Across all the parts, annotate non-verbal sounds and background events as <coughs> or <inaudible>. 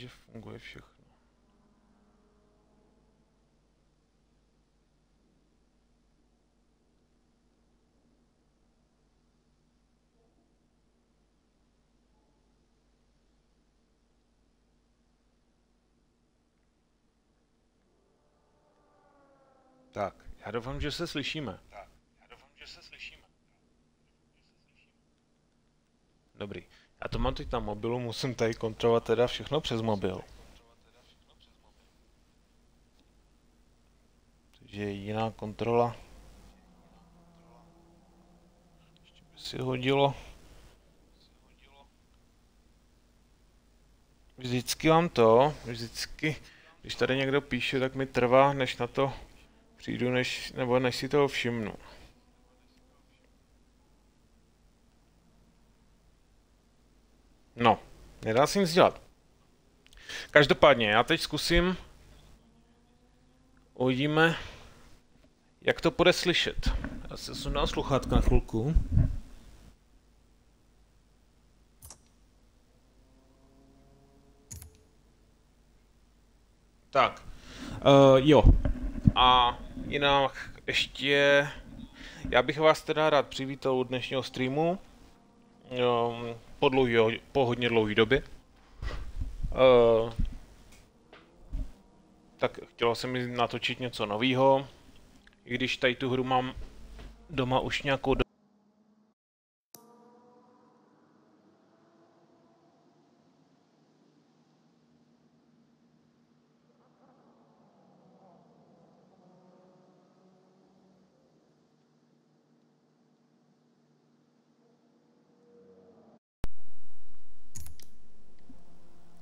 že funguje všechno. Tak, já doufám, že se slyšíme. Tak, já doufám, že se slyšíme. Dobrý. Já to mám teď na mobilu, musím tady kontrolovat teda všechno přes mobil. Takže jiná kontrola. Ještě by si hodilo. Vždycky mám to, vždycky, když tady někdo píše, tak mi trvá, než na to přijdu, než, nebo než si toho všimnu. No, nedá se nic dělat. Každopádně, já teď zkusím, uvidíme, jak to bude slyšet. Já se sundám sluchátka na chvilku. Tak, uh, jo. A jinak ještě, já bych vás teda rád přivítal u dnešního streamu. Um, po, dlouhý, po hodně dlouhé době. Uh, tak chtělo se mi natočit něco nového, i když tady tu hru mám doma už nějakou do...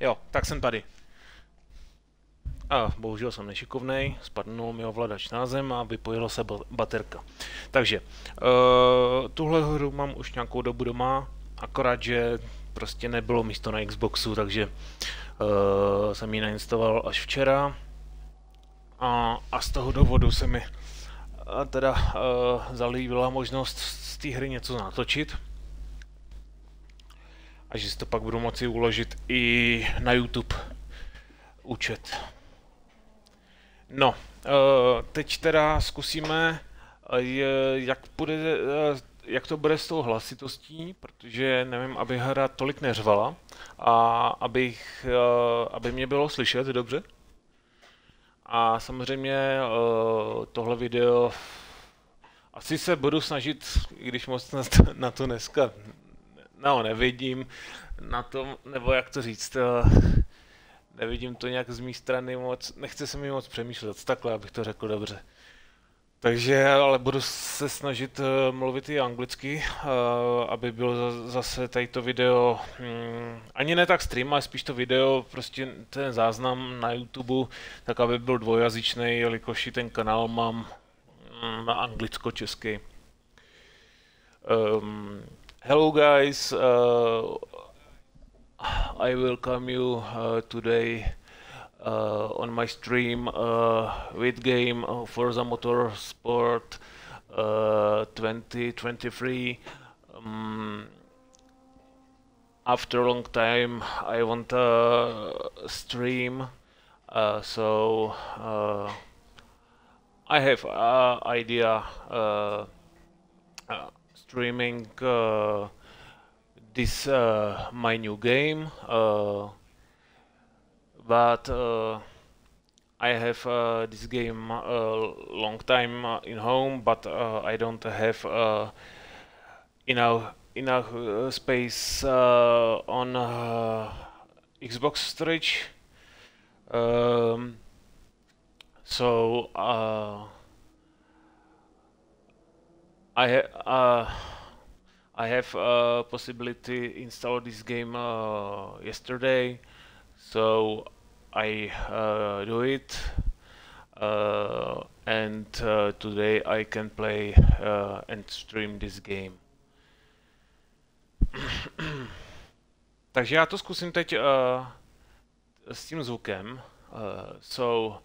Jo, tak jsem tady. A bohužel jsem nešikovnej, spadnul mi ovladač na zem a vypojila se baterka. Takže, uh, tuhle hru mám už nějakou dobu doma, akorát, že prostě nebylo místo na Xboxu, takže uh, jsem ji nainstaloval až včera. A, a z toho důvodu se mi uh, teda uh, zalíbila možnost z té hry něco natočit a že si to pak budu moci uložit i na YouTube účet. No, eh, teď teda zkusíme, eh, jak, bude, eh, jak to bude s tou hlasitostí, protože nevím, aby hra tolik neřvala a abych, aby mě bylo slyšet dobře. A samozřejmě tohle video asi se budu snažit, i když moc na to dneska no, nevidím na tom, nebo jak to říct, nevidím to nějak z mé strany moc, nechce se mi moc přemýšlet, takhle, abych to řekl dobře. Takže, ale budu se snažit uh, mluvit i anglicky, uh, aby bylo zase tady to video, um, ani ne tak stream, ale spíš to video, prostě ten záznam na YouTube, tak aby byl dvojazyčný, jelikož i ten kanál mám um, na anglicko-český. Um, Hello guys, uh, I welcome you uh, today uh, on my stream uh, with game for the Motorsport 2023. Um, after a long time I want to stream, uh, so uh, I have an idea streaming uh, this uh, my new game, uh, but I have this game a long time in home, but I don't have enough enough uh, space uh, on uh, Xbox storage. Um, so I uh, I have a possibility install this game uh, yesterday, so I uh, do it, uh, and uh, today I can play uh, and stream this game. <clears throat> Takže já to zkusím teď s tím zvukem. So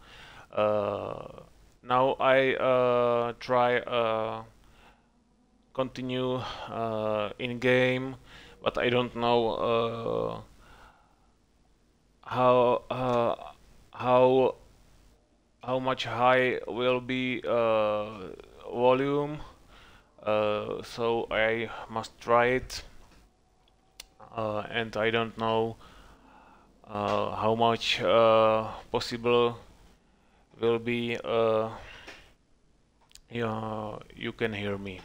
now I try continue uh, in game, but I don't know uh, how uh, how how much high will be volume. So I must try it. And I don't know uh, how much uh, possible will be uh, you can hear me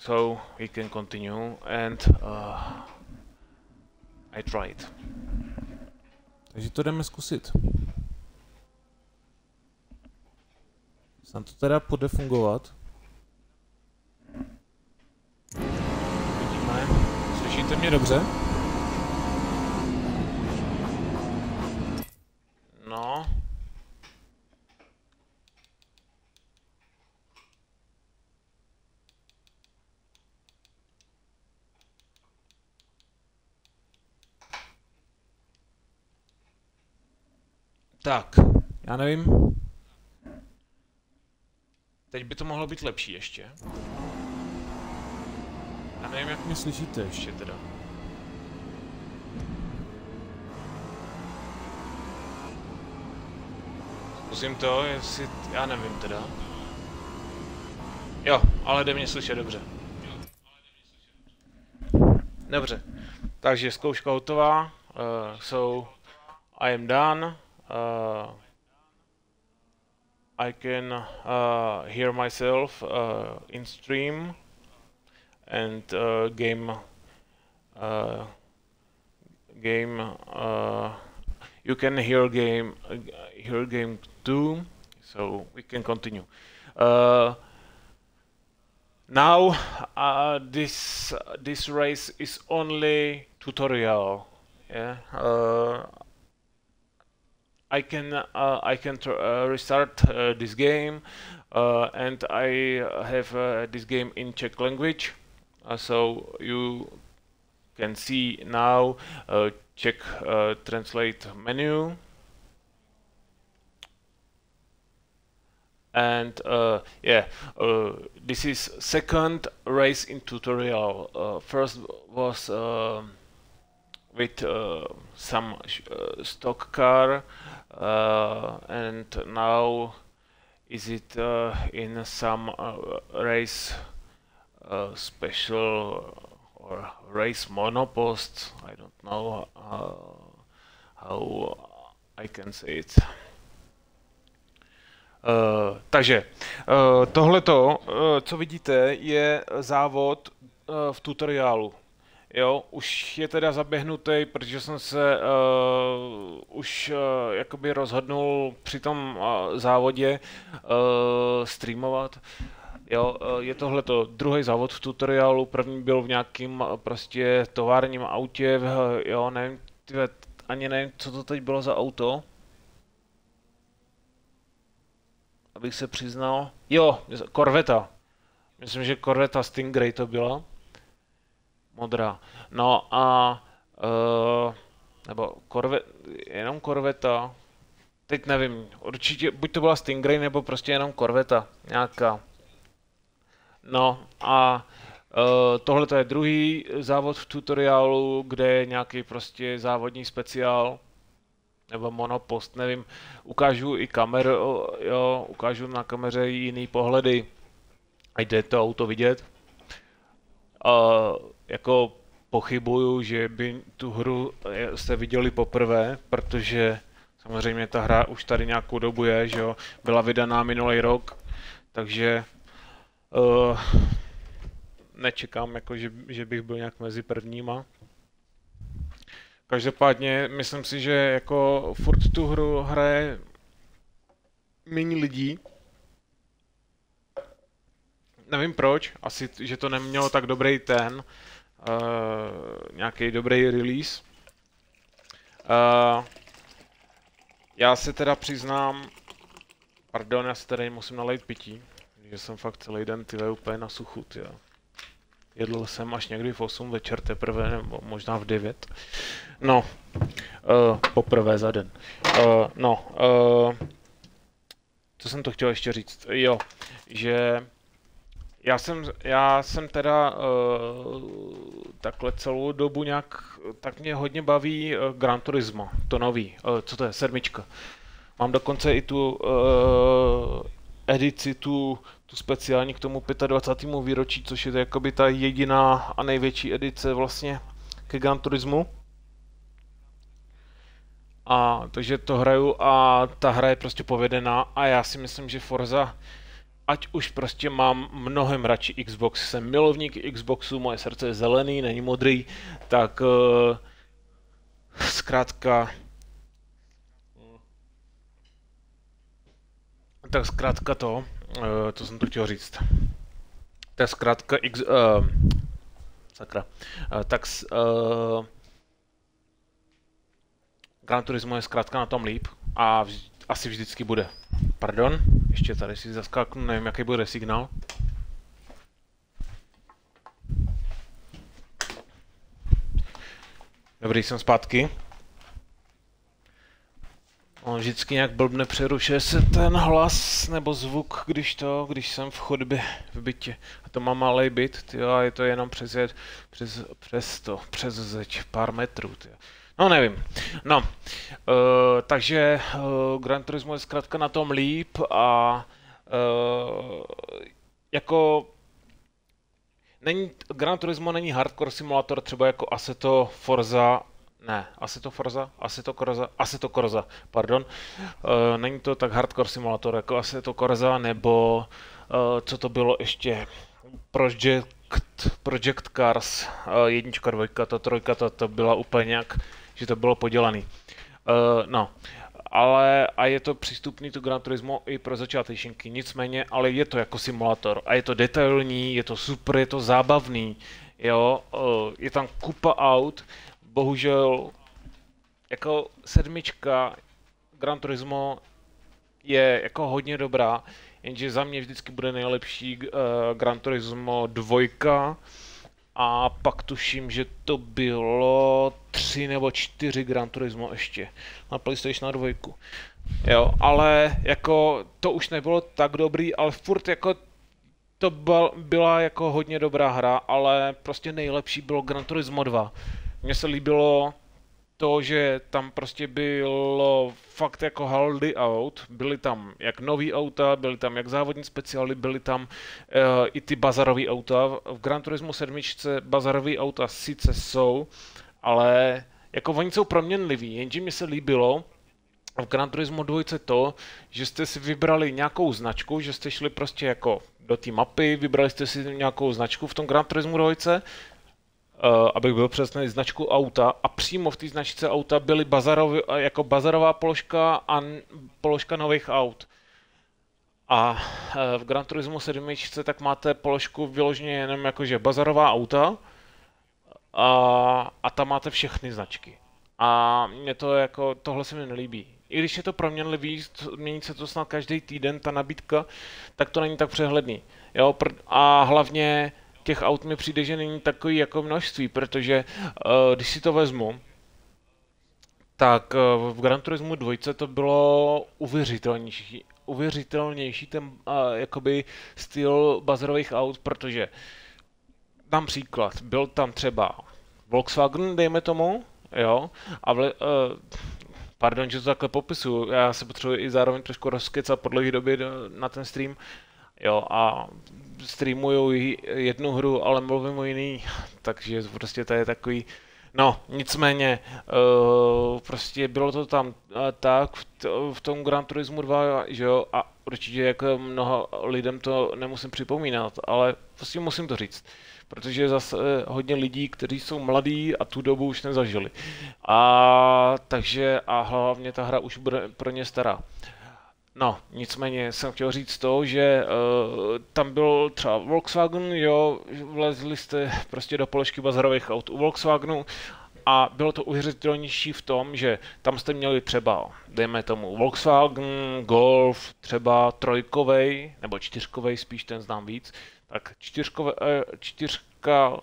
so we can continue and uh, I tried. Takže to jdeme zkusit. Snad to teda bude fungovat. Vidíme. Slyšíte mě dobře? No. Tak, Já nevím. teď by to mohlo být lepší ještě. Já nevím, jak Mě slyšíte ještě. teda. Zkusím to, jestli... Já nevím teda. Jo, ale jde mě slyšet dobře. Dobře. Takže zkouška hotová. Uh, so, I am done. Uh, I can uh, hear myself uh, in stream and uh, game uh, game uh, you can hear game uh, hear game too so we can continue. Uh, now uh, this this race is only tutorial yeah? Uh, I can uh, I can uh, restart uh, this game uh, and I have uh, this game in Czech language. Uh, so you can see now Czech translate menu. And yeah this is second race in tutorial. First was um with uh, some uh, stock car uh, and now is it uh, in some uh, race uh, special or race monopost I don't know how I can say it Uh, takže uh, tohleto, uh, co vidíte, je závod uh, v tutoriálu. Jo, už je teda zaběhnutý, protože jsem se uh, už uh, jakoby rozhodnul při tom uh, závodě uh, streamovat. Jo, uh, je tohleto druhý závod v tutoriálu, první byl v nějakým uh, prostě továrním autě, v, jo, nevím, tyve, ani nevím, co to teď bylo za auto. Abych se přiznal. Jo, Corveta. Myslím, že Corveta Stingray to byla modrá. No a uh, nebo korve, jenom korveta, teď nevím, určitě buď to byla Stingray nebo prostě jenom korveta nějaká. No a uh, tohle to je druhý závod v tutoriálu, kde je nějaký prostě závodní speciál nebo monopost, nevím, ukážu i kameru, jo, ukážu na kameře jiný pohledy, a jde to auto vidět. Uh, jako pochybuju, že by tu hru jste viděli poprvé, protože samozřejmě ta hra už tady nějakou dobu je, že jo, byla vydaná minulý rok, takže uh, nečekám, jako, že, že bych byl nějak mezi prvníma. Každopádně myslím si, že jako furt tu hru hraje méně lidí. Nevím proč, asi, že to nemělo tak dobrý ten, uh, nějaký dobrý release. Uh, já se teda přiznám, pardon, já se tady musím nalejt pití, že jsem fakt celý den tyhle úplně na suchu, tyjo. Jedl jsem až někdy v 8 večer teprve, nebo možná v 9. No, uh, poprvé za den. Uh, no, uh, co jsem to chtěl ještě říct? Jo, že já jsem, já jsem teda uh, takhle celou dobu nějak, tak mě hodně baví uh, Gran Turismo, to nový, uh, co to je, sedmička. Mám dokonce i tu uh, edici, tu, tu speciální k tomu 25. výročí, což je jakoby ta jediná a největší edice vlastně ke Gran Turismu. A takže to hraju a ta hra je prostě povedená a já si myslím, že Forza, ať už prostě mám mnohem radši Xbox, jsem milovník Xboxu, moje srdce je zelený, není modrý, tak uh, zkrátka tak zkrátka to, uh, to jsem to chtěl říct. Tak zkrátka X, uh, sakra, uh, tak uh, Gran Turismo je zkrátka na tom líp a vž- asi vždycky bude. Pardon, ještě tady si zaskáknu, nevím jaký bude signál. Dobrý, jsem zpátky. On vždycky nějak blbne přerušuje se ten hlas nebo zvuk, když to, když jsem v chodbě v bytě. A to má malý byt, tyjo, a je to jenom přes, přes, přes to, přes zeď, pár metrů, tyjo. No nevím. No, uh, takže uh, Gran Turismo je zkrátka na tom líp a uh, jako není, Gran Turismo není hardcore simulátor třeba jako Assetto Forza ne, asi to Forza, asi to Corza, asi to Corza, pardon. Uh, není to tak hardcore simulator jako asi to Corza, nebo uh, co to bylo ještě, Project, Project Cars, uh, jednička, dvojka, to trojka, to, to byla úplně jak, že to bylo podělaný. Uh, no, ale a je to přístupný to Gran Turismo i pro začátečníky, nicméně, ale je to jako simulátor a je to detailní, je to super, je to zábavný, jo, uh, je tam kupa aut, bohužel jako sedmička Gran Turismo je jako hodně dobrá, jenže za mě vždycky bude nejlepší uh, Gran Turismo 2 a pak tuším, že to bylo tři nebo čtyři Gran Turismo ještě na PlayStation 2. Jo, ale jako to už nebylo tak dobrý, ale furt jako to byla jako hodně dobrá hra, ale prostě nejlepší bylo Gran Turismo 2 mně se líbilo to, že tam prostě bylo fakt jako haldy out, byly tam jak nový auta, byly tam jak závodní speciály, byly tam uh, i ty bazarové auta. V Gran Turismo 7 bazarové auta sice jsou, ale jako oni jsou proměnliví, jenže mi se líbilo, v Gran Turismo 2 to, že jste si vybrali nějakou značku, že jste šli prostě jako do té mapy, vybrali jste si nějakou značku v tom Gran Turismo 2, uh, abych byl přesný, značku auta a přímo v té značce auta byly bazarový, jako bazarová položka a položka nových aut. A uh, v Gran Turismo 7 tak máte položku vyloženě jenom jakože bazarová auta a, a tam máte všechny značky. A mě to jako, tohle se mi nelíbí. I když je to proměnlivý, mění se to snad každý týden, ta nabídka, tak to není tak přehledný. Jo, a hlavně těch aut mi přijde, že není takový jako množství, protože uh, když si to vezmu, tak uh, v Gran Turismo 2 to bylo uvěřitelnější, uvěřitelnější ten uh, jakoby styl bazarových aut, protože dám příklad, byl tam třeba Volkswagen, dejme tomu, jo, a vle, uh, pardon, že to takhle popisuju, já se potřebuji i zároveň trošku rozkecat po dlouhé době na ten stream, jo, a streamuju jednu hru, ale mluvím o jiný, <laughs> takže prostě to je takový, No, nicméně, uh, prostě bylo to tam uh, tak v, t- v tom Gran Turismo 2, že jo, a určitě jako mnoha lidem to nemusím připomínat, ale prostě musím to říct, protože zase hodně lidí, kteří jsou mladí a tu dobu už nezažili. A takže, a hlavně ta hra už bude pro ně stará. Uh, No, nicméně jsem chtěl říct to, že uh, tam byl třeba Volkswagen, jo, vlezli jste prostě do položky bazarových aut u Volkswagenu a bylo to uvěřitelnější v tom, že tam jste měli třeba, dejme tomu, Volkswagen, Golf, třeba trojkovej, nebo čtyřkovej, spíš ten znám víc, tak čtyřkové, eh, čtyřka,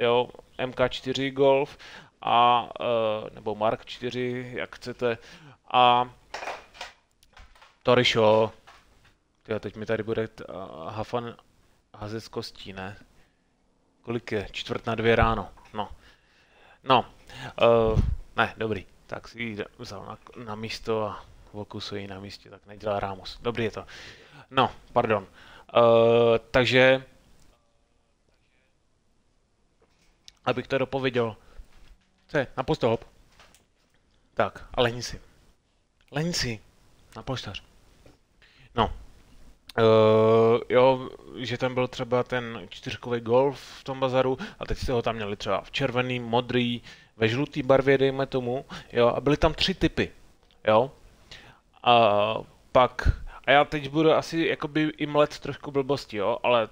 jo, MK4 Golf a, uh, nebo Mark 4, jak chcete, a Torisho. Tyjo, teď mi tady bude Hafan hazet z kostí, ne? Kolik je? Čtvrt na dvě ráno. no. No, uh, ne, dobrý. Tak si ji vzal na, na místo a fokusuje na místě, tak nedělá Ramos. Dobrý je to. No, pardon. Uh, takže, abych to dopověděl. Co je? Na postop. Tak, a. Lehni si. Na poštař. No. Uh, jo, že tam byl třeba ten čtyřkový golf v tom bazaru a teď jste ho tam měli třeba v červený, modrý, ve žlutý barvě, dejme tomu, jo, a byly tam tři typy, jo. A pak, a já teď budu asi jakoby i mlet trošku blbosti, jo, ale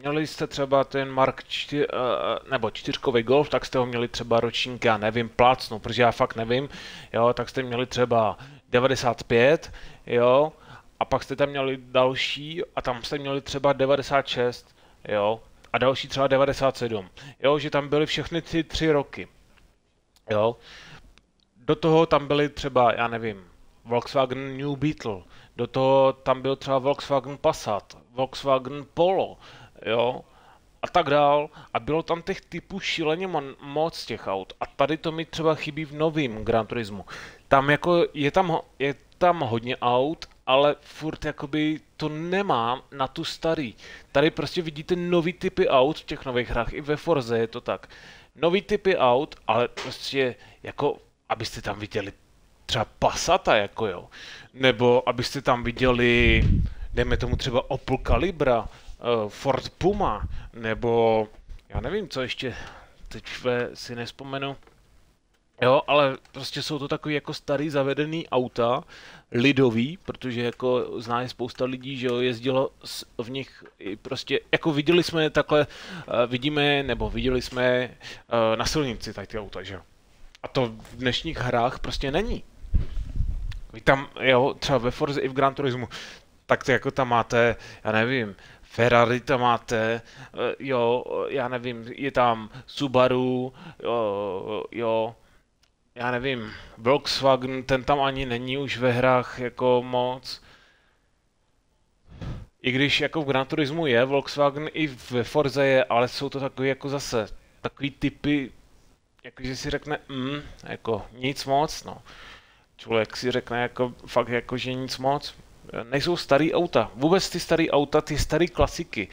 měli jste třeba ten Mark 4, uh, nebo čtyřkový Golf, tak jste ho měli třeba ročník, já nevím, plácnu, protože já fakt nevím, jo, tak jste měli třeba 95, jo, a pak jste tam měli další a tam jste měli třeba 96, jo, a další třeba 97, jo, že tam byly všechny ty tři roky, jo. Do toho tam byly třeba, já nevím, Volkswagen New Beetle, do toho tam byl třeba Volkswagen Passat, Volkswagen Polo, jo, a tak dál. A bylo tam těch typů šíleně moc těch aut. A tady to mi třeba chybí v novém Gran Turismo. Tam jako je tam, je tam hodně aut, ale furt jakoby to nemá na tu starý. Tady prostě vidíte nový typy aut v těch nových hrách, i ve Forze je to tak. Nový typy aut, ale prostě jako, abyste tam viděli třeba Passata, jako jo. Nebo abyste tam viděli, dejme tomu třeba Opel Calibra, uh, Ford Puma, nebo já nevím, co ještě teď si nespomenu. Jo, ale prostě jsou to takový jako starý zavedený auta, lidový, protože jako zná je spousta lidí, že jo, jezdilo v nich prostě, jako viděli jsme je takhle, uh, vidíme, nebo viděli jsme uh, na silnici tady ty auta, že jo. A to v dnešních hrách prostě není. Vy tam, jo, třeba ve Forze i v Gran Turismu, tak to jako tam máte, já nevím, Ferrari tam máte, eh, jo, já nevím, je tam Subaru, jo, jo, já nevím, Volkswagen, ten tam ani není už ve hrách jako moc. I když jako v Gran Turismu je Volkswagen, i ve Forze je, ale jsou to takový jako zase, takový typy, jakože si řekne, mm, jako nic moc, no. Člověk si řekne jako fakt jako, že nic moc. Nejsou starý auta. Vůbec ty starý auta, ty staré klasiky.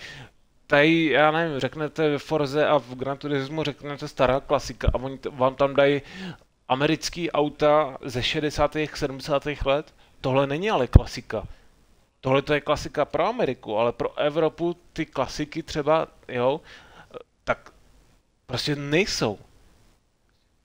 Tady, já nevím, řeknete ve Forze a v Gran Turismo řeknete stará klasika a oni vám tam dají americký auta ze 60. 70. let. Tohle není ale klasika. Tohle to je klasika pro Ameriku, ale pro Evropu ty klasiky třeba, jo, tak prostě nejsou.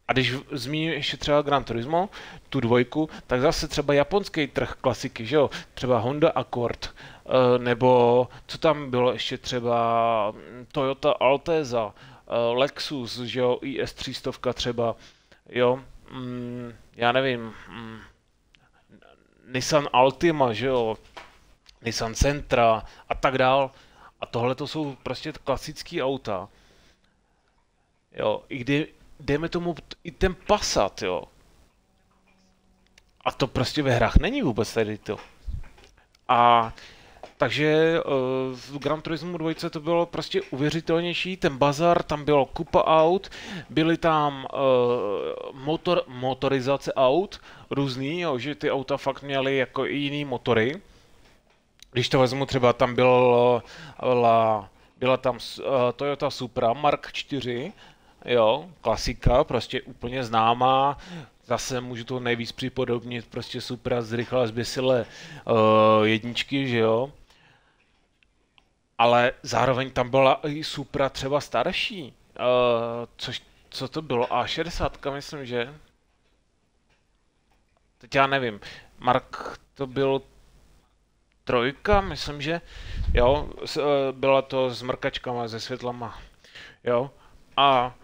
A když zmíním ještě třeba Gran Turismo, tu dvojku, tak zase třeba japonský trh klasiky, že jo? Třeba Honda Accord, eh, nebo co tam bylo ještě třeba Toyota Alteza, eh, Lexus, že jo, IS 300 třeba, jo, mm, já nevím, mm, Nissan Altima, že jo, Nissan Sentra a tak dál. A tohle to jsou prostě klasické auta. Jo, i kdy, dejme tomu i ten Passat, jo. A to prostě ve hrách není vůbec tady to. A takže v Gran Turismo 2 to bylo prostě uvěřitelnější, ten bazar, tam bylo kupa aut, byly tam uh, motor, motorizace aut, různý, jo, že ty auta fakt měly jako i jiný motory. Když to vezmu třeba, tam byl, byla, byla tam Toyota Supra Mark 4, jo, klasika, prostě úplně známá, zase můžu to nejvíc připodobnit, prostě Supra zrychlila zběsile uh, jedničky, že jo, ale zároveň tam byla i Supra třeba starší, uh, což, co to bylo, A60, myslím, že? Teď já nevím, Mark to byl trojka, myslím, že, jo, eh, byla to s mrkačkama, se světlama, jo, a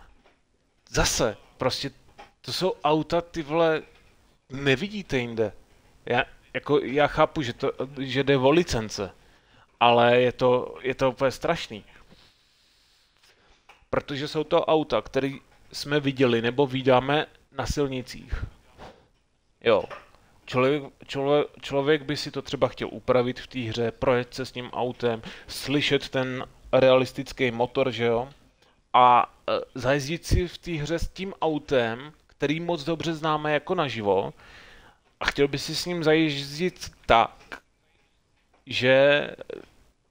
zase, prostě, to jsou auta, ty vole, nevidíte jinde. Já, jako, já chápu, že, to, že jde o licence, ale je to, je to úplně strašný. Protože jsou to auta, které jsme viděli nebo vydáme na silnicích. Jo. Člověk, člověk, člověk by si to třeba chtěl upravit v té hře, projet se s tím autem, slyšet ten realistický motor, že jo? A uh, zajezdit si v té hře s tím autem, který moc dobře známe jako naživo, a chtěl by si s ním zajezdit tak, že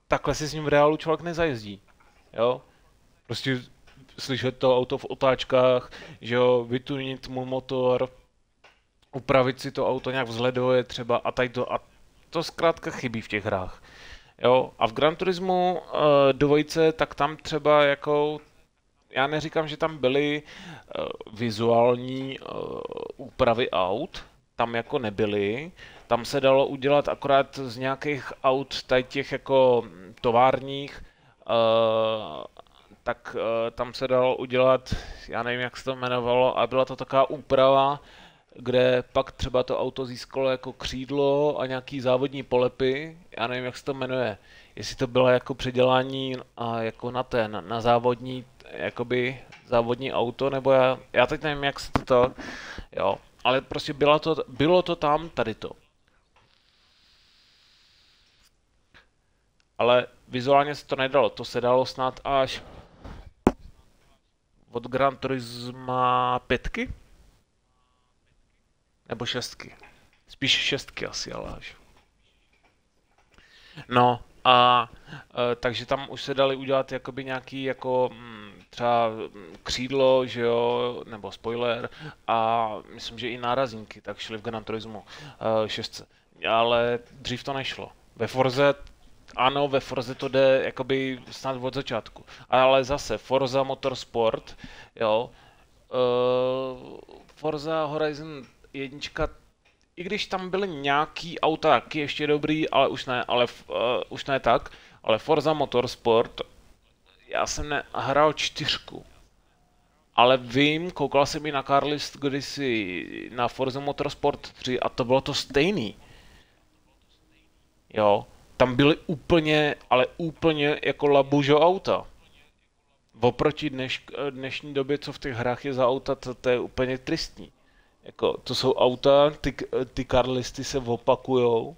takhle si s ním v reálu člověk nezajezdí. Jo? Prostě slyšet to auto v otáčkách, že jo, vytunit mu motor, upravit si to auto nějak vzhledově třeba a tady to, a to zkrátka chybí v těch hrách. Jo, a v Gran Turismu uh, dvojce, tak tam třeba jako, já neříkám, že tam byly uh, vizuální uh, úpravy aut, tam jako nebyly, tam se dalo udělat akorát z nějakých aut, tady těch jako továrních, uh, tak uh, tam se dalo udělat, já nevím, jak se to jmenovalo, a byla to taková úprava, kde pak třeba to auto získalo jako křídlo a nějaký závodní polepy, já nevím, jak se to jmenuje, jestli to bylo jako předělání a jako na ten, na závodní, jakoby závodní auto, nebo já, já teď nevím, jak se to to, jo, ale prostě bylo to, bylo to tam, tady to. Ale vizuálně se to nedalo, to se dalo snad až od Gran Turisma pětky? Nebo šestky. Spíš šestky asi, ale až. No a e, takže tam už se dali udělat jakoby nějaký jako mm, třeba křídlo, že jo, nebo spoiler a myslím, že i nárazníky tak šly v Gran Turismo e, 6. Ale dřív to nešlo. Ve Forze ano, ve Forze to jde jakoby snad od začátku. Ale zase Forza Motorsport, jo, uh, Forza Horizon jednička, i když tam byly nějaký auta taky ještě dobrý, ale už ne, ale uh, už ne tak, ale Forza Motorsport, já jsem nehrál čtyřku, ale vím, koukal jsem i na Carlist kdysi na Forza Motorsport 3 a to bylo to stejný. Jo, tam byly úplně, ale úplně jako labužo auta. Oproti dneš, dnešní době, co v těch hrách je za auta, to, to je úplně tristní. Jako, to jsou auta, ty, ty karlisty se opakujou.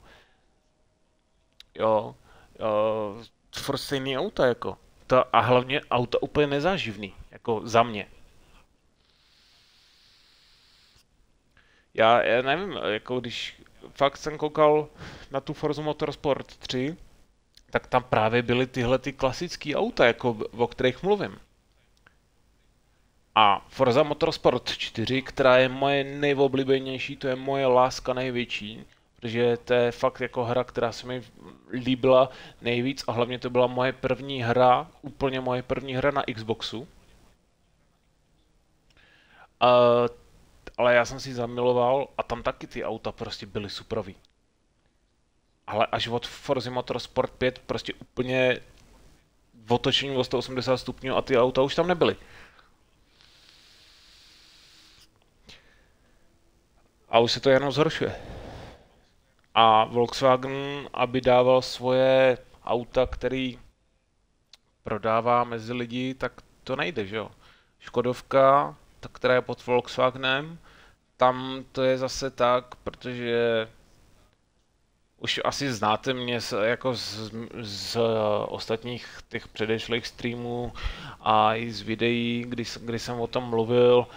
Jo, jo furt stejný auta, jako. To, a hlavně auta úplně nezáživný, jako za mě. Já, já nevím, jako když fakt jsem koukal na tu Forza Motorsport 3, tak tam právě byly tyhle ty klasické auta, jako o kterých mluvím. A Forza Motorsport 4, která je moje nejoblíbenější, to je moje láska největší, protože to je fakt jako hra, která se mi líbila nejvíc a hlavně to byla moje první hra, úplně moje první hra na Xboxu. Uh, ale já jsem si zamiloval a tam taky ty auta prostě byly suprový. Ale až od Forza Motorsport 5 prostě úplně v otočení o 180 stupňů a ty auta už tam nebyly. A už se to jenom zhoršuje. A Volkswagen, aby dával svoje auta, který prodává mezi lidi, tak to nejde, že jo. Škodovka, ta, která je pod Volkswagenem, tam to je zase tak, protože už asi znáte mě z, jako z, z ostatních těch předešlých streamů a i z videí, kdy, kdy jsem o tom mluvil,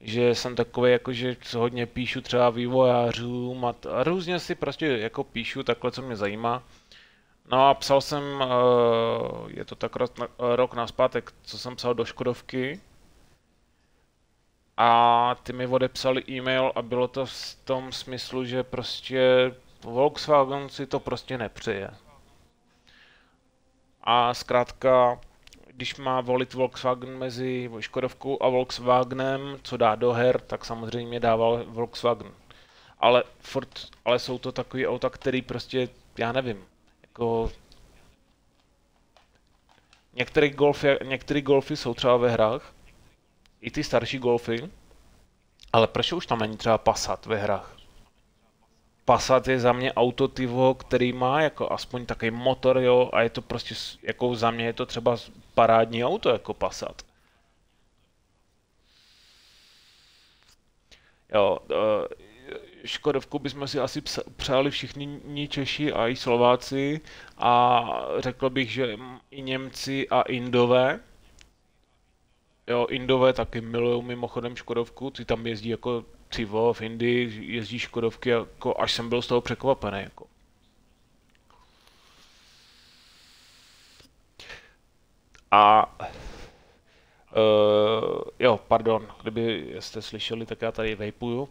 že jsem takový, jako že hodně píšu třeba vývojářům a, a různě si prostě jako píšu takhle, co mě zajímá. No a psal jsem, eh, je to tak rok, rok naspátek, co jsem psal do Škodovky, a ty mi odepsali e-mail a bylo to v tom smyslu, že prostě Volkswagen si to prostě nepřeje. A zkrátka, když má volit Volkswagen mezi Škodovkou a Volkswagenem, co dá do her, tak samozřejmě dával Volkswagen. Ale, furt, ale jsou to takové auta, které prostě, já nevím, jako Některé golfy, některé golfy jsou třeba ve hrách, i ty starší golfy, ale proč už tam není třeba Passat ve hrách? Passat je za mě auto tyvo, který má jako aspoň takový motor, jo, a je to prostě, jako za mě je to třeba parádní auto jako Passat. Jo, uh, Škodovku bychom si asi přáli všichni Češi a i Slováci a řekl bych, že i Němci a Indové, Jo, Indové taky milují mimochodem Škodovku, ty tam jezdí jako civo v Indii, jezdí Škodovky, jako až jsem byl z toho překvapený. Jako. A uh, jo, pardon, kdyby jste slyšeli, tak já tady vejpuju,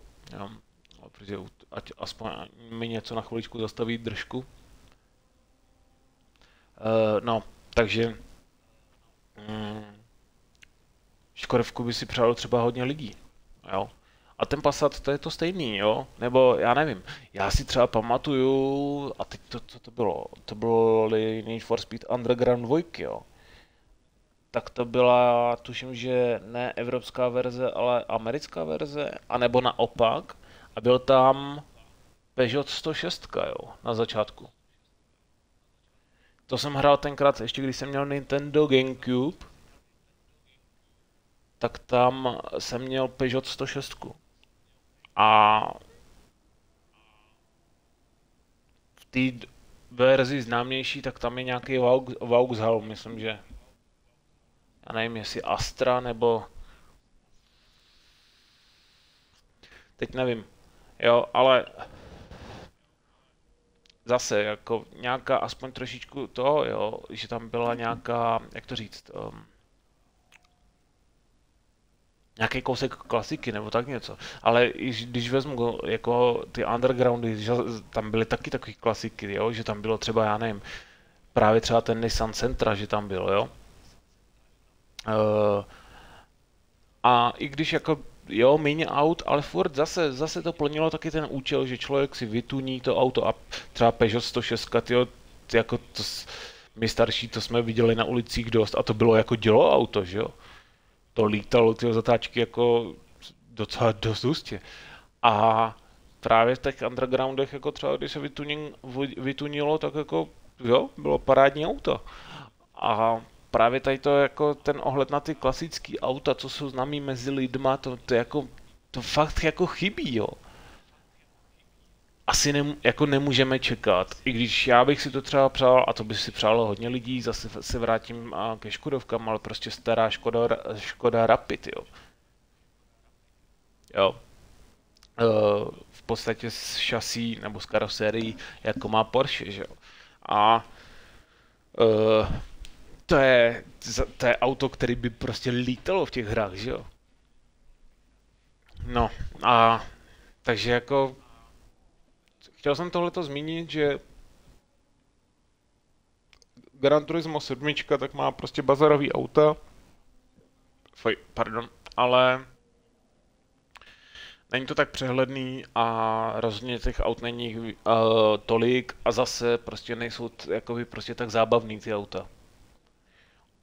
protože ať aspoň mi něco na chviličku zastaví držku. Uh, no, takže mm, Škodovku by si přálo třeba hodně lidí, jo. A ten Passat, to je to stejný, jo? Nebo já nevím, já si třeba pamatuju, a teď to, co to bylo? To bylo Need for Speed Underground 2, jo? Tak to byla, tuším, že ne evropská verze, ale americká verze, anebo naopak. A byl tam Peugeot 106, jo, na začátku. To jsem hrál tenkrát, ještě když jsem měl Nintendo Gamecube, tak tam jsem měl Peugeot 106. A v té verzi známější, tak tam je nějaký Vauxhall, myslím, že já nevím, jestli Astra nebo teď nevím, jo, ale zase jako nějaká aspoň trošičku toho, jo, že tam byla nějaká, jak to říct, um, nějaký kousek klasiky nebo tak něco. Ale když vezmu jako ty undergroundy, že tam byly taky takové klasiky, jo? že tam bylo třeba, já nevím, právě třeba ten Nissan Sentra, že tam bylo, jo. Uh, a i když jako jo, méně aut, ale furt zase, zase to plnilo taky ten účel, že člověk si vytuní to auto a třeba Peugeot 106, tyjo, jako to, my starší to jsme viděli na ulicích dost a to bylo jako dělo auto, že jo to lítalo ty zatáčky jako docela dost ústě. A právě v těch undergroundech, jako třeba když se vytuning, vytunilo, tak jako jo, bylo parádní auto. A právě tady to jako ten ohled na ty klasické auta, co jsou známí mezi lidma, to, to jako, to fakt jako chybí, jo asi nem, jako nemůžeme čekat, i když já bych si to třeba přál, a to by si přálo hodně lidí, zase se vrátím ke Škodovkám, ale prostě stará Škoda, Škoda Rapid, jo. Jo. E, v podstatě s šasí nebo s karosérií, jako má Porsche, že jo. A e, to je, to je auto, který by prostě lítalo v těch hrách, že jo. No a takže jako chtěl jsem tohleto zmínit, že Gran Turismo 7 tak má prostě bazarový auta, Foj, pardon, ale není to tak přehledný a rozhodně těch aut není uh, tolik a zase prostě nejsou t, jakoby prostě tak zábavný ty auta.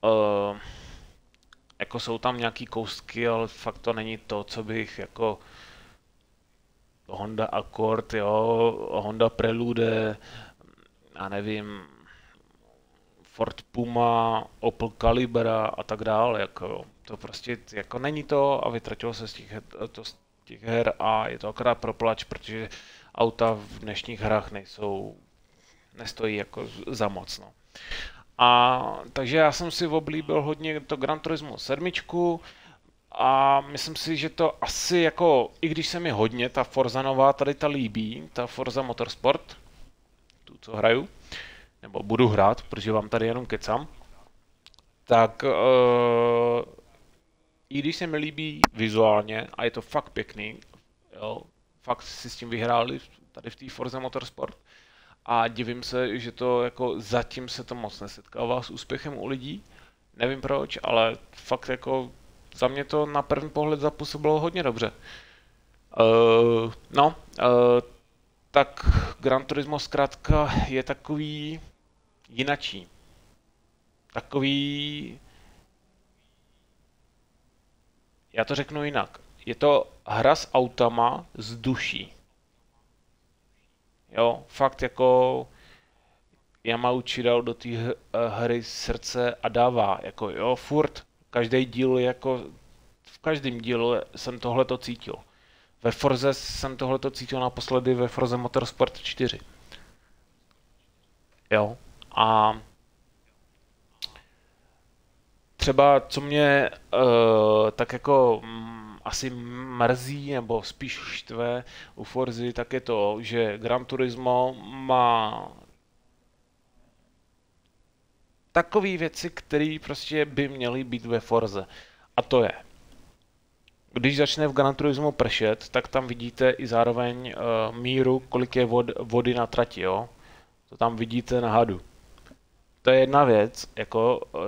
Uh, jako jsou tam nějaký koustky, ale fakt to není to, co bych jako Honda Accord, jo, Honda Prelude, já nevím, Ford Puma, Opel Calibra a tak dále, jako to prostě jako není to a vytratilo se z těch, to z těch her a je to akorát proplač, protože auta v dnešních hrách nejsou, nestojí jako za moc, no. A takže já jsem si oblíbil hodně to Gran Turismo 7, a myslím si, že to asi jako, i když se mi hodně ta Forza nová tady ta líbí, ta Forza Motorsport, tu co hraju, nebo budu hrát, protože vám tady jenom kecám, tak uh, i když se mi líbí vizuálně a je to fakt pěkný, jo, fakt si s tím vyhráli tady v té Forza Motorsport a divím se, že to jako zatím se to moc nesetkává s úspěchem u lidí, nevím proč, ale fakt jako za mě to na první pohled zapůsobilo hodně dobře. Uh, no, uh, tak Gran Turismo zkrátka je takový jinačí. Takový... Já to řeknu jinak. Je to hra s autama z duší. Jo, fakt jako Yamauchi dal do té hry srdce a dává, jako jo, furt každý díl jako, v každém dílu jsem tohle to cítil. Ve Forze jsem tohle to cítil naposledy ve Forze Motorsport 4. Jo. A třeba, co mě uh, tak jako um, asi mrzí, nebo spíš štve u Forzy, tak je to, že Gran Turismo má takové věci, které prostě by měly být ve Forze. A to je, když začne v Gran Turismo pršet, tak tam vidíte i zároveň uh, míru, kolik je vod, vody na trati, jo? To tam vidíte na hadu. To je jedna věc, jako, uh,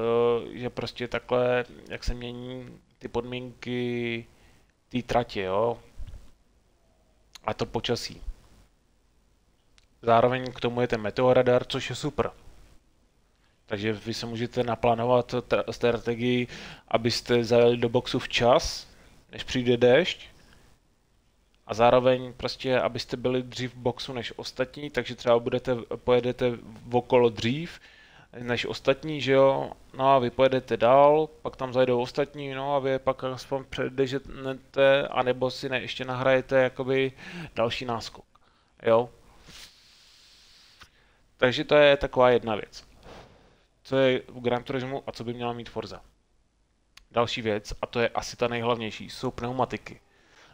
že prostě takhle, jak se mění ty podmínky té trati, jo? A to počasí. Zároveň k tomu je ten meteoradar, což je super. Takže vy se můžete naplánovat strategii, abyste zajeli do boxu včas, než přijde déšť. A zároveň prostě, abyste byli dřív v boxu než ostatní, takže třeba budete, pojedete okolo dřív než ostatní, že jo, no a vy pojedete dál, pak tam zajdou ostatní, no a vy pak aspoň předežete, anebo si ne, ještě nahrajete jakoby další náskok, jo. Takže to je taková jedna věc. Co je v Gran Turismo a co by měla mít Forza. Další věc, a to je asi ta nejhlavnější, jsou pneumatiky.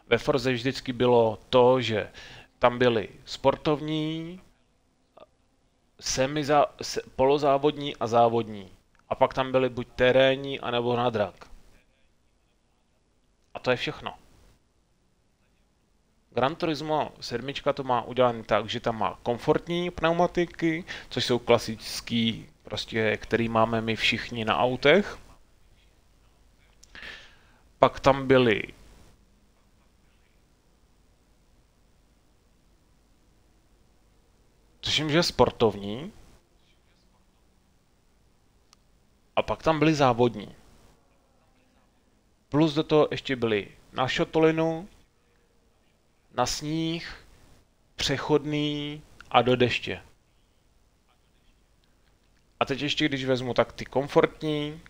Ve Forze vždycky bylo to, že tam byly sportovní, semiza, se, polozávodní a závodní. A pak tam byly buď terénní, anebo na drak. A to je všechno. Gran Turismo 7 to má udělané tak, že tam má komfortní pneumatiky, což jsou klasický, prostě, který máme my všichni na autech. Pak tam byly tuším, že sportovní. A pak tam byly závodní. Plus do toho ještě byly na šotolinu, na sníh, přechodný a do deště. A teď ještě, když vezmu tak ty komfortní,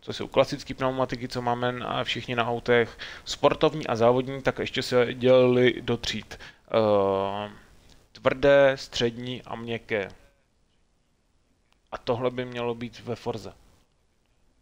co jsou klasické pneumatiky, co máme na, všichni na autech, sportovní a závodní, tak ještě se dělili do tříd. Uh, tvrdé, střední a měkké. A tohle by mělo být ve Forze.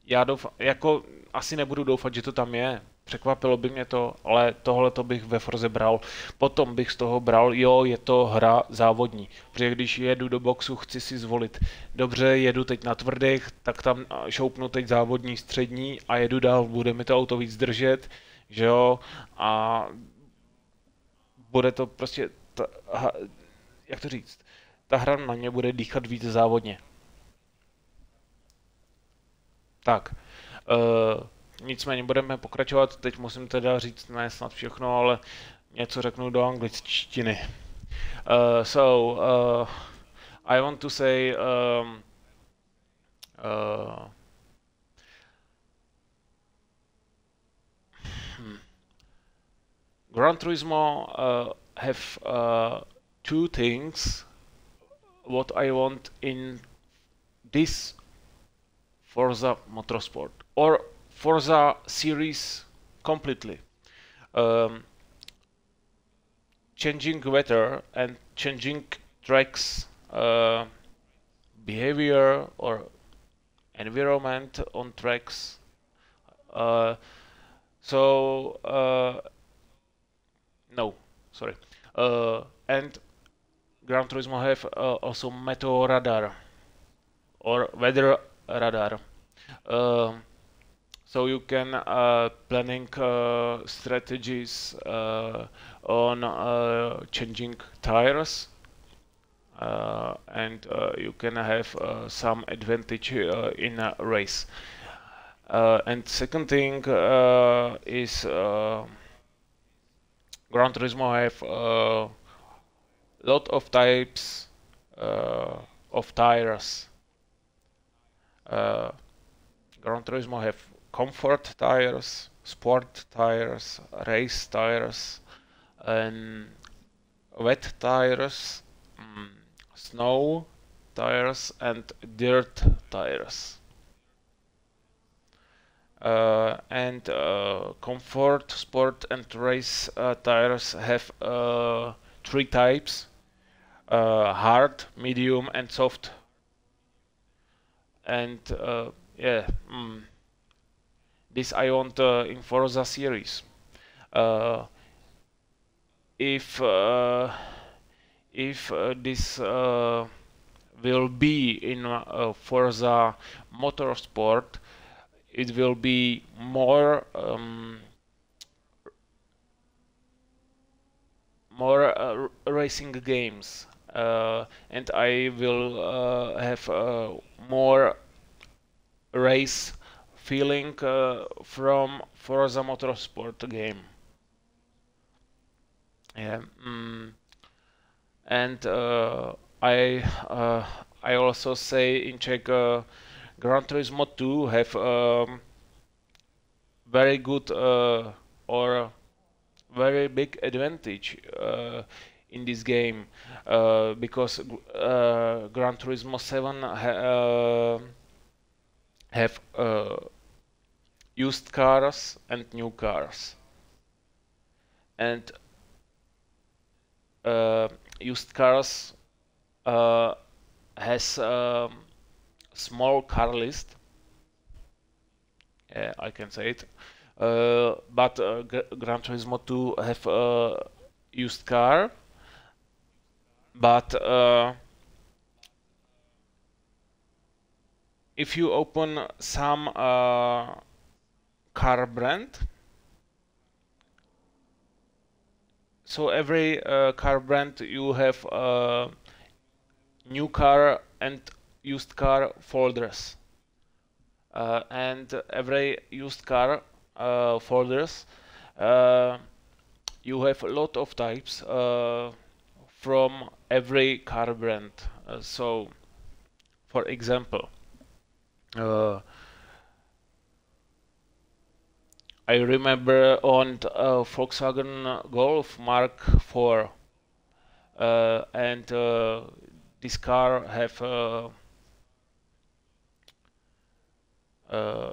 Já doufám, jako asi nebudu doufat, že to tam je. Překvapilo by mě to, ale tohle to bych ve Forze bral. Potom bych z toho bral, jo, je to hra závodní. Protože když jedu do boxu, chci si zvolit. Dobře, jedu teď na tvrdých, tak tam šoupnu teď závodní střední a jedu dál, bude mi to auto víc držet, že jo, a bude to prostě, ta, jak to říct, ta hra na ně bude dýchat víc závodně. Tak, uh, nicméně budeme pokračovat, teď musím teda říct ne snad všechno, ale něco řeknu do angličtiny. Uh, so, uh, I want to say um, uh. Gran Turismo uh, have uh, two things what I want in this Forza Motorsport or Forza series completely. Um, changing weather and changing tracks uh, behavior or environment on tracks. Uh, so uh, no, sorry. Uh, and Gran Turismo have uh, also meteor radar or weather radar. Uh, so you can uh, planning uh, strategies uh, on uh, changing tires and you can have some advantage in a race. and second thing is Gran Turismo have lot of types uh, of tires. Uh, Gran Turismo have comfort tires, sport tires, race tires, and wet tires, um, snow tires, and dirt tires. Uh, and uh, comfort, sport, and race uh, tires have uh, three types uh, hard, medium, and soft. And uh, yeah, mm, this I want uh, in Forza series. Uh, if uh, if this will be in uh, Forza Motorsport, it will be more um, more uh, racing games, uh, and I will uh, have more race feeling uh, from Forza Motorsport game. Yeah, mm, and uh, I uh, I also say in Czech Gran Turismo 2 have um, very good or very big advantage uh, in this game uh, because uh, Gran Turismo 7 ha have used cars and new cars. And uh, used cars uh, has um, small car list. I can say it but uh, Gr- Gran Turismo 2 have a used car but uh, if you open some uh, car brand so every uh, car brand you have uh, new car and used car folders. Uh, and every used car uh, folders uh, you have a lot of types uh, from every car brand. Uh, so for example uh, I remember on uh, Volkswagen Golf Mark 4 uh, and uh, this car have uh, uh,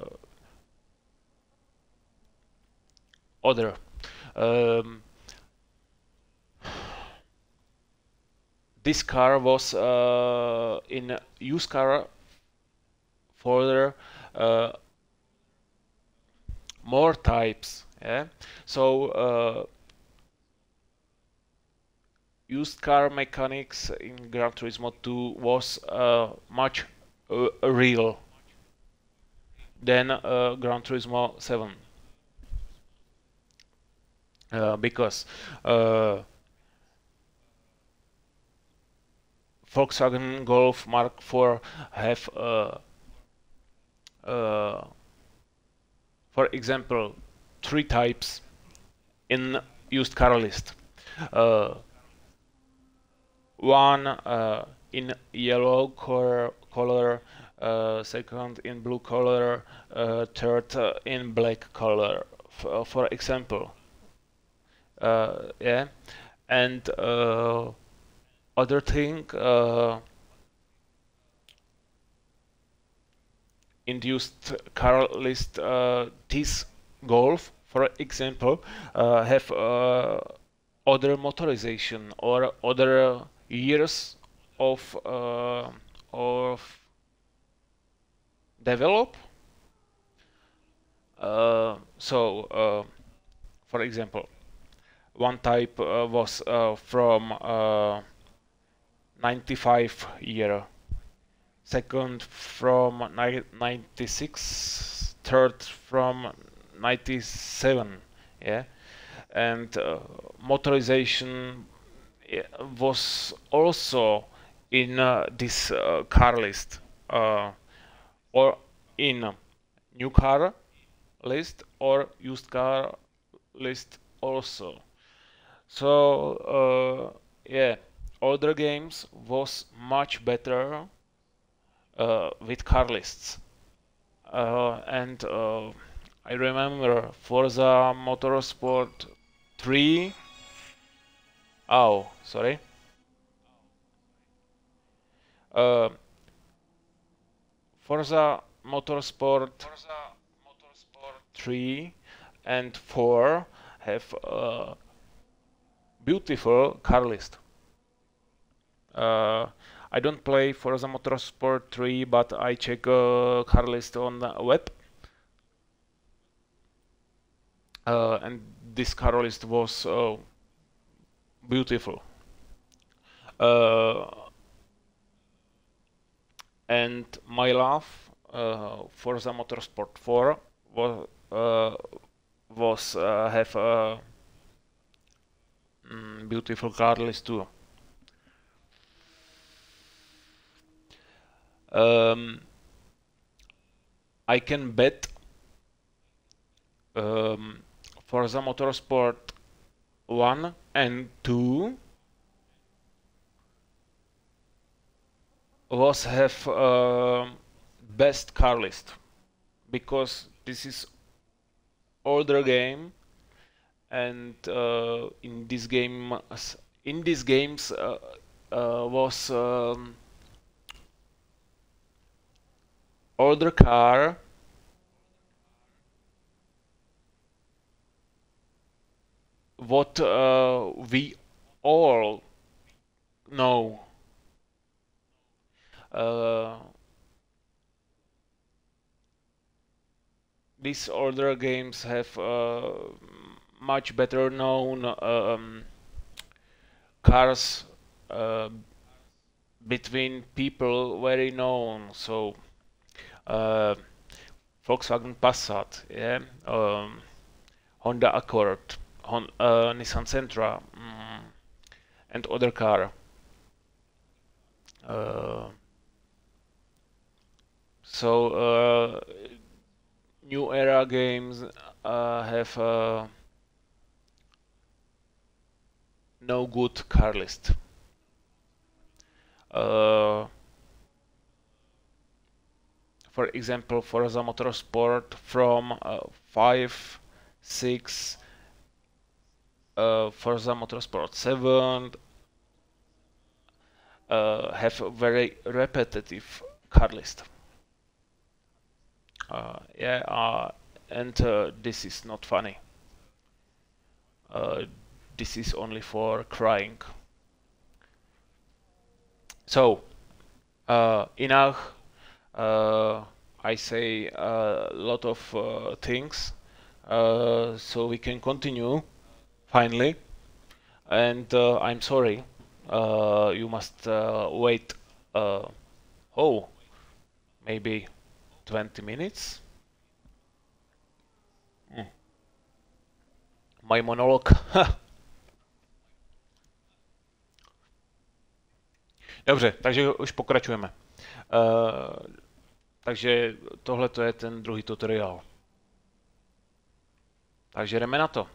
other. Um, this car was uh, in used car folder uh, more types yeah? So uh, used car mechanics in Gran Turismo 2 was uh, much uh, real than uh, Gran Turismo 7 uh, because uh, Volkswagen Golf Mark 4 have uh, uh, for example three types in used car list. One in yellow color, color uh, second in blue color uh, third uh, in black color. For example uh, yeah. And uh, other thing uh, induced car list uh, this golf for example uh, have uh, other motorization or other years of uh, of develop. So for example one type uh, was uh, from uh, 95 year. Second from ni- 96 third from 97 yeah. And uh, motorization was also in uh, this uh, car list or in new car list or used car list also so uh, yeah older games was much better uh, with car lists. Uh, and uh, I remember Forza Motorsport 3 oh sorry. Uh, Forza Motorsport 3 and 4 have a beautiful car list uh, I don't play Forza Motorsport 3 but I check uh, car list on the web uh, and this car list was uh, beautiful. Uh, and my love uh, Forza Motorsport 4 was uh, was uh, have a mm, beautiful car list too. Um, I can bet um, Forza Motorsport 1 and 2 was have uh, best car list because this is older game and uh, in this game in these games uh, uh, was um, older car. What uh, we all know. Uh, these older games have uh, much better known um, cars uh, between people very known. So uh, Volkswagen Passat yeah um, Honda Accord Hon uh, Nissan Sentra mm, and other car. Uh, so uh, new era games uh, have uh, no good car list. Uh, for example, for Forza Motorsport from uh, 5, 6, uh, Forza Motorsport 7 uh, have a very repetitive car list. Uh, yeah, uh, and uh, this is not funny. This is only for crying. So, uh, enough. Uh, I say a lot of uh, things, uh, so we can continue finally. And uh, I'm sorry, uh, you must wait. Oh, maybe 20 minutes. Hmm. My monologue. <laughs> Dobře, takže už pokračujeme. Uh, takže tohle to je ten druhý tutoriál. Takže jdeme na to. Uh,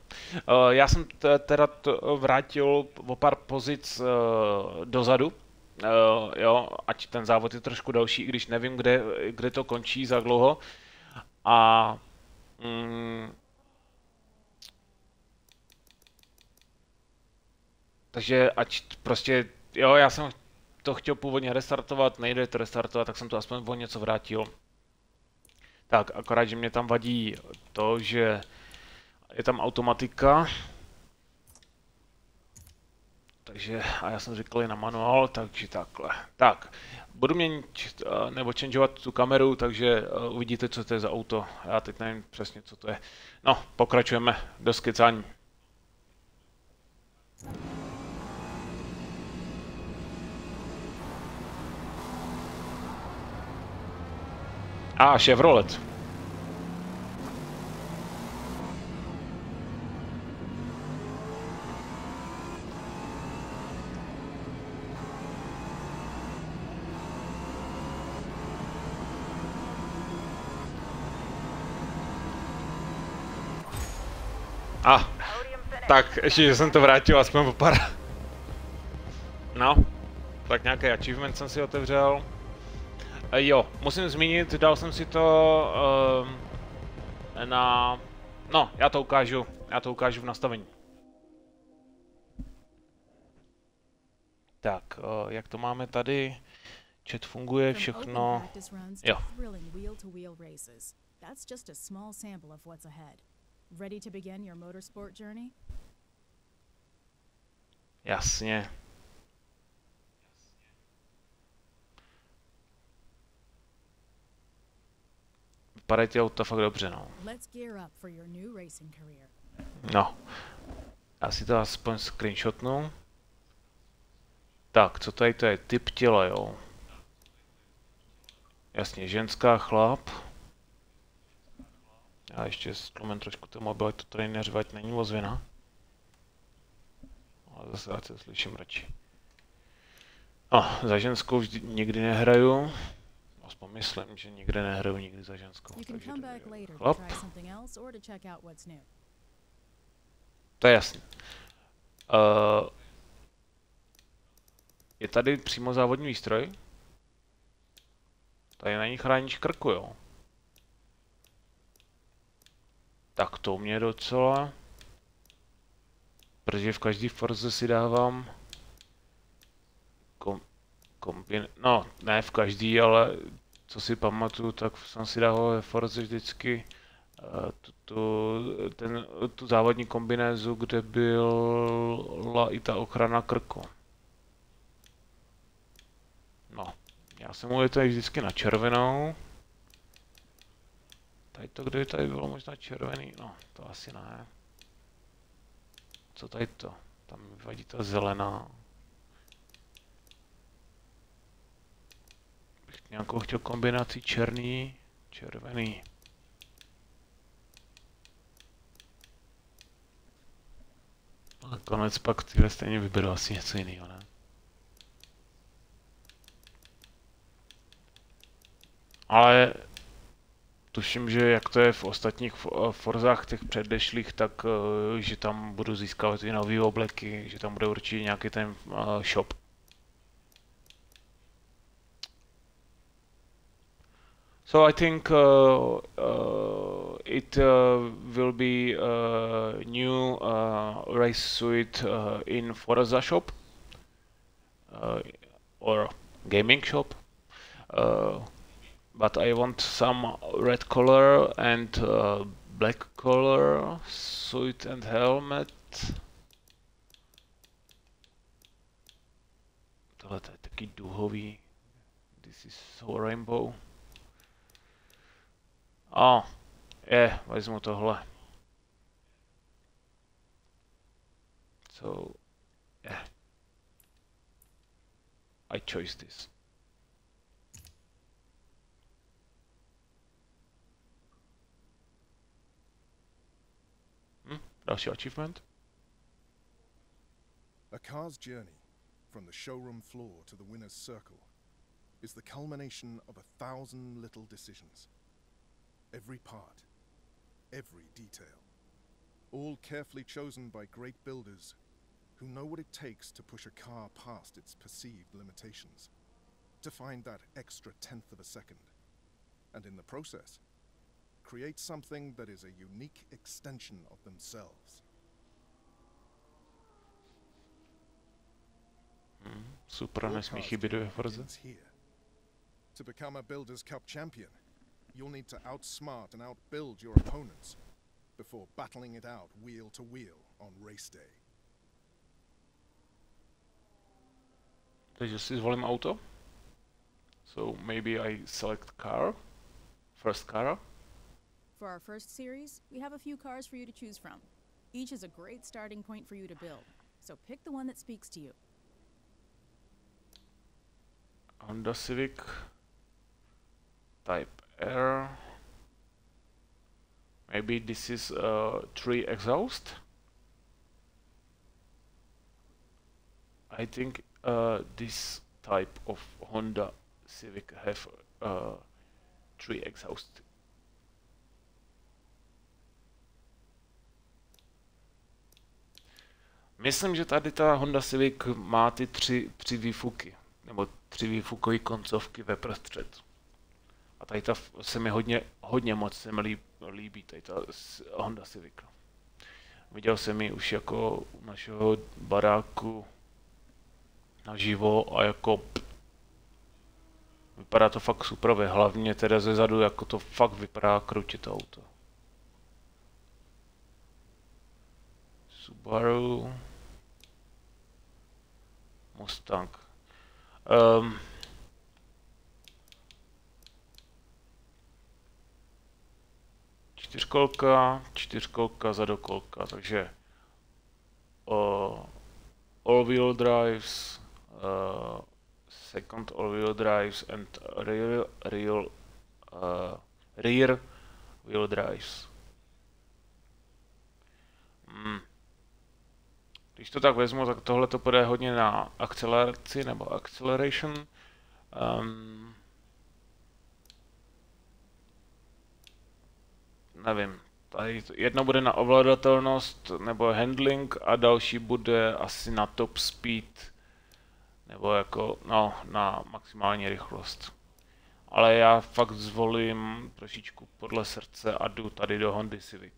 já jsem teda to vrátil o pár pozic uh, dozadu, jo, ať ten závod je trošku další, i když nevím, kde, kde to končí, za dlouho. A mm, takže ať prostě, jo, já jsem to chtěl původně restartovat, nejde to restartovat, tak jsem to aspoň o něco vrátil. Tak, akorát, že mě tam vadí to, že je tam automatika. Takže, a já jsem říkal na manuál, takže takhle. Tak, budu měnit nebo changeovat tu kameru, takže uvidíte, co to je za auto. Já teď nevím přesně, co to je. No, pokračujeme do skicání. A, Chevrolet. A, ah, tak ještě, že jsem to vrátil aspoň po pár. No, tak nějaký achievement jsem si otevřel. E, jo, musím zmínit, dal jsem si to uh, na... No, já to ukážu, já to ukážu v nastavení. Tak, uh, jak to máme tady? Chat funguje, všechno. Jo. That's just a small sample of what's ahead. Ready to begin your motorsport journey? Jasně. Vypadají ty auta fakt dobře, no. No. Já si to aspoň screenshotnu. Tak, co tady to je? Typ těla, jo. Jasně, ženská, chlap. Já ještě stlumím trošku ten mobil, to tady neřvať, není ozvěna. Ale zase já to slyším radši. No, za ženskou vždy, nikdy nehraju. Aspoň myslím, že nikdy nehraju nikdy za ženskou. Chlap. to je jasný. Uh, je tady přímo závodní výstroj? Tady není chránič krku, jo? Tak to mě docela... Protože v každý Forze si dávám... Kom, kombin... No, ne v každý, ale co si pamatuju, tak jsem si dával Forze vždycky eh, tu, tu, ten, tu závodní kombinézu, kde byla i ta ochrana krku. No, já jsem mu tady vždycky na červenou. Tady to, kde tady bylo možná červený, no, to asi ne. Co tady to? Tam vadí ta zelená. Nějakou chtěl kombinaci černý, červený. Nakonec pak tyhle stejně vyberu asi něco jiného, ne? Ale tuším, že jak to je v ostatních fo- Forzách těch předešlých, tak eh, že tam budu získávat i nové obleky, že tam bude určitě nějaký ten eh, shop. So I think uh, uh, it uh, will be a new uh, race suite uh, in Forza shop uh, or gaming shop. But I want some red color and black color suit and helmet. Tohle to je taky duhový. This is so rainbow. A, je, vezmu tohle. So, yeah. I chose this. Hm, další achievement. A car's journey, from the showroom floor to the winner's circle, is the culmination of a thousand little decisions. Every part, every detail, all carefully chosen by great builders who know what it takes to push a car past its perceived limitations, to find that extra tenth of a second, and in the process, create something that is a unique extension of themselves. Mm-hmm. Super, Your nesmí car's chybět ve journey Forze. begins here. To become a Builders Cup champion, you'll need to outsmart and outbuild your opponents before battling it out wheel to wheel on race day. Takže si zvolím auto. So maybe I select car. First car. For our first series, we have a few cars for you to choose from. Each is a great starting point for you to build, so pick the one that speaks to you. Honda Civic. Type R. Maybe this is uh, three exhaust. I think uh, this type of Honda Civic have uh, three exhaust. Myslím, že tady ta Honda Civic má ty tři, tři výfuky, nebo tři výfukové koncovky ve prostřed. Tady ta se mi hodně, hodně moc se mi líbí, líbí tady ta Honda Civic. Viděl jsem ji už jako u našeho baráku naživo a jako vypadá to fakt super, hlavně teda ze zadu jako to fakt vypadá krutě to auto. Subaru Mustang. Um, čtyřkolka, čtyřkolka, zadokolka, takže uh, all-wheel drives, uh, second all-wheel drives and rear, rear, uh, rear wheel drives. Hmm. Když to tak vezmu, tak tohle to půjde hodně na akceleraci nebo acceleration. Um, nevím, tady jedno bude na ovladatelnost nebo handling a další bude asi na top speed nebo jako, no, na maximální rychlost. Ale já fakt zvolím trošičku podle srdce a jdu tady do Hondy Civic.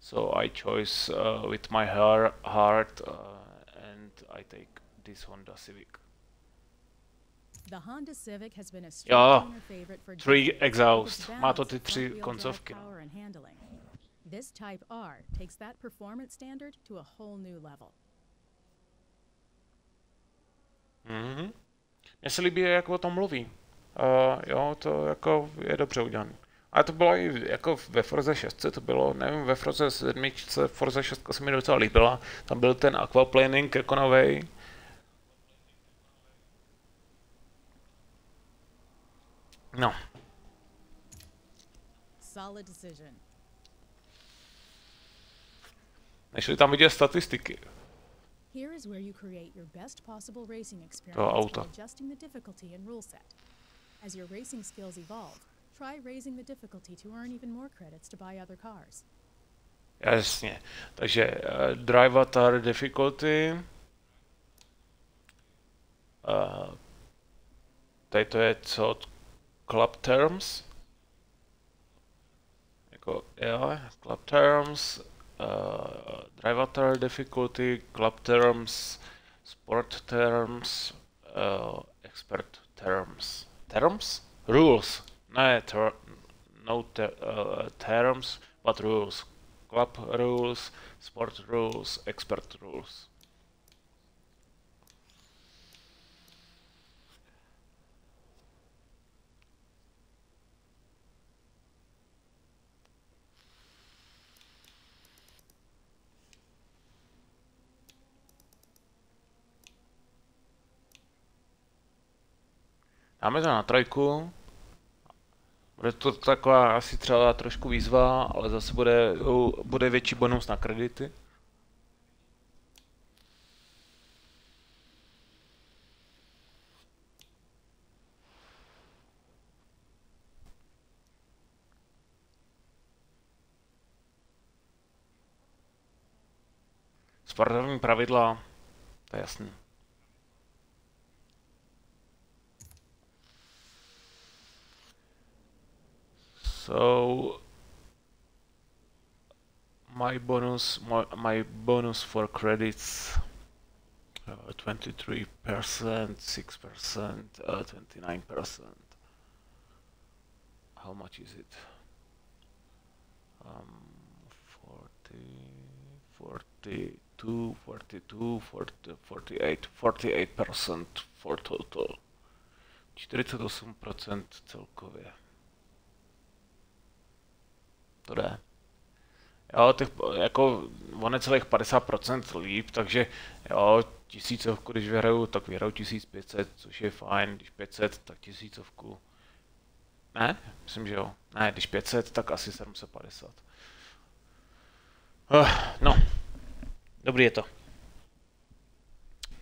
So I choose uh, with my heart uh, and I take this Honda Civic. The Honda Civic has been a Jo, three decades exhaust. Má to ty tři koncovky. This Type R takes that performance standard to a whole new level. Mhm. Mně se líbí, jak o tom mluví. Uh, jo, to jako je dobře udělané. Ale to bylo i jako ve Forze 6, to bylo, nevím, ve Forze 7, Forze 6 se mi docela líbila. Tam byl ten aquaplaning jako novej. No, Solid decision. nešli tam vidět statistiky. Here is where you create your best possible racing To experience auto. by adjusting the difficulty and rule set. As your racing skills evolve, try raising the difficulty to earn even more credits to buy other cars. Jasně. Takže uh, Drive Avatar Difficulty. Uh, tady to je co? Club Terms. Jako, jo, Club Terms. Uh, Drive Difficulty, Club Terms, Sport Terms, uh, Expert Terms. Terms? Rules. Ne, ter no ter uh, terms, but rules. Club rules, sport rules, expert rules. Dáme to na trojku. Bude to taková asi třeba trošku výzva, ale zase bude, bude větší bonus na kredity. Sportovní pravidla, to je jasný. So my bonus my, my bonus for credits uh, 23%, 6%, uh, 29%. How much is it? Um, 40, 42, 42, 40, 48, 48% for total. 48% celkově. To jde. Jo, těch, jako, on je celých 50% líp, takže jo, tisícovku, když vyhraju, tak vyhraju 1500, což je fajn, když 500, tak tisícovku. Ne? Myslím, že jo. Ne, když 500, tak asi 750. Uh, no, dobrý je to.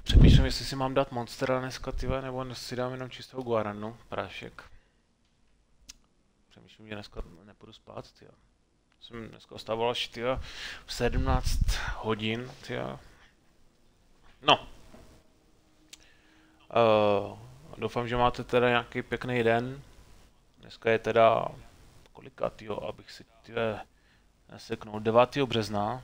Přemýšlím, jestli si mám dát Monstera dneska, tyhle, nebo si dám jenom čistou Guaranu, prášek. Přemýšlím, že dneska nepůjdu spát, tyjo. Jsem dneska vstával až tyjo, v 17 hodin, tyjo. No. Uh, doufám, že máte teda nějaký pěkný den. Dneska je teda kolikátýho, abych si tyhle neseknul, 9. března.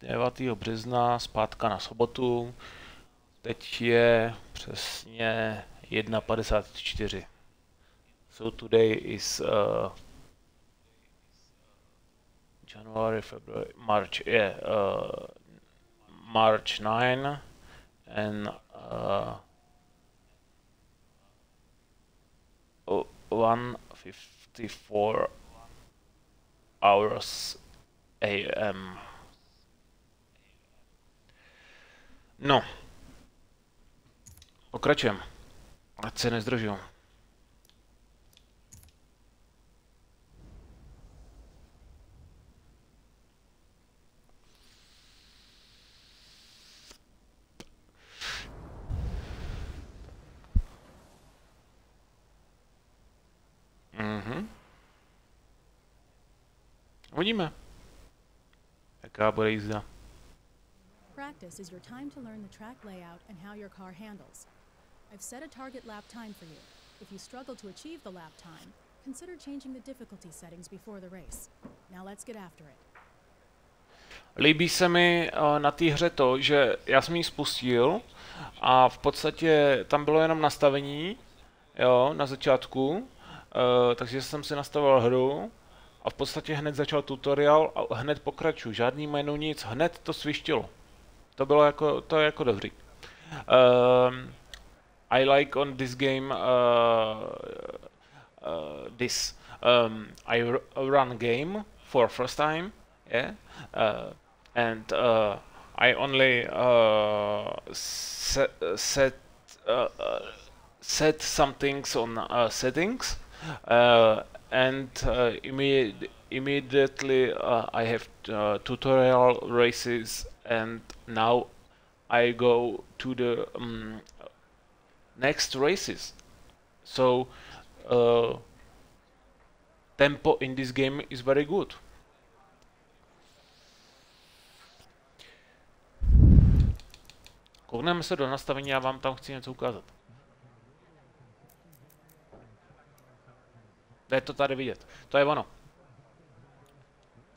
9. března, zpátka na sobotu. Teď je přesně 1.54. So today is uh, January, February, March, yeah, uh, March 9 and uh, oh, 1.54 hours AM. No. Pokračujeme. Ať se nezdržu. Mhm. Uvidíme. Jaká bude jízda. Practice is your time to learn the track layout and how your car handles. I've set a target lap time for you. If you struggle to achieve the lap time, consider changing the difficulty settings before the race. Now let's get after it. Líbí se mi uh, na té hře to, že já jsem ji spustil a v podstatě tam bylo jenom nastavení, jo, na začátku, uh, takže jsem si nastavil hru a v podstatě hned začal tutoriál a hned pokračuju. Žádný menu, nic, hned to svištilo. To bylo jako, to je jako dobrý. Um, I like on this game uh, uh, this. Um, I run game for first time, yeah, uh, and uh, I only uh, set set uh, uh, set some things on uh, settings, uh, and uh, imme- immediately uh, I have uh, tutorial races, and now I go to the um, next races. So uh, tempo in this game is very good. Koukneme se do nastavení, já vám tam chci něco ukázat. Je to tady vidět. To je ono.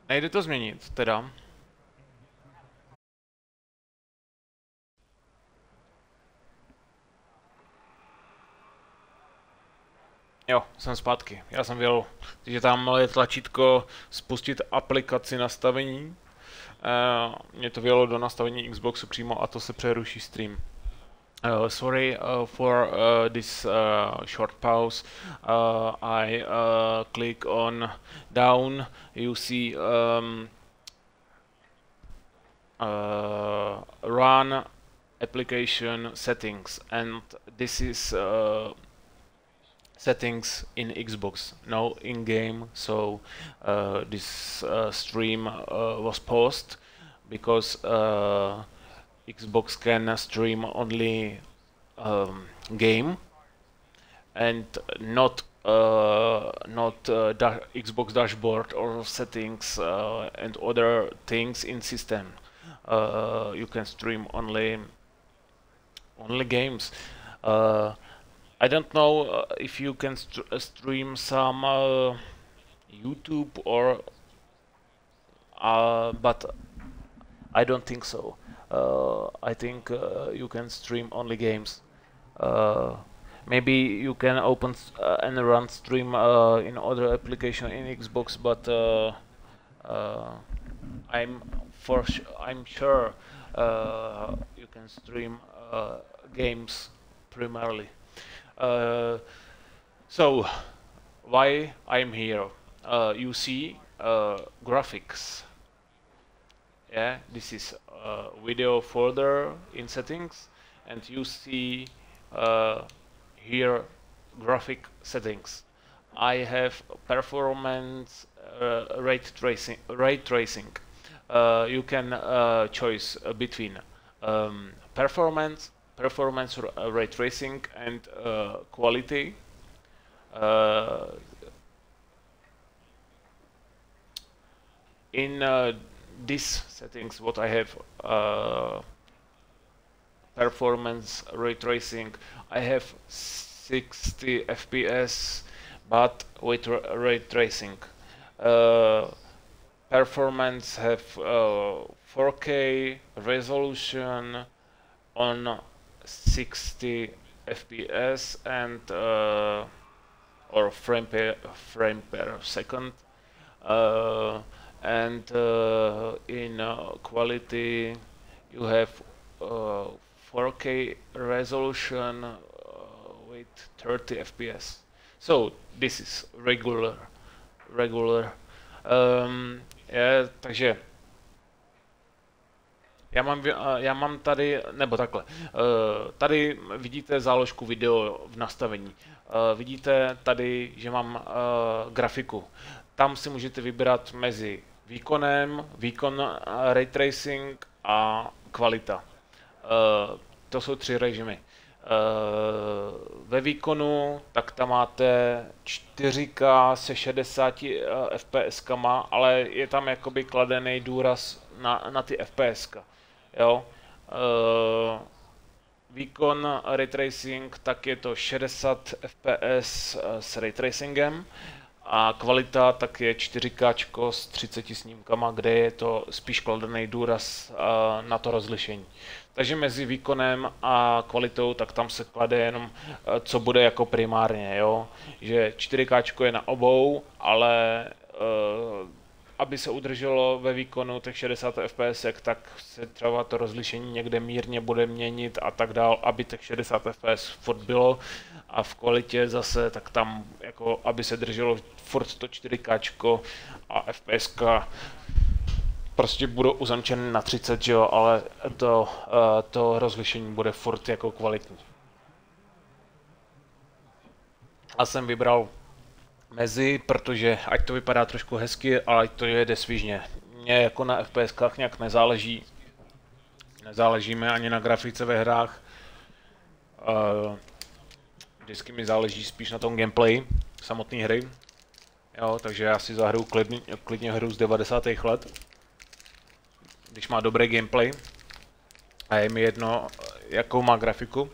Nejde to změnit, teda. Jo, jsem zpátky. Já jsem věl, že tam je tlačítko spustit aplikaci nastavení. Uh, mě to vělo do nastavení Xboxu přímo a to se přeruší stream. Uh, sorry uh, for uh, this uh, short pause. Uh, I uh, click on down. You see um, run application settings, and this is settings in Xbox, no in game. So this stream was paused because Xbox can stream only um, game and not uh, not uh, da- Xbox dashboard or settings uh, and other things in system. Uh, you can stream only only games. Uh, I don't know uh, if you can st- stream some YouTube or, but I don't think so. Uh, I think uh, you can stream only games. Uh, maybe you can open uh, and run stream uh, in other application in Xbox, but uh, I'm for I'm sure you can stream games primarily. So, why I'm here? You see graphics. Yeah, this is uh, video folder in settings, and you see uh, here graphic settings. I have performance uh, ray tracing. Ray tracing. Uh, you can uh, choose between um, performance, performance ray tracing, and quality. In these settings, what I have uh, performance ray tracing, I have 60 FPS, but with ray tracing. Uh, performance have uh, 4K resolution on 60 FPS and uh, or frame per frame per second. Uh, and uh, in uh, quality, you have uh, 4K resolution uh, with 30 FPS. So this is regular, regular. Um, je, takže já mám, já mám tady, nebo takhle, tady vidíte záložku video v nastavení. Vidíte tady, že mám grafiku. Tam si můžete vybrat mezi výkonem, výkon uh, ray tracing a kvalita. Uh, to jsou tři režimy. Uh, ve výkonu, tak tam máte 4K se 60 uh, FPS, ale je tam jakoby kladený důraz na, na ty FPS. Jo? Výkon ray tracing, tak je to 60 FPS s ray tracingem a kvalita tak je 4K s 30 snímkama, kde je to spíš kladený důraz uh, na to rozlišení. Takže mezi výkonem a kvalitou, tak tam se klade jenom, eh, co bude jako primárně, jo. Že 4K je na obou, ale uh, aby se udrželo ve výkonu těch 60 fps, tak se třeba to rozlišení někde mírně bude měnit a tak dál, aby těch 60 fps furt bylo a v kvalitě zase, tak tam jako, aby se drželo furt to 4K a FPS prostě budou uzamčeny na 30, že jo, ale to, uh, to rozlišení bude furt jako kvalitní. A jsem vybral mezi, protože ať to vypadá trošku hezky, ale ať to jede svižně. Mně jako na FPSkách nějak nezáleží. Nezáleží mi ani na grafice ve hrách. Uh, vždycky mi záleží spíš na tom gameplay samotné hry. Jo, takže já si zahraju klidně, klidně hru z 90. let když má dobrý gameplay a je mi jedno, jakou má grafiku.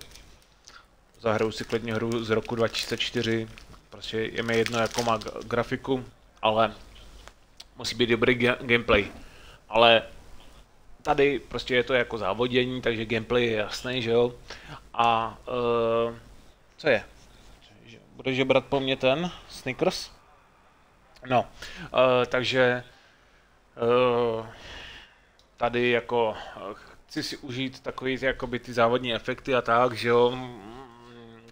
Zahraju si klidně hru z roku 2004, prostě je mi jedno, jakou má grafiku, ale musí být dobrý ga gameplay. Ale tady prostě je to jako závodění, takže gameplay je jasný, že jo. A uh, co je? Budeš žebrat po mně ten Snickers? No, uh, takže uh, tady jako chci si užít takový ty, jakoby ty závodní efekty a tak, že jo,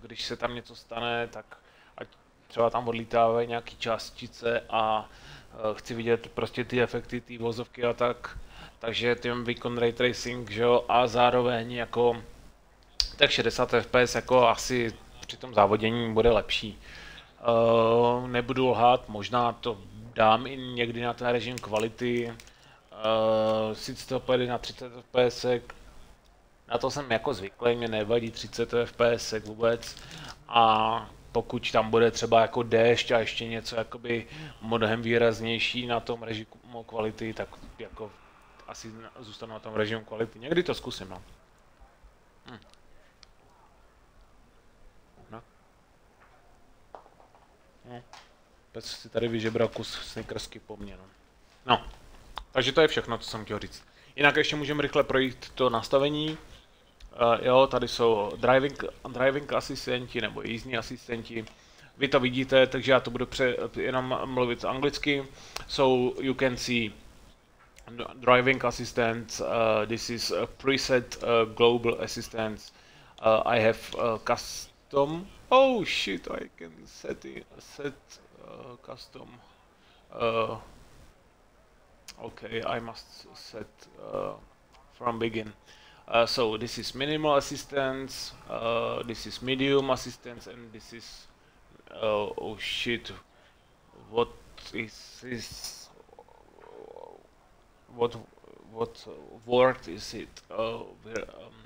když se tam něco stane, tak třeba tam odlítávají nějaký částice a uh, chci vidět prostě ty efekty, ty vozovky a tak, takže tím výkon ray tracing, že jo, a zároveň jako tak 60 fps jako asi při tom závodění bude lepší. Uh, nebudu lhát, možná to dám i někdy na ten režim kvality, Uh, sice to pojede na 30 fps, na to jsem jako zvyklý, mě nevadí 30 fps vůbec. A pokud tam bude třeba jako déšť a ještě něco jakoby mnohem výraznější na tom režimu kvality, tak jako asi zůstanu na tom režimu kvality. Někdy to zkusím, no. Hm. No. no. Pes si tady vyžebral kus snickersky po mně, no. No. Takže to je všechno, co jsem chtěl říct. Jinak ještě můžeme rychle projít to nastavení. Uh, jo, tady jsou driving, driving asistenti nebo jízdní asistenti. Vy to vidíte, takže já to budu pře, jenom mluvit anglicky. So you can see driving assistant, uh, this is a preset uh, global assistant. Uh, I have uh, custom. Oh shit, I can set it, set uh, custom. Uh, okay I must set uh, from begin uh, so this is minimal assistance uh, this is medium assistance and this is uh, oh shit. What is this? What what word is it? Oh where, um,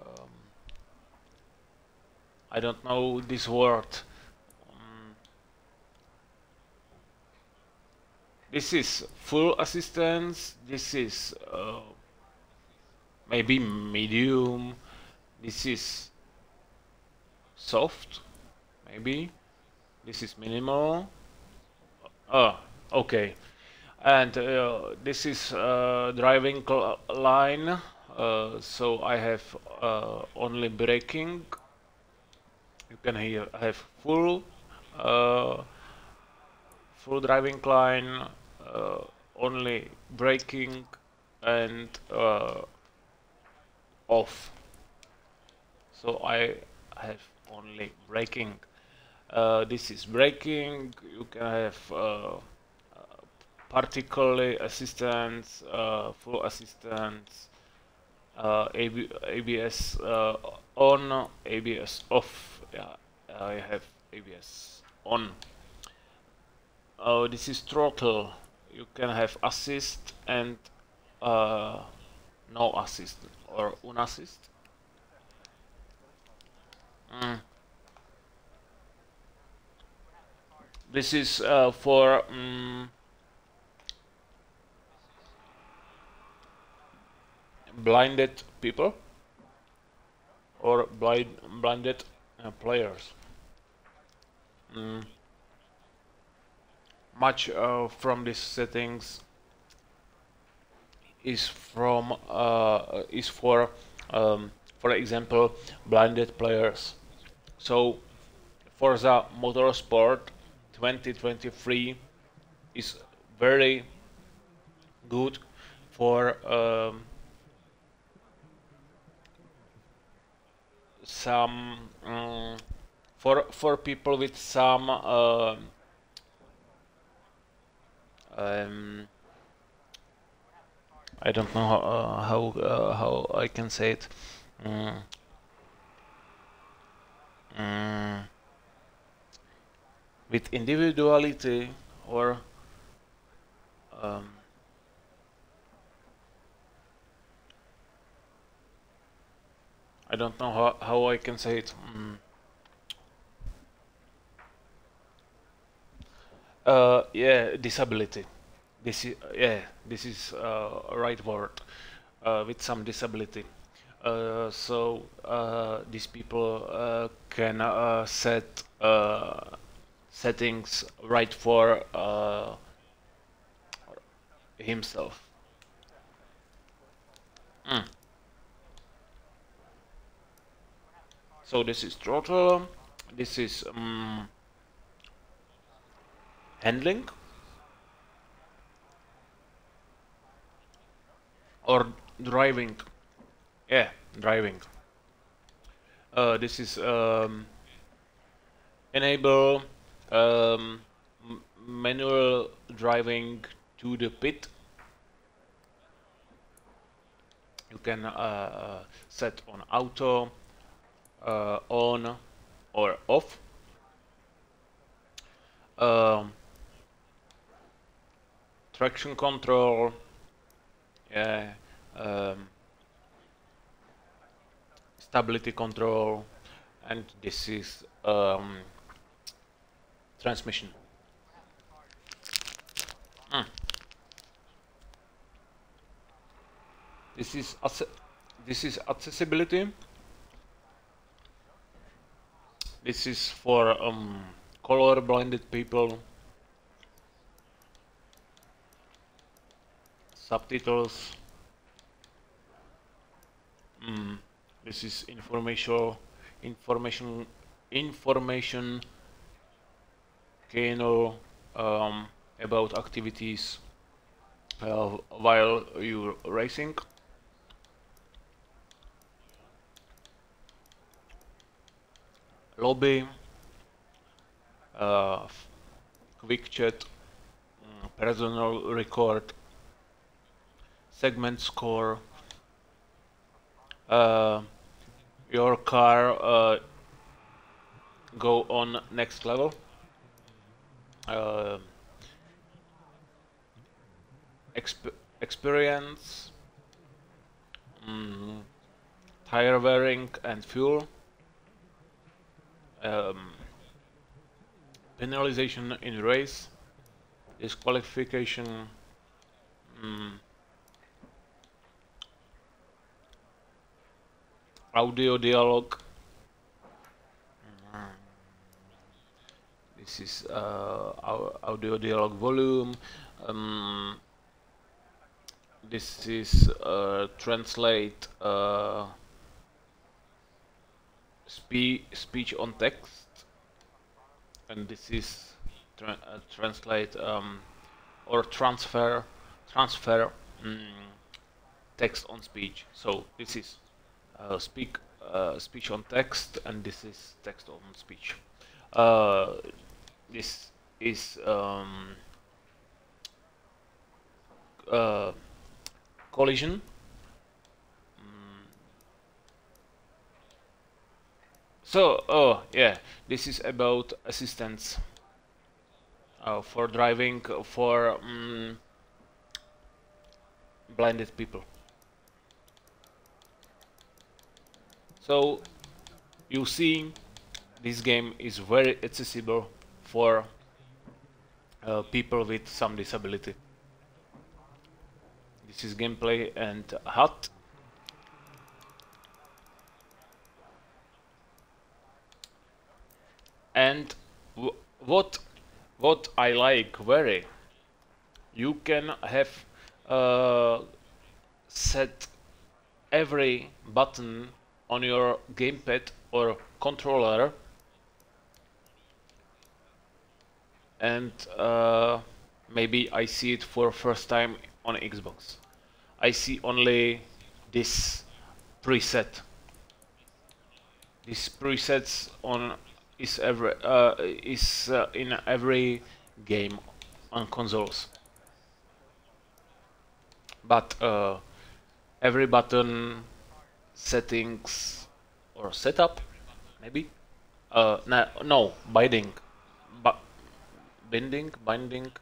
um, I don't know this word. This is full assistance. This is uh, maybe medium. This is soft, maybe. This is minimal. Oh, okay. And uh, this is uh, driving line. Uh, so I have uh, only braking. You can here have full, uh, full driving line uh, only braking and off so I have only braking Uh, this is braking. You can have uh, particularly assistance, uh, full assistance, uh, AB ABS uh, on, ABS off. Yeah, I have ABS on. Uh, this is throttle. You can have assist and uh, no assist or unassist. Mm. This is uh, for um, blinded people or blind blinded uh, players. Mm. Much uh, from these settings is from uh, is for um, for example blinded players. So Forza Motorsport 2023 is very good for um, some um, for for people with some uh, um, I don't know how uh, how, uh, how I can say it. Mm. Mm. With individuality or um, I don't know how, how I can say it. Mm. Uh, yeah, disability. This is yeah, this is uh, right word. Uh, with some disability. Uh, so uh, these people uh, can uh, set settings right for himself. Mm. So this is throttle, this is um, handling or driving. Yeah, driving. Uh, this is um, enable um, manual driving to the pit. You can uh, set on auto uh, on or off. Um, traction control, yeah, um, stability control, and this is um, transmission. Mm. This is this is accessibility. This is for um, color blinded people. Subtitles. Mm, this is information, information, information kernel um, about activities uh, while you're racing. lobby, uh, quick chat, um, personal record, segment score, uh, your car uh, go on next level. Uh, exp experience, um, tire wearing and fuel um, penalization in race, disqualification, um, audio dialogue. This is uh, audio dialogue volume. Um, this is uh, translate. Uh, spe speech on text and this is tra uh, translate um, or transfer transfer mm, text on speech so this is uh, speak uh, speech on text and this is text on speech uh, this is um, uh, collision. Mm. So, oh yeah, this is about assistance uh, for driving for mm, blinded people. So you see this game is very accessible for uh, people with some disability. This is gameplay and HUD. And what what I like very, you can have uh, set every button on your gamepad or controller and uh, maybe I see it for first time on Xbox. I see only this preset. This presets on is every uh, is uh, in every game on consoles. But uh, every button settings or setup maybe uh no, no binding but binding binding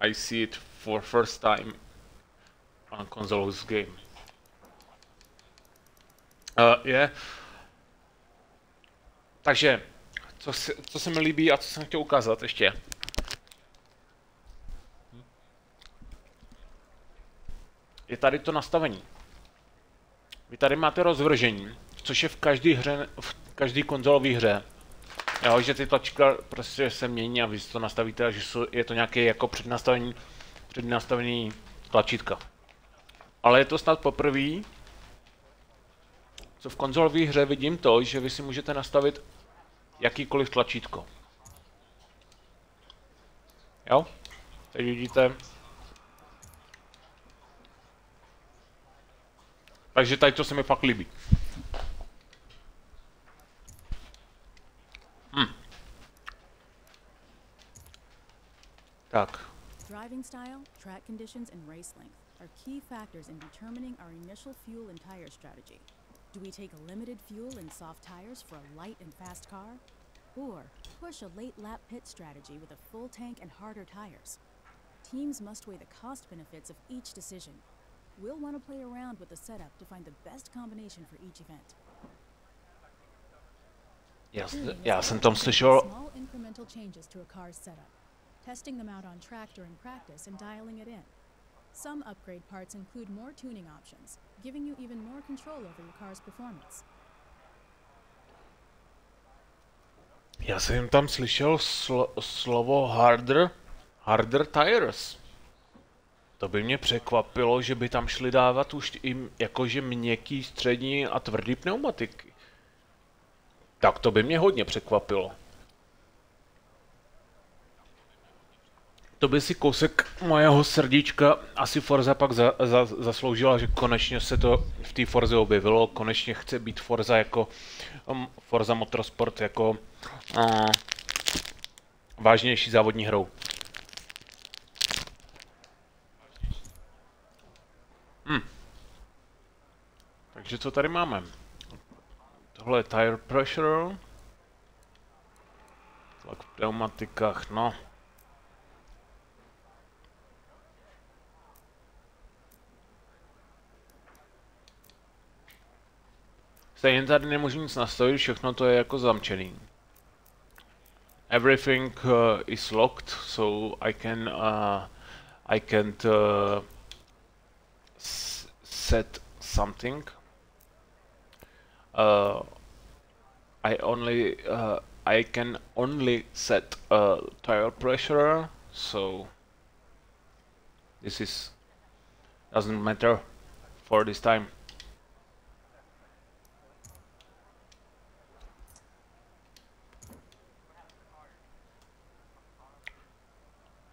I see it for first time on consoles game uh, yeah. Takže, co, si, co se mi líbí a co jsem chtěl ukázat ještě. Je tady to nastavení. Vy tady máte rozvržení, což je v každé hře, v každé konzolové hře. Jo, že ty tlačítka prostě se mění a vy to nastavíte, že jsou, je to nějaké jako přednastavení, přednastavení tlačítka. Ale je to snad poprvé, co v konzolové hře vidím to, že vy si můžete nastavit jakýkoliv tlačítko. Jo? Teď vidíte, Takže tady to se mi fakt líbí. Hm. Tak. Driving style, track conditions, and race length are key factors in determining our initial fuel and tire strategy. Do we take limited fuel and soft tires for a light and fast car? Or push a late lap pit strategy with a full tank and harder tires? Teams must weigh the cost benefits of each decision. We'll want to play around with the setup to find the best combination for each event. Já, Tuning is já all jsem tam slyšel, small incremental changes to a car's setup, testing them out on track during practice and dialing it in. Some upgrade parts include more tuning options, giving you even more control over your car's performance. já jsem tam slyšel slo, slovo harder, harder tires. To by mě překvapilo, že by tam šli dávat už i jakože měkký, střední a tvrdý pneumatiky. Tak to by mě hodně překvapilo. To by si kousek mojeho srdíčka asi Forza pak za, za, zasloužila, že konečně se to v té Forze objevilo. Konečně chce být Forza jako um, Forza Motorsport jako uh, vážnější závodní hrou. Takže co tady máme? Tohle je tire pressure. Tlak v pneumatikách, no. Stejně tady nemůžu nic nastavit, všechno to je jako zamčený. Everything uh, is locked, so I can uh, I can't uh, set something. Uh, I only uh, I can only set uh, tire pressure, so this is doesn't matter for this time.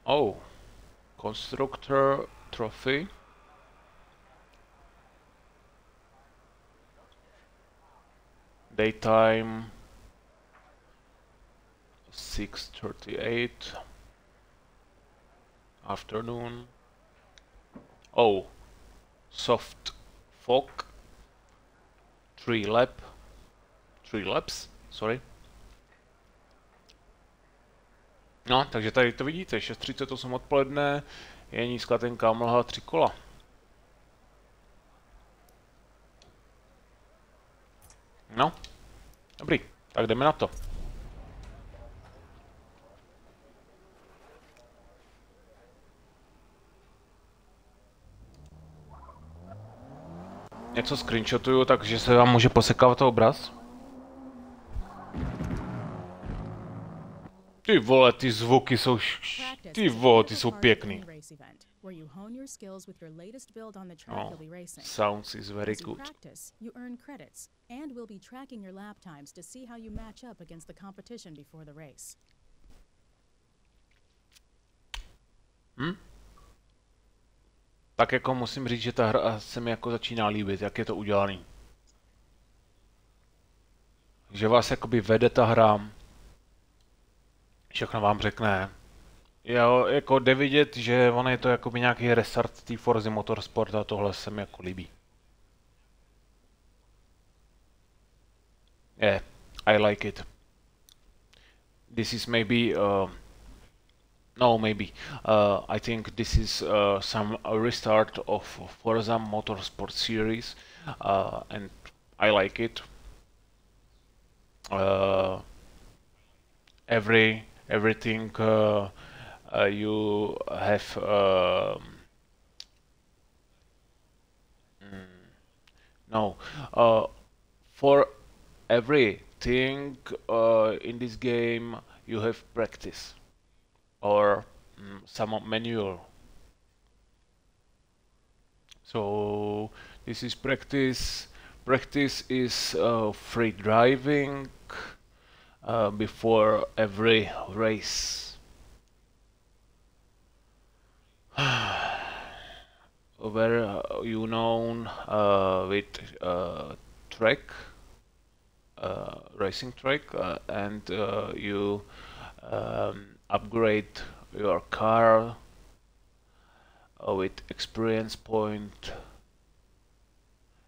Oh, constructor trophy. Daytime. 6.38 afternoon. Oh, soft fog. Three lap. Three laps, sorry. No, takže tady to vidíte, 6.38 odpoledne, je nízká tenká mlha, tři kola. No, dobrý, tak jdeme na to. Něco screenshotuju, takže se vám může posekávat obraz. Ty vole, ty zvuky jsou... Ty vole, ty jsou pěkný. Where you hone your skills with your latest build on the track Oh, you'll be racing. sounds is very As you good. practice, you earn credits, and we'll be tracking your lap times to see how you match up against the competition before the race. Tak jako musím říct, že ta hra se mi jako začíná líbit, jak je to udělaný. Že vás jakoby vede ta hra, všechno vám řekne. Jo, jako jde vidět, že ono je to jakoby nějaký restart té Forza Motorsport a tohle se mi jako líbí. Yeah, I like it. This is maybe uh, no, maybe. Uh, I think this is uh, some restart of Forza Motorsport series, uh, and I like it. Uh, every everything uh, uh, you have. um mm, no, uh, for everything uh, in this game you have practice or mm, some manual. So this is practice. Practice is uh, free driving uh, before every race. <sighs> Where uh, you known uh, with uh, track, uh, racing track, uh, and uh, you um, upgrade your car with experience point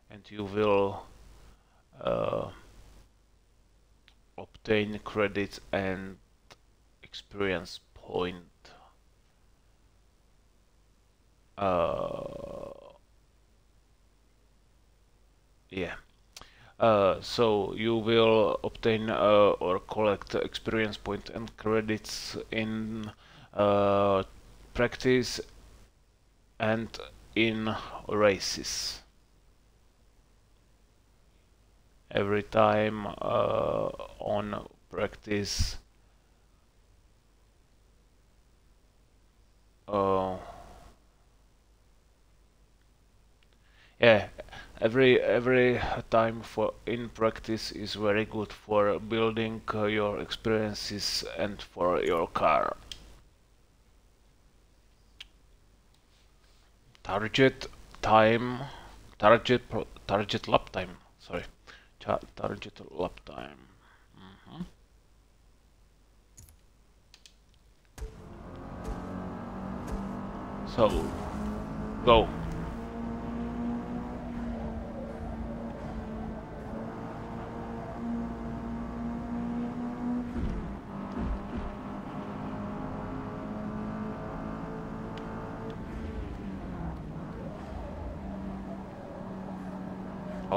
and you will obtain credits and experience point uh, yeah uh, so you will obtain uh, or collect experience point and credits in uh, practice and in races. Every time uh, on practice uh, yeah every every time for in practice is very good for building uh, your experiences and for your car. Target time target target lap time sorry. Ta- target lap time. Mhm. so go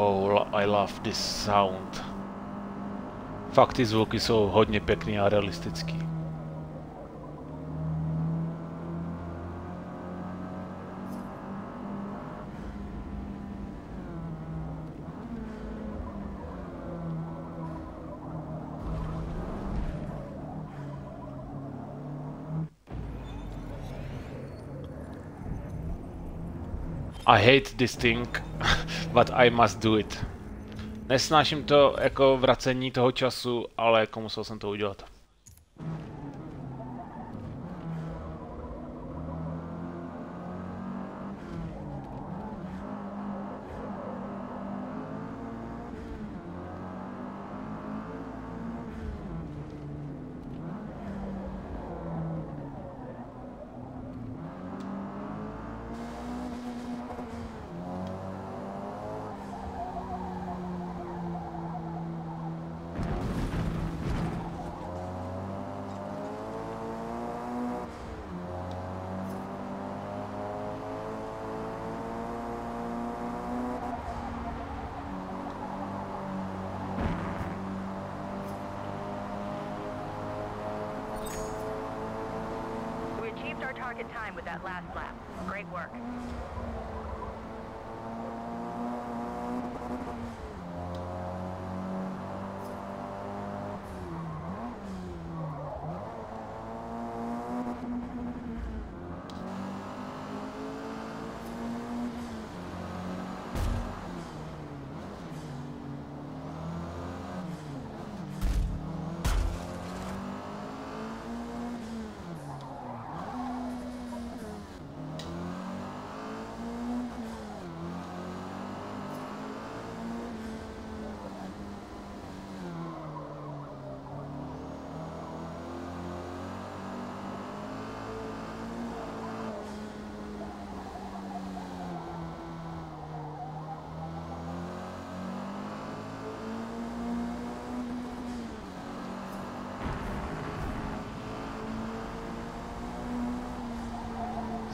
Oh, I love this sound. Fakt ty zvuky jsou hodně pěkný a realistický. I hate this thing, <laughs> but I must do it. Nesnáším to jako vracení toho času, ale jako musel jsem to udělat.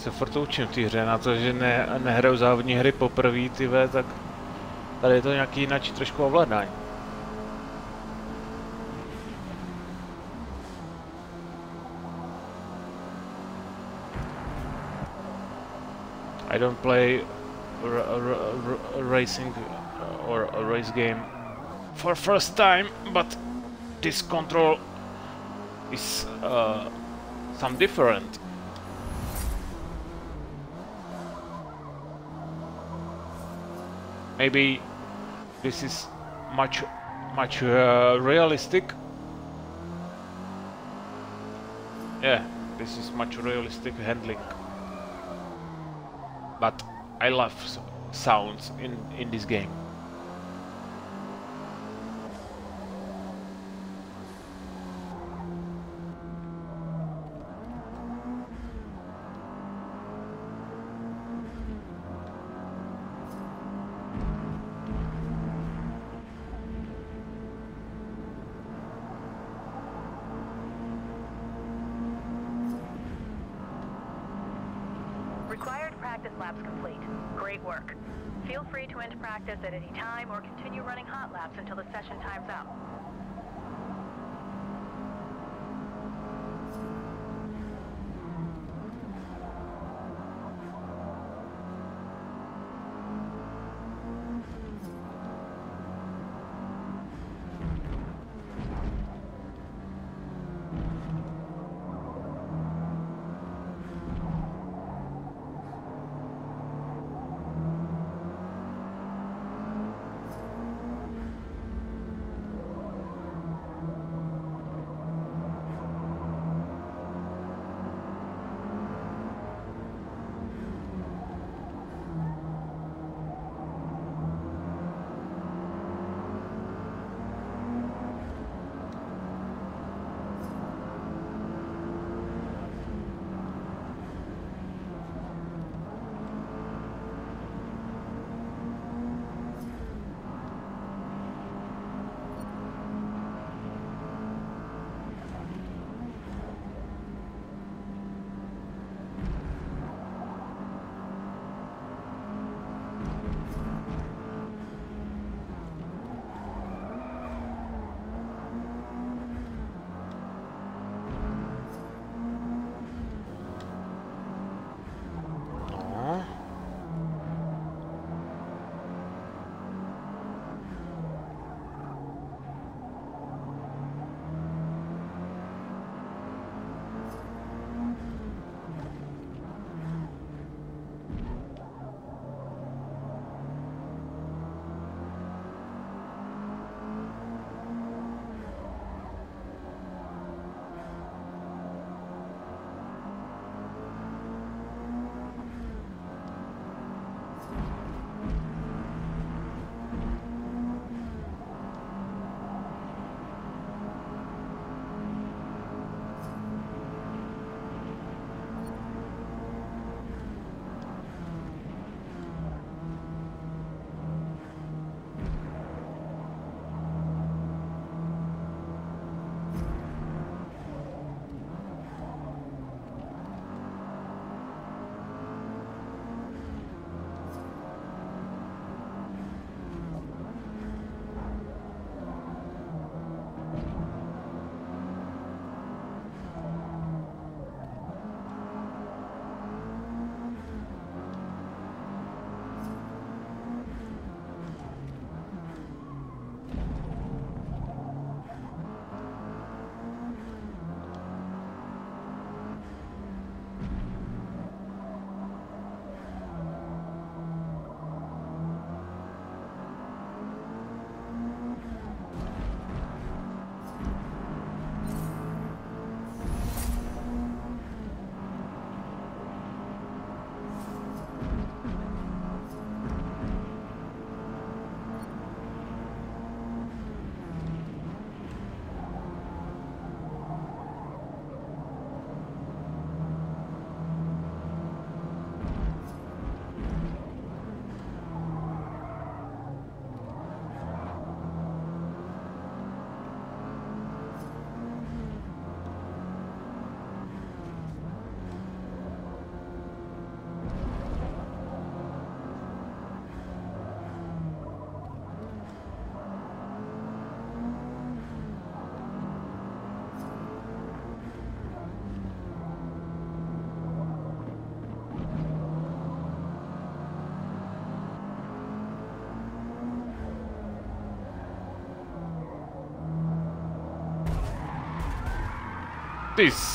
Se furt učím v té hře, na to, že ne, nehraju závodní hry poprvé, ty ve, tak tady je to nějaký jinak trošku ovládání. I don't play racing uh, or a race game for first time, but this control is uh, some different. Maybe this is much much uh, realistic. Yeah, this is much realistic handling. But I love sounds in in this game.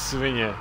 Ty svině.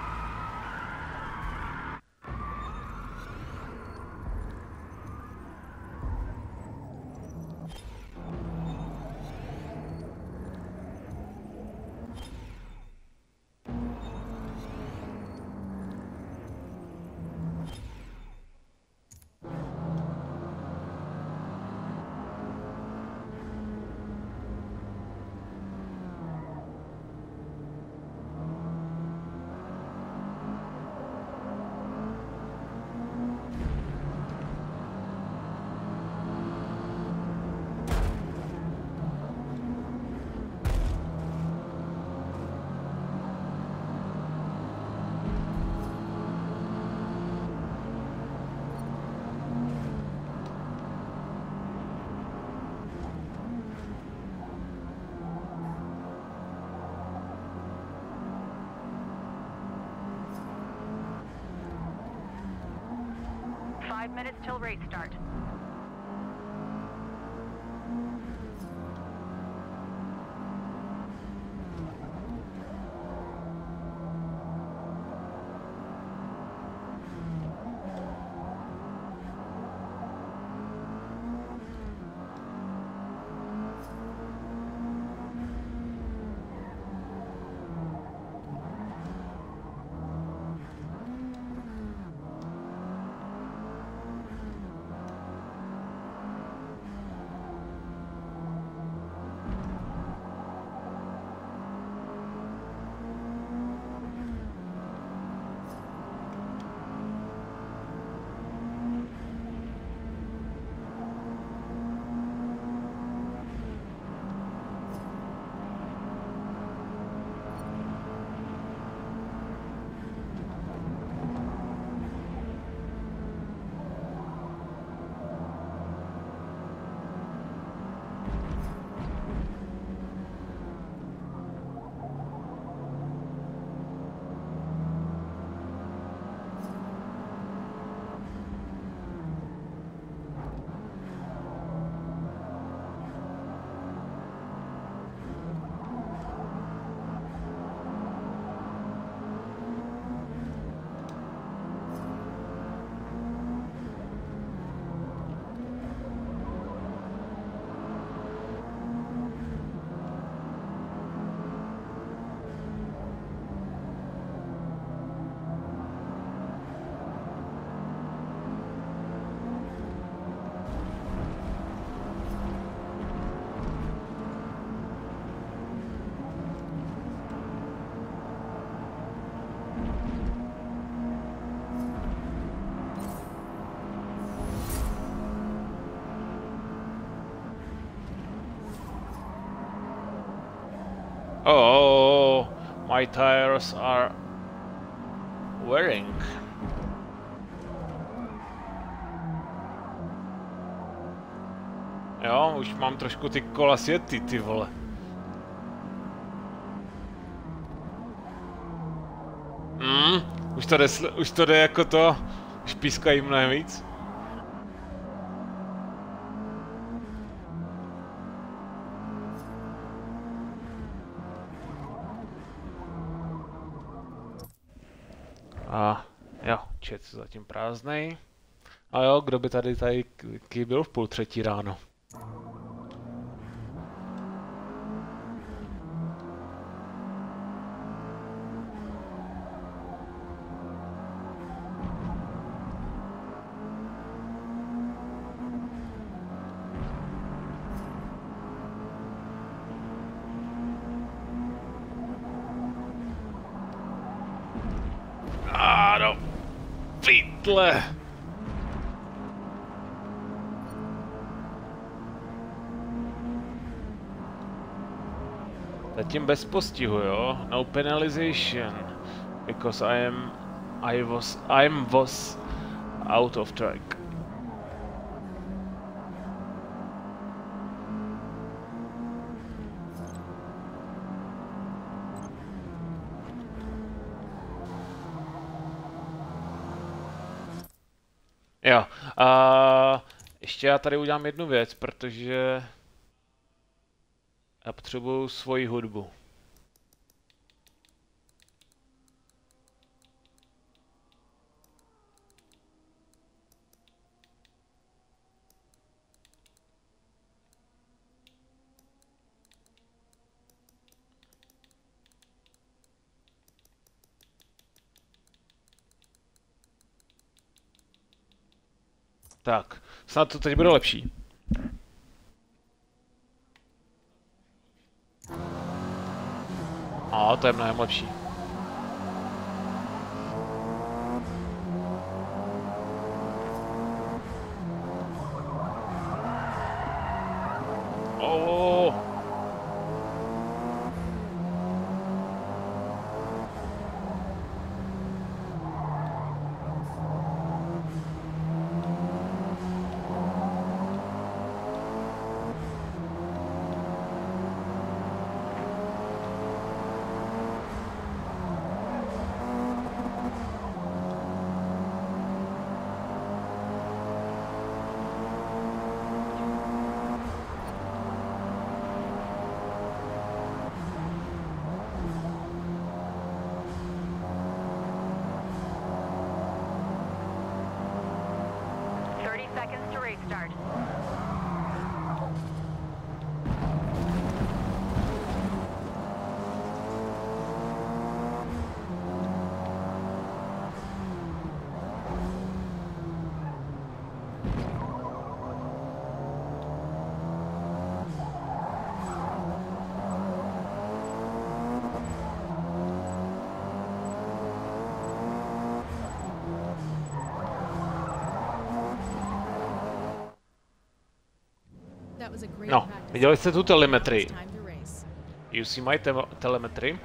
Five minutes till race start. My tires are wearing. Jo, už mám trošku ty kola světy, ty vole. Hmm, už to jde, už to jde jako to, už pískají mnohem víc. A jo, čet zatím prázdnej. A jo, kdo by tady tady byl v půl třetí ráno? Zatím bez postihu, jo? No penalization. Because I am... I was... I'm was out of track. Jo, a ještě já tady udělám jednu věc, protože potřebuju svoji hudbu. Tak, snad to teď bude lepší. To je mnohem lepší. Viděli jste tu telemetrii. You see my te telemetry?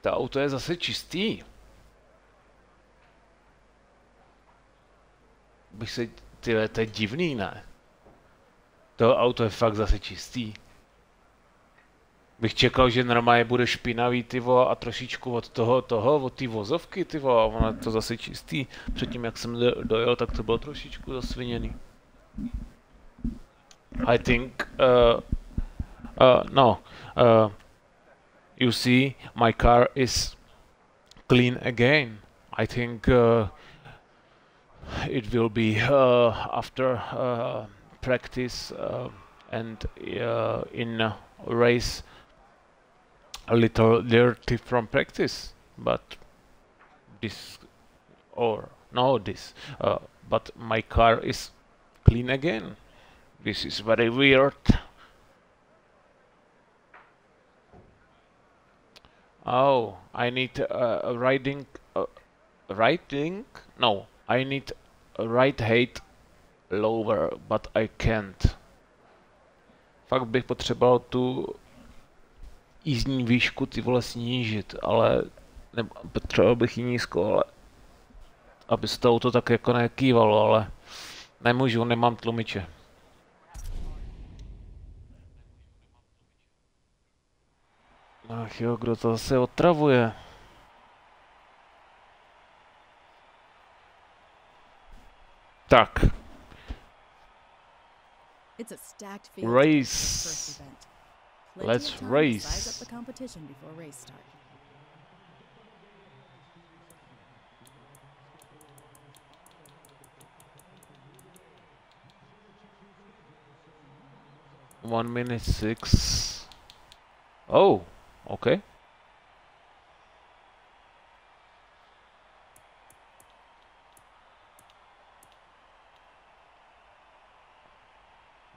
To auto je zase čistý. Bych se... Ty, to je divný, ne? To auto je fakt zase čistý. Bych čekal, že normálně bude špinavý, ty vole, a trošičku od toho, toho, od té vozovky, ty vole, a ono je to zase čistý. Předtím, jak jsem do, dojel, tak to bylo trošičku zasviněný. I think, uh, uh, no, uh, you see, my car is clean again. I think uh, it will be uh, after uh, practice uh, and uh, in uh, race a little dirty from practice, but this or no this, uh, but my car is clean again. This is very weird. Oh, I need uh, a riding, uh, riding? No, I need a ride height lower, but I can't. Fakt bych potřeboval tu jízdní výšku ty vole snížit, ale nebo potřeboval bych ji nízko, ale aby se to auto tak jako nekývalo, ale nemůžu, nemám tlumiče. Ach jo, kdo to zase otravuje? Tak, It's a stacked field to get to the Race. first event. Plenty Let's of time to race. Size up the competition before race start. one minute six. Oh, okay.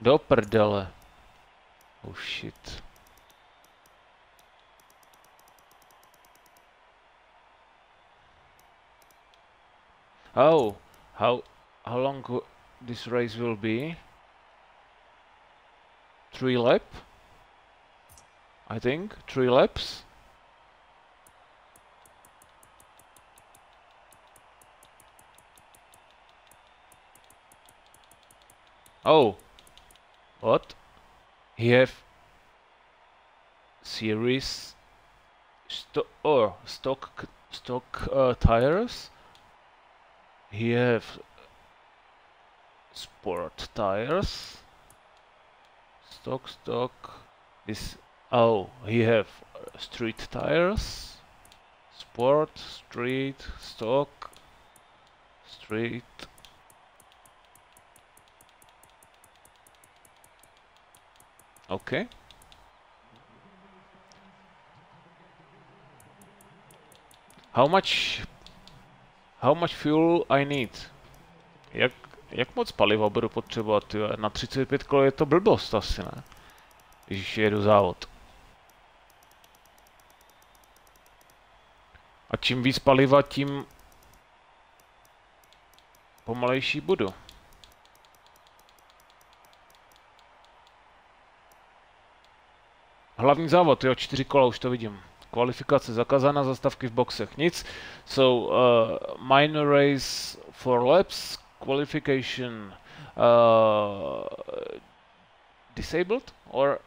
Do prdele. Oh shit. Oh, how how long this race will be? Three lap? I think three laps. Oh, what? He have series sto or stock stock uh, tires. He have sport tires. Stock stock. This oh he have street tires. Sport street stock street Okay. How much how much fuel I need? Jak, jak moc paliva budu potřebovat? Tyjo? Na 35 kol je to blbost asi, ne? Když jedu závod. A čím víc paliva, tím pomalejší budu. Hlavní závod, jo, čtyři kola, už to vidím. Kvalifikace zakázána, zastavky v boxech, nic. So, uh, minor race for laps, qualification uh, disabled or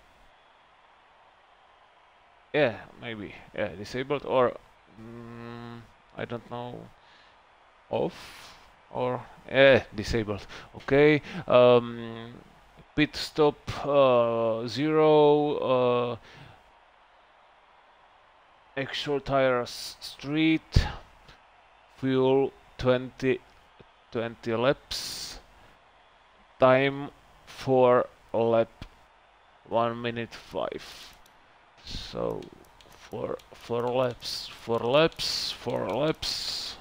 yeah, maybe yeah, disabled or mm, I don't know off or yeah, disabled. Okay. Um, pit stop uh, zero. Uh, actual tires street fuel 20 20 laps time for lap 1 minute 5 so for four laps four laps four laps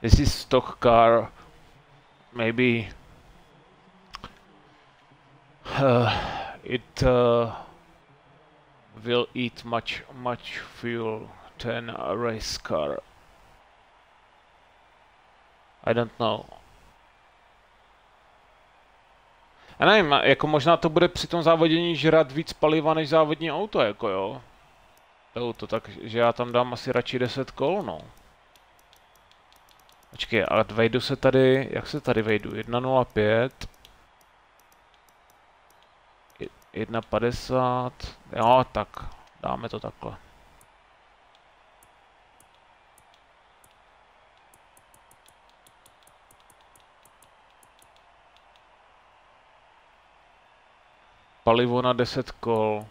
this is stock car maybe uh, it uh, will eat much much fuel than a race car I don't know Já nevím, jako možná to bude při tom závodění žrat víc paliva než závodní auto, jako jo. Auto, takže já tam dám asi radši 10 kol, no. Počkej, ale vejdu se tady, jak se tady vejdu? 1.05 1.50 Jo, tak dáme to takhle. Palivo na 10 kol.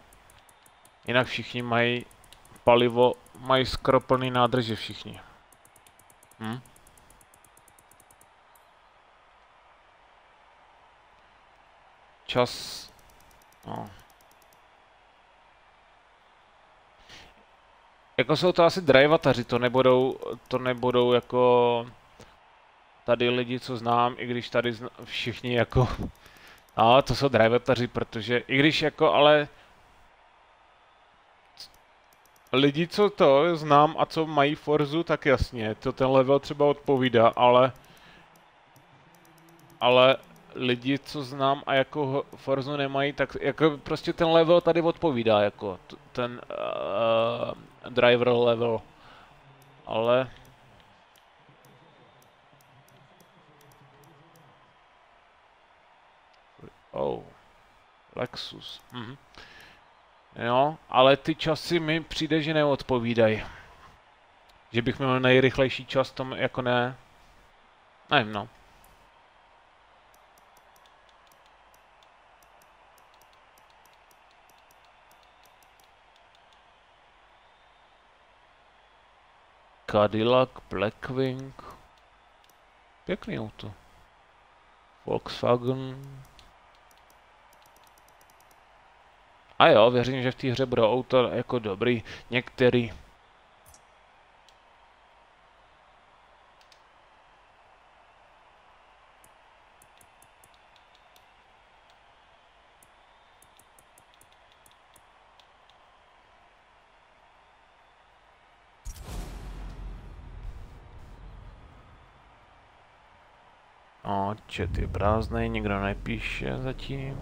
Jinak všichni mají palivo, mají skoro plný nádrže všichni. Hm? Čas... No. Jako jsou to asi drivataři, to nebudou, to nebudou jako tady lidi, co znám, i když tady zna, všichni jako, no, to jsou drivataři, protože, i když jako, ale lidi, co to znám a co mají Forzu, tak jasně, to ten level třeba odpovídá, ale ale lidi, co znám a jako Forzu nemají, tak jako prostě ten level tady odpovídá, jako ten uh, driver level. Ale... Oh. Lexus. Mhm. Jo, ale ty časy mi přijde, že neodpovídají. Že bych měl nejrychlejší čas, tom jako ne. Nevím, no. Cadillac, Blackwing. Pěkný auto. Volkswagen. A jo, věřím, že v té hře budou auto jako dobrý. Některý. No, chat je prázdný, nikdo nepíše zatím.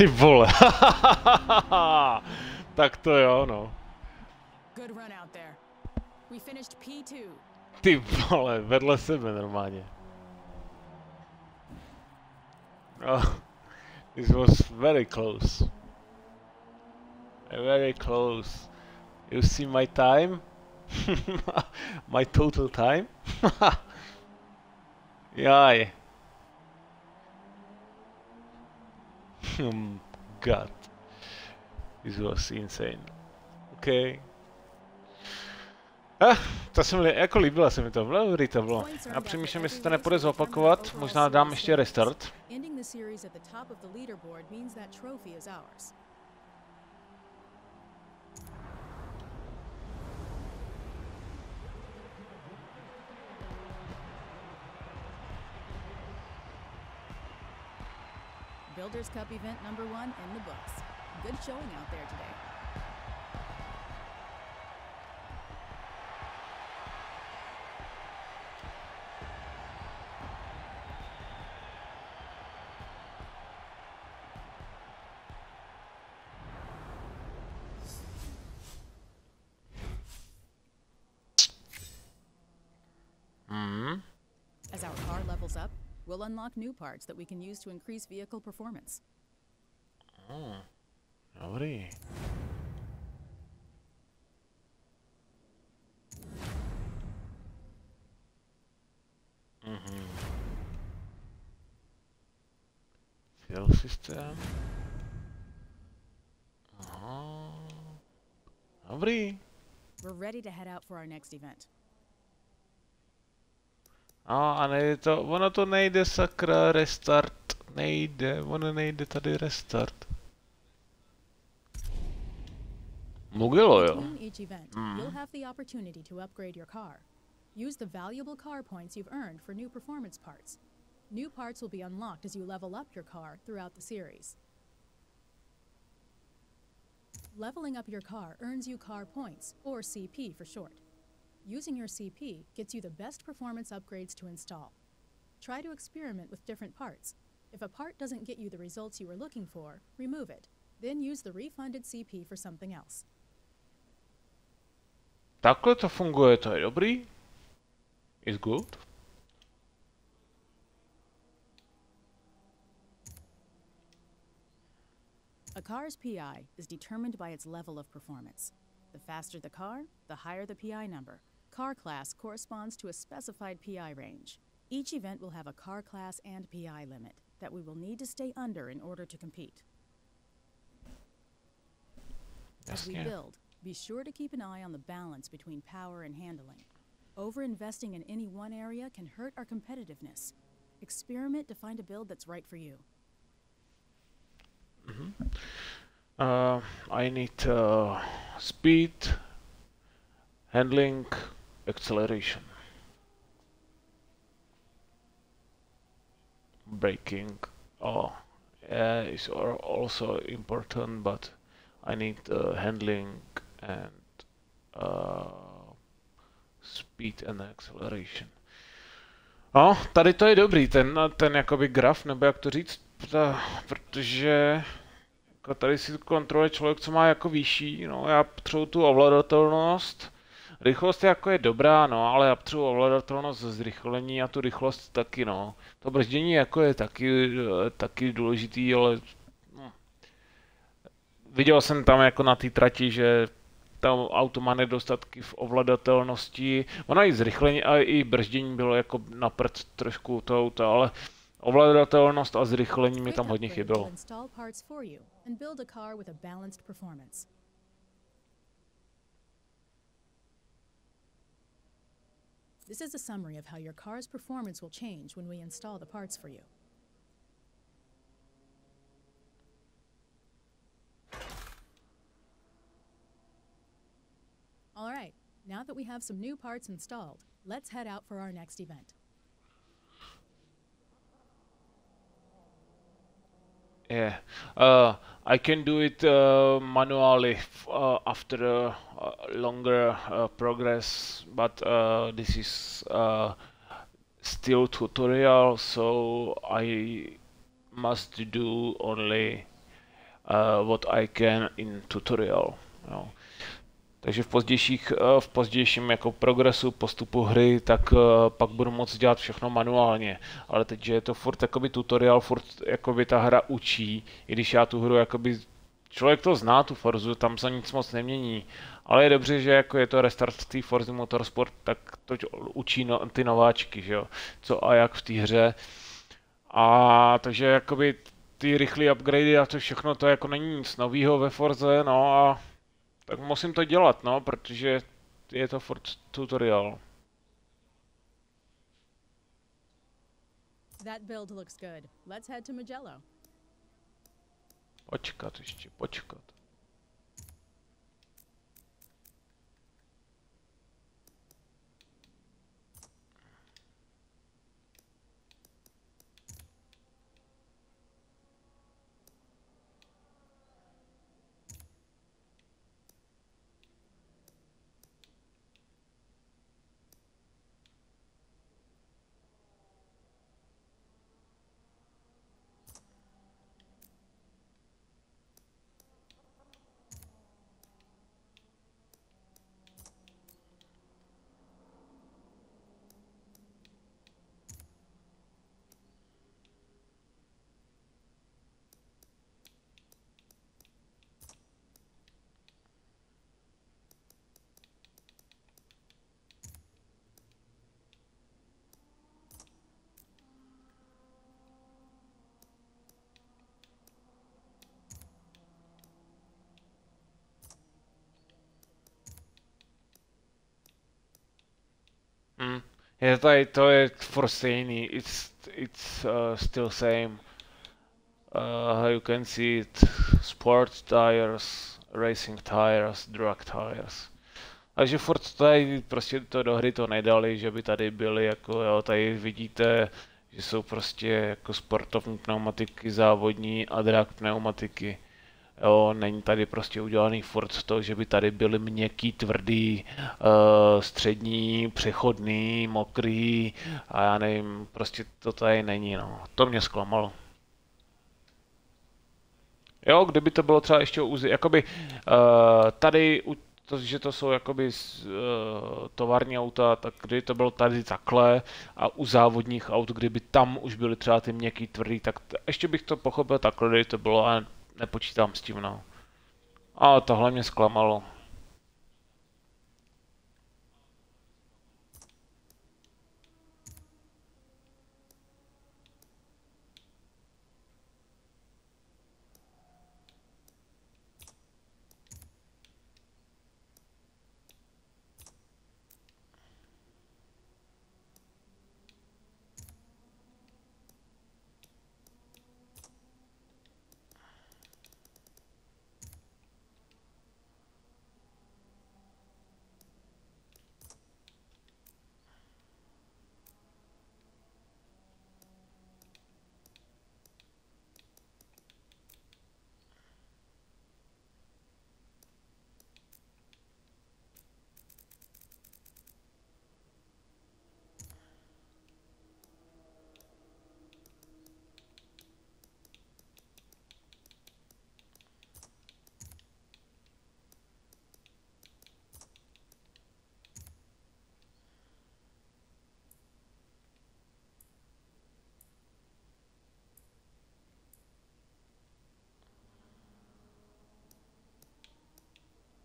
Ty vole. <laughs> tak to jo, no. Good run out there. We finished P2. Ty vole, vedle sebe normálně. Oh, <laughs> this was very close. Very close. You see my time? <laughs> my total time? Jaj. God. This was insane. Okay. Eh, to se mi, jako líbilo se mi to, bylo dobrý to bylo. Já přemýšlím, jestli to nepůjde zopakovat, možná dám ještě restart. Builders Cup event number one in the books. Good showing out there today. Mhm. As our car levels up, we'll unlock new parts that we can use to increase vehicle performance. Oh, Dobrý. Mhm. Fuel systém. Aha. Dobrý. We're ready to head out for our next event. A, a nejde to, ono to nejde sakra, restart, nejde, ono nejde tady restart. Mugilo jo. Each event, you'll have the opportunity to upgrade your car. Use the valuable car points you've earned for new performance parts. New parts will be unlocked as you level up your car throughout the series. Leveling up your car earns you car points, or CP for short. Using your CP gets you the best performance upgrades to install. Try to experiment with different parts. If a part doesn't get you the results you were looking for, remove it. Then use the refunded CP for something else. Takhle to funguje, to je dobrý. Is good. A car's PI is determined by its level of performance. The faster the car, the higher the PI number. Car class corresponds to a specified PI range. Each event will have a car class and PI limit that we will need to stay under in order to compete. As we build, be sure to keep an eye on the balance between power and handling. Overinvesting in any one area can hurt our competitiveness. Experiment to find a build that's right for you. Uh, I need uh, speed, handling, acceleration. Braking. Oh, yeah, al- also important, but I need uh, handling and uh, speed and acceleration. No, tady to je dobrý, ten, ten jakoby graf, nebo jak to říct, protože jako tady si kontroluje člověk, co má jako vyšší, no já potřebuji tu ovladatelnost, rychlost jako je dobrá, no, ale já potřebuji ovladatelnost zrychlení a tu rychlost taky, no. To brzdění jako je taky, eh, taky důležitý, ale no. viděl jsem tam jako na té trati, že tam auto má nedostatky v ovladatelnosti, ono i zrychlení a i brzdění bylo jako na prd trošku to auta, ale ovladatelnost a zrychlení mi tam hodně chybělo. This is a summary of how your car's performance will change when we install the parts for you. All right, now that we have some new parts installed, let's head out for our next event. Yeah, uh, I can do it uh, manually uh, after a, a longer uh, progress, but uh, this is uh, still tutorial, so I must do only uh, what I can in tutorial. Jo. Takže v pozdějších, uh, v pozdějším jako progresu, postupu hry, tak uh, pak budu moct dělat všechno manuálně. Ale teď, že je to furt jakoby tutorial, furt jakoby ta hra učí, i když já tu hru jakoby člověk to zná, tu Forzu, tam se nic moc nemění. Ale je dobře, že jako je to restart té Forza Motorsport, tak to učí no, ty nováčky, že jo, co a jak v té hře. A takže jakoby ty rychlé upgradey a to všechno, to jako není nic nového ve Forze, no a tak musím to dělat, no, protože je to furt tutorial. That build looks good. Let's head to Magello. Počkat ještě, počkat. Je tady, to je for stejný, it's, it's uh, still same. Uh, you can see it, sport tires, racing tires, drag tires. Takže furt tady prostě to do hry to nedali, že by tady byly jako jo, tady vidíte, že jsou prostě jako sportovní pneumatiky závodní a drag pneumatiky. Jo, není tady prostě udělaný furt to, že by tady byly měkký, tvrdý, uh, střední, přechodný, mokrý a já nevím, prostě to tady není, no. To mě zklamalo. Jo, kdyby to bylo třeba ještě u, jakoby uh, tady u to, že to jsou jakoby uh, tovární auta, tak kdyby to bylo tady takhle a u závodních aut, kdyby tam už byly třeba ty měkký, tvrdý, tak ještě bych to pochopil takhle, kdyby to bylo, ale nepočítám s tím, no. A tohle mě zklamalo.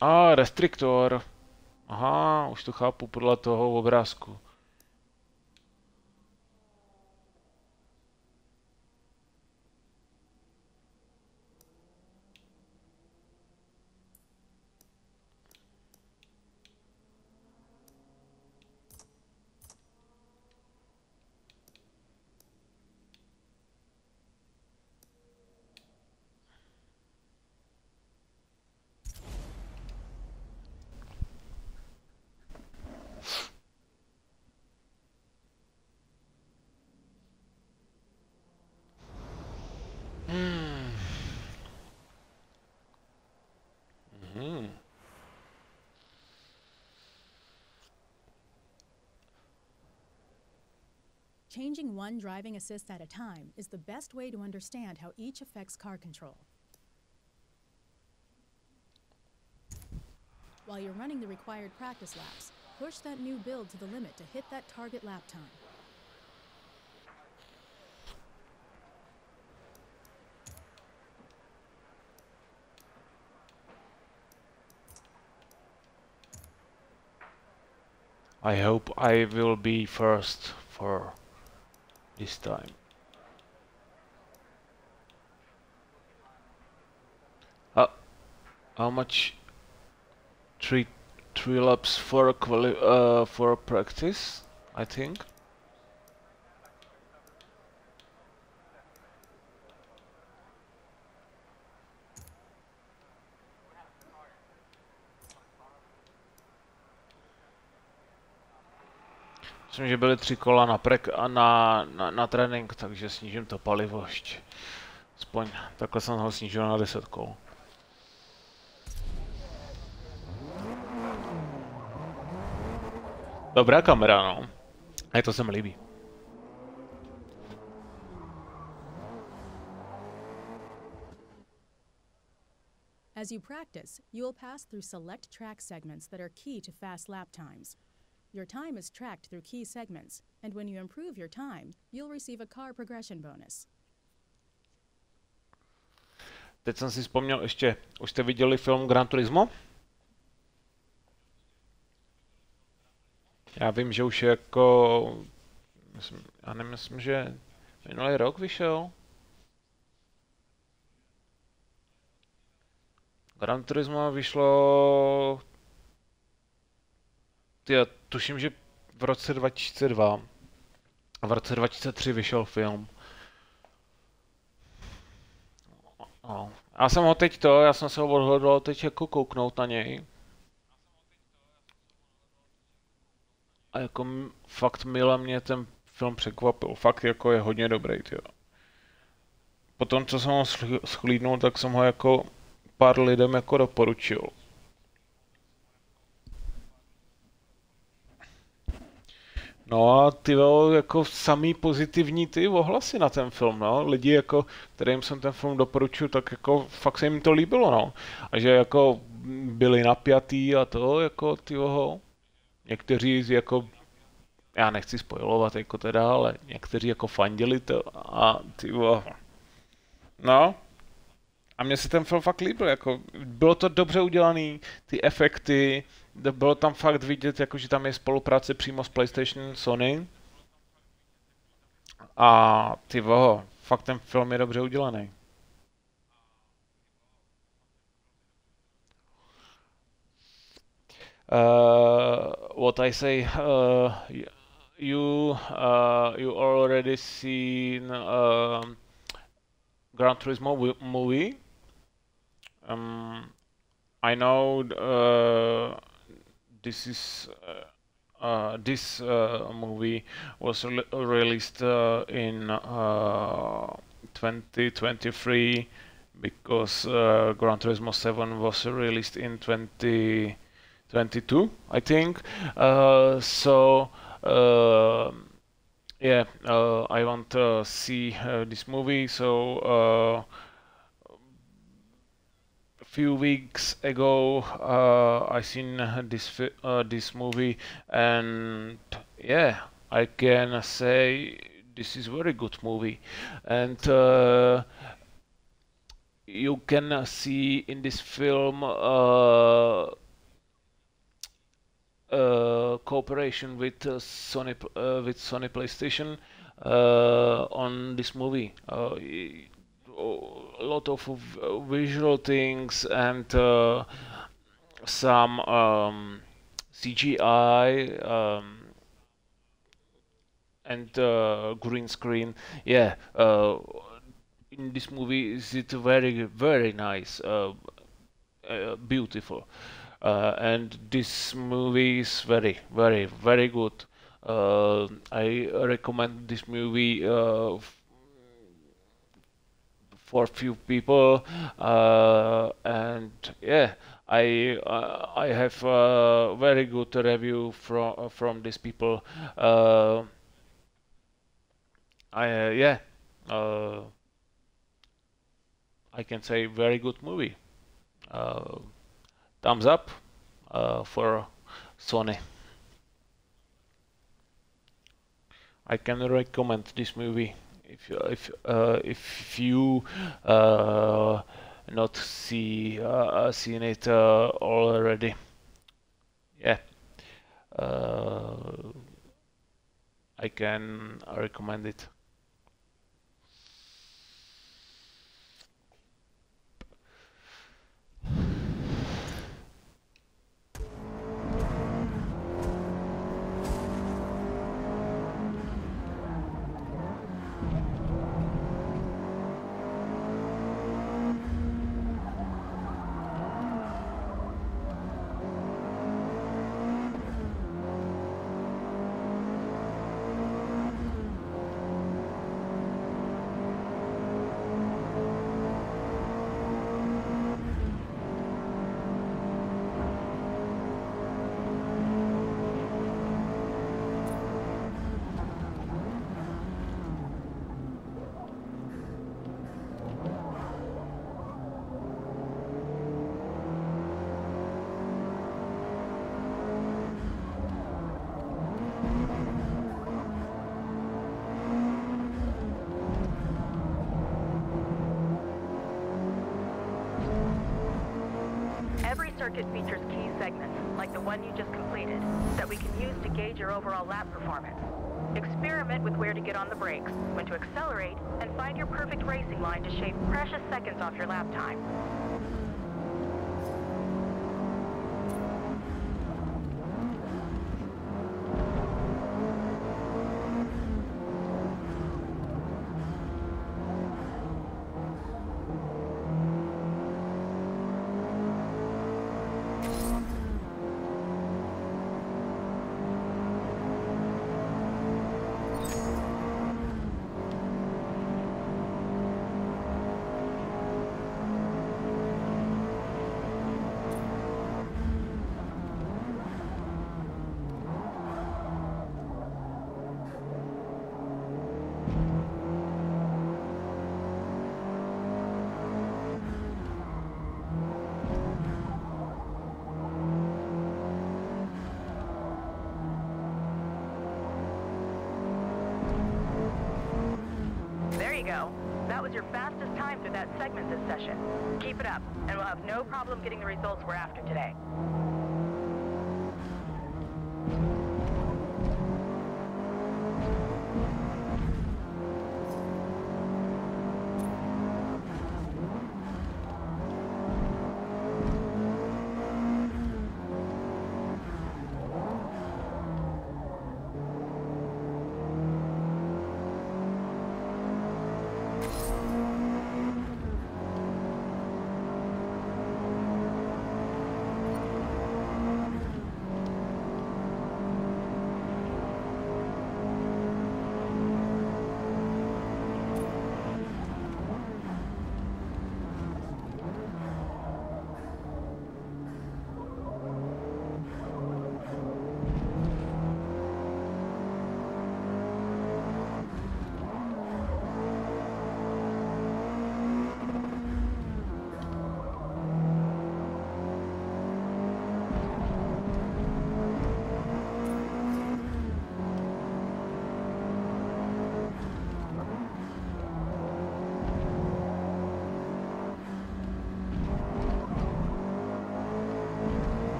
A, restriktor. Aha, už to chápu podle toho obrázku. Changing one driving assist at a time is the best way to understand how each affects car control. While you're running the required practice laps, push that new build to the limit to hit that target lap time. I hope I will be first for this time. Uh, how much? Three, three laps for a quali uh, for a practice, I think. Myslím, že byly tři kola na, prek na, na, na trénink, takže snížím to palivo ještě. Aspoň takhle jsem ho snížil na 10 kol. Dobrá kamera, no. A to se mi líbí. As you practice, you will pass through select track segments that are key to fast lap times. Your time is tracked through key segments, and when you improve your time, you'll receive a car progression bonus. Teď jsem si vzpomněl ještě, už jste viděli film Gran Turismo? Já vím, že už je jako, myslím, já nemyslím, že minulý rok vyšel. Gran Turismo vyšlo, ty, tuším, že v roce 2002 a v roce 2003 vyšel film. No. Já jsem ho teď to, já jsem se ho odhodlal teď jako kouknout na něj. A jako fakt mile mě ten film překvapil. Fakt jako je hodně dobrý, tyjo. Po tom, co jsem ho schl- schlídnul, tak jsem ho jako pár lidem jako doporučil. No a ty jako samý pozitivní ty ohlasy na ten film, no. Lidi jako, kterým jsem ten film doporučil, tak jako fakt se jim to líbilo, no. A že jako byli napjatý a to, jako ty. Někteří jako, já nechci spojovat jako teda, ale někteří jako fandili to a ty No, a mně se ten film fakt líbil, jako bylo to dobře udělaný, ty efekty, bylo tam fakt vidět, jako že tam je spolupráce přímo s PlayStation Sony. A ty voho, fakt ten film je dobře udělaný. Uh, what I say, uh, you uh, you already seen uh, Gran Turismo movie. Um, I know uh, this is uh, uh, this uh, movie was re- released uh, in uh, 2023 because uh, Gran Turismo 7 was released in 2022, I think. So. yeah, I want to see this movie. So few weeks ago, uh, I seen this fi- uh, this movie, and yeah, I can say this is very good movie, and uh, you can see in this film. Uh, uh, cooperation with uh, Sony uh, with Sony PlayStation uh, on this movie. Uh, a lot of visual things and uh, some um, CGI um, and uh, green screen. Yeah, uh, in this movie is it very very nice, uh, uh, beautiful uh, and this movie is very very very good uh, i recommend this movie uh, for few people uh, and yeah I uh, I have a very good review from from these people. Uh, I uh, yeah uh, I can say very good movie. Uh, thumbs up for Sony. I can recommend this movie if you if uh, if you uh, not see uh, seen it uh, already. Yeah. Uh, I can recommend it.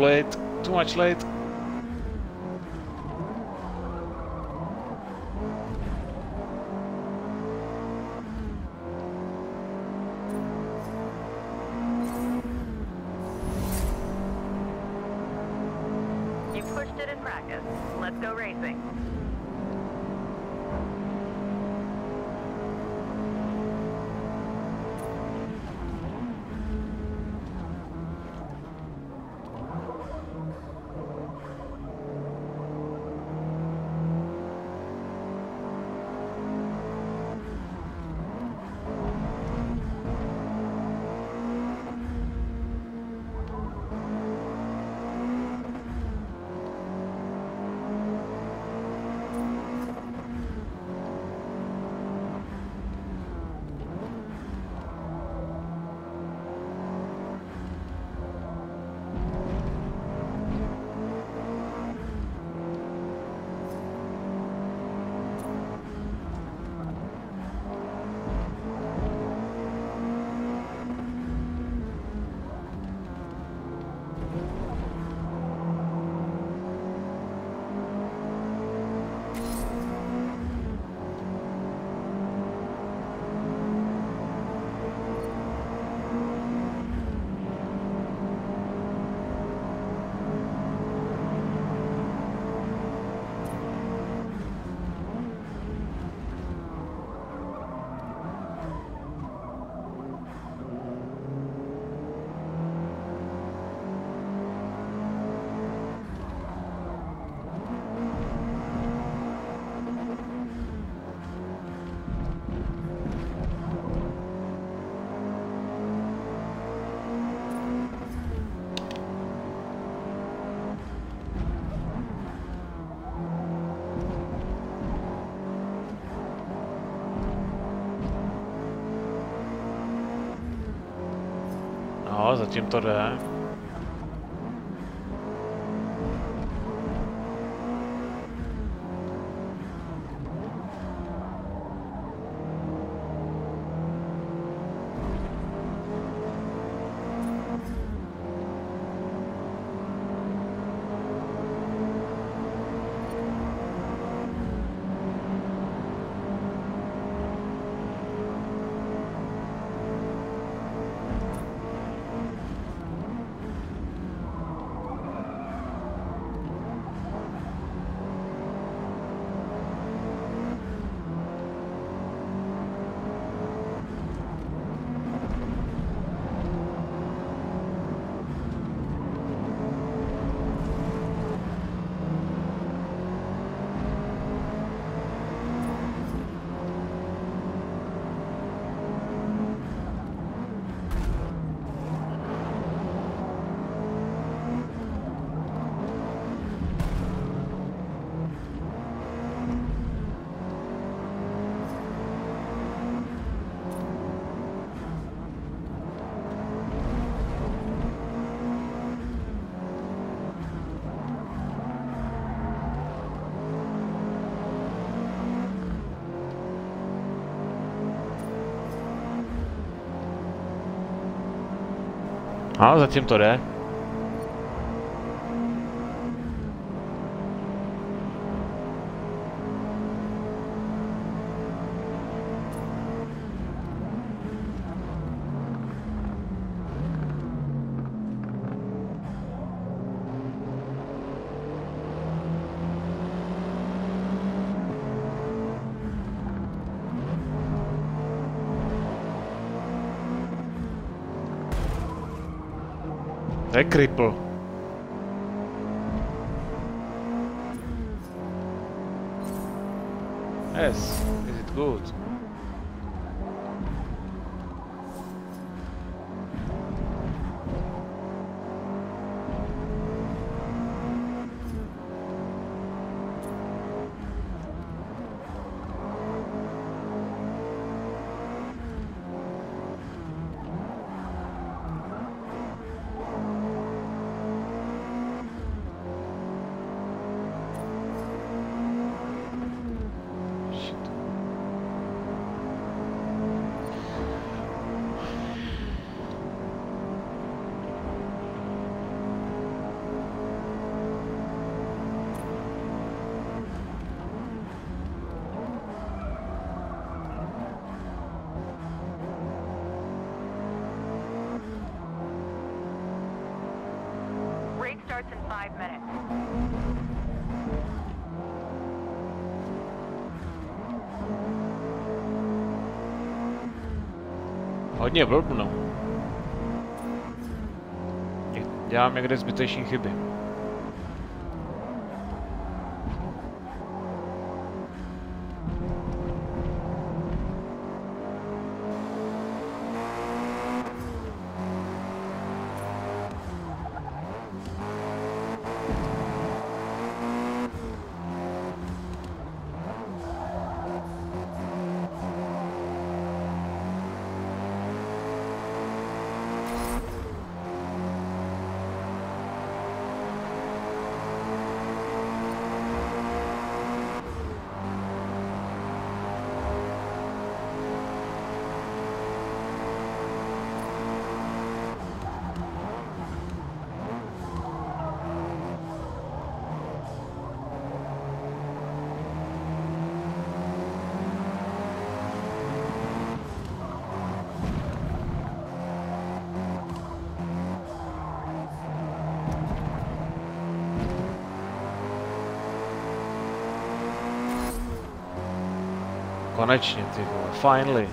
late, too much late. No, zatím to jde. Zatím to jde. To je cripple. Yes, is it good? Hodně blbnu. Ně- Dělám někde zbyteční chyby. Konečně, ty finally.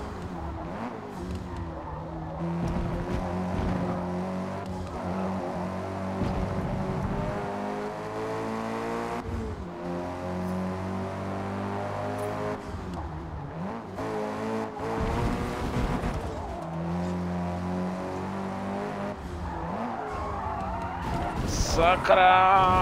Sakra!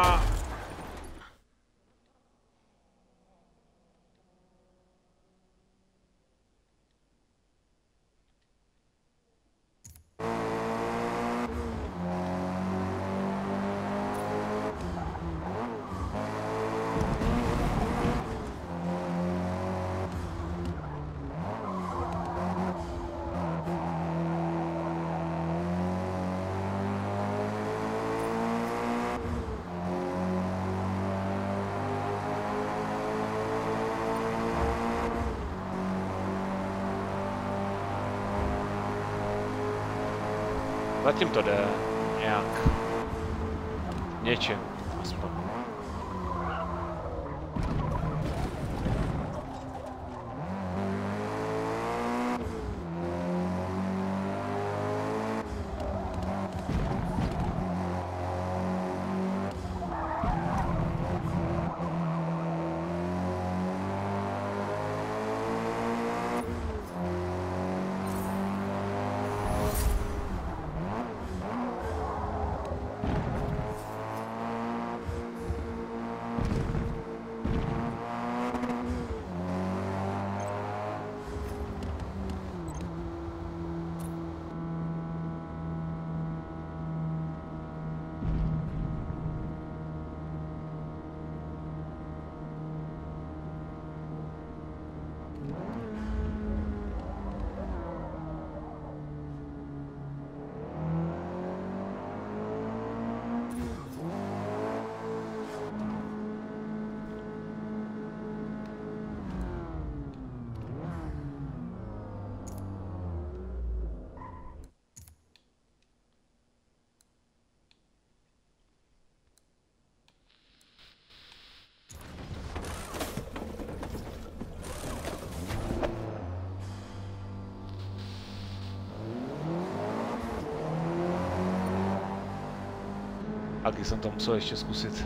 Taky jsem to musel ještě zkusit.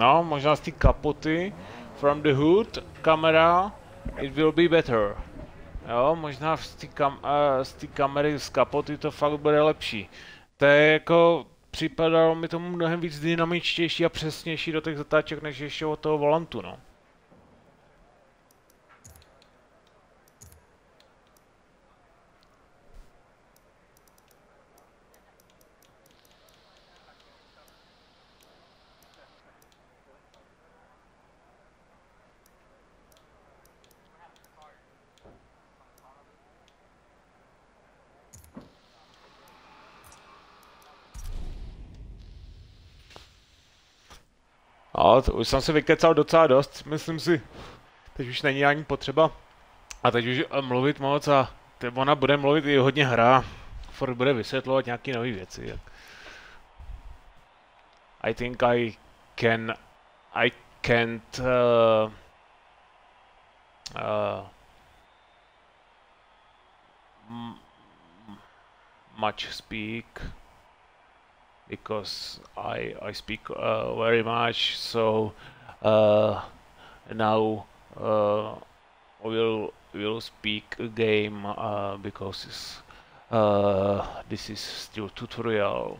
No, možná z té kapoty, from the hood, kamera, it will be better. Jo, možná z té kam, uh, kamery z kapoty to fakt bude lepší. To je jako, připadalo mi tomu mnohem víc dynamičtější a přesnější do těch zatáček, než ještě od toho volantu, no. To už jsem si vykecal docela dost, myslím si. Teď už není ani potřeba. A teď už eh, mluvit moc a teď ona bude mluvit i hodně hra. Ford bude vysvětlovat nějaké nové věci. jak- I think I can... I can't... Uh, uh, much speak because I I speak uh, very much. So uh, now uh, we'll we'll speak a game uh, because uh, this is still tutorial.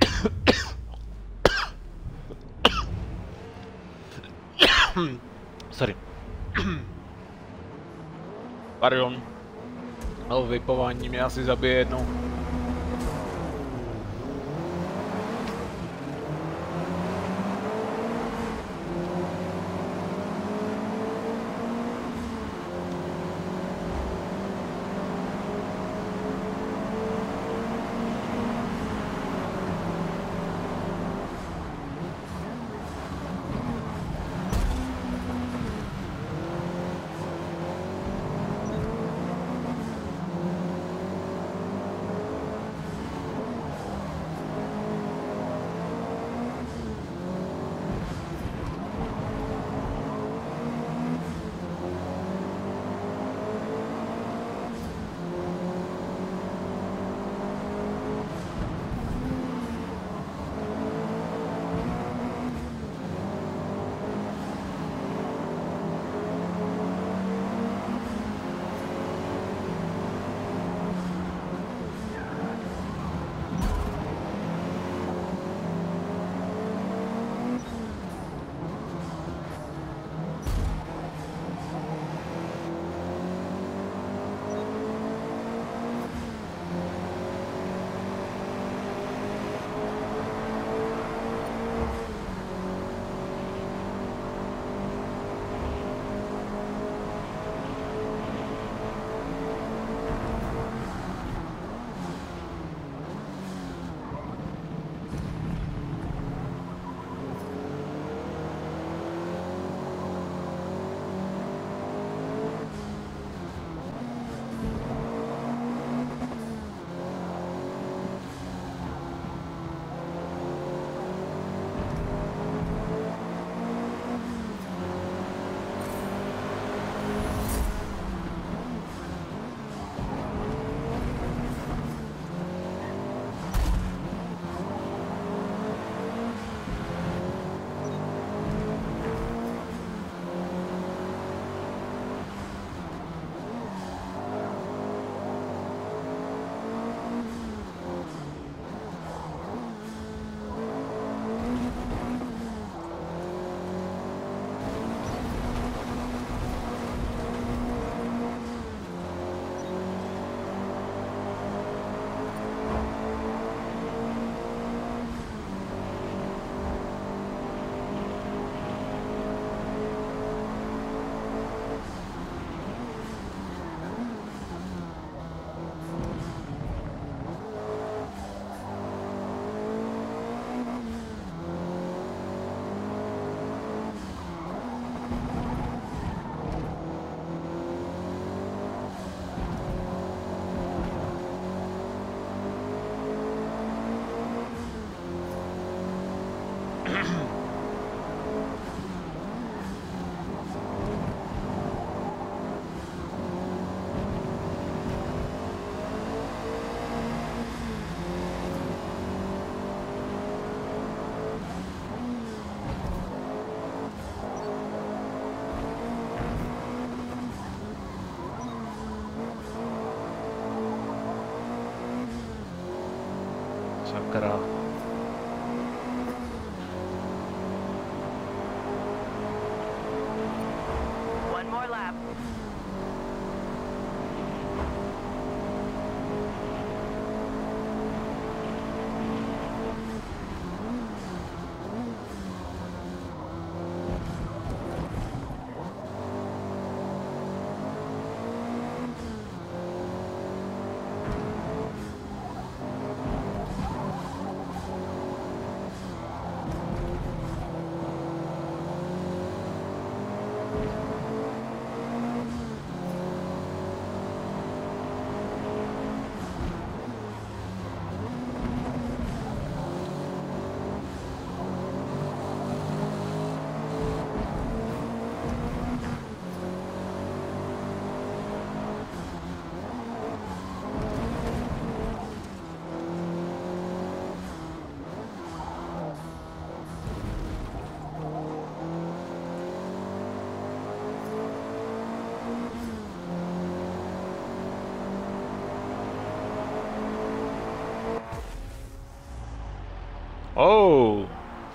<coughs> <coughs> Sorry. pardon. Ale vypování mě asi zabije jednou.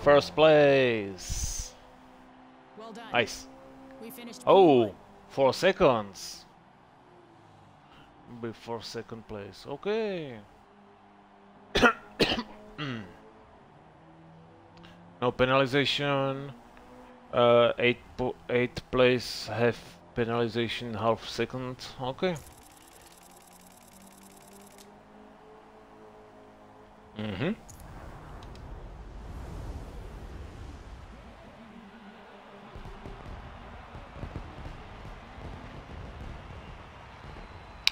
First place. Well done. Nice. We finished Oh, P1. four seconds. before second place. Okay. <coughs> no penalization. Uh, eight po eighth place have penalization half second. Okay. Mhm.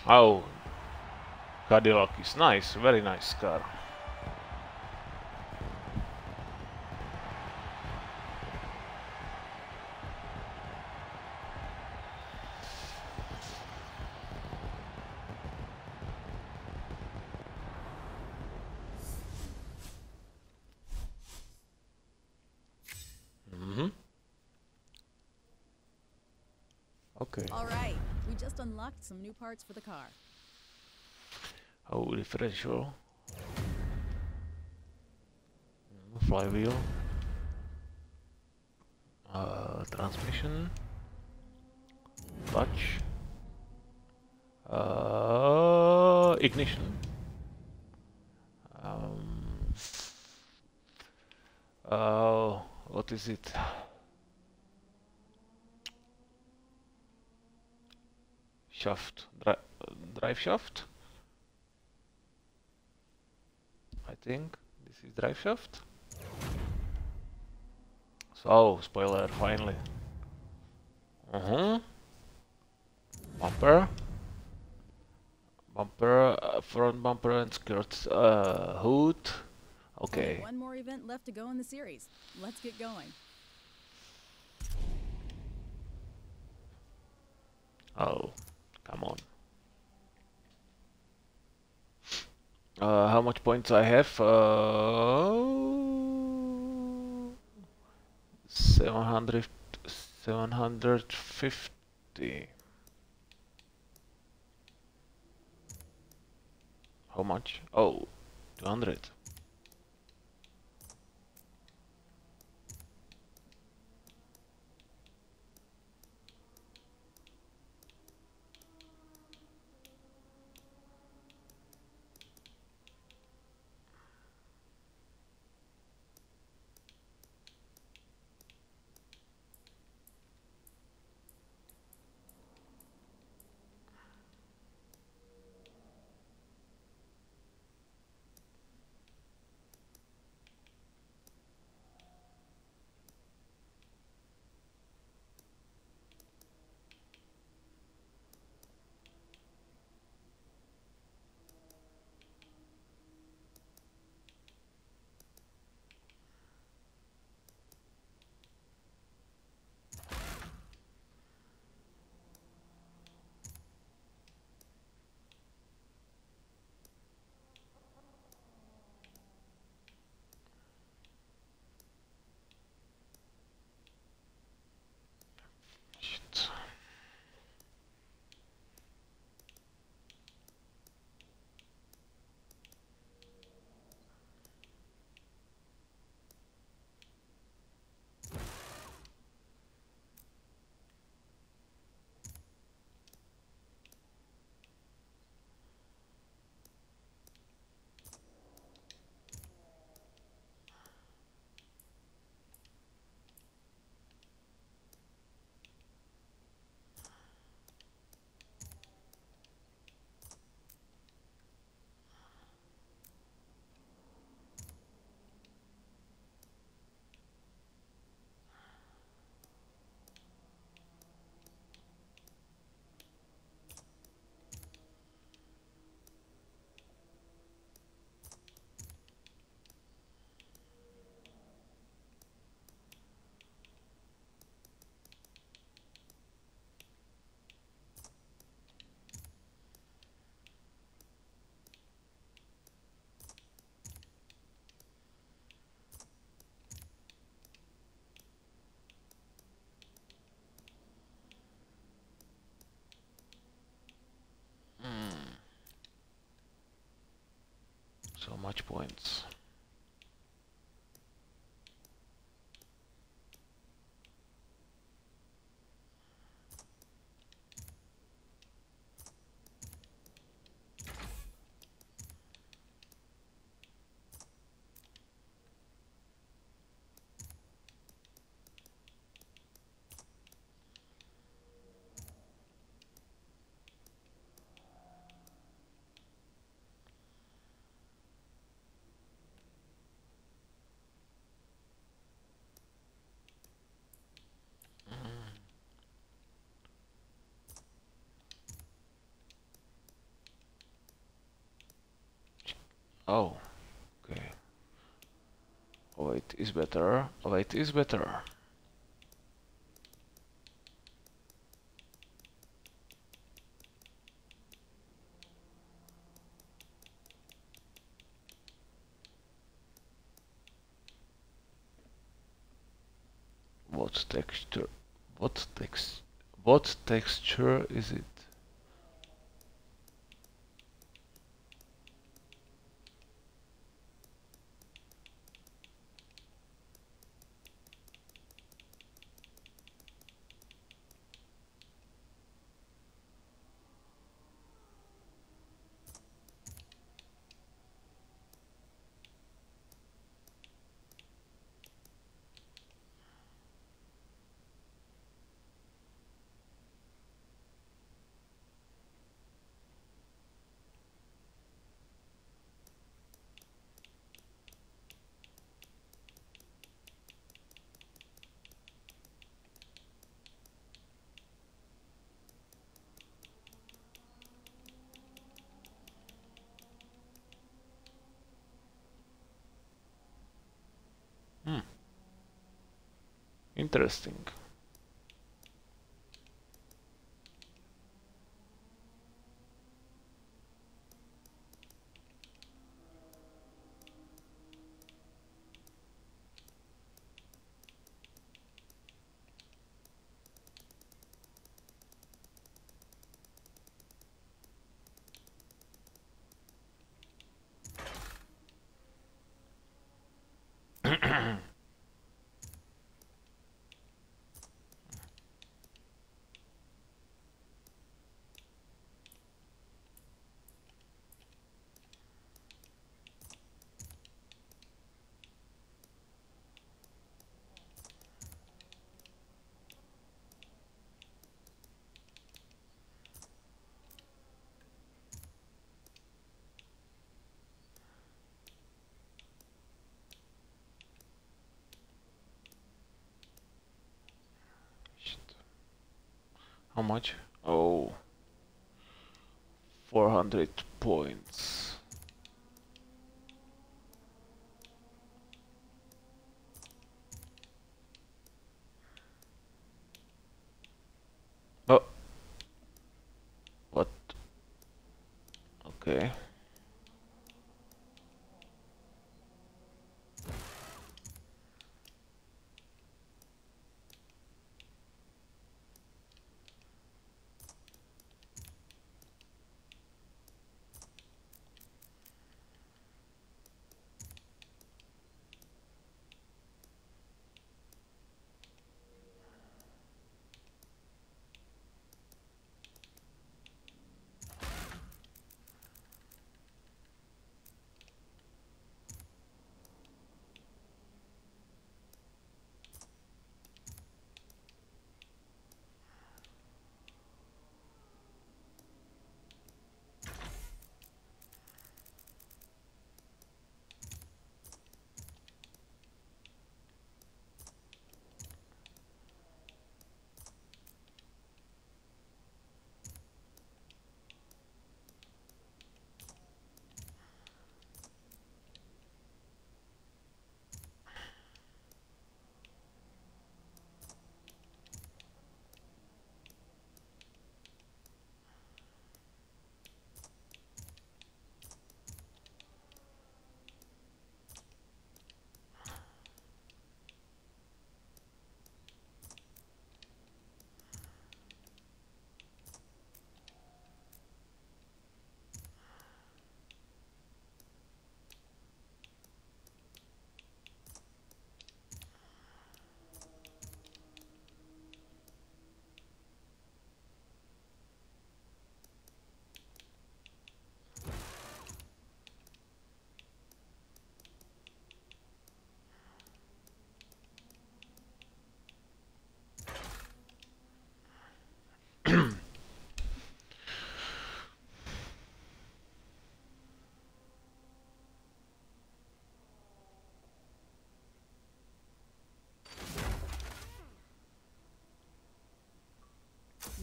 Oh, Cadillac is nice, very nice car. Mhm. Okay. All right, we just unlocked some new parts for the car. Oh, differential. Mm, Flywheel. Uh, transmission. Clutch. Uh, ignition. Um, uh, what is it? Shaft. Dri drive shaft? I think this is drive shaft. So, spoiler, finally. Uh-huh. Bumper. Bumper, uh, front bumper and skirt, uh, hood. Only Okay. One more event left to go in the series. Let's get going. Oh, come on. Uh, how much points I have? Uh, 700, 750. How much? Oh, 200. Much points. Oh, okay. Oh, Wait is better. Oh, Wait is better. What texture? What text? What texture is it? Hmm. Interesting. Shit. How much? Oh. 400 points.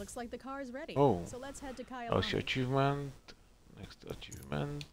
Looks like the car is ready. Oh. So let's head to Kyle. Další achievement. Next achievement.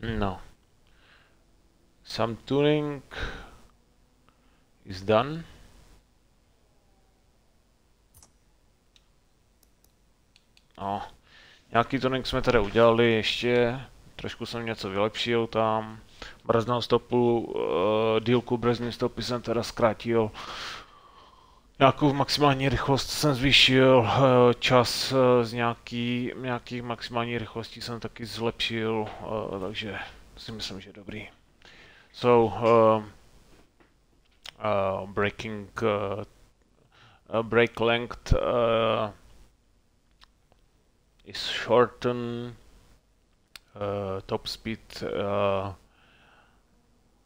No. Some tuning is done. No, nějaký tuning jsme tady udělali ještě, trošku jsem něco vylepšil tam, brznou stopu, uh, dílku brzdní stopy jsem teda zkrátil, nějakou maximální rychlost jsem zvýšil, uh, čas uh, z nějaký, nějakých maximální rychlostí jsem taky zlepšil, uh, takže si myslím, že dobrý. So, uh, uh, braking, uh, uh, brake length uh, is shorten, uh, top speed uh,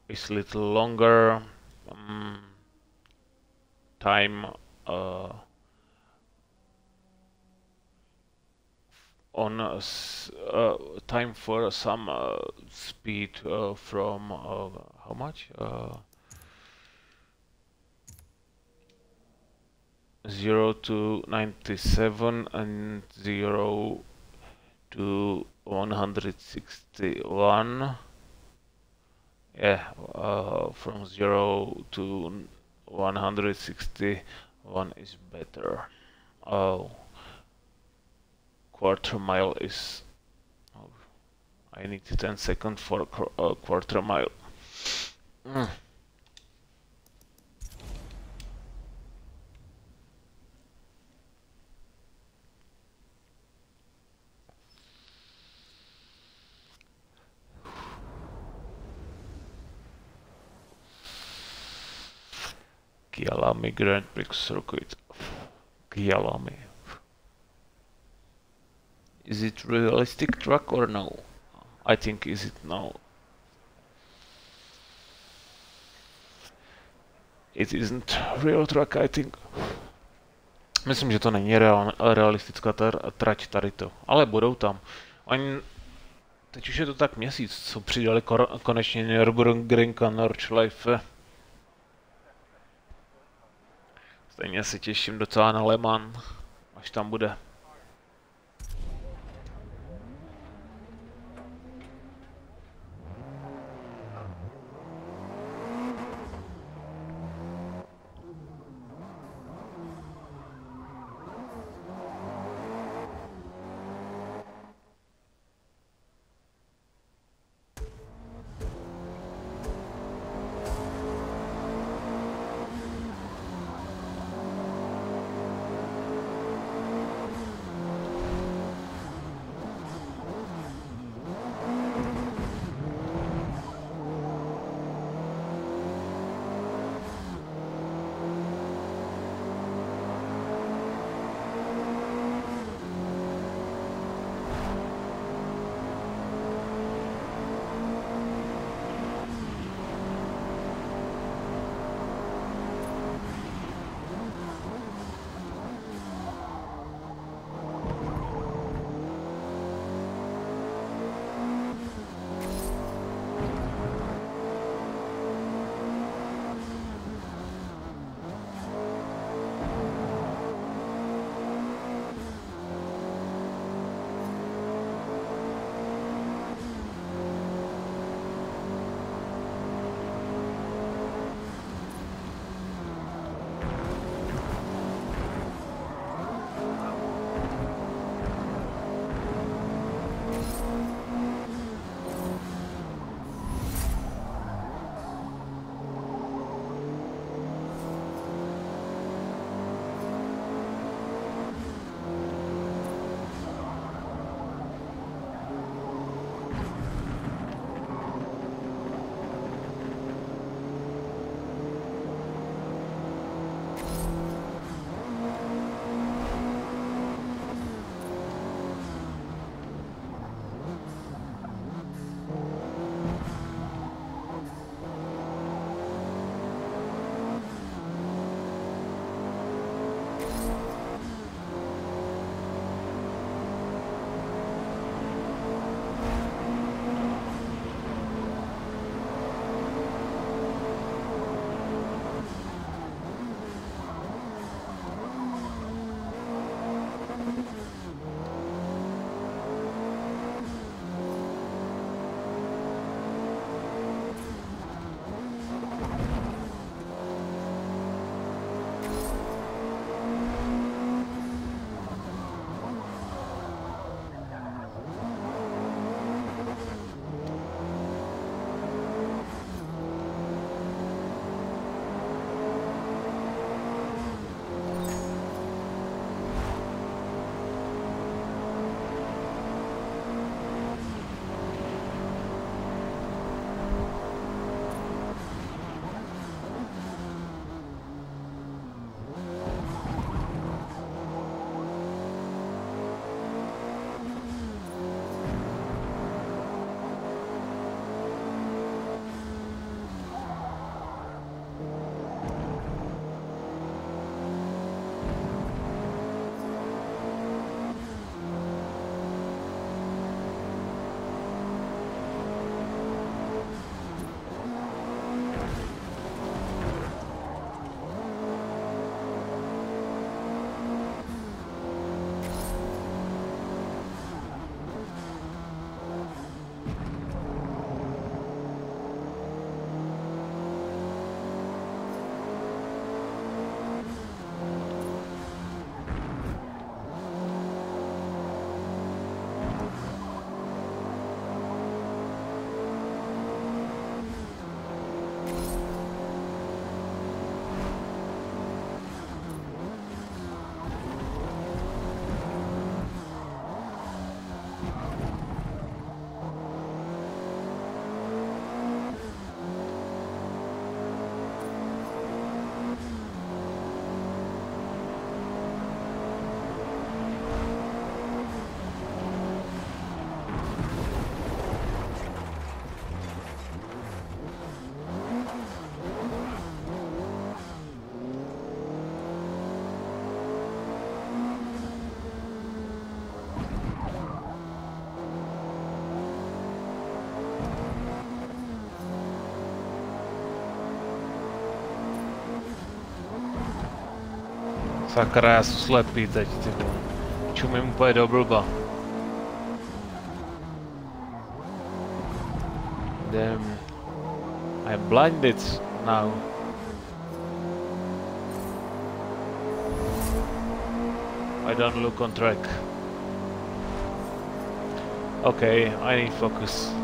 is little longer, um, time uh, on uh, uh, time for some uh, speed uh, from uh, how much? Uh, 0 to 97 and 0 to 161 yeah from 0 to 161 is better oh quarter mile is oh, I need 10 seconds for a a quarter mile Mm. Kialami Grand Prix Circuit. Kialami. Is it realistic track or no? I think is it no. It isn't real track, I think. Myslím, že to není real, realistická tar, trať tady to, ale budou tam. Oni, teď už je to tak měsíc, co přidali konečně Nürburgring a Nordschleife. Stejně se těším docela na Le Mans, až tam bude. Sakra, já jsem slepý teď, ty vole. Čumím úplně do blba. Damn. I'm blinded now. I don't look on track. Okay, I need focus.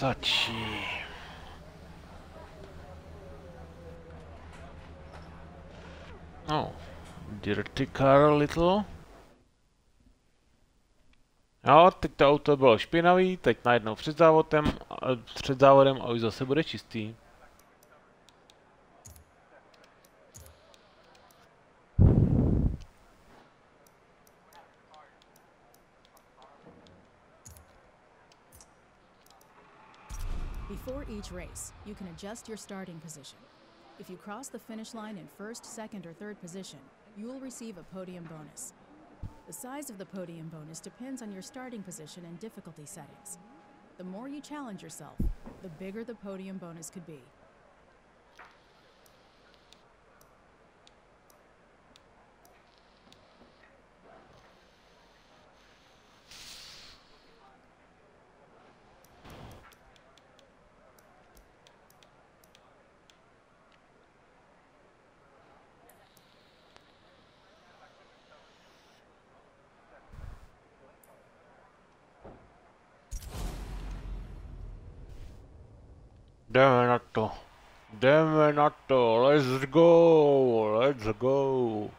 Začí. No, dirty car little. Jo, teď to auto bylo špinavý, teď najednou před závodem, před závodem a už zase bude čistý. Each race, you can adjust your starting position. If you cross the finish line in first, second, or third position, you will receive a podium bonus. The size of the podium bonus depends on your starting position and difficulty settings. The more you challenge yourself, the bigger the podium bonus could be. Jdeme na to. Na to. Uh, let's go. Let's go.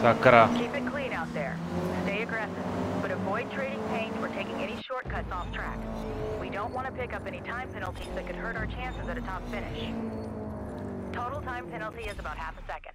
Sakra. Keep it clean out there. Stay aggressive, but avoid trading paint or taking any shortcuts off track. We don't want to pick up any time penalties that could hurt our chances at a top finish. Total time penalty is about half a second.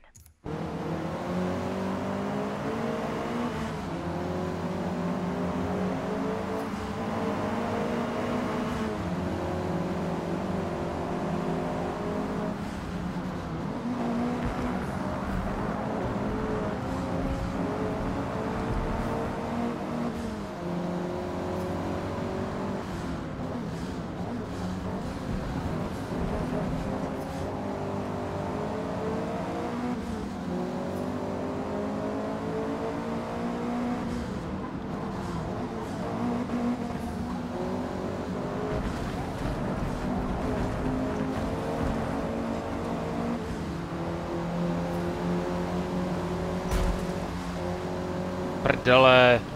Prdele.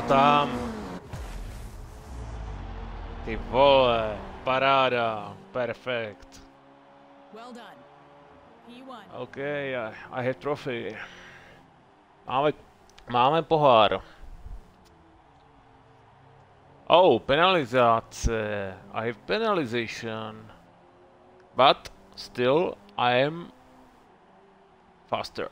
To tam. Ty vole, paráda, perfekt. Well done. He won. OK, I, I have trophy. Máme, máme pohár. Oh, penalizace. I have penalization. But still I am faster.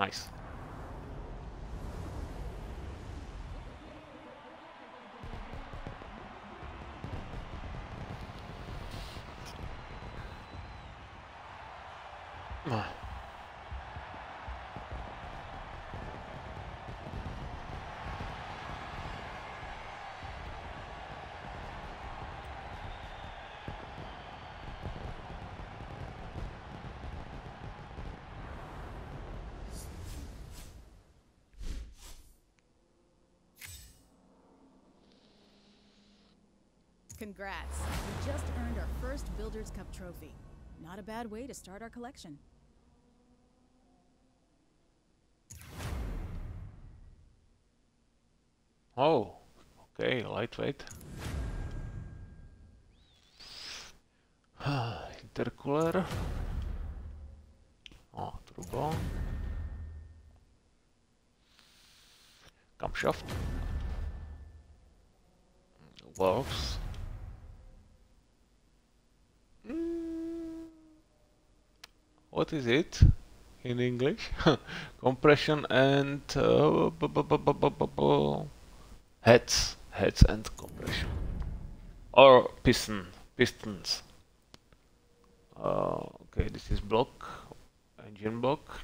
Nice. Ah. Congrats. We just earned our first Builders Cup trophy. Not a bad way to start our collection. Oh, okay, lightweight. <sighs> Intercooler. Oh, turbo. Camshaft. Valves. Mm. What is it in English? <laughs> Compression and uh, heads, heads and compression, or piston, pistons. Uh, okay, this is block, engine block.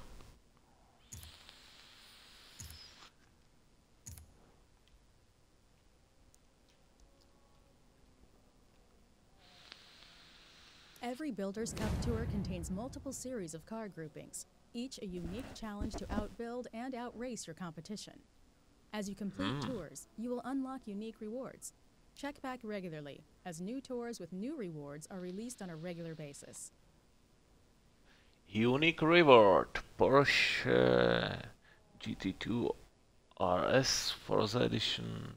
Every Builders Cup tour contains multiple series of car groupings, each a unique challenge to outbuild and outrace your competition. As you complete hmm. tours, you will unlock unique rewards. Check back regularly, as new tours with new rewards are released on a regular basis. Unique reward Porsche GT2 RS Forza Edition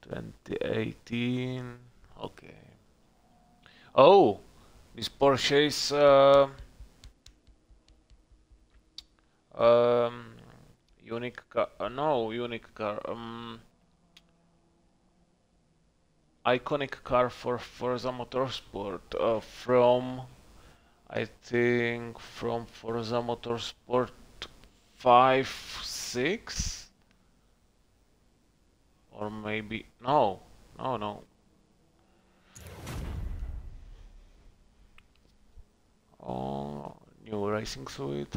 2018. Okay. Oh, this Porsche uh, um, unique car. Uh, no, unique car. Um, iconic car for Forza Motorsport uh, from I think from Forza Motorsport 5, 6? Or maybe, no, no, no. Oh, new racing suit.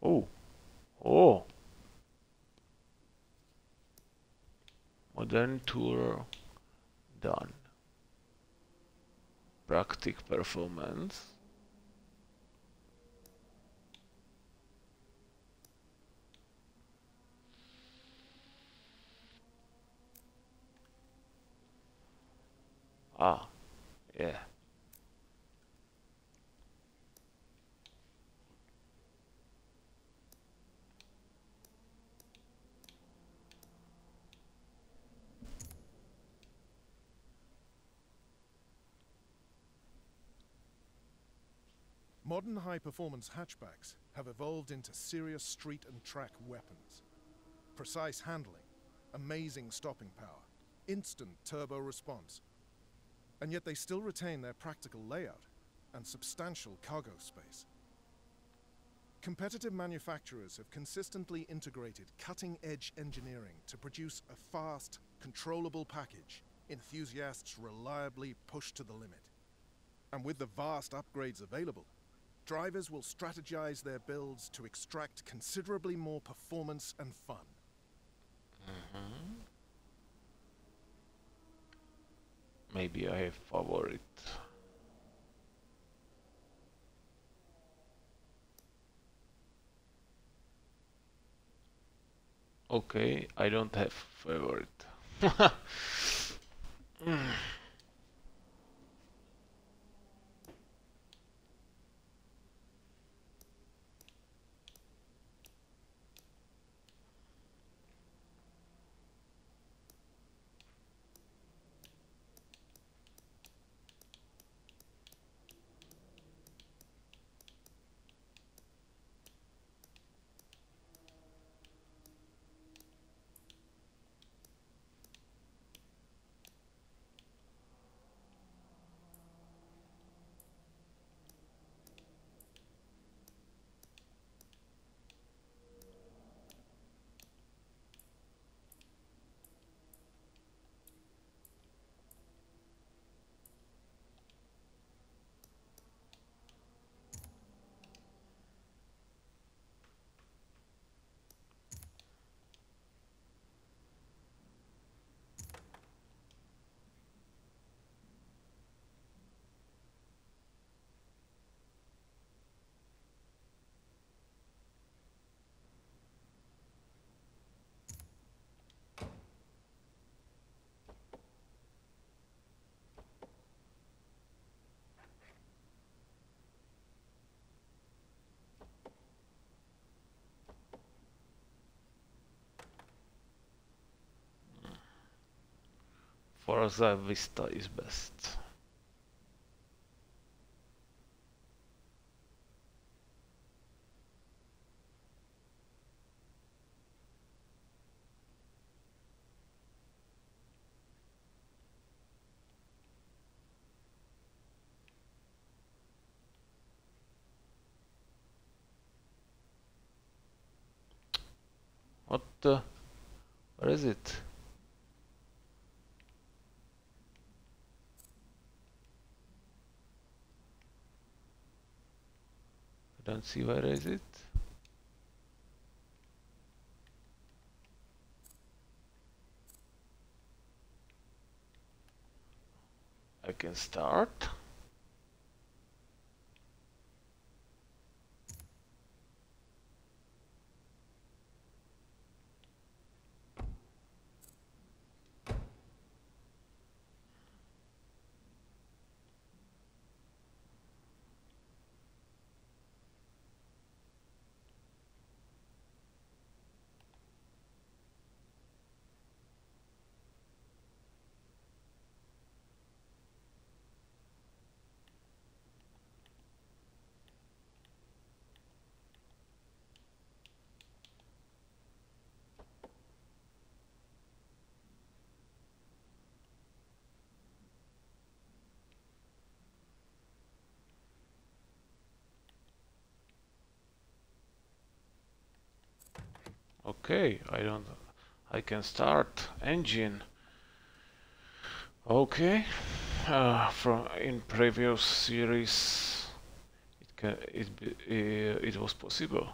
Oh, oh. Modern tour done. Practic performance. Ah, yeah. Modern high performance hatchbacks have evolved into serious street and track weapons. Precise handling, amazing stopping power, instant turbo response. And yet they still retain their practical layout and substantial cargo space. Competitive manufacturers have consistently integrated cutting edge engineering to produce a fast, controllable package enthusiasts reliably push to the limit. And with the vast upgrades available, drivers will strategize their builds to extract considerably more performance and fun. Mm-hmm. Maybe I have favorite. Okay, I don't have favorite. <laughs> Hmm. Forza Vista is best. What the? Where is it? Don't see where is it. I can start. Okay, I don't. I can start engine. Okay, uh, from in previous series, it can it be, uh, it was possible.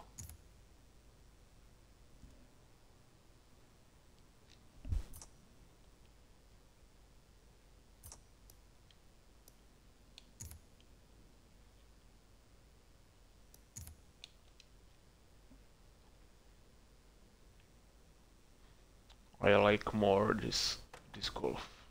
I like more this this golf.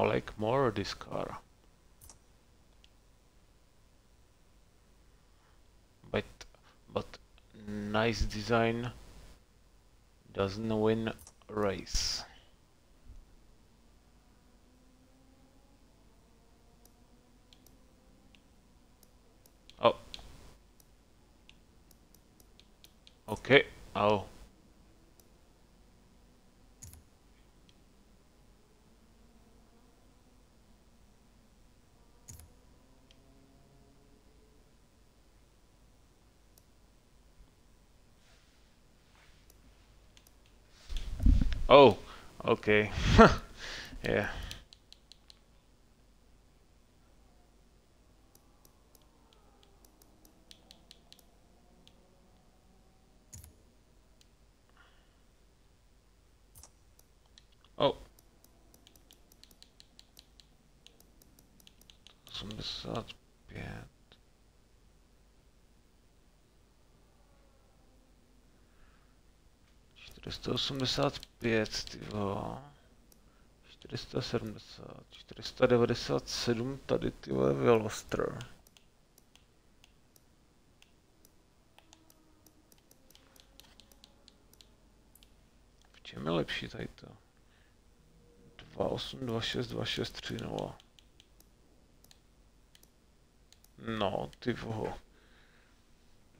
I like more this car. but but nice design doesn't win race. Oh. Okay. Oh. Okay. yeah. 85, ty 470, 497 tady ty vole Veloster. V čem je lepší tady to? 28, No, ty voho.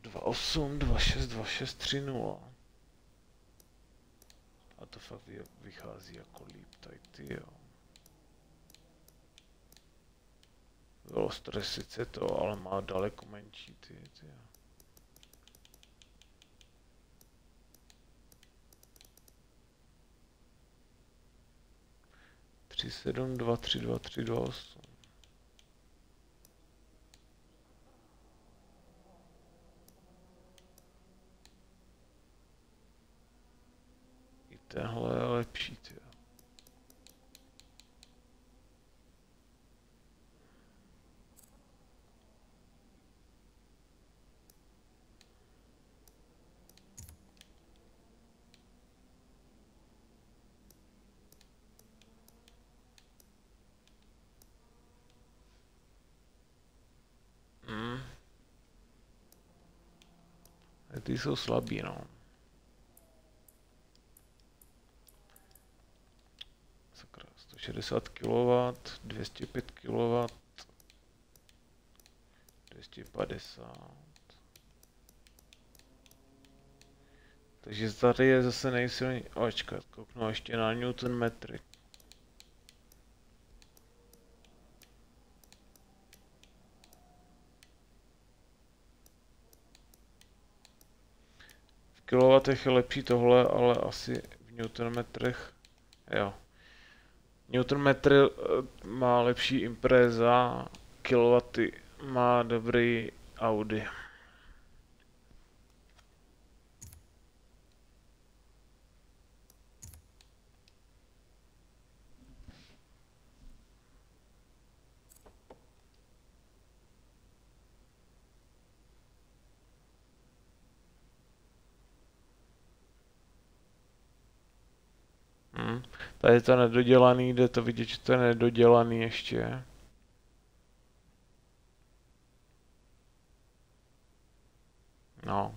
28, a to fakt vy, vychází jako líp tady, ty jo. Je sice to, ale má daleko menší ty, ty jo. Tři sedm dva tři dva tři dva osm. I tenhle je lepší, ty. Mm. Tak Ty jsou slabý, no. Sakra, 160 kW, 205 kW, 250. Takže tady je zase nejsilnější. Očkat, kouknu ještě na Newton metry. V kilowatech je lepší tohle, ale asi v newtonmetrech, jo. Newtonmetr eh, má lepší Impreza, kilowaty má dobrý Audi. Hmm. Tady je to nedodělaný, jde to vidět, že to je nedodělaný ještě. No.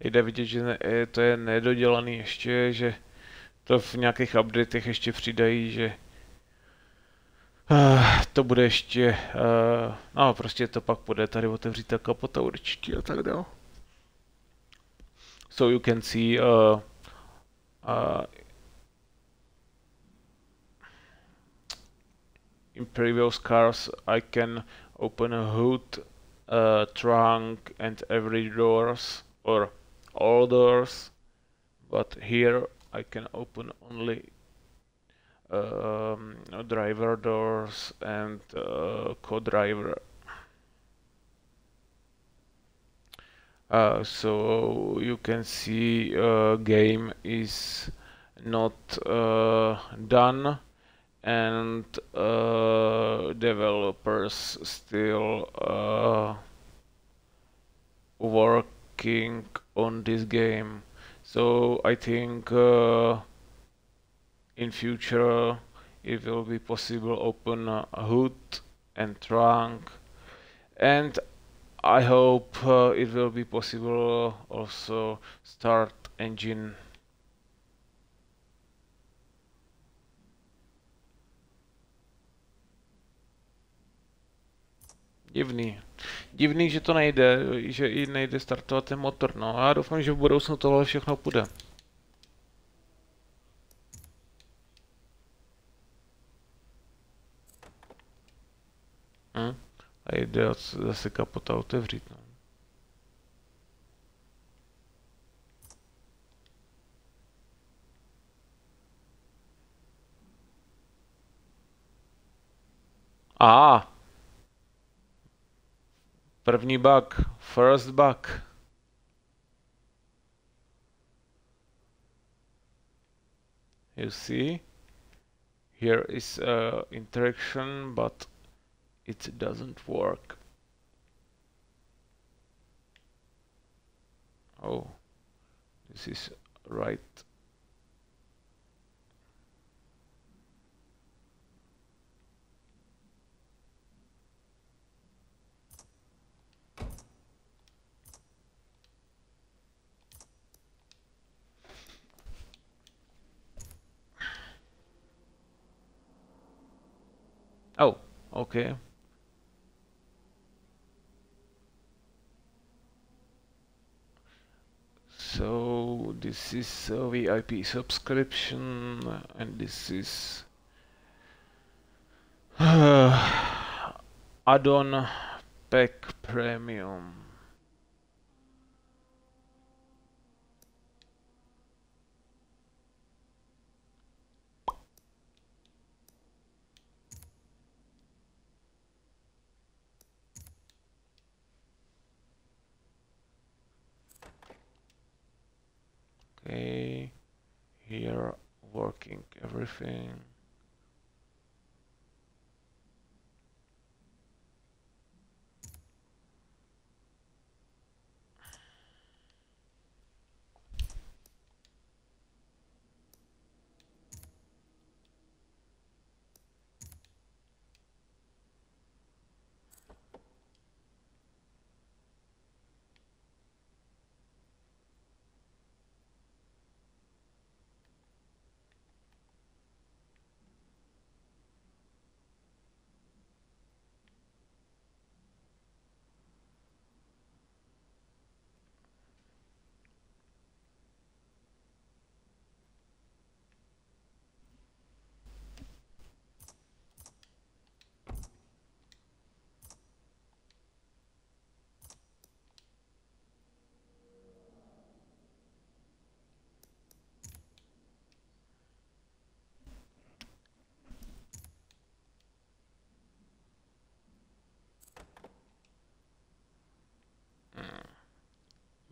Jde vidět, že ne, to je nedodělaný ještě, že to v nějakých updatech ještě přidají, že uh, to bude ještě, uh, no prostě to pak bude tady otevřít ta kapota určitě a tak dále. So you can see uh, uh, in previous cars I can open a hood, uh, trunk and every doors or all doors. But here I can open only um, driver doors and uh, co-driver. Uh, so you can see uh, game is not uh, done and uh, developers still uh, working on this game. So I think uh, in future it will be possible open a hood and trunk. And I hope uh, it will be possible also start engine Divný. Divný, že to nejde, že i nejde startovat ten motor, no. Já doufám, že v budoucnu tohle všechno půjde. Hm? A jde zase kapota otevřít, no. A, ah, První bug. First bug. You see? Here is a interaction, but it doesn't work. Oh, this is right Oh, okay. So this is a VIP subscription and this is uh, <sighs> add-on pack premium. Okay here working everything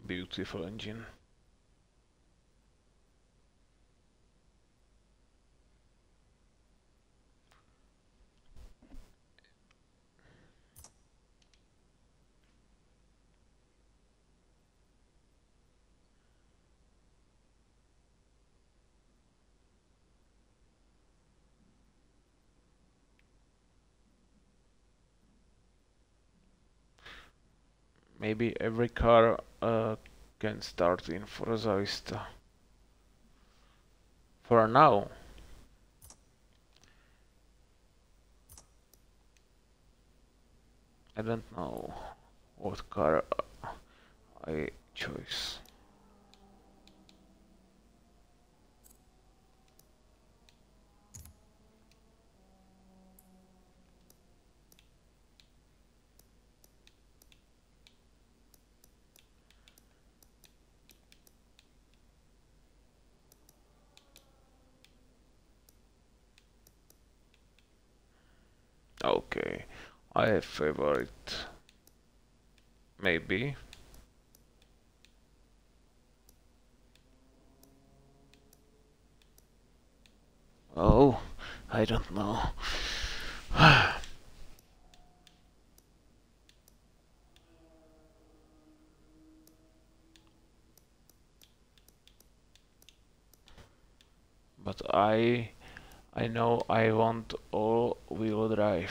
beautiful engine. Maybe every car uh, can start in Forza Vista. For now. I don't know what car I choose. Ah, okay, I have favorite. Maybe. Oh, I don't know. <sighs> but I I know I want all-wheel drive.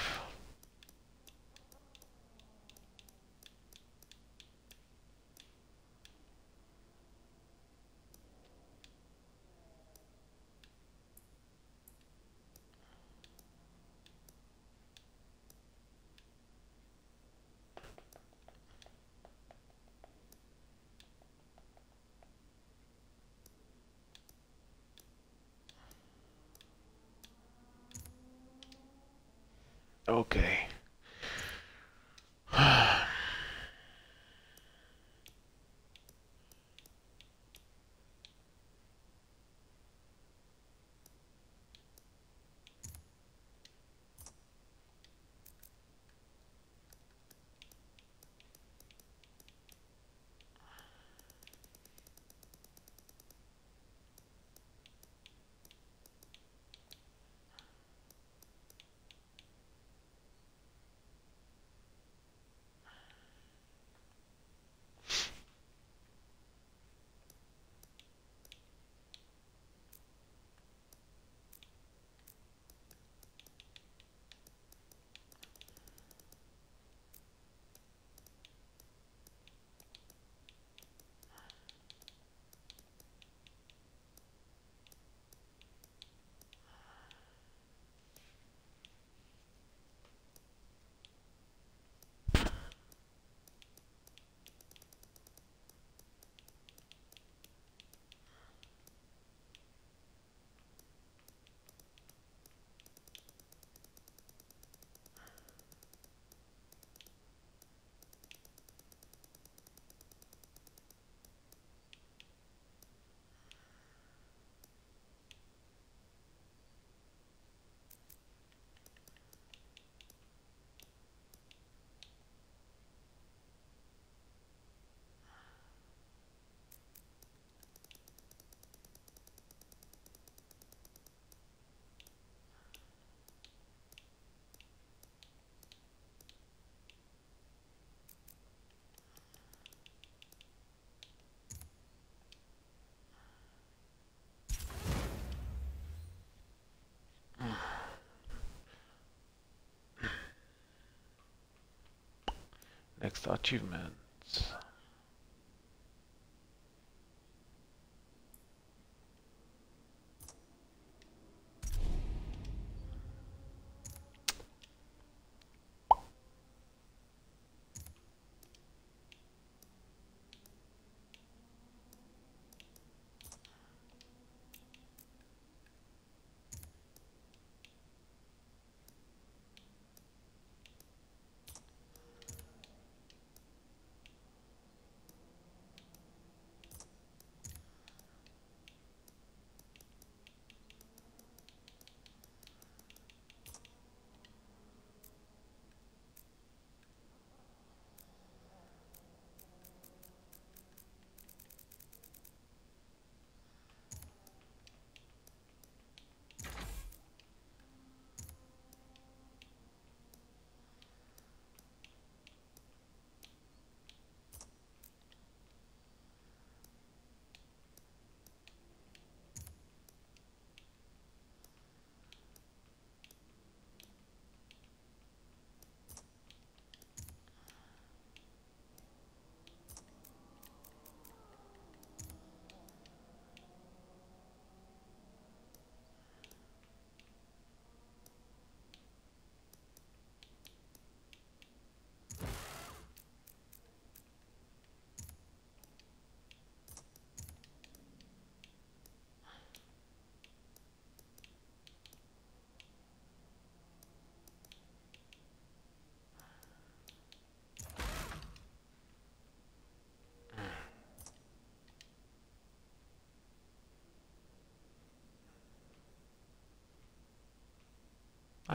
Achievement.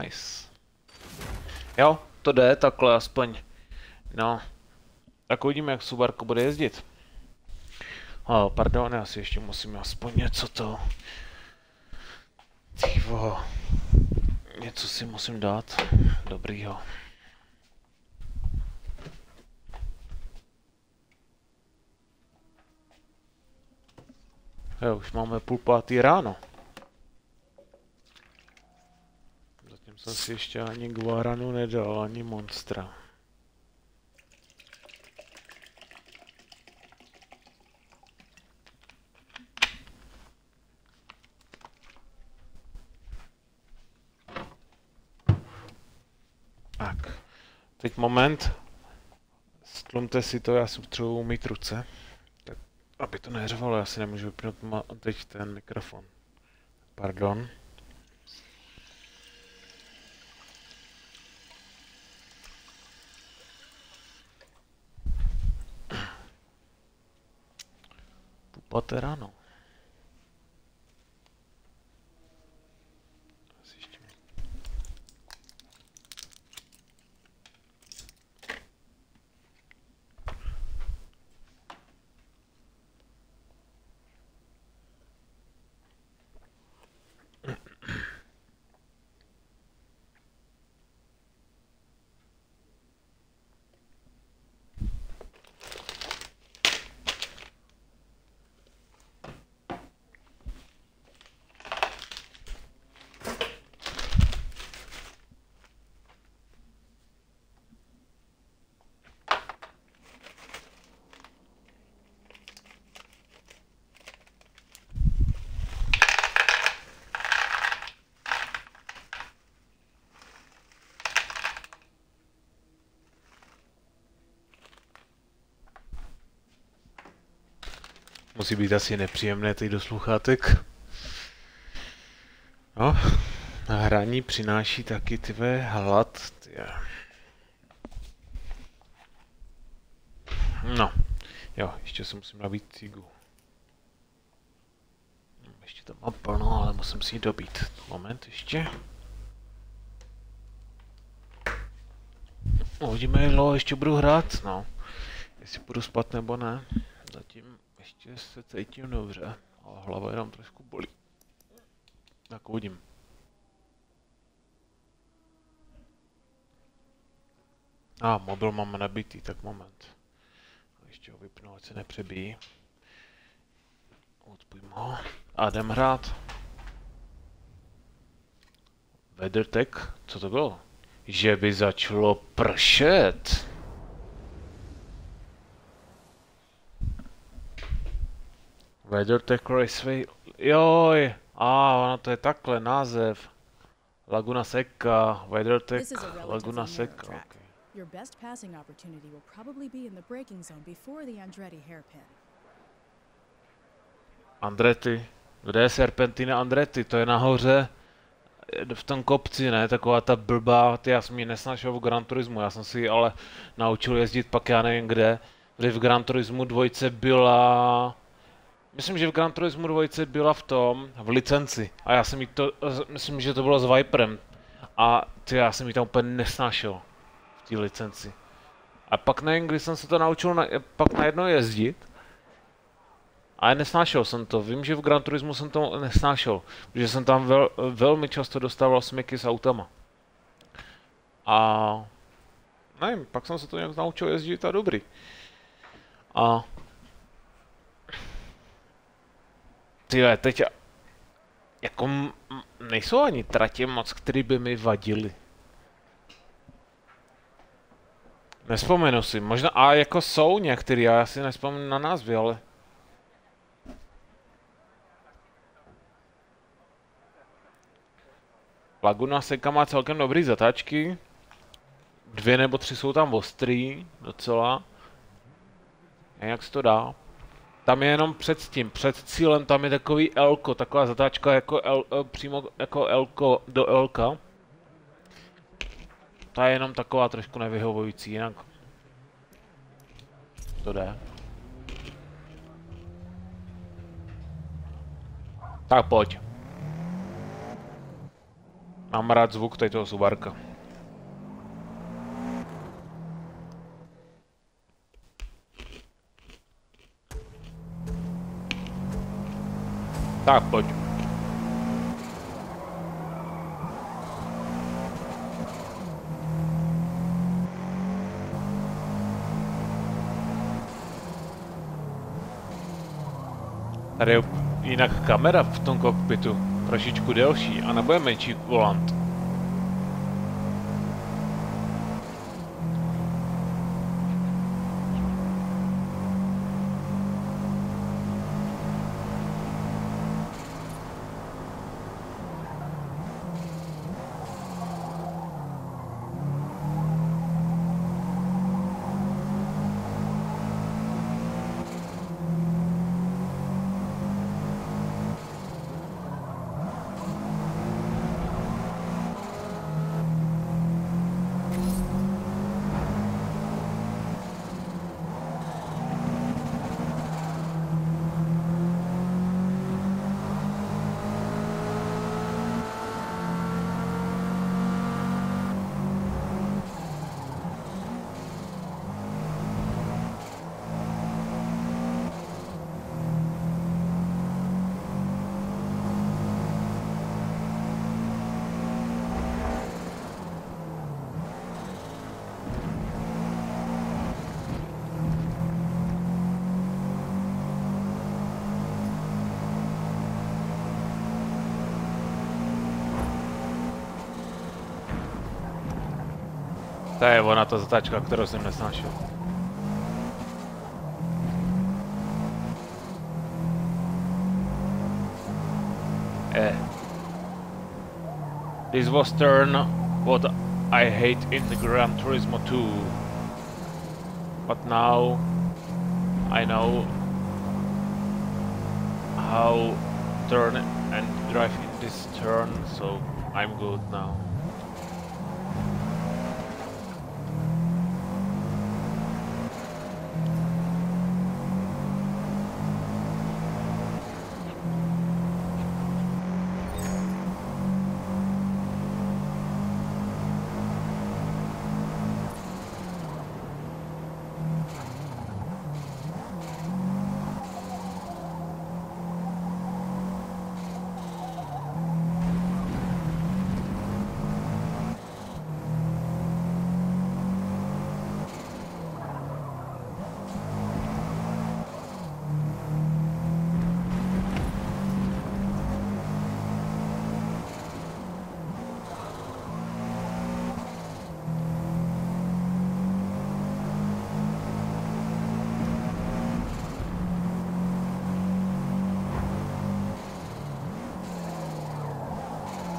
Nice. Jo, to jde takhle aspoň. No. Tak uvidíme, jak Subarko bude jezdit. Oh, pardon, já si ještě musím aspoň něco to... Tyvo. Něco si musím dát. Dobrýho. Jo, už máme půl pátý ráno. Jsem si ještě ani Guaranu nedal, ani Monstra. Tak, teď moment. Stlumte si to, já si potřebuji umít ruce. Tak, aby to neřvalo, já si nemůžu vypnout teď ten mikrofon. Pardon. Potteraną. Musí být asi nepříjemné teď do sluchátek. No, hraní přináší taky tvé hlad. Tě. No, jo, ještě si musím nabít cigu. Ještě to mám plno, ale musím si ji dobít. Moment ještě. Uvidíme, lo, ještě budu hrát, no. Jestli budu spát nebo ne. Se cítím dobře, ale hlava jenom trošku bolí. Tak uvidím. A, mobil mám nabitý, tak moment. Ještě ho vypnu, ať se nepřebíjí. Odpojím ho. A jdem hrát. WeatherTech? Co to bylo? Že by začalo pršet. WeatherTech Raceway. Joj, a ono to je takhle název. Laguna Seca, WeatherTech, a relatively Laguna Seca. Okay. Your best passing opportunity will probably be in the braking zone before the Andretti hairpin. Andretti. Kde je Serpentina Andretti? To je nahoře eh, v tom kopci, ne? Taková ta blbá, ty já jsem ji nesnášel v Gran Turismu, já jsem si ji ale naučil jezdit pak já nevím kde. Kdy v Gran Turismu dvojce byla... Myslím, že v Gran Turismu dvojce byla v tom, v licenci. A já jsem jí to, myslím, že to bylo s Viperem. A ty já jsem ji tam úplně nesnášel v té licenci. A pak nevím, kdy jsem se to naučil na, pak najednou jezdit. Ale nesnášel jsem to. Vím, že v Gran Turismu jsem to nesnášel, protože jsem tam vel, velmi často dostával smyky s autama. A nevím, pak jsem se to nějak naučil jezdit a dobrý. A ty teď jako nejsou ani tratě moc, které by mi vadily. Nespomenu si, možná, a jako jsou některý, já si nespomenu na názvy, ale... Laguna Seca má celkem dobrý zatáčky. Dvě nebo tři jsou tam ostrý, docela. A jak se to dá? Tam je jenom před tím, před cílem tam je takový Elko, taková zatáčka jako L, eh, přímo jako Elko do Elka. Ta je jenom taková trošku nevyhovující, jinak to jde. Tak pojď. Mám rád zvuk tady toho Subarka. Tak pojď. Tady je jinak kamera v tom kokpitu trošičku delší a nebo je menší volant. Zatáčka, kterou jsem nesnášel. Eh. This was turn what I hate in the Gran Turismo 2. But now I know how turn and drive in this turn, so I'm good now.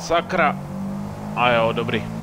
Sakra. A jo, dobrý.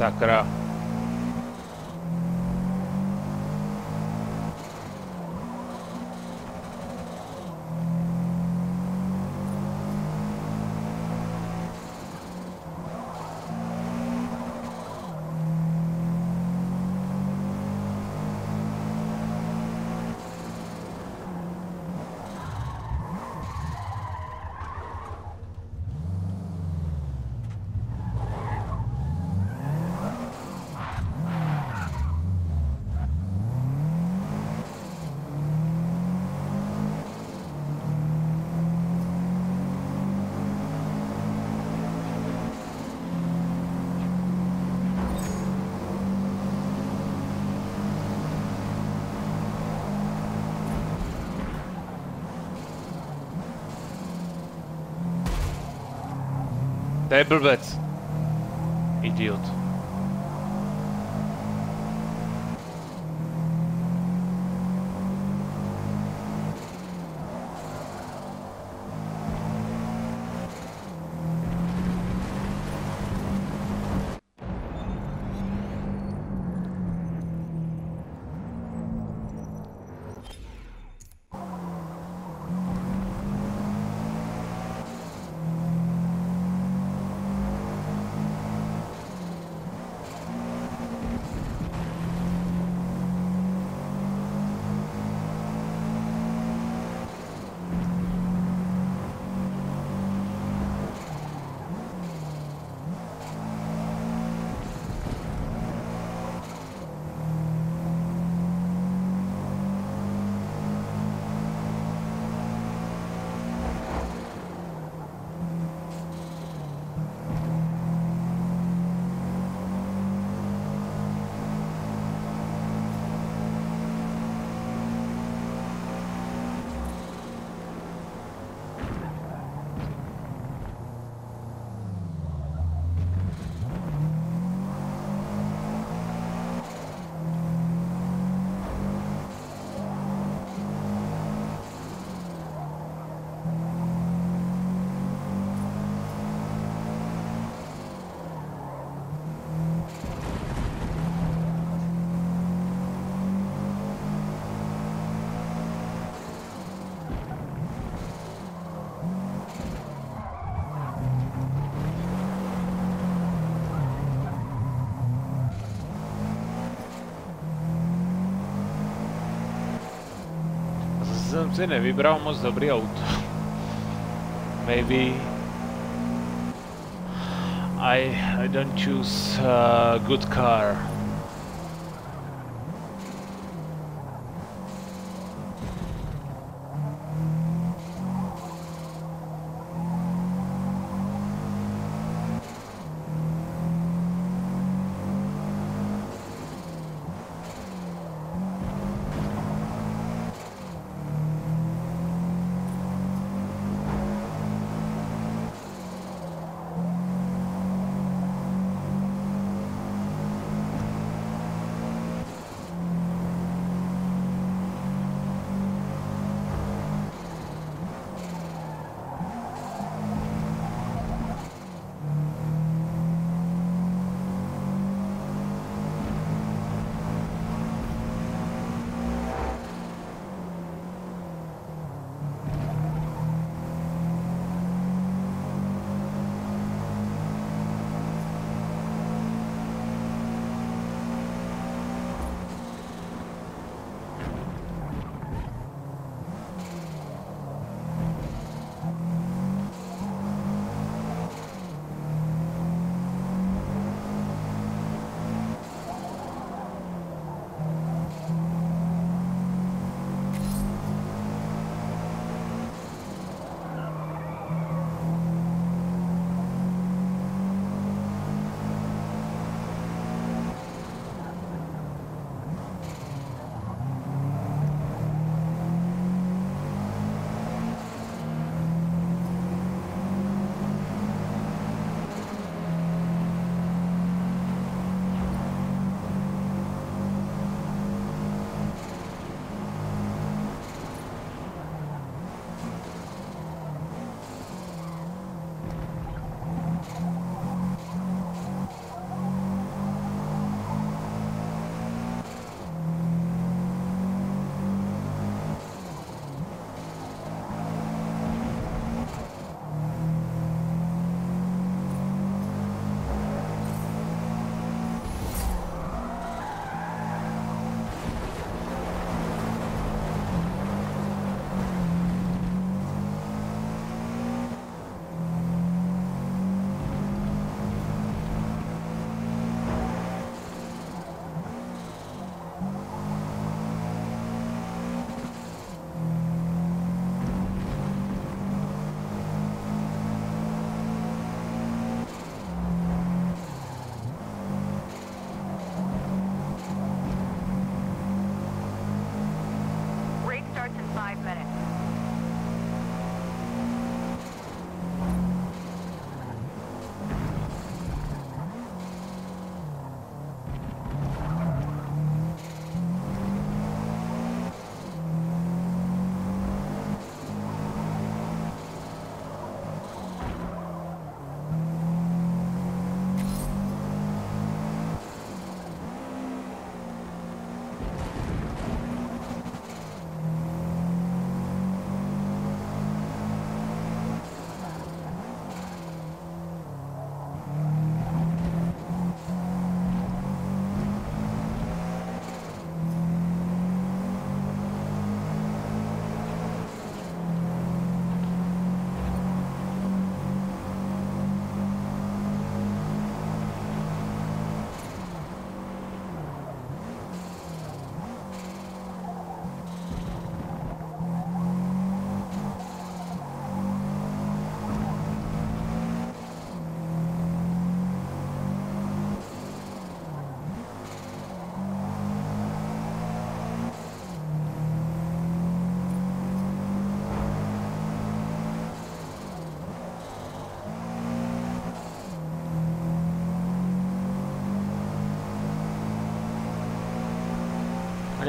桜。To si nevybral moc dobrý auto. Maybe I, I don't choose a good car.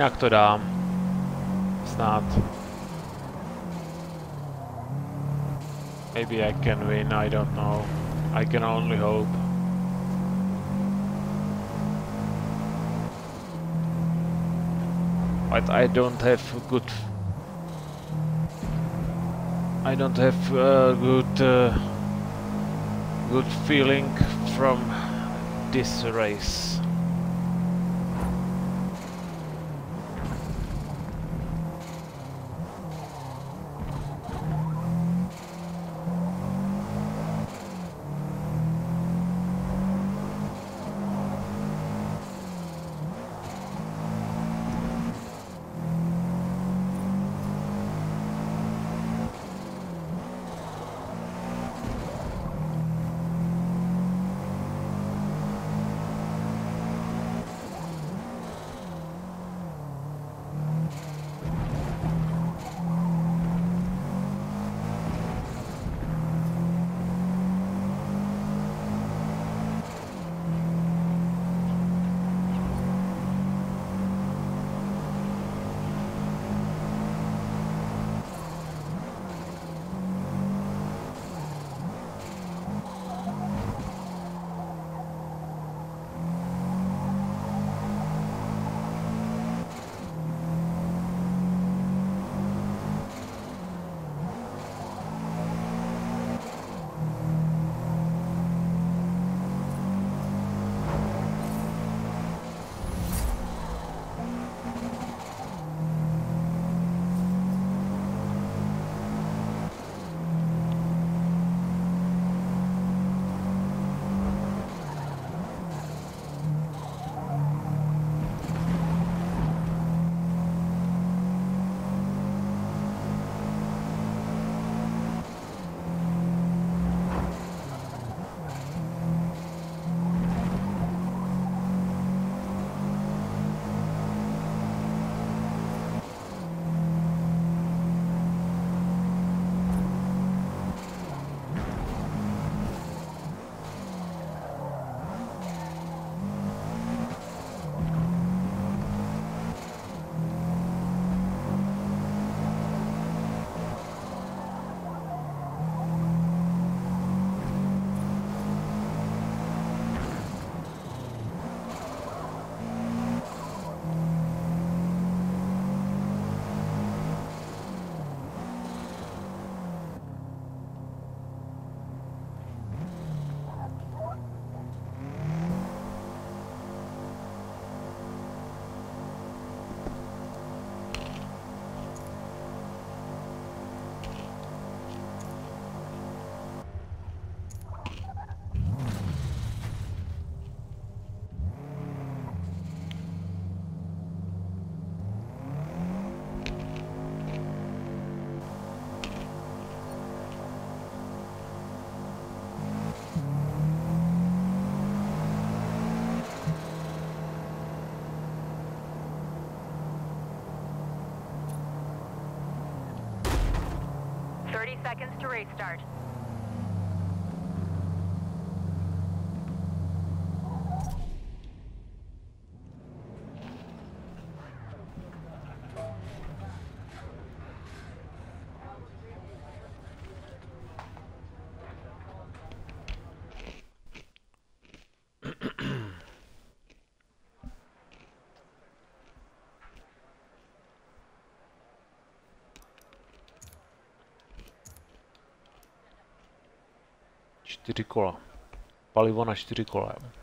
A nějak to dám. Snad. Maybe I can win, I don't know. I can only hope. But I don't have good... I don't have uh, good... Uh, good feeling from this race. Seconds to race start. Čtyři kola. Palivo na čtyři kola. jo.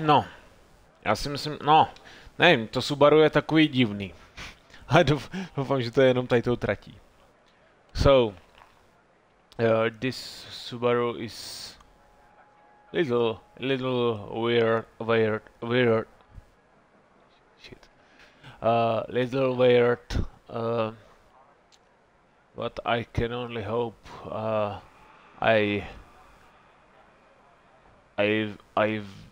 No, já si myslím, no, nevím, to Subaru je takový divný. <laughs> Douf- doufám, že to je jenom tady tou tratí. So, uh, this Subaru is little, little weird, weird, weird. Shit. Uh, little weird. Uh, but I can only hope uh, I I've I've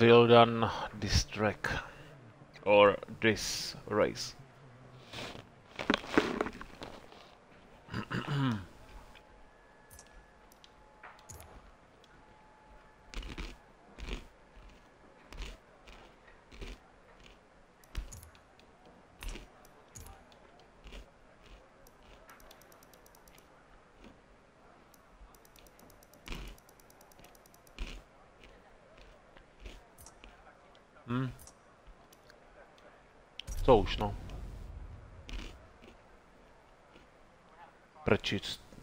will this track or this race. <clears throat>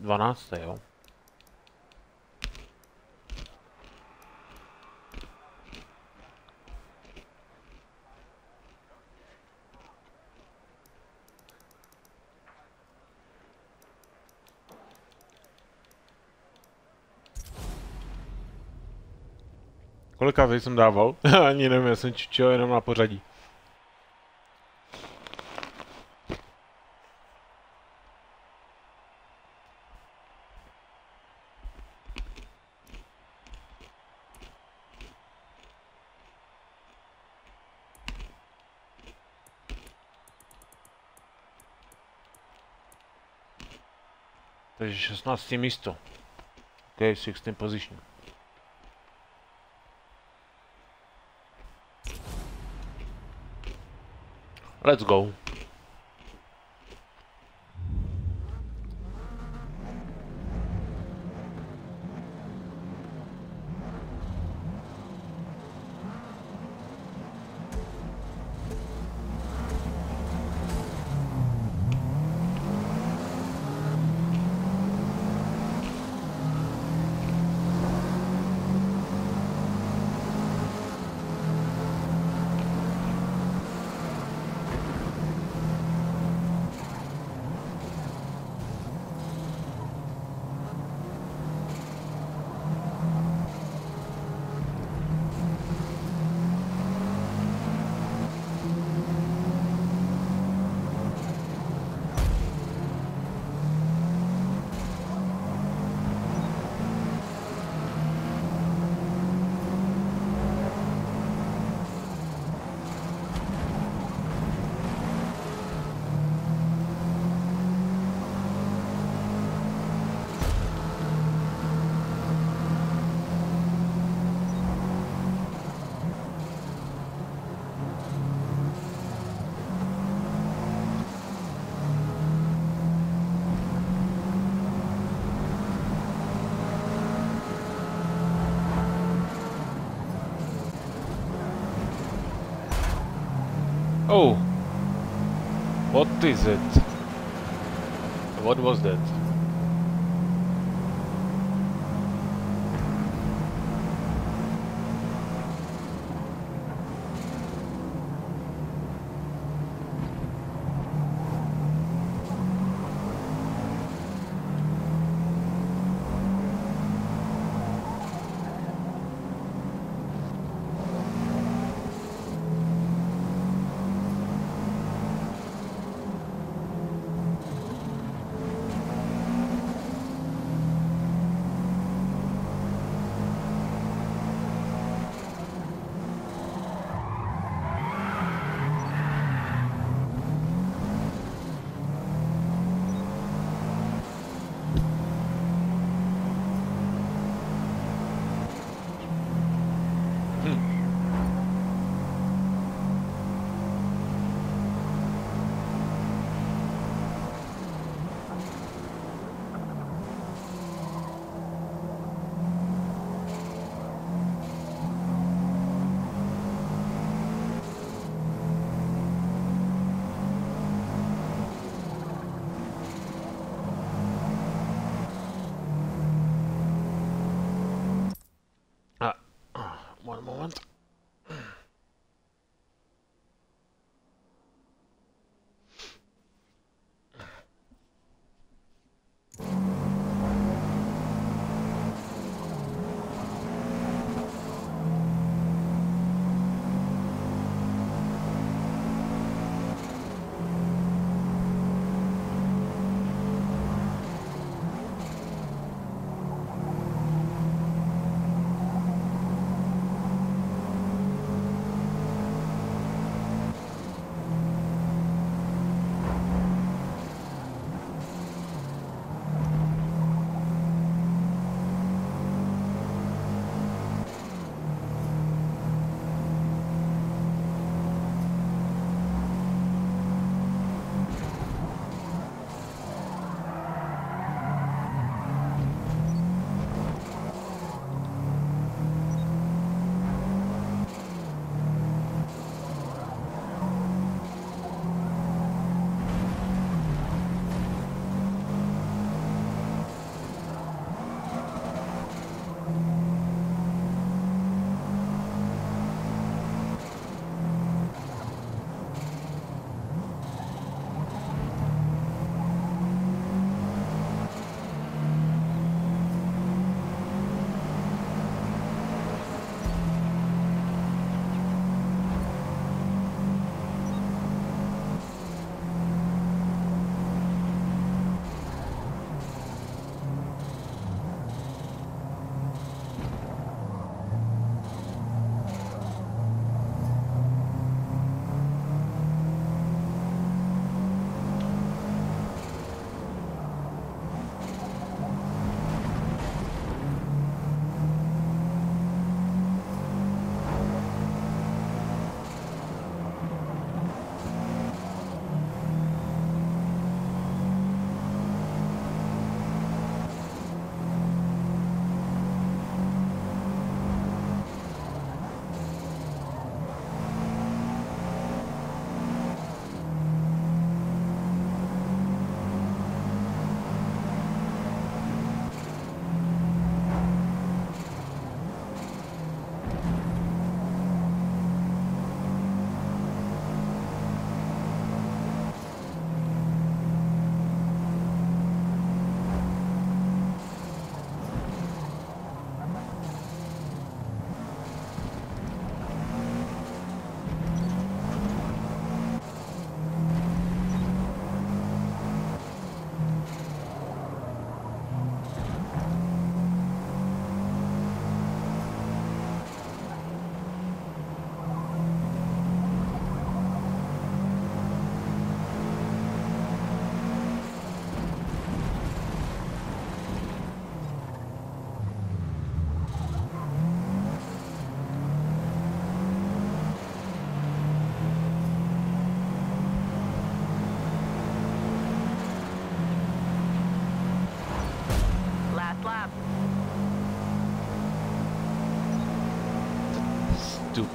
12. jo. Kolika vy jsem dával? <laughs> Ani nevím, já jsem čičil jenom na pořadí. Takže 16. místo. OK, 16 position. Let's go. It?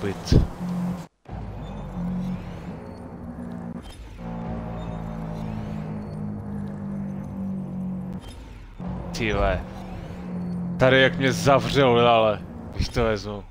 koupit. Tyhle. Tady jak mě zavřel, ale když to vezmu.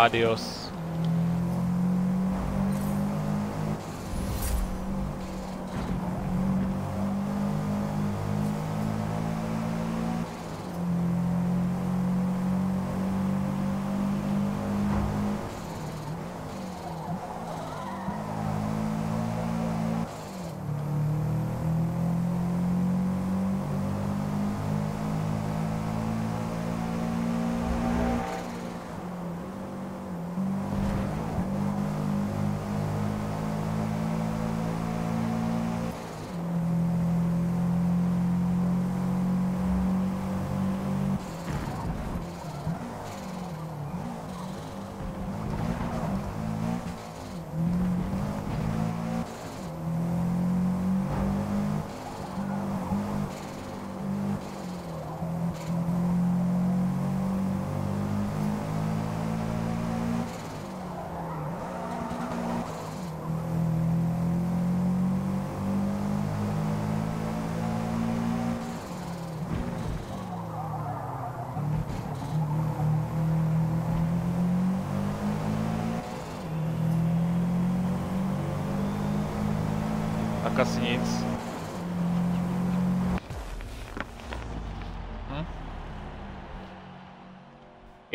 Adios.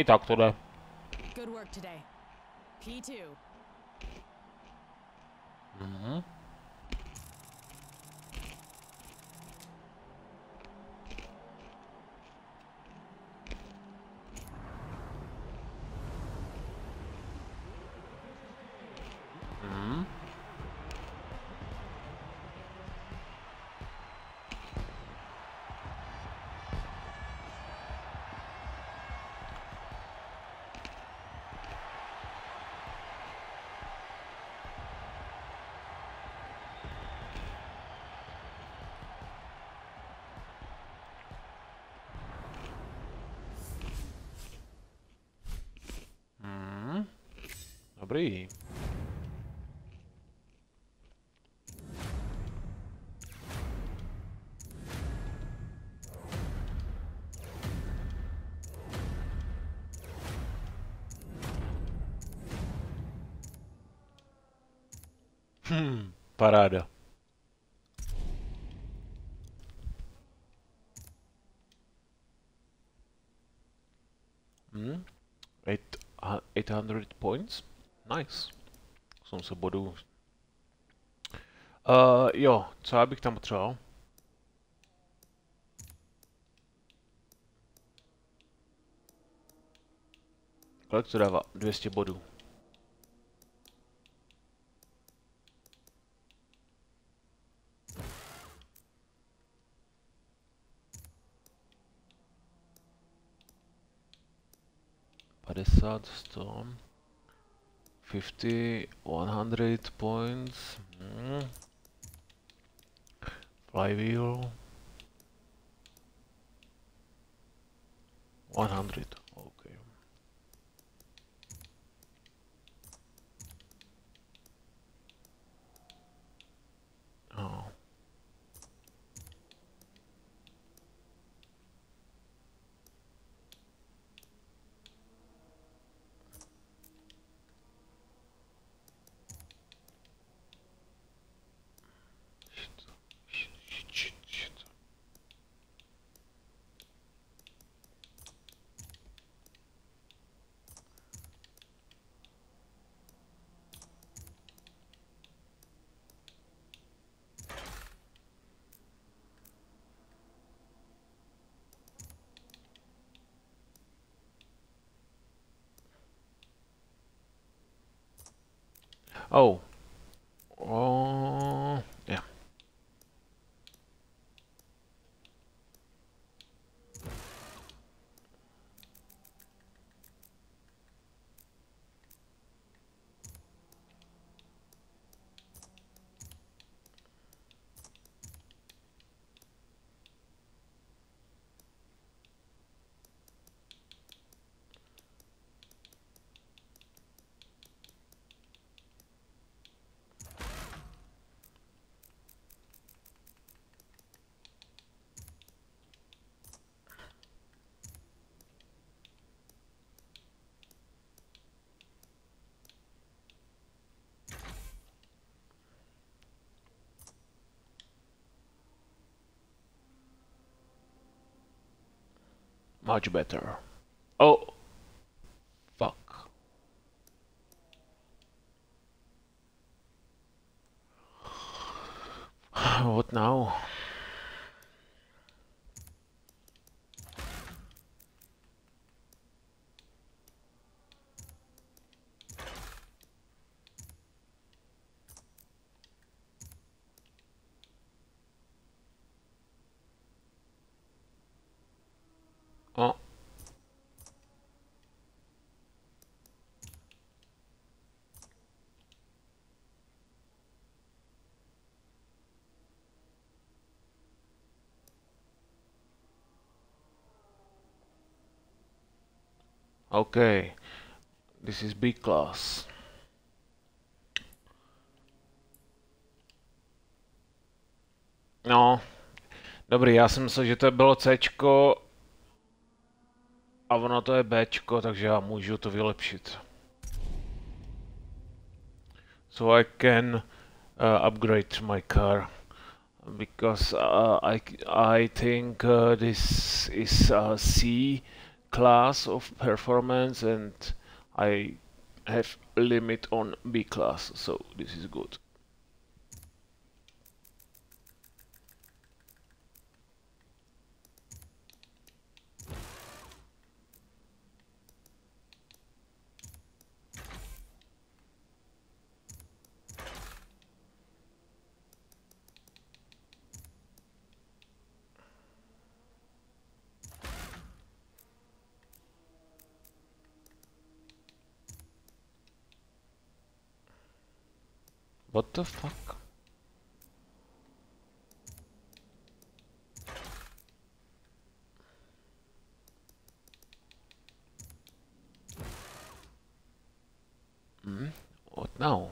I tak to jde. Good work today. P2. Dobrý. Hmm, paráda. Hmm. Eight, uh, 800 points. Nice. Jsem se bodů. Uh, jo, co já bych tam potřeboval? Kolik to dává? 200 bodů. Padesát, sto. 50, 100 points. Hmm. Flywheel. 100, okay. Oh. Shit. Shit, shit, shit, shit. Oh. Oh, yeah. Much better. Oh. Okay, this is B class. No, dobrý, já jsem myslel, že to bylo Cčko a ono to je Bčko, takže já můžu to vylepšit. So I can uh, upgrade my car because uh, I, I think uh, this is a C class of performance and I have limit on B class, so this is good. What the fuck? Hmm? What now?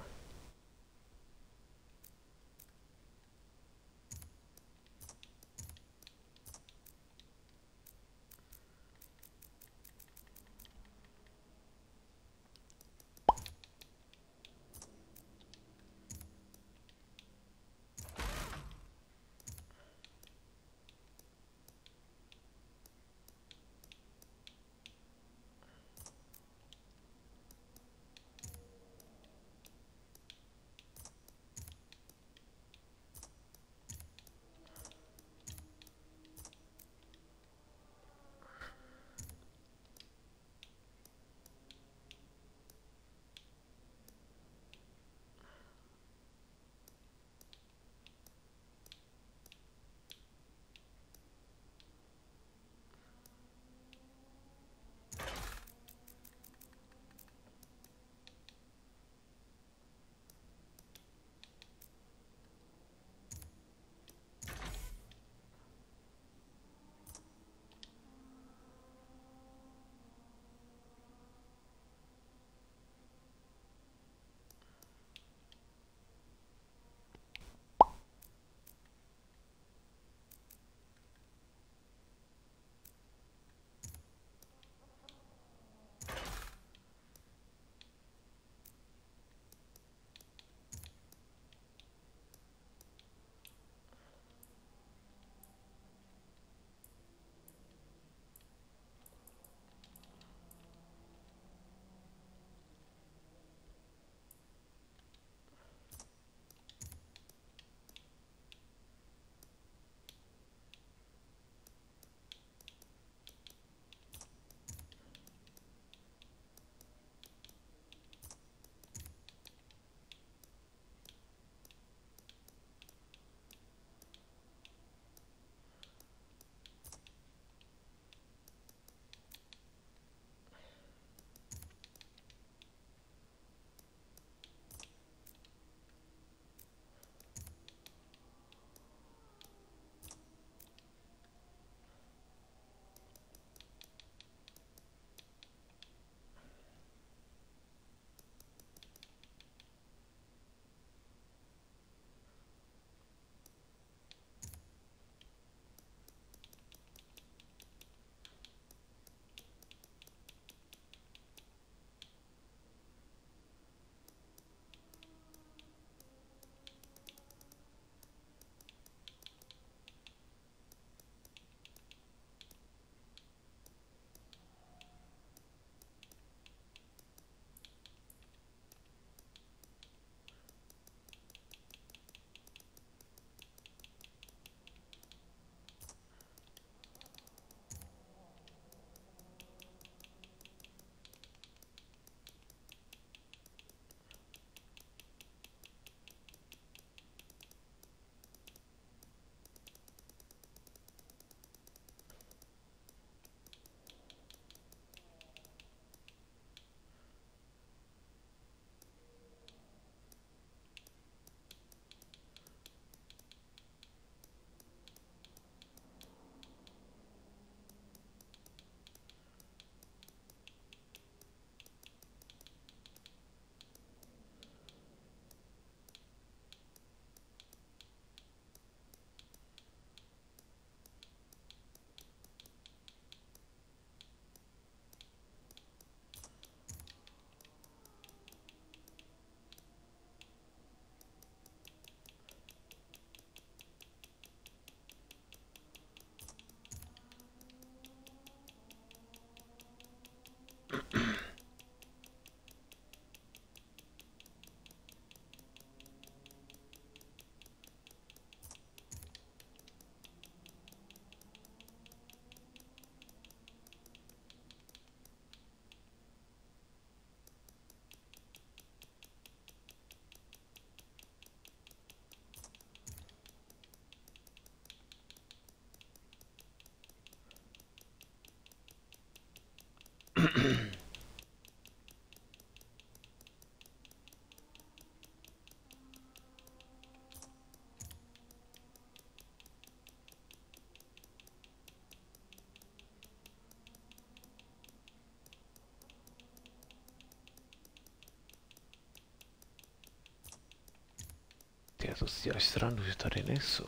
Je to si až srandu, že tady nejsou.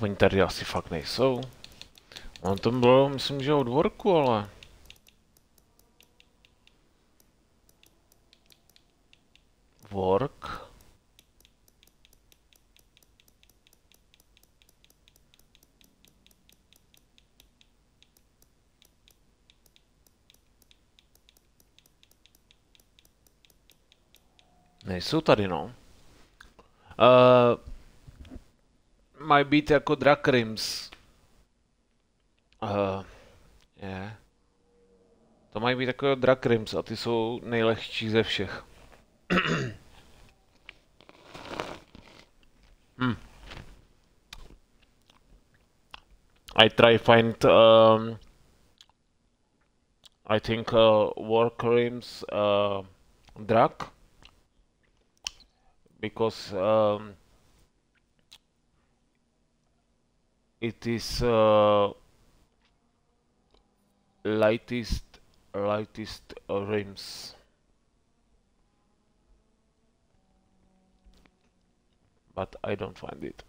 Oni tady asi fakt nejsou. On tam bylo, myslím, že od worku, ale... Work. Nejsou tady, no. Uh, mají být jako Drag Rims. Uh, je. To mají být jako Drag Rims a ty jsou nejlehčí ze všech. <clears throat> hmm. I try find um, I think uh, work rims uh, drag because um, it is uh, lightest lightest rims. But I don't find it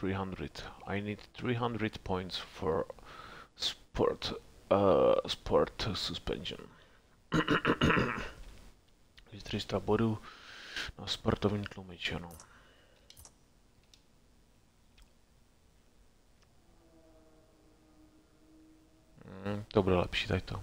Three hundred. I need three hundred points for sport uh, sport suspension. <coughs> 300 bodů na sportovní tlumiče, no. Hmm, to bude lepší tady to.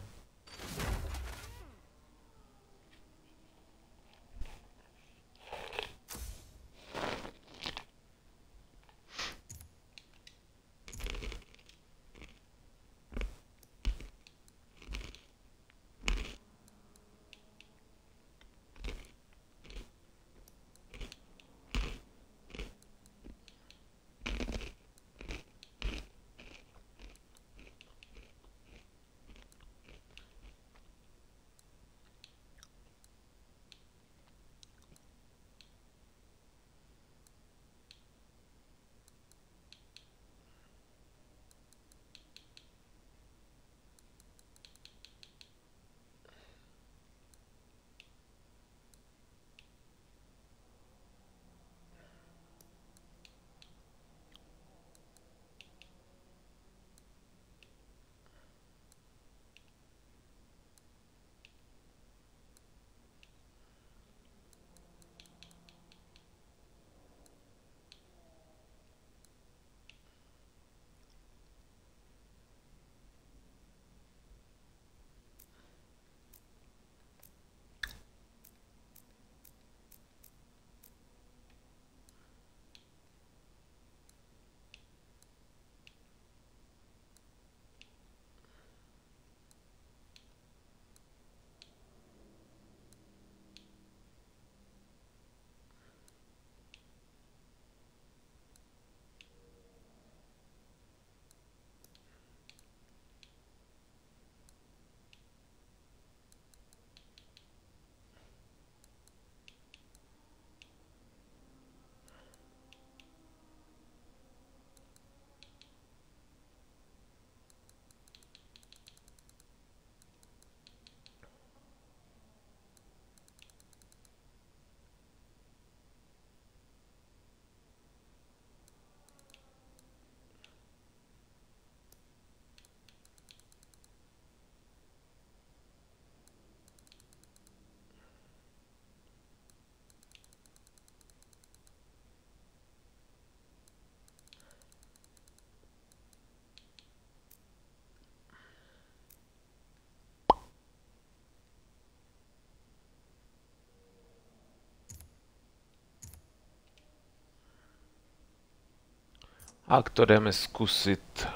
Tak to jdeme zkusit.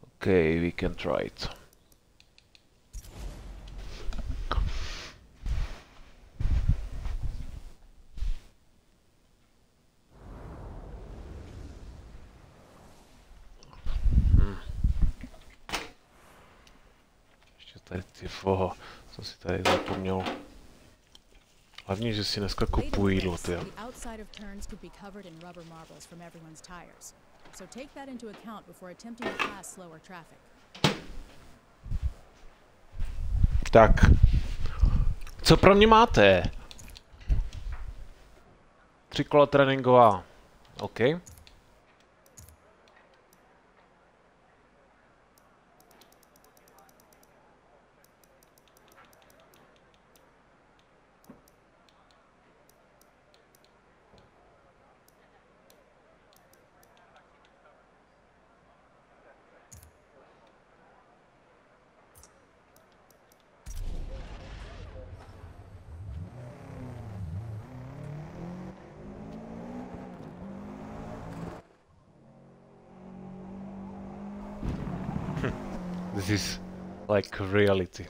OK, we can try it. Hm. Ještě tady ty foho, jsem si tady zapomněl. Hlavně, že si dneska kupuju jídlo, ty. So take that into account before attempting to pass slower traffic. Tak. Co pro mě máte? Tři kola tréninková. OK. Reality.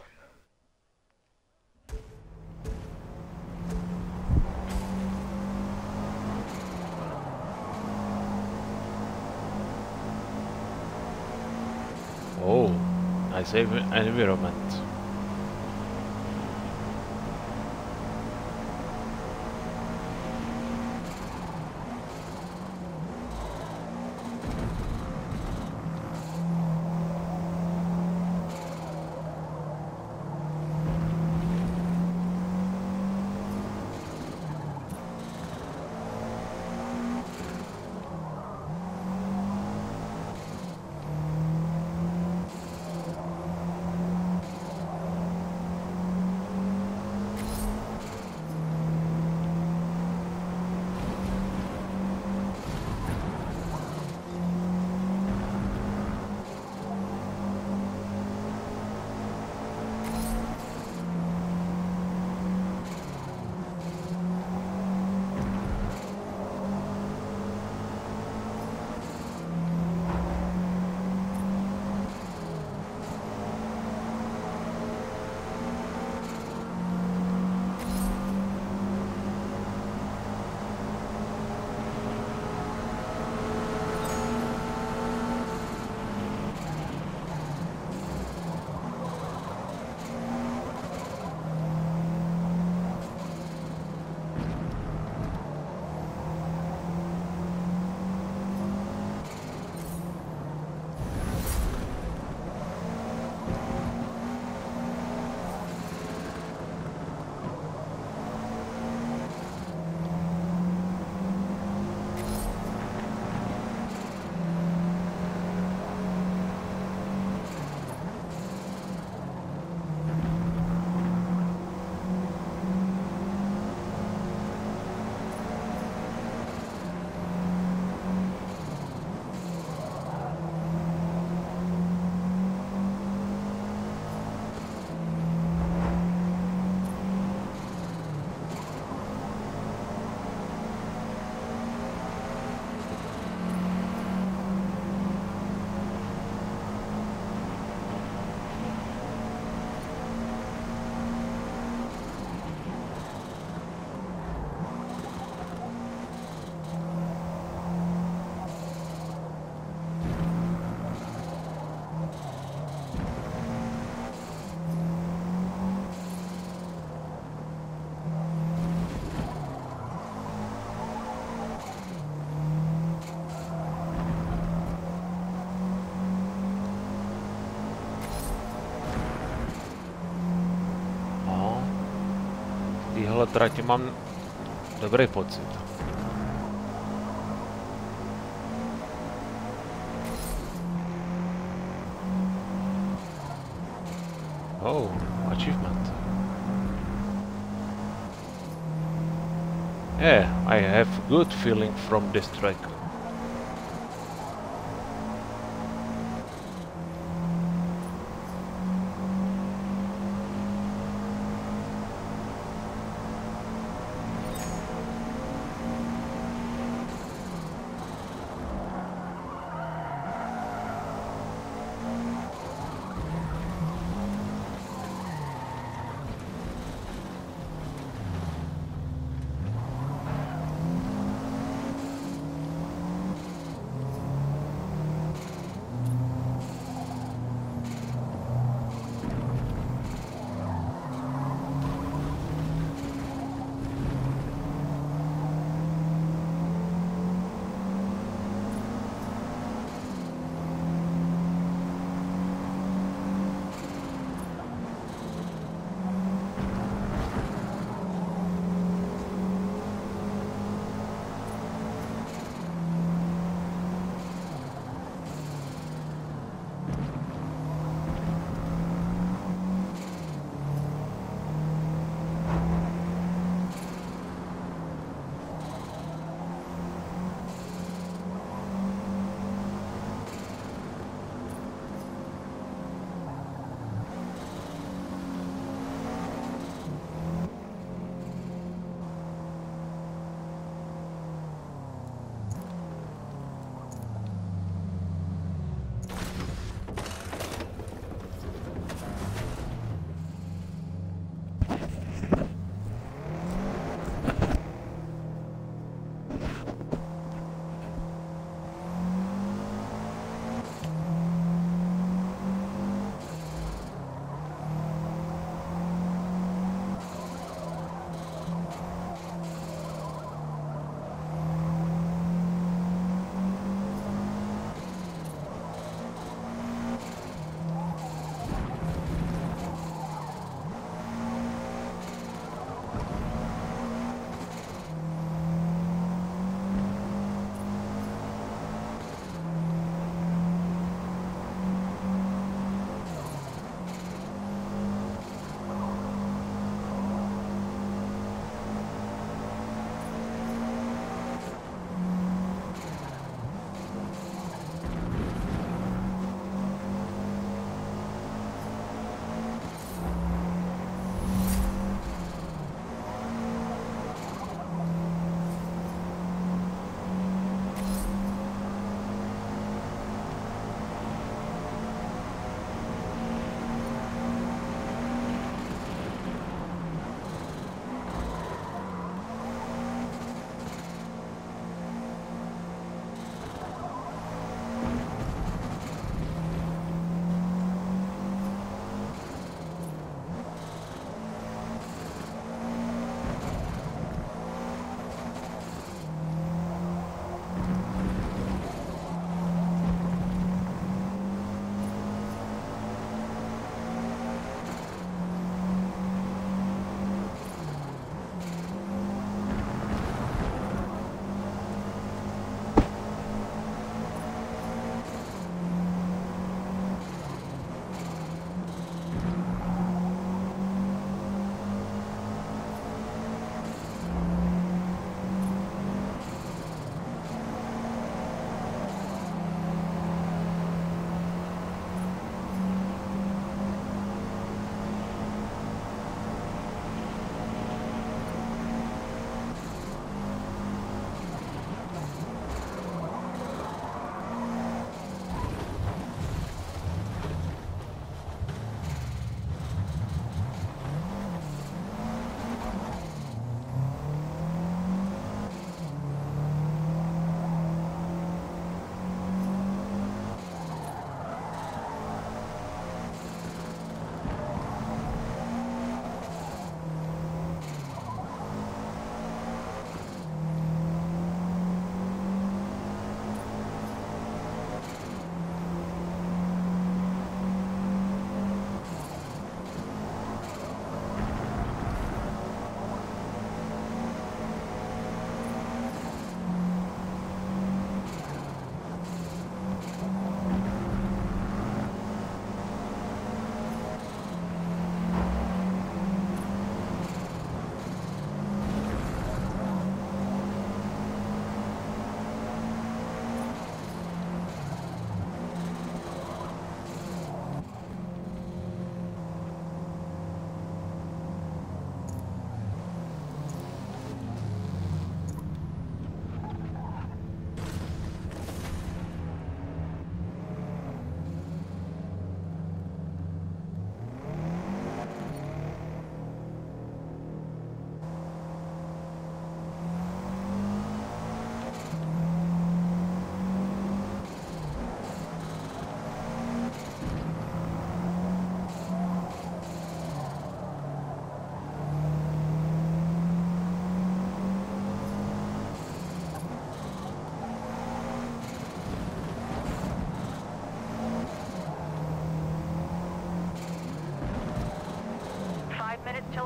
Oh, nice env- environment. Trati mám dobrý pocit. Oh, achievement. Yeah, I have good feeling from this track.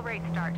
Great start.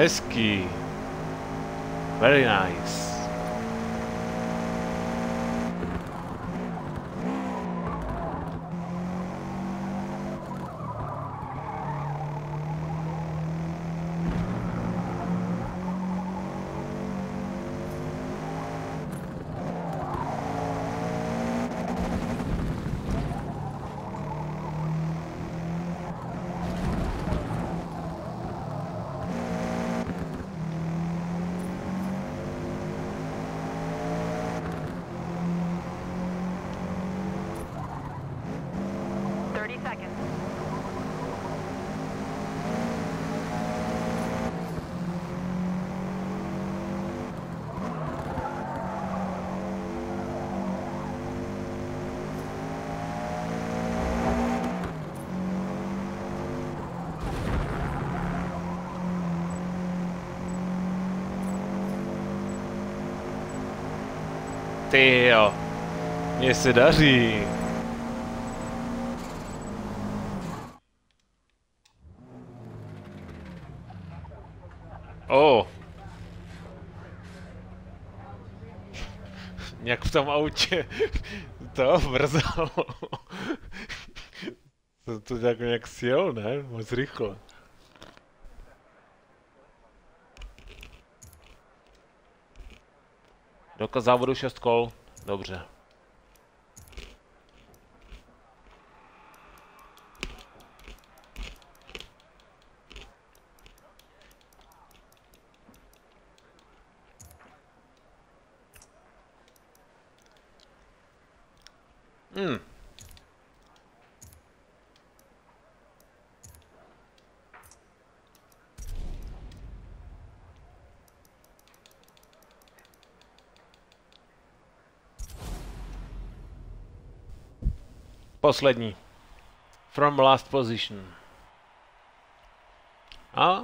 Hezký. Very nice. Ty jo. Mně se daří. Oh. Nějak v tom autě <laughs> to vrzalo. <laughs> to, to nějak, nějak sjel, ne? Moc rychle. Závodu 6 kol. Dobře. Hmm. Poslední. From last position. A?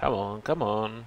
Come on, come on.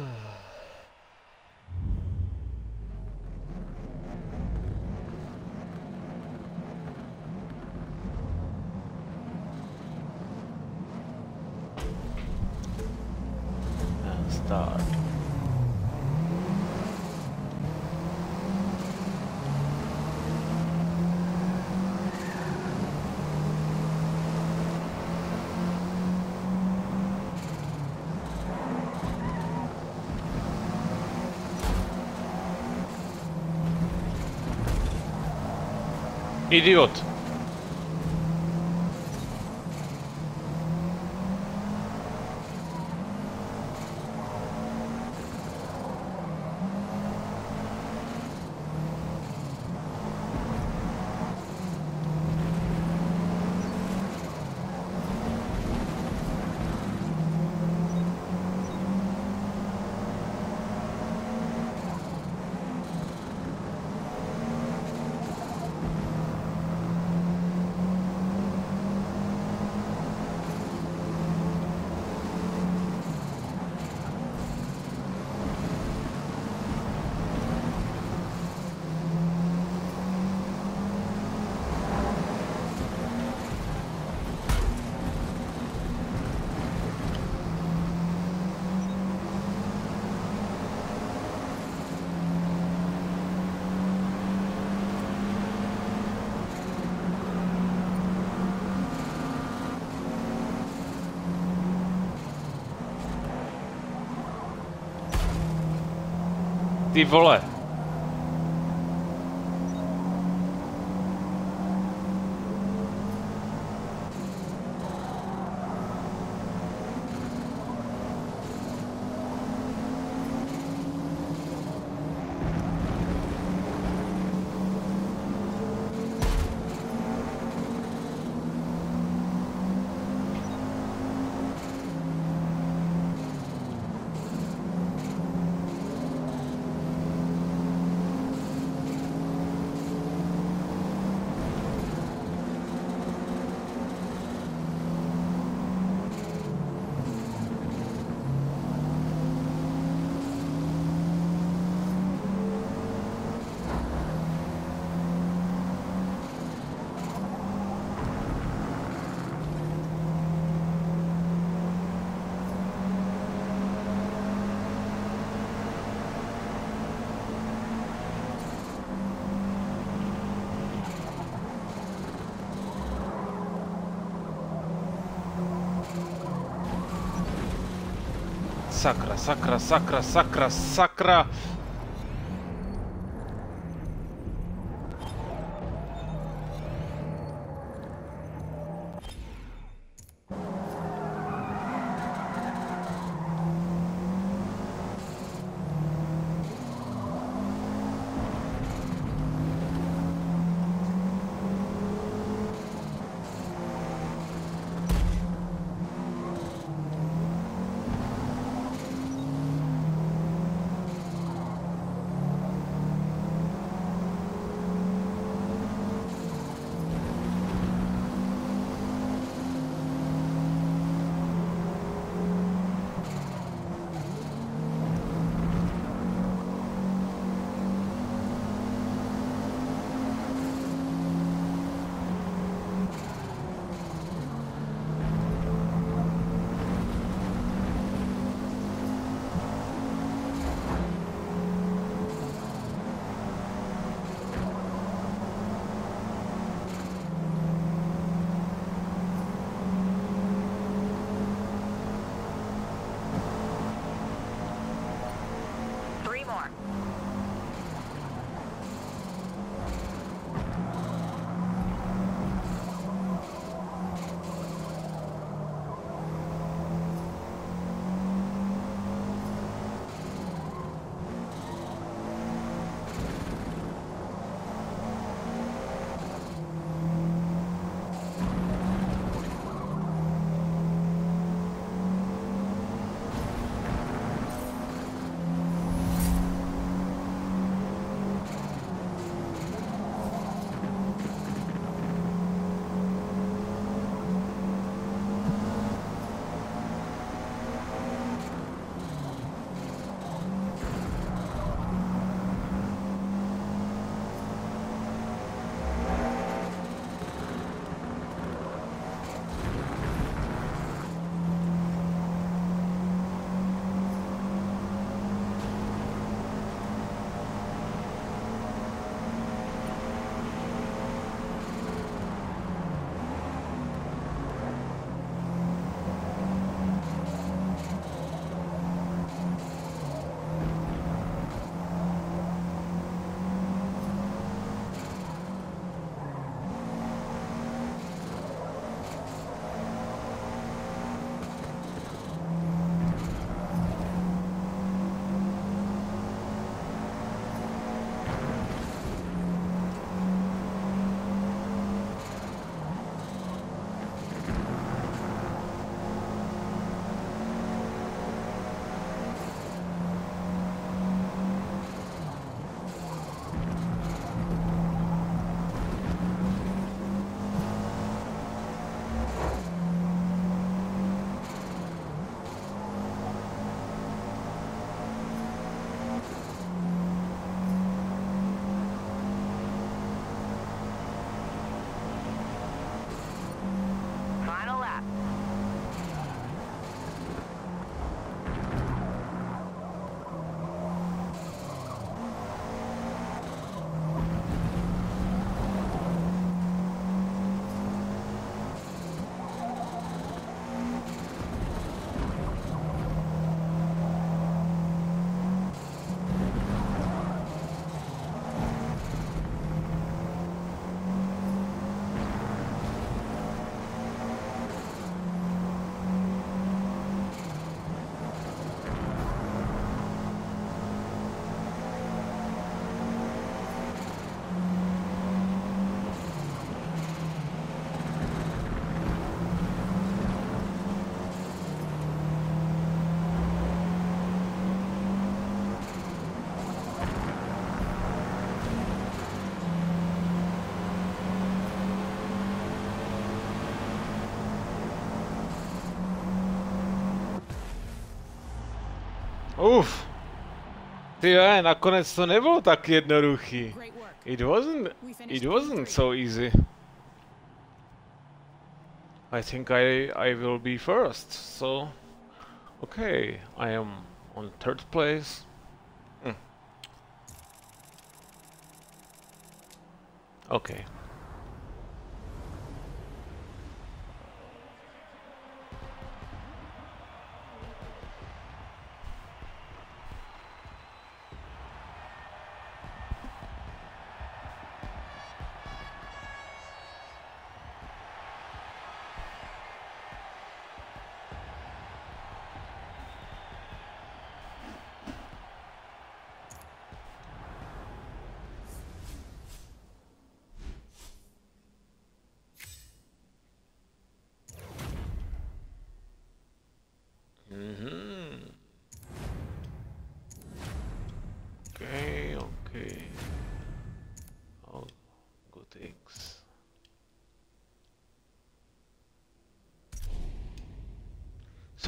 Idiot. Ty vole. Sakra, sakra, sakra, sakra, sakra. Ty jo, nakonec to nebylo tak jednoduchý. It wasn't, it wasn't so easy. I think I, I will be first, so... Okay, I am on third place. Hmm. Okay.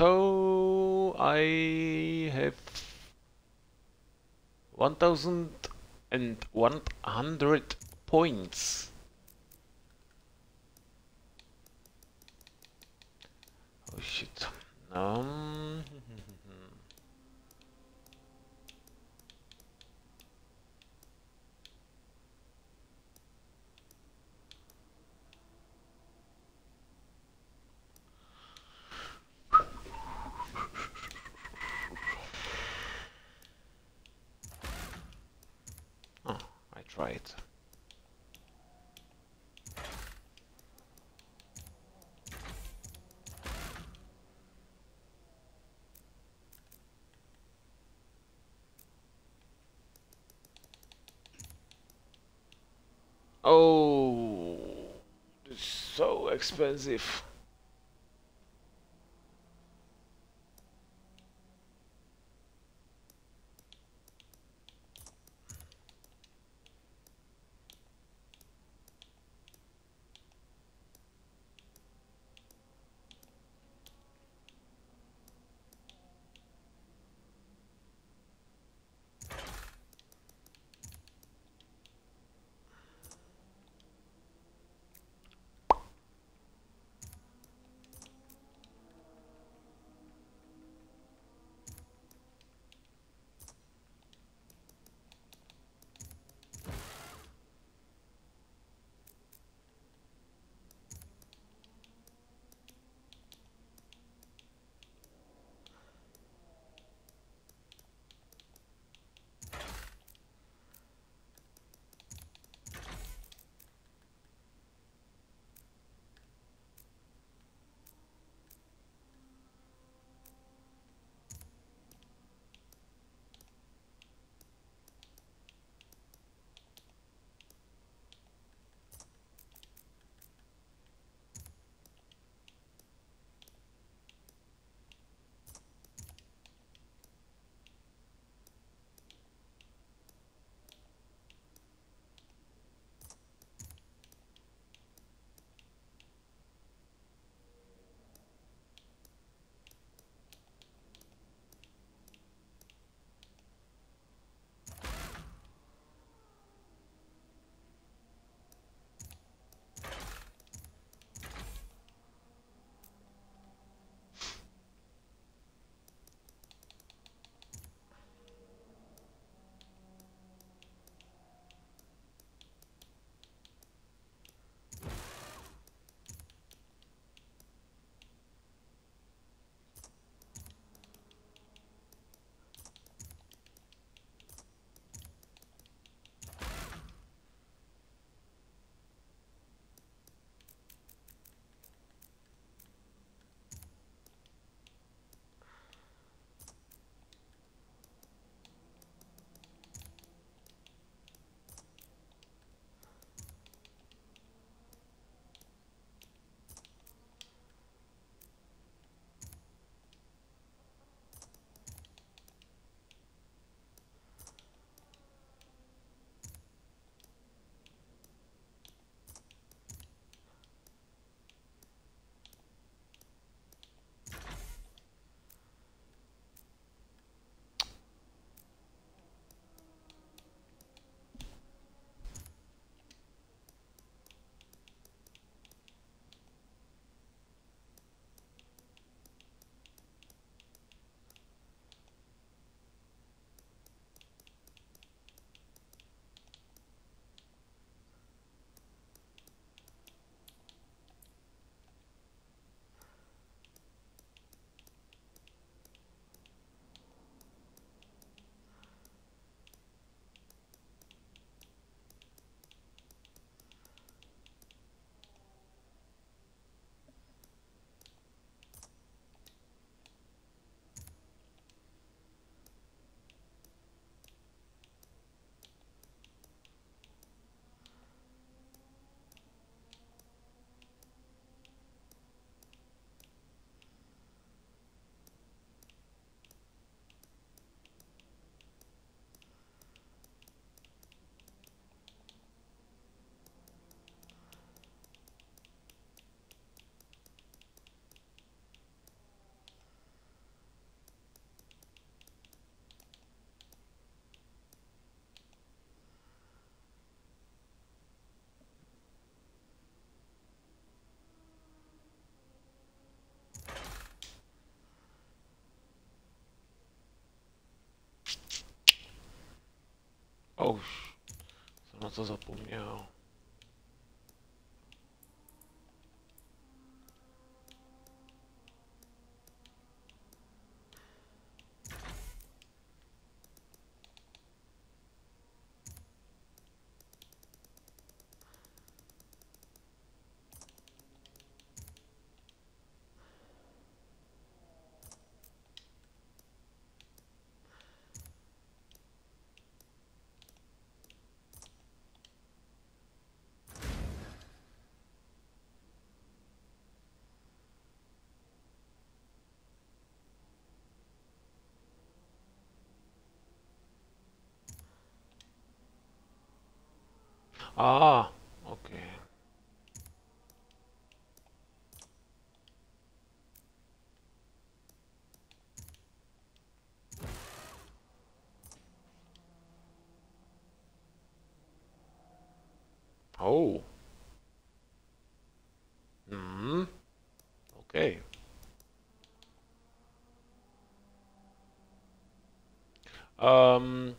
So I have 1100 points. Oh shit. Um, oh, I tried. Oh, it's so expensive. A už jsem na to zapomněl. Ah, okay. Oh. Hmm. Okay. Um,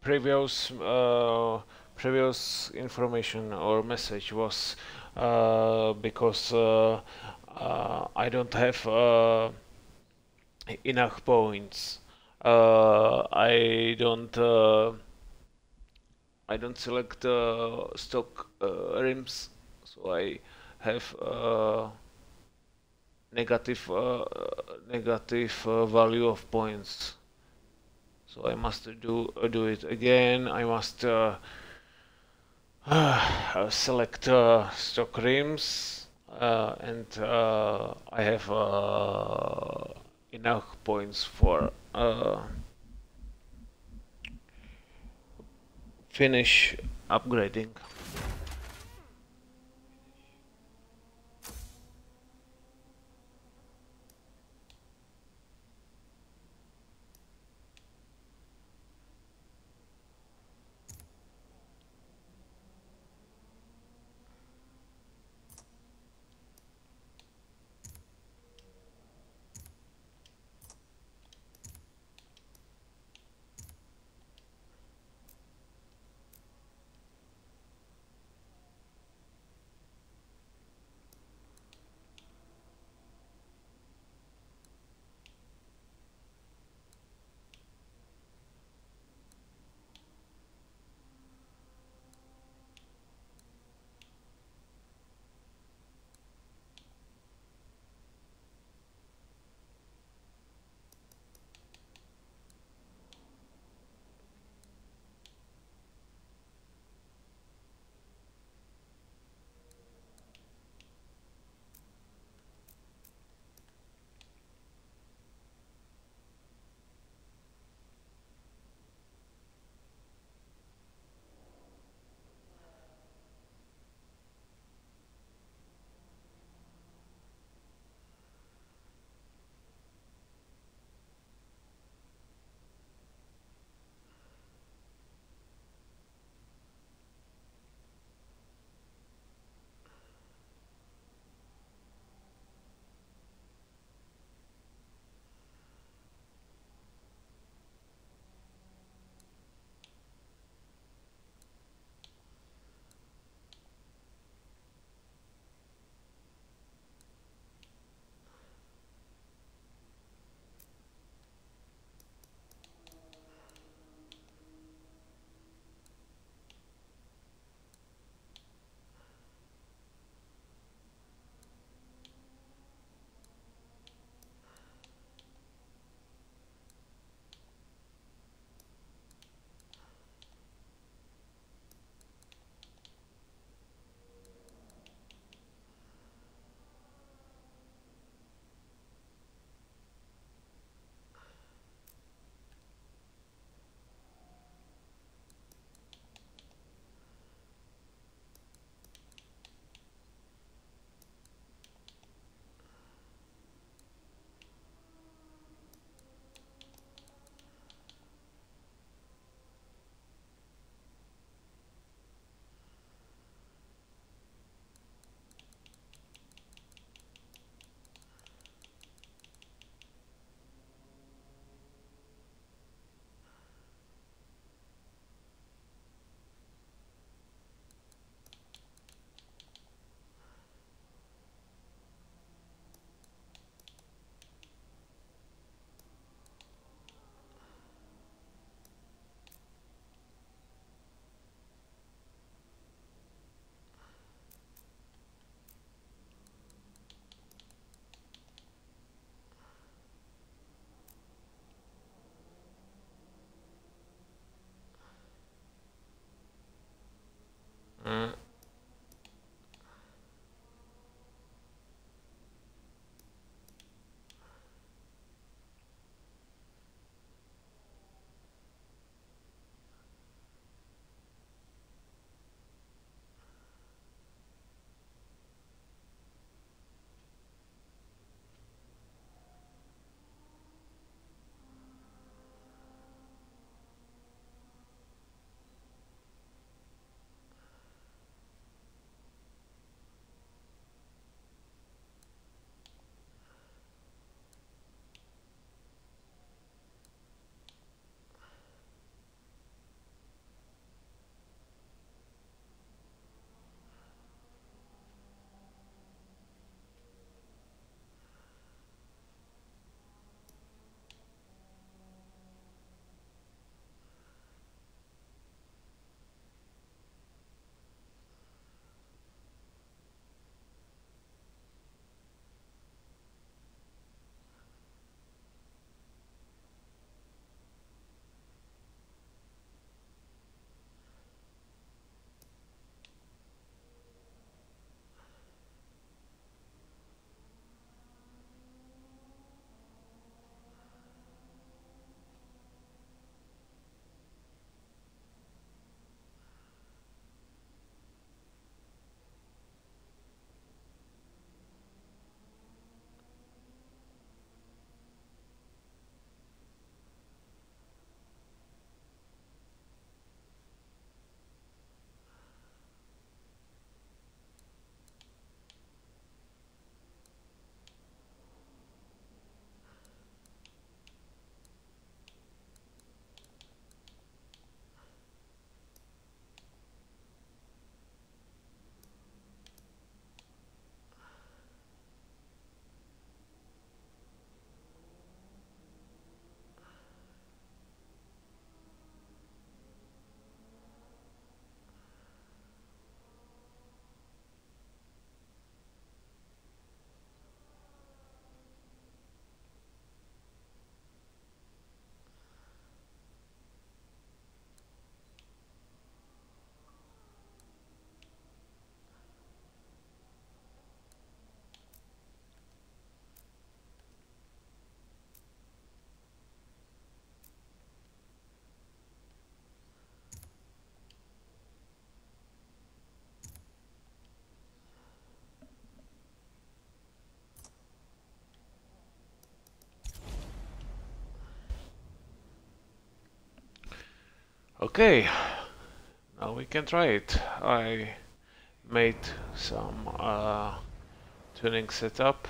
previous uh, previous information or message was uh, because uh, uh, I don't have enough points. I don't I don't select uh, stock uh, rims, so I have uh, negative negative value of points. So I must do do it again. I must <sighs> uh, select uh, stock rims uh, and uh, I have uh, enough points for uh, finish upgrading. Okay, now we can try it. I made some uh, tuning setup.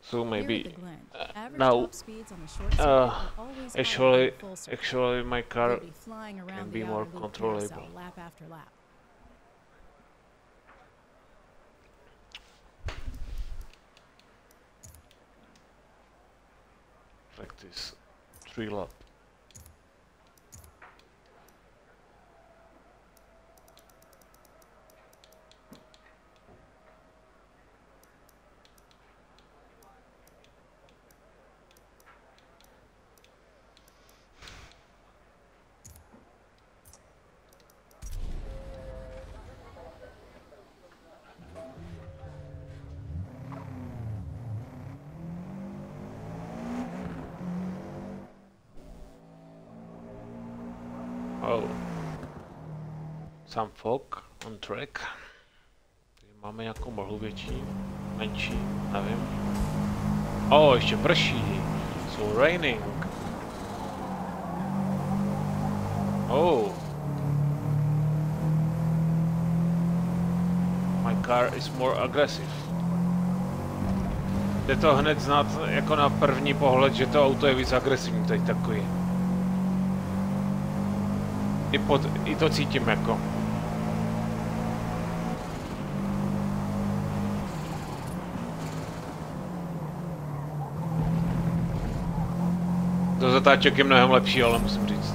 So maybe Here at the Glen, uh, average now top speeds on the short circuit uh, are always higher actually than full circuit. actually my car You'll be flying around be the more outer loop controllable. carousel lap after lap. Practice three lap. Some fog on track. Tady máme nějakou mlhu větší, menší, nevím. Oh, ještě prší. So raining. Oh. My car is more aggressive. Jde to hned znát jako na první pohled, že to auto je víc agresivní teď takový. I, pod, I to cítím jako. Do zatáček je mnohem lepší, ale musím říct.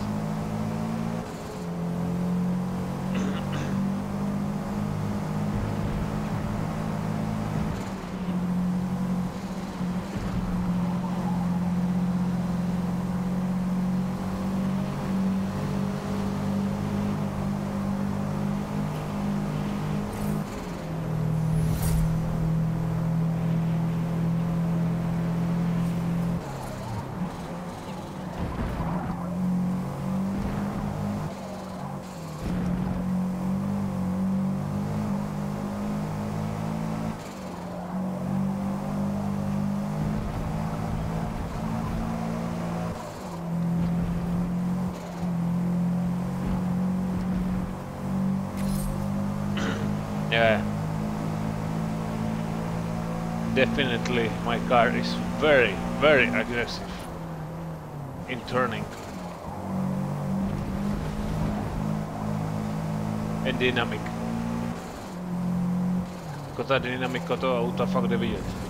Yeah. Definitely my car is very, very aggressive in turning. And dynamic. Jako ta dynamika toho auta fakt jde vidět. Yeah.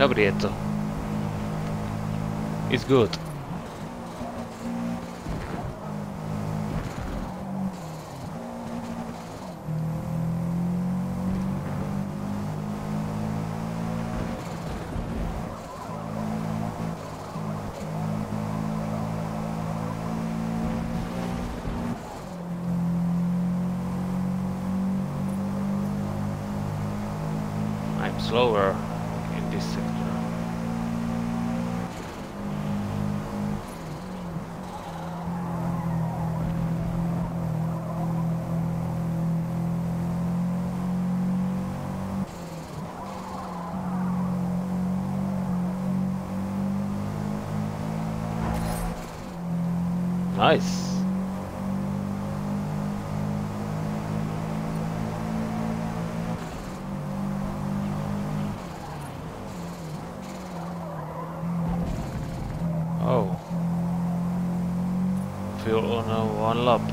Dobrý je to. It's good. One lap.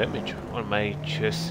Damage on my chassis.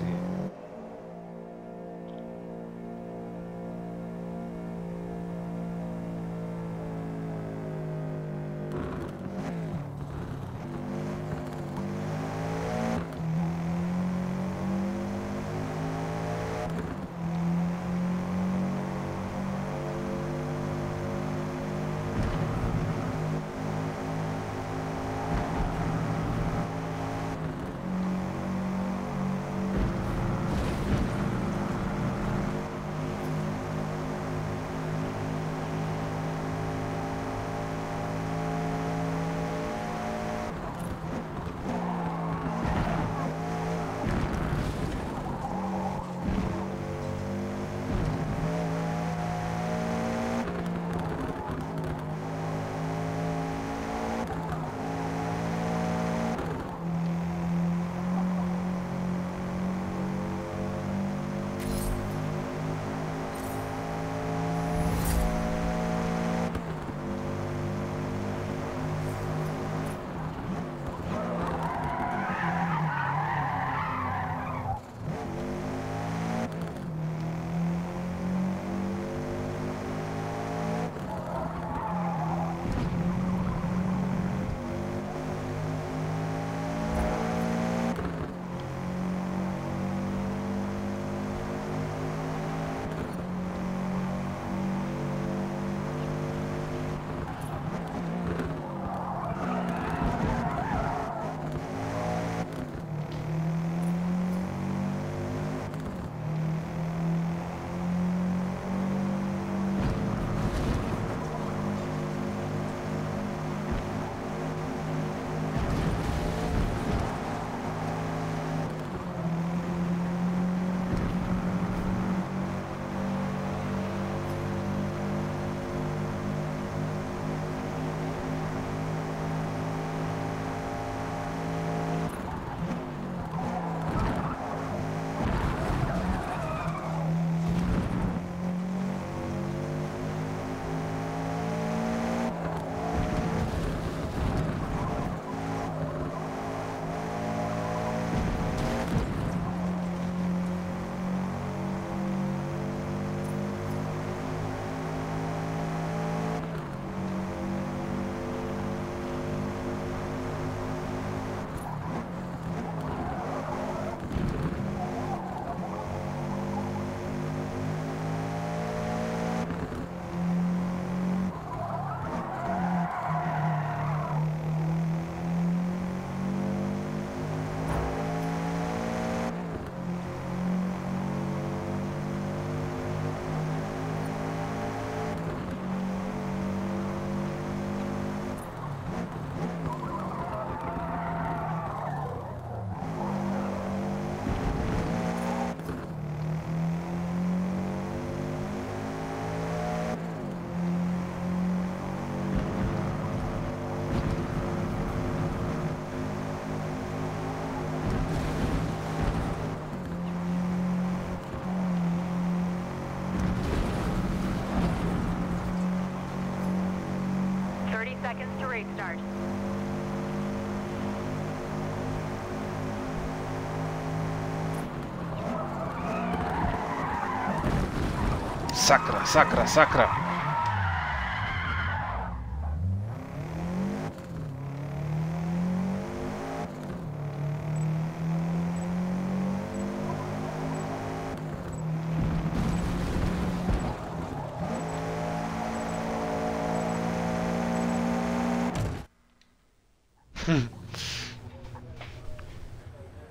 Sakra, sakra, sakra.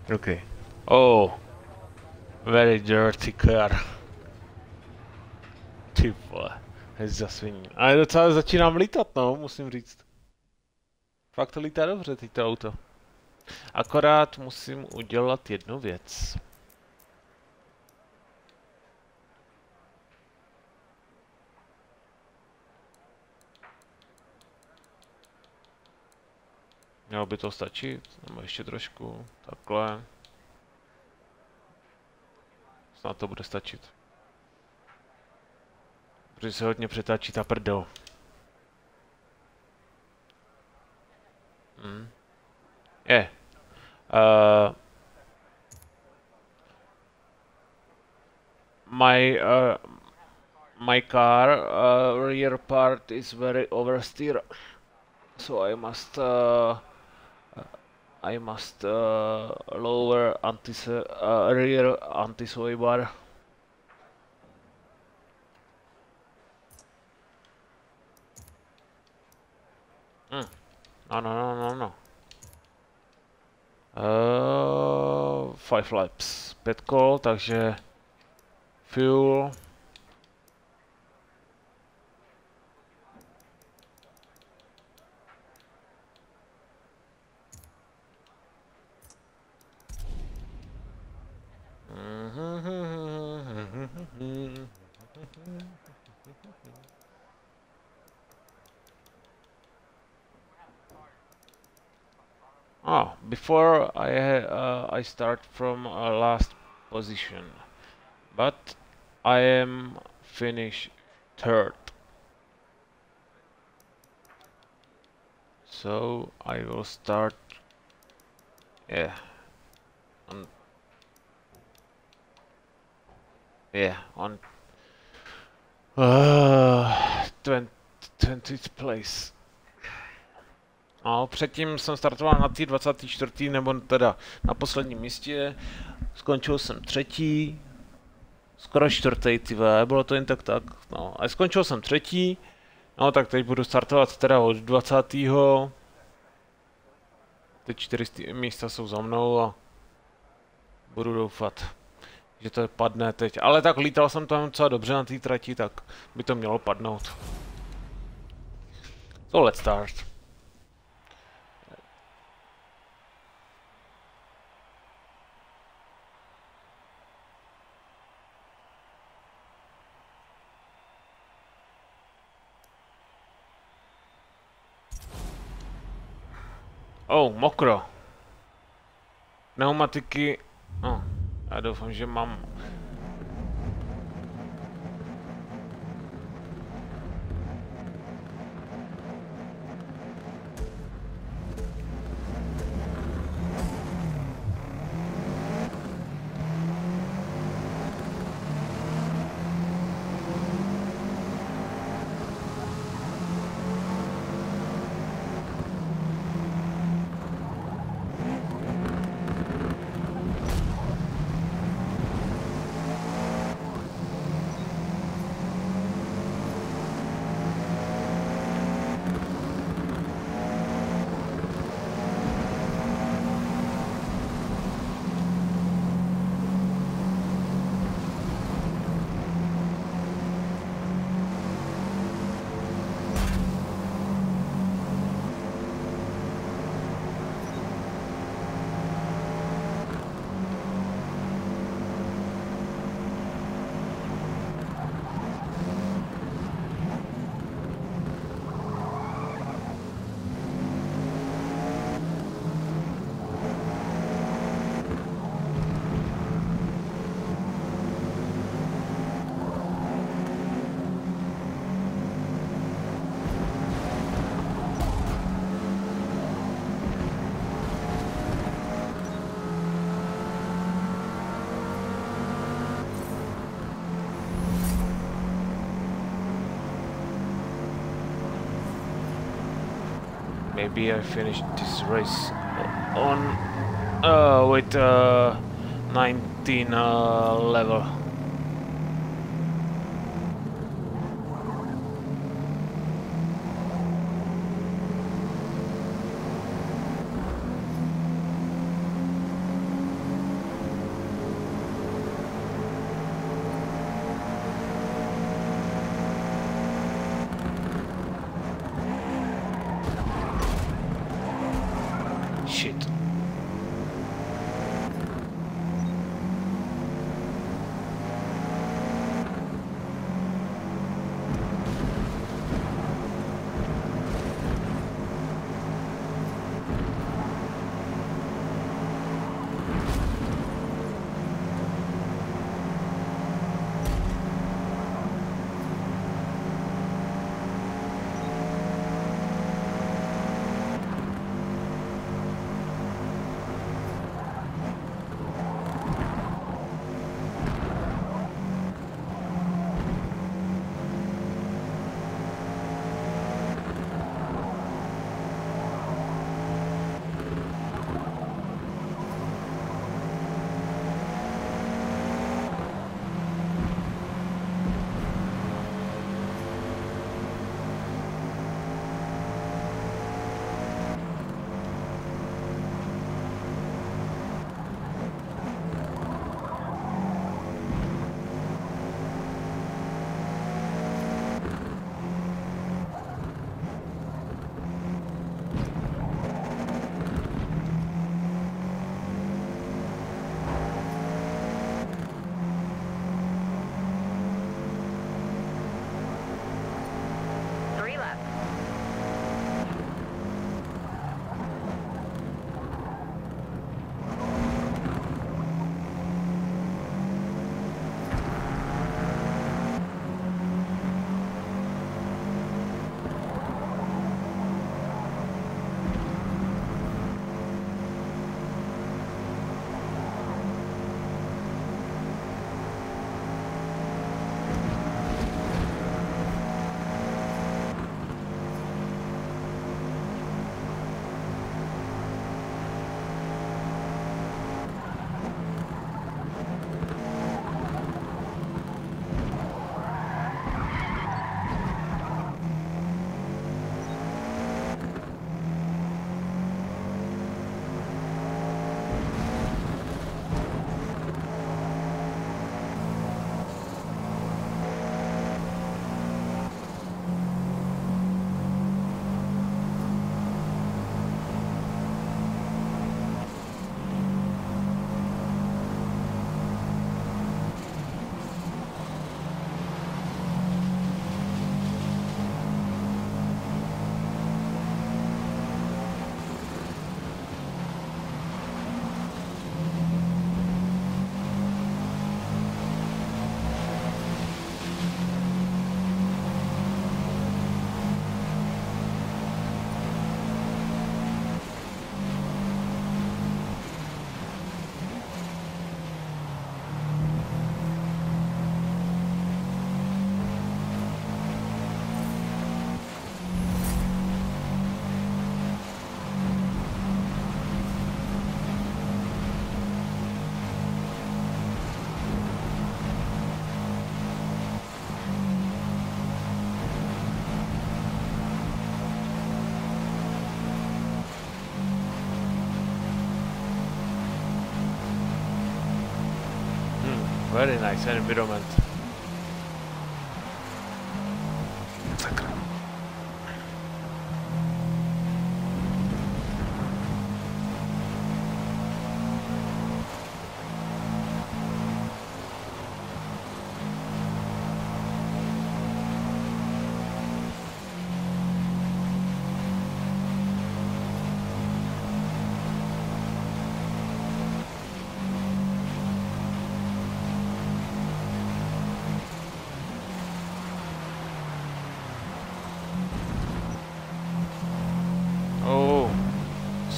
Okay. Oh, very dirty car. Ty vole, je zasviní. Ale docela začínám lítat, no, musím říct. Fakt to lítá dobře, teď to auto. Akorát musím udělat jednu věc. Mělo by to stačit, nebo ještě trošku, takhle. Snad to bude stačit. Protože se hodně přetáčí ta prdel. Hmm. Je. Uh, my uh, my car uh, rear part is very oversteer, so I must uh, I must uh, lower anti uh, rear anti-sway bar. 5 laps. pet kol, takže fuel. Oh, before I I start from a last position, but I am finish third. So I will start. Yeah. On. Yeah, on. Uh, 20, 20th place. No, předtím jsem startoval na té 24. nebo teda na posledním místě. Skončil jsem třetí. Skoro čtvrtý, ty bylo to jen tak tak. No, a skončil jsem třetí. No, tak teď budu startovat teda od 20. Ty čtyři místa jsou za mnou a budu doufat, že to padne teď. Ale tak lítal jsem tam docela dobře na té trati, tak by to mělo padnout. So let's start. Oh, mokro. Pneumatiky... No, já doufám, že mám... finish this race on uh, with uh, 19 uh, level. Very nice environment. Sakra.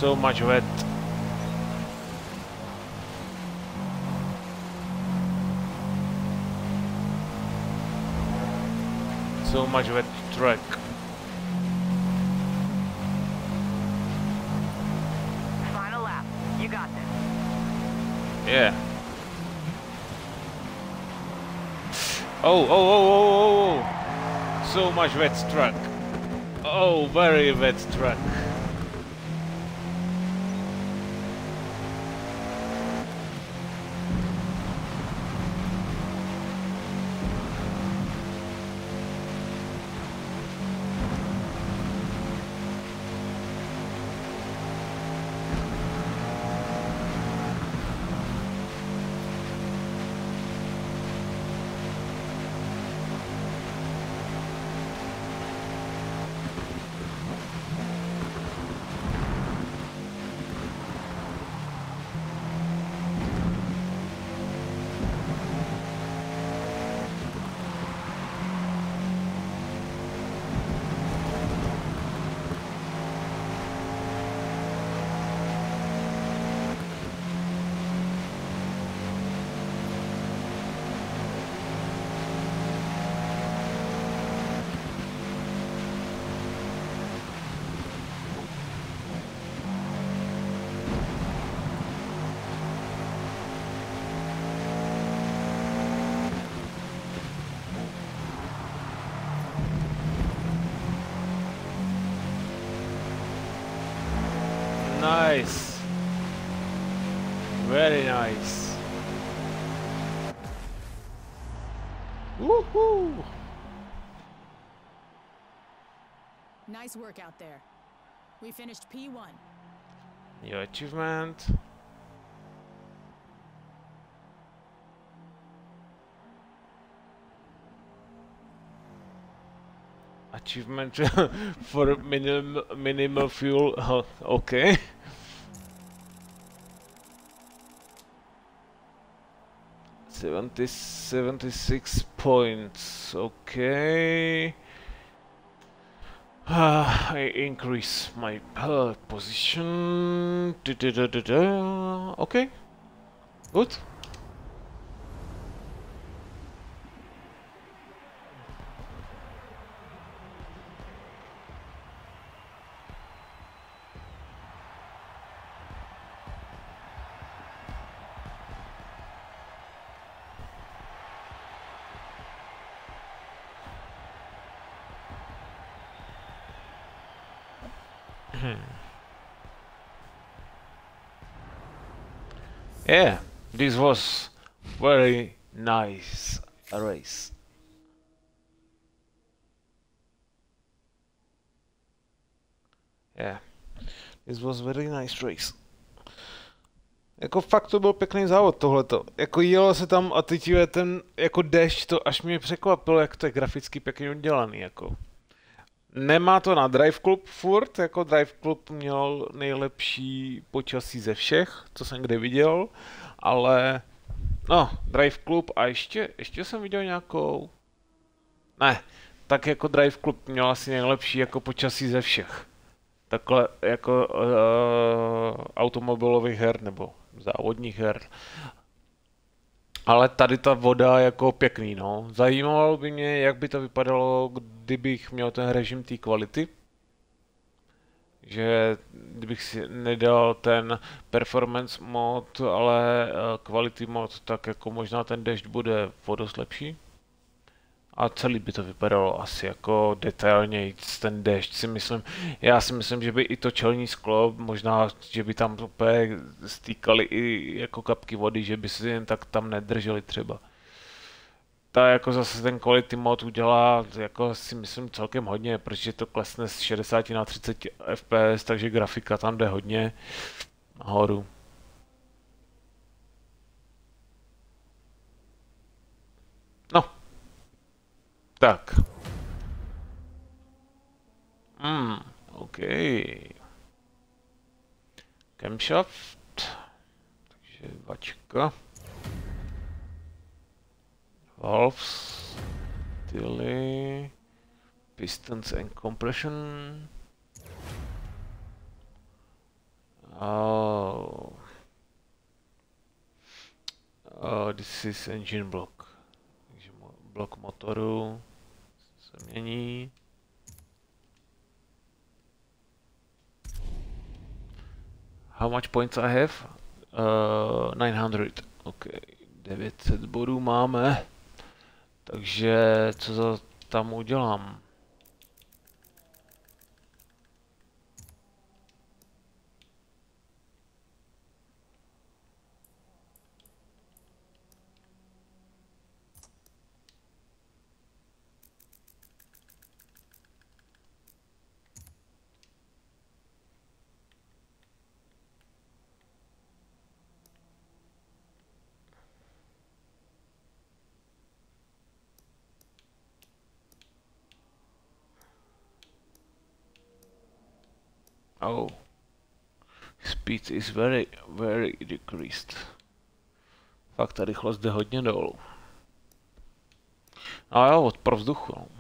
so much wet. So much wet track. Final lap. You got this. Yeah. Oh, oh, oh, oh, oh, oh. So much wet track. Oh, very wet track. Work out there. We finished P1. Your achievement. Achievement <laughs> for minim minimal fuel. <laughs> okay. Seventy seventy six points. Okay. Ah, I increase my uh, position. Da, da, da. Okay. Good. Yeah, this was very nice race. Yeah, this was very nice race. Jako fakt to byl pěkný závod tohleto. Jako jelo se tam a teď je ten jako dešť, to až mě překvapilo, jak to je graficky pěkně udělaný, jako. Nemá to na Drive Club furt, jako Drive Club měl nejlepší počasí ze všech, co jsem kde viděl, ale no, Drive Club a ještě, ještě jsem viděl nějakou, ne, tak jako Drive Club měl asi nejlepší jako počasí ze všech. Takhle jako uh, automobilových her nebo závodních her. Ale tady ta voda jako pěkný, no. Zajímalo by mě, jak by to vypadalo, kdybych měl ten režim té kvality. Že kdybych si nedal ten performance mod, ale quality mod, tak jako možná ten dešť bude o dost lepší. A celý by to vypadalo asi jako detailně, ten dešť si myslím, já si myslím, že by i to čelní sklo, možná, že by tam úplně stýkaly i jako kapky vody, že by si jen tak tam nedrželi třeba. Ta jako zase ten quality mod udělá, jako si myslím celkem hodně, protože to klesne z 60 na 30 fps, takže grafika tam jde hodně nahoru. No, tak. Hmm, OK. Camshaft. Takže vačka. Valves. Tilly. Pistons and compression. Oh. Oh, this is engine block. Takže blok motoru se mění. How much points I have? Uh, 900, ok, 900 bodů máme. Takže co za tam udělám? Oh. Speed is very, very decreased. Fakt ta rychlost jde hodně dolů. A jo, odpor vzduchu. No.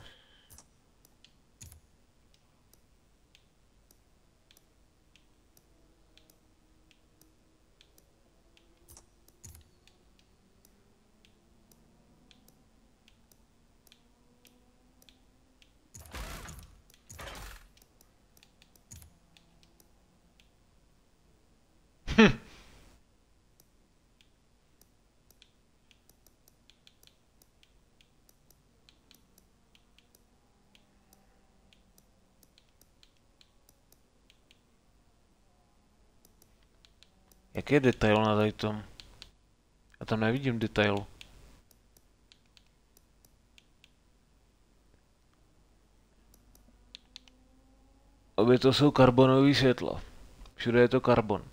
Jaký je detail na tady tom? Já tam nevidím detail. Obě to jsou karbonové světla. Všude je to karbon.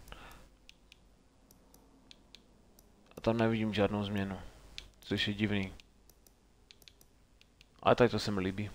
A tam nevidím žádnou změnu. Což je divný. Ale tady to se mi líbí.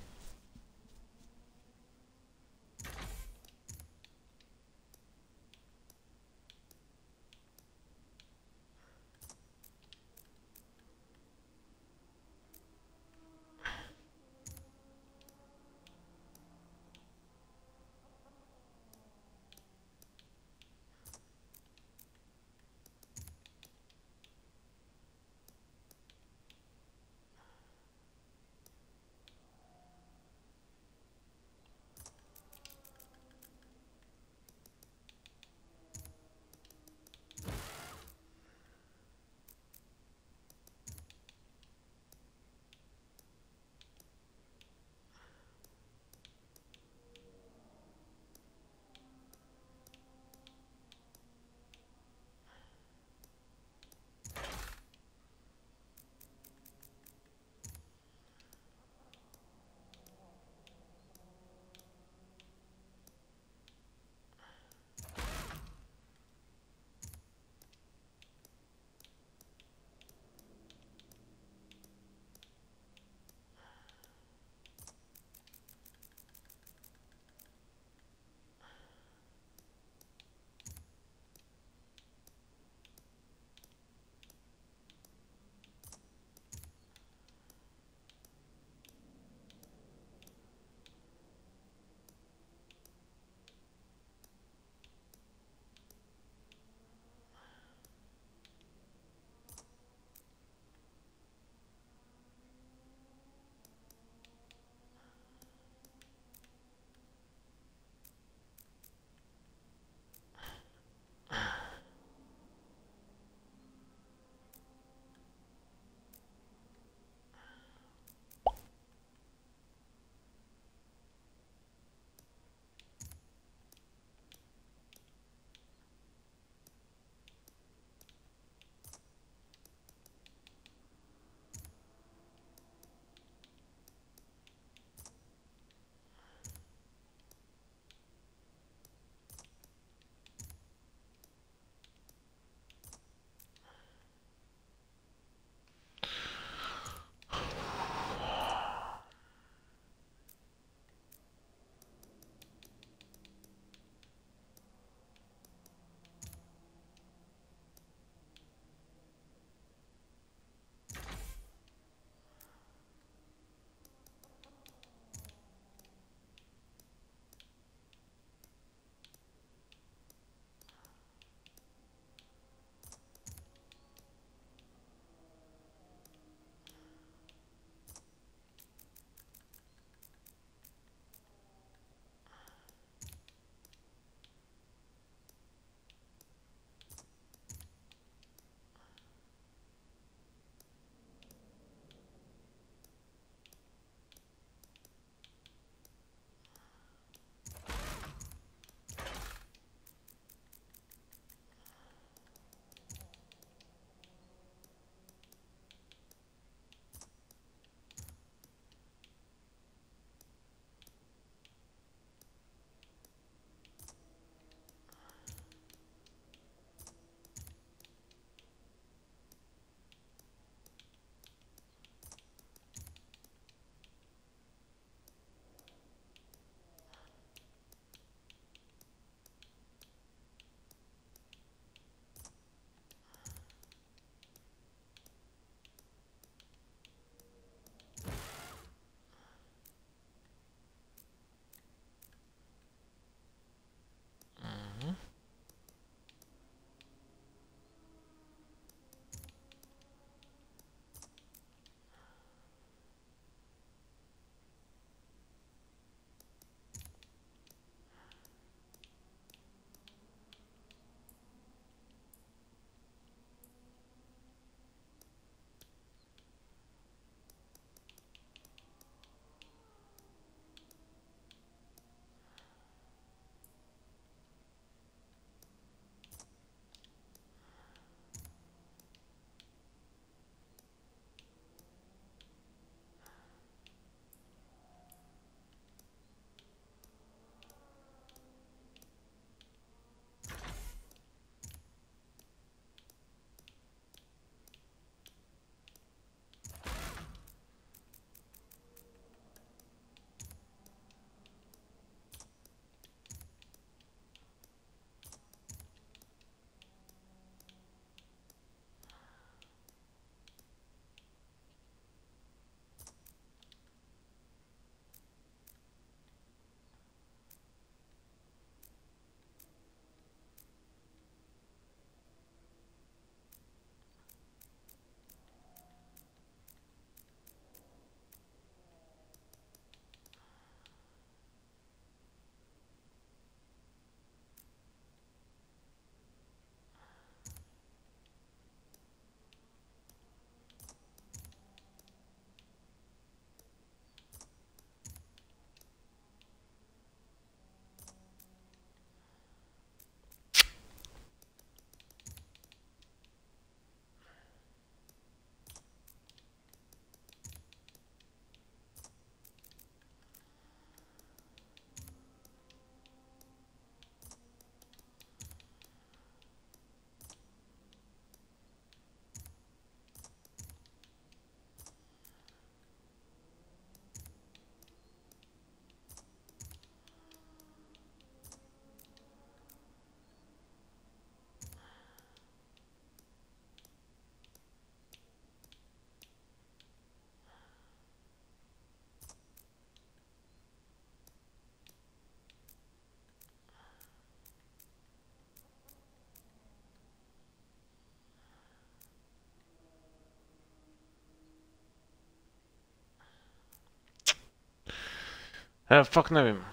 Já fakt nevím.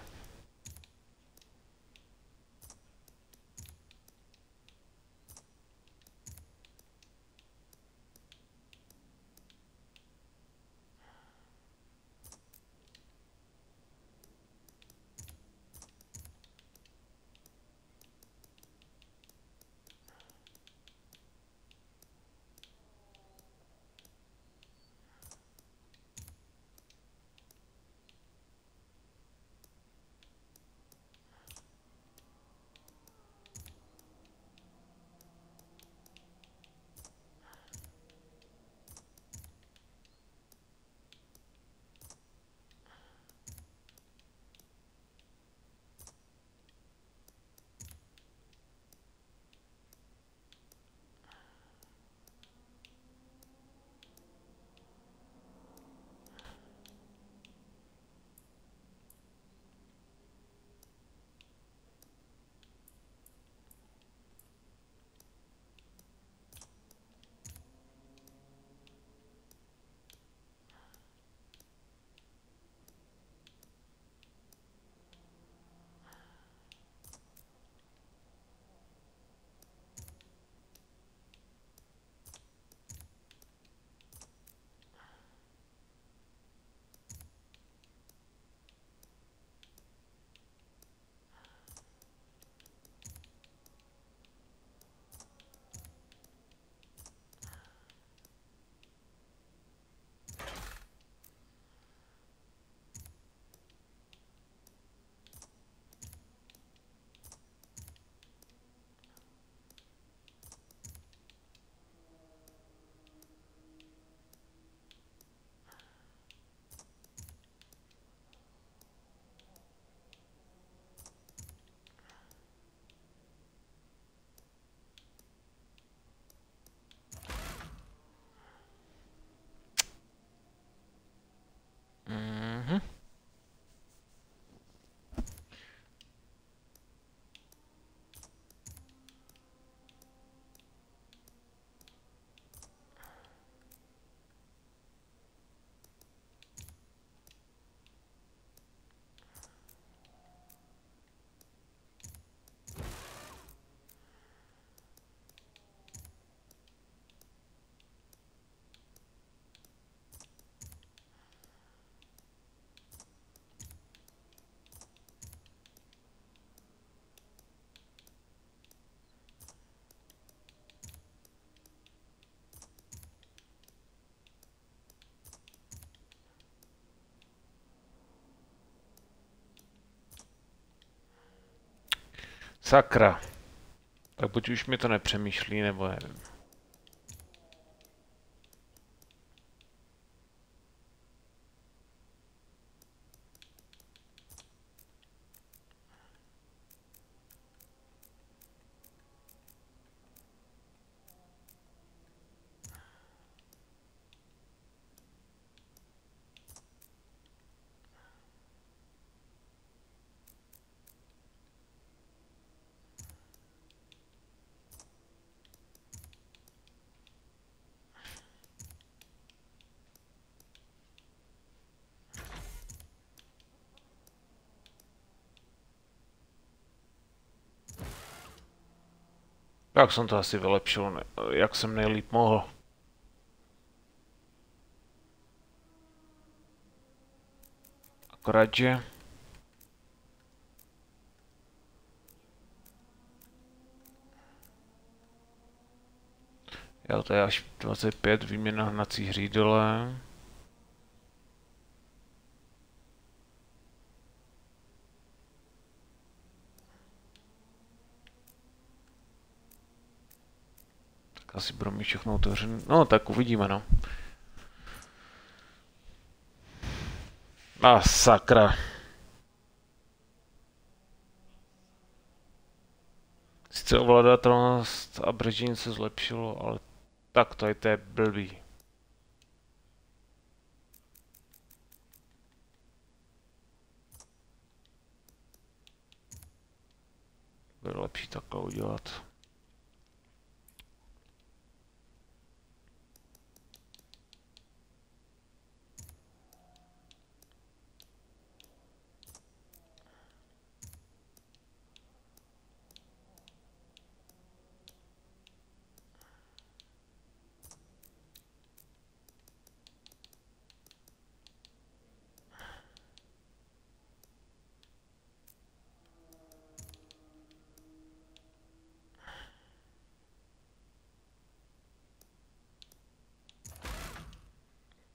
Sakra. Tak buď už mi to nepřemýšlí, nebo nevím. Tak jsem to asi vylepšil, jak jsem nejlíp mohl. Akorát, že... Jo, to je až 25 výměna hnací hřídele. Tak asi budou mít všechno otevřené. No, tak uvidíme, no. A sakra. Sice ovladatelnost a brždění se zlepšilo, ale tak to je, je blbý. Bude lepší takhle udělat.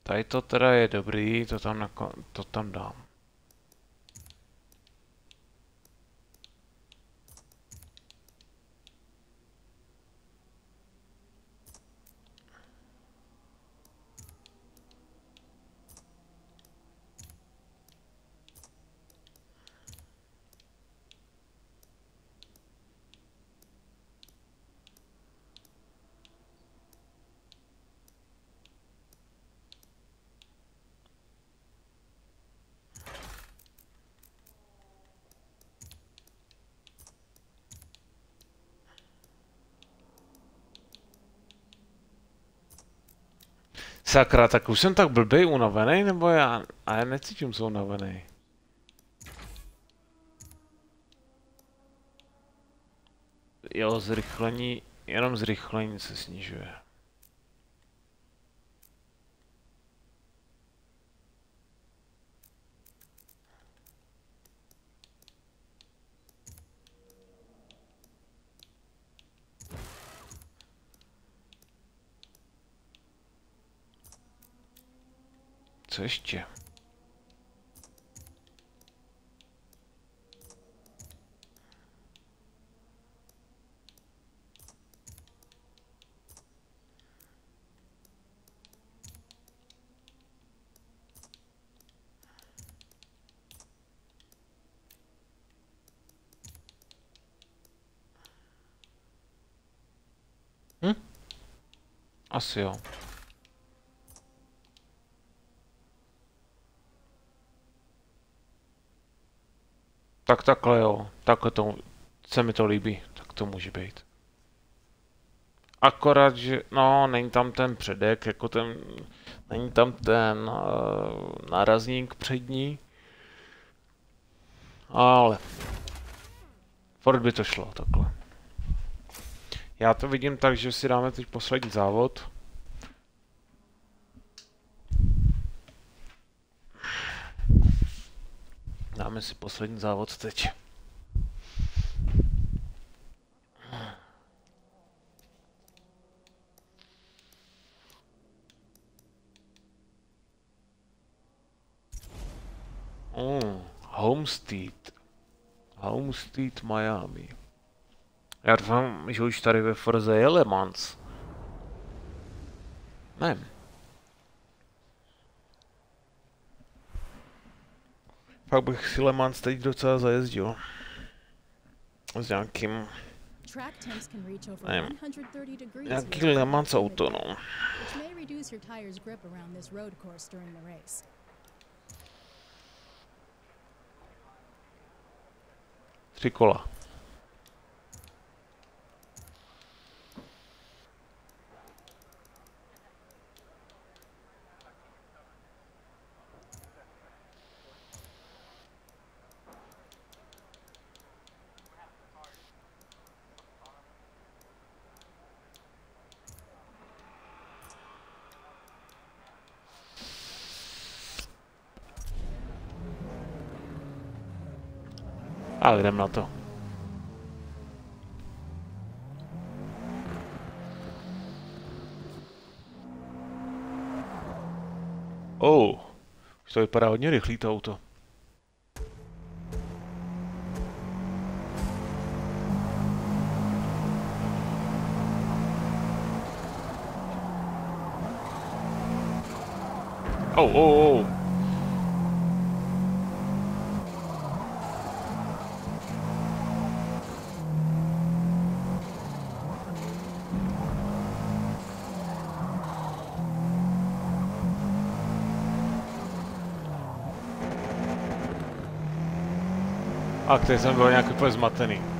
Tady to teda je dobrý, to tam, to tam dám. Sakra, tak už jsem tak blbej unavený, nebo já, a já necítím se unavený. Jo, zrychlení, jenom zrychlení se snižuje. Co ještě? Hm? Asi jo. Tak takhle jo, takhle to, se mi to líbí, tak to může být. Akorát, že, no, není tam ten předek, jako ten, není tam ten uh, nárazník přední. Ale, furt by to šlo takhle. Já to vidím tak, že si dáme teď poslední závod. Dáme si poslední závod teď. Oh, Homestead. Homestead Miami. Já doufám, že už tady ve Forze je Le Mans. Ne. Pak bych si Le Mans teď docela zajezdil. S nějakým, Nevím. 130 degrees nějaký Le Mans auto, no. which may reduce your tire's grip around this road course during the race. Tři kola. A jdem na to. Oh, už to vypadá hodně rychlý to auto. Oh, oh, oh. A který jsem byl nějak úplně zmatený.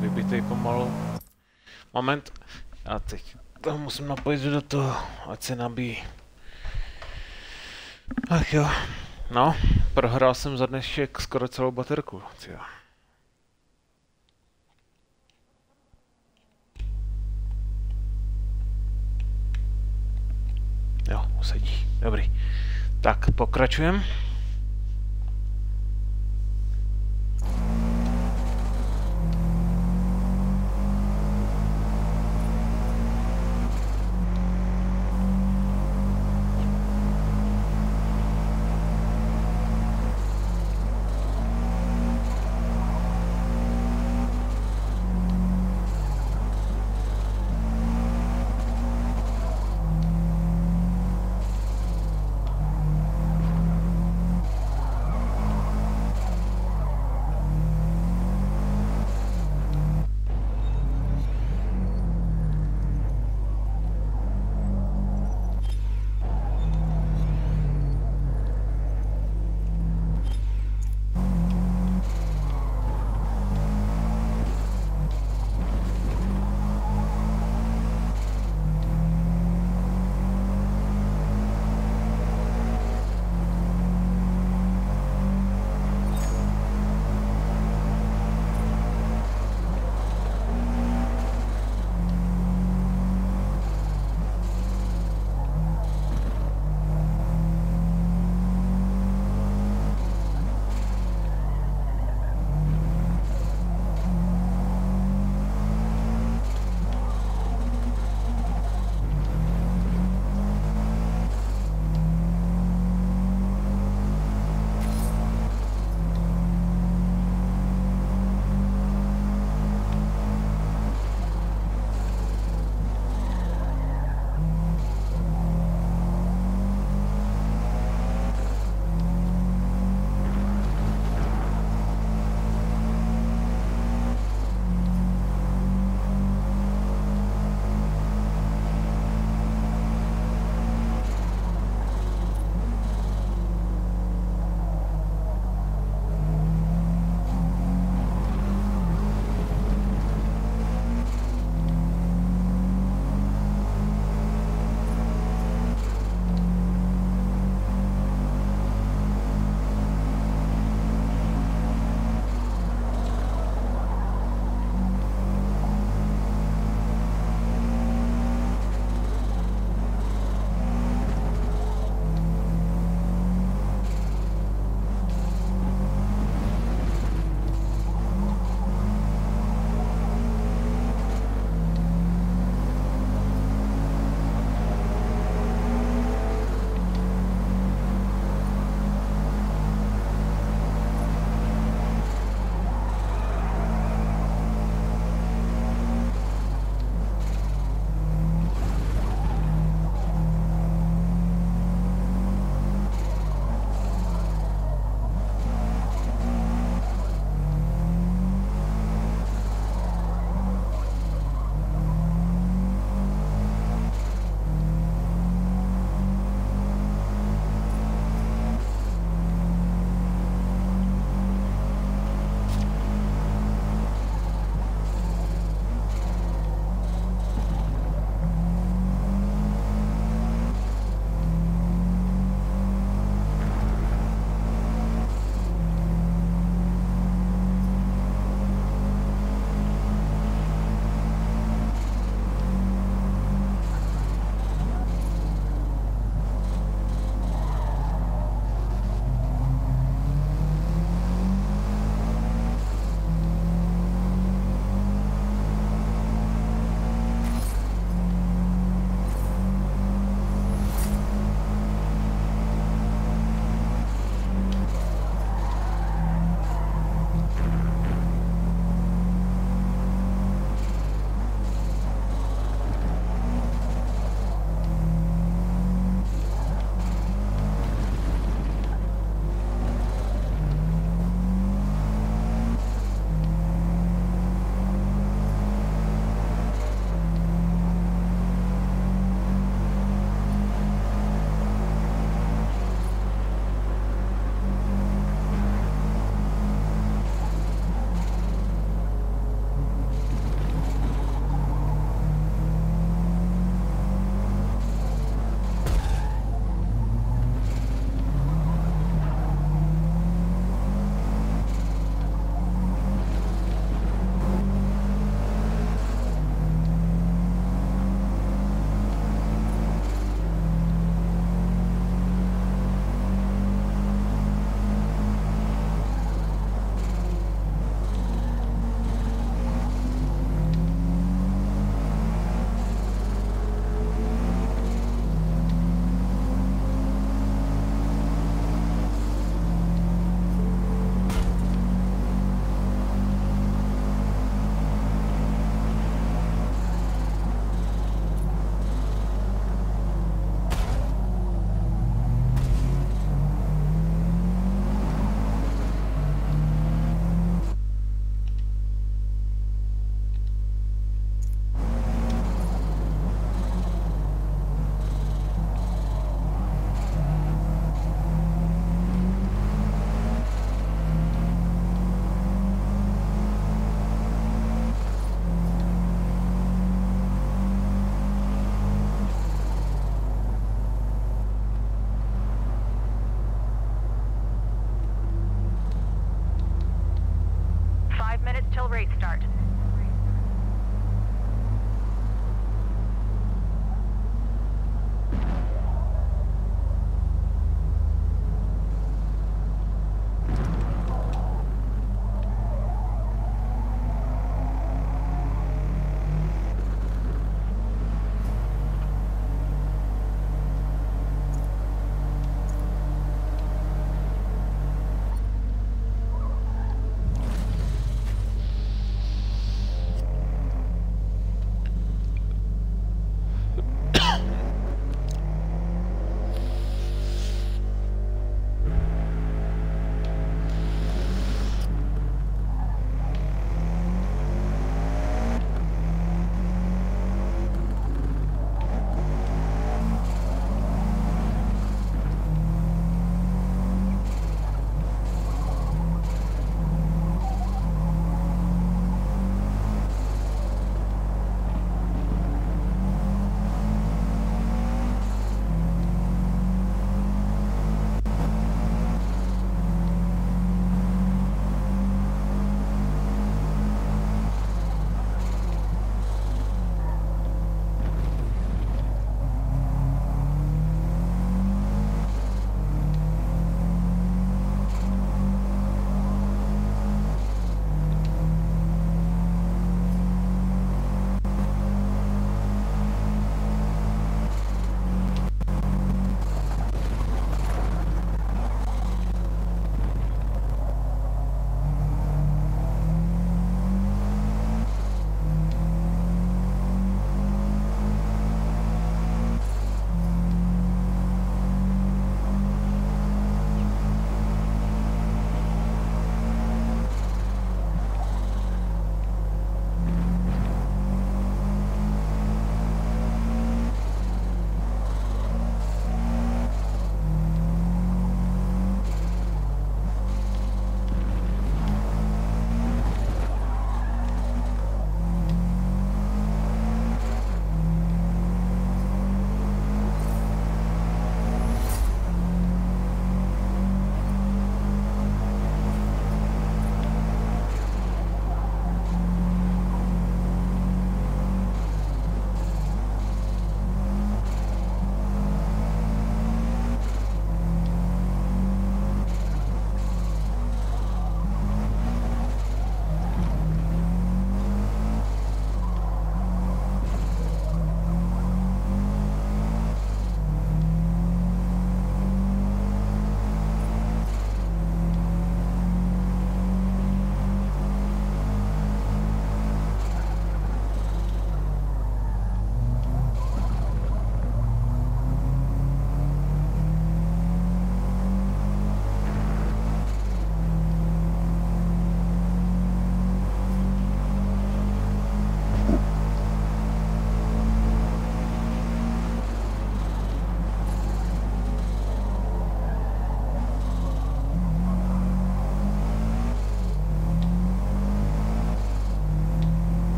Vybitej pomalu. Moment, já teď to musím napojit do toho, ať se nabíjí. Ach jo, no, prohrál jsem za dnešek skoro celou baterku, tyjo. Jo, usedí, dobrý. Tak, pokračujem.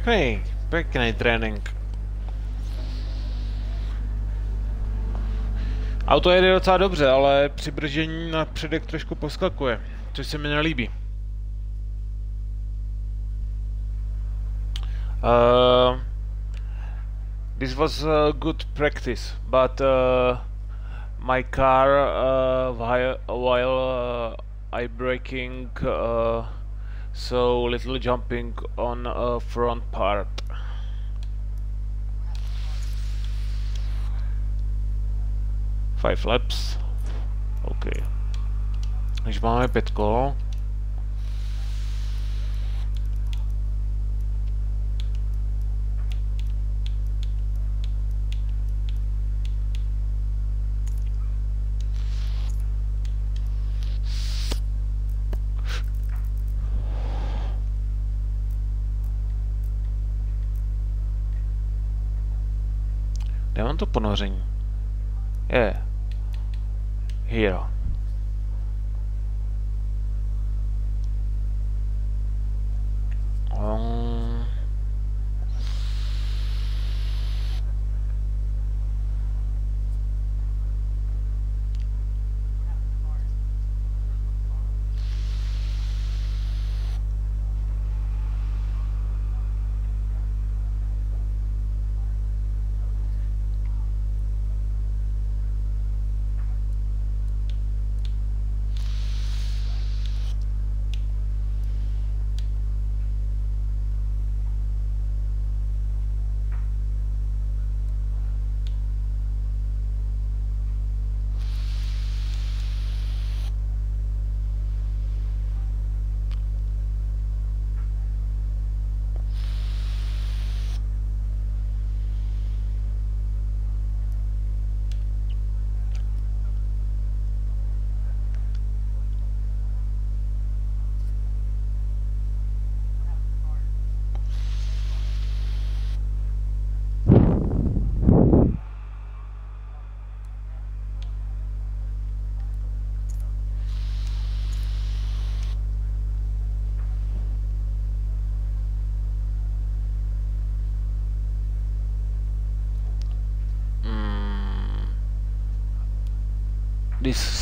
Pěkný, pěkný trénink. Auto jede docela dobře, ale při bržení na předek trošku poskakuje, což se mi nelíbí. Uh, this was a good practice, but uh, my car uh, while, while uh, I braking uh, so little jumping on a front part. Five laps. OK. Takže máme pět to ponoření? Je. Here. Um,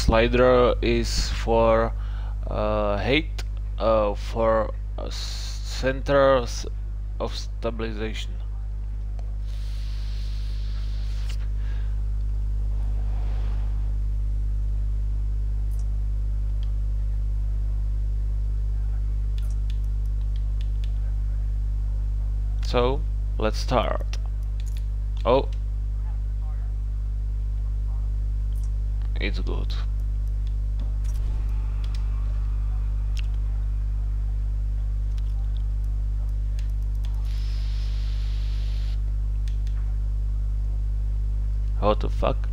slider is for uh, height uh, for uh, center of stabilization. So let's start. Oh, it's good. What the fuck?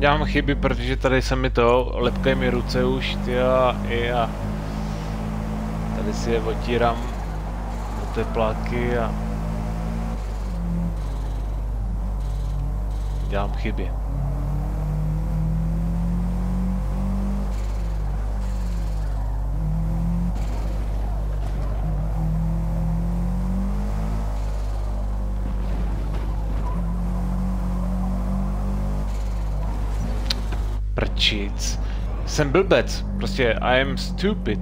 Dělám chyby, protože tady se mi to, lepkají mi ruce už, ty a i a tady si je otírám do tepláky a dělám chyby. Prčic. Jsem blbec. Prostě I am stupid.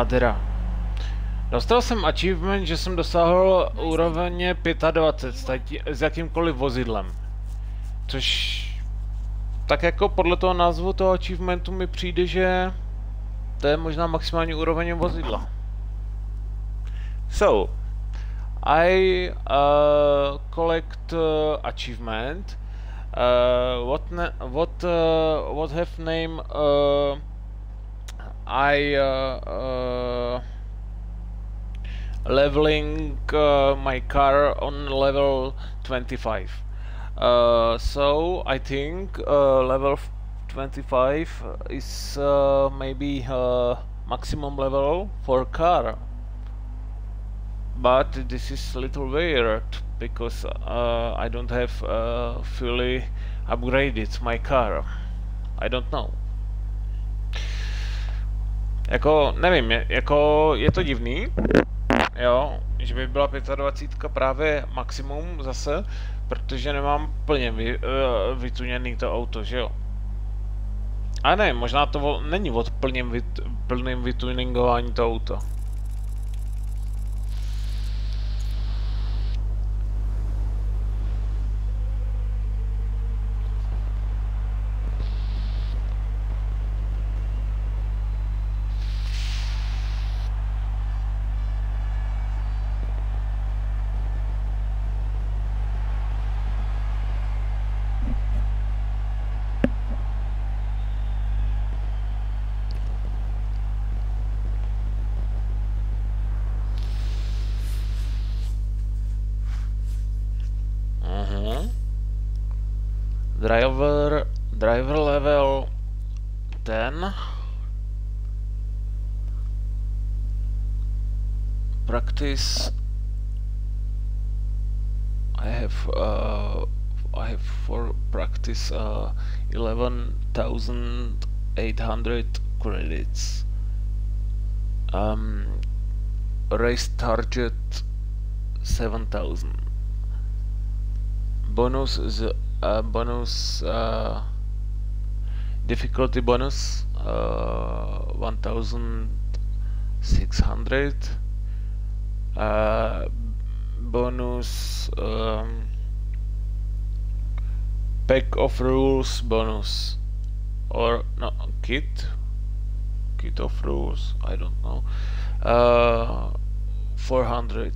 A teda. Dostal jsem achievement, že jsem dosáhl úroveň 25 s jakýmkoliv vozidlem. Což tak jako podle toho názvu toho achievementu mi přijde, že to je možná maximální úroveň vozidla. So, I uh, collect uh, achievement. Uh, what what uh, what have name uh, I uh, uh, leveling uh, my car on level 25. Uh, so I think level 25 is maybe maximum level for car. But this is a little weird because uh, I don't have uh, fully upgraded my car. I don't know. Jako, nevím, je, jako je to divný, jo, že by byla 25 právě maximum zase, protože nemám plně vy, uh, vytuněný to auto, že jo. A ne, možná to není od plným, vit, plným vytuningování to auto. Driver, driver level 10. Practice. I have uh, I have for practice uh, eleven thousand eight hundred credits. Um, race target seven thousand bonus is bonus uh, difficulty bonus uh, 1600 uh, bonus um, pack of rules bonus. Or no kit? Kit of rules I don't know. Uh, 400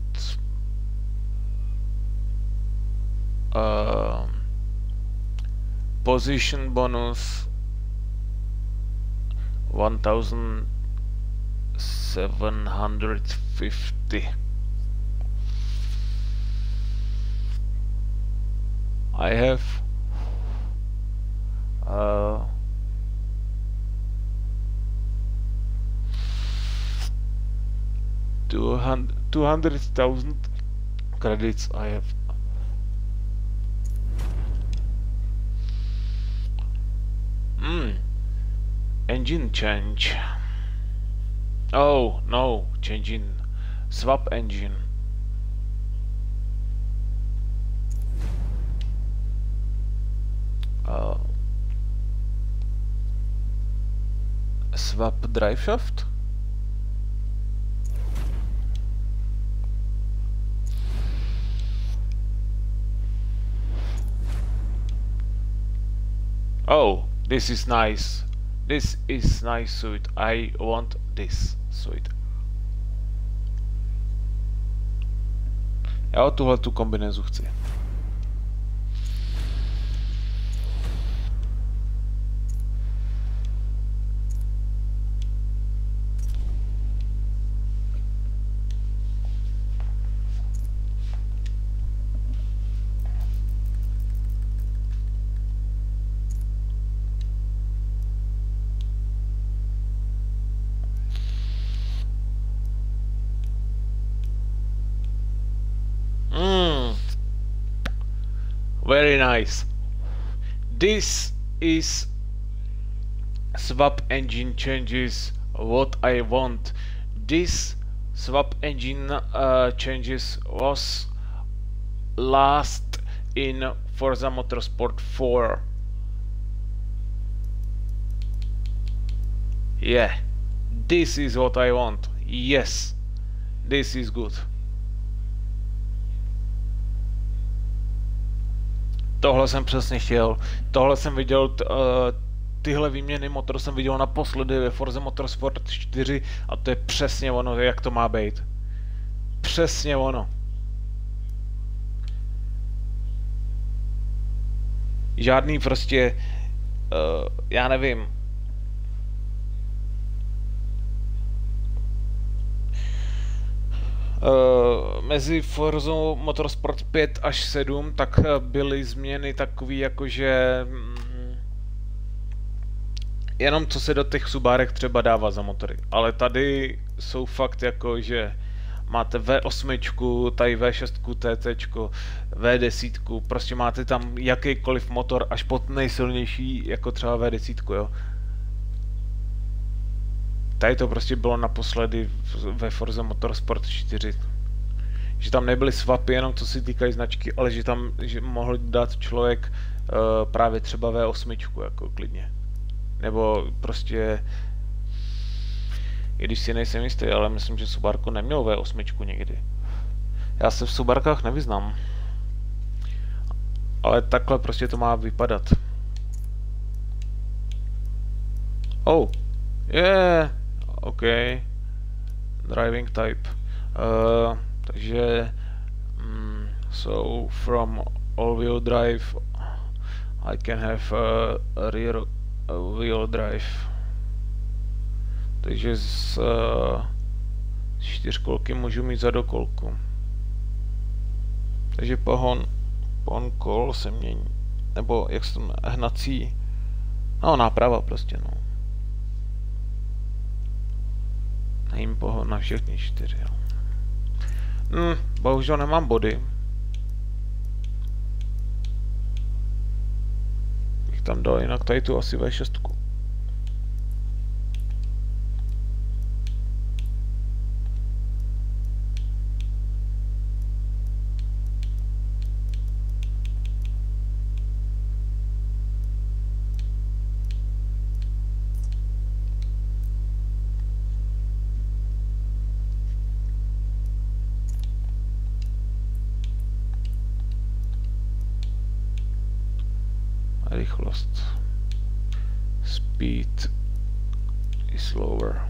um, position bonus 1750 I have uh, two hundred two hundred thousand credits I have Hmm. Engine change. Oh, no. Changing. Swap engine. Uh, swap drive shaft? Oh, this is nice. This is nice suit. I want this suit. Já tuhle tu kombinézu chci. Nice. This is swap engine changes what I want. This swap engine uh, changes was last in Forza Motorsport 4. Yeah, this is what I want. Yes, this is good. Tohle jsem přesně chtěl. Tohle jsem viděl, t, uh, tyhle výměny motor jsem viděl naposledy ve Forza Motorsport 4 a to je přesně ono, jak to má být. Přesně ono. Žádný prostě, uh, já nevím, mezi Forzou Motorsport 5 až 7 tak uh, byly změny takové jakože mm, jenom co se do těch subárek třeba dává za motory. Ale tady jsou fakt jako, že máte V8, tady V6, TT, V10, prostě máte tam jakýkoliv motor až pod nejsilnější, jako třeba V10, jo. Tady to prostě bylo naposledy ve Forza Motorsport 4. Že tam nebyly swapy jenom co se týkají značky, ale že tam že mohl dát člověk uh, právě třeba V8 jako klidně. Nebo prostě, i když si nejsem jistý, ale myslím, že Subarko neměl V8 někdy. Já se v Subarkách nevyznám. Ale takhle prostě to má vypadat. Oh, yeah, OK. Driving type. Uh, takže, mm, so from all-wheel drive I can have uh, a rear uh, wheel drive. Takže z uh, čtyřkolky můžu mít zadokolku. Takže pohon, pohon kol se mění. Nebo jak se to hnací, no náprava prostě no. Nejím pohon na všechny čtyři, jo. Hm, bohužel nemám body. Bych tam dal jinak tady tu asi V6. Rychlost. Speed is lower.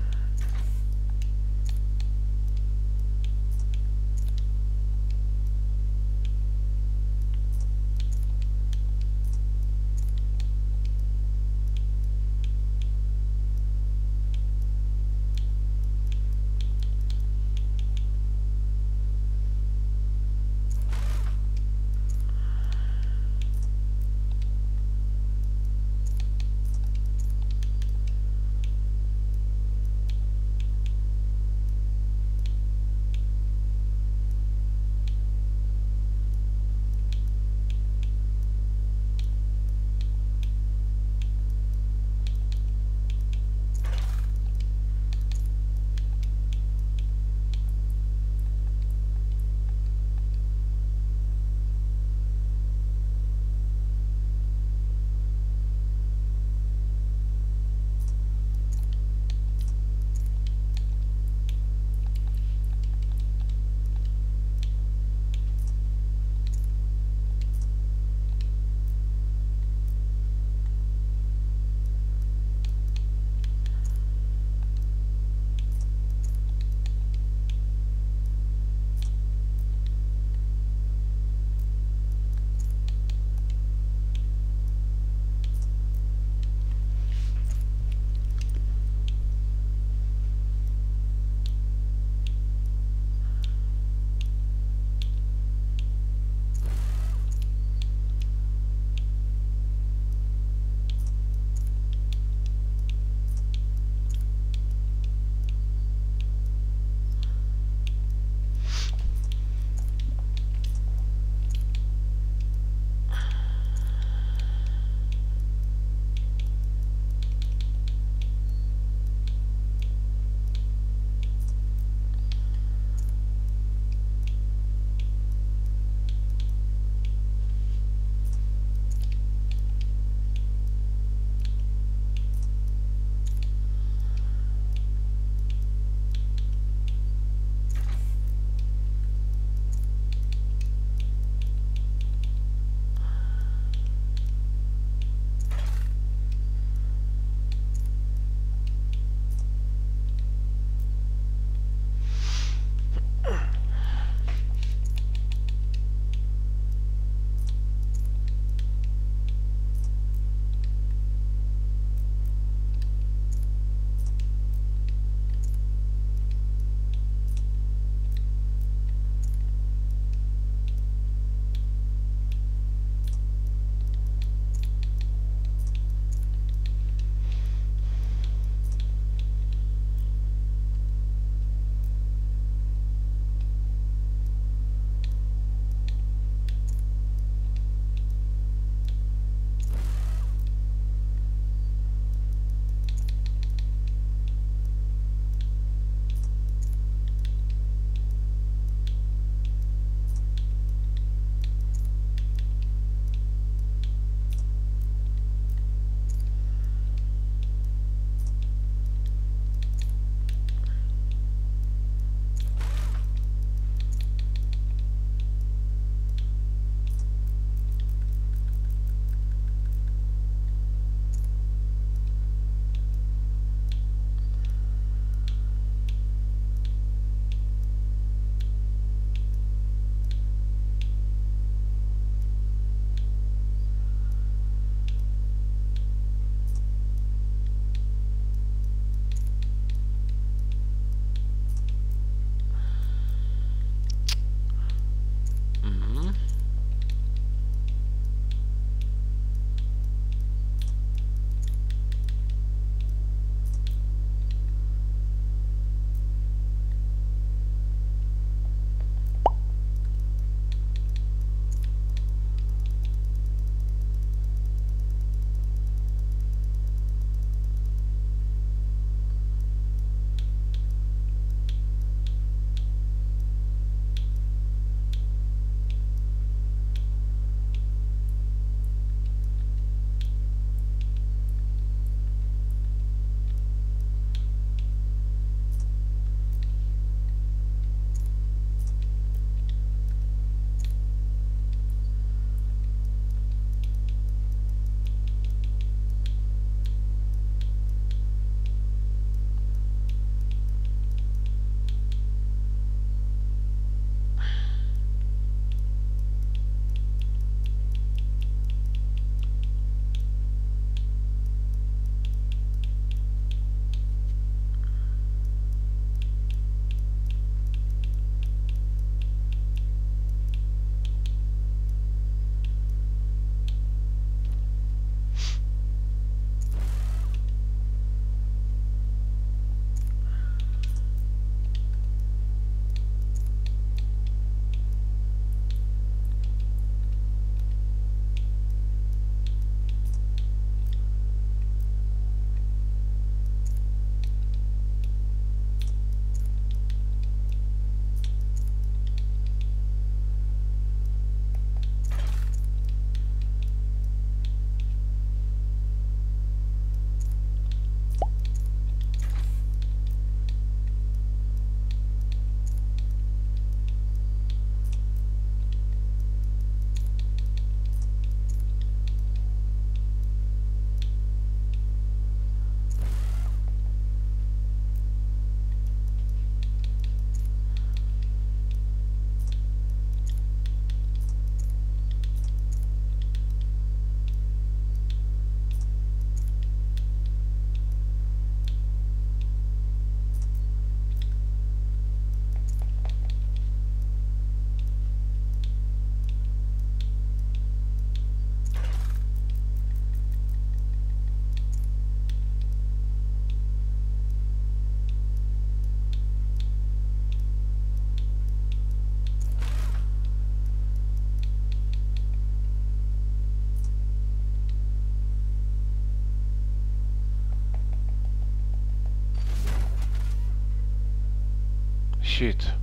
Shit.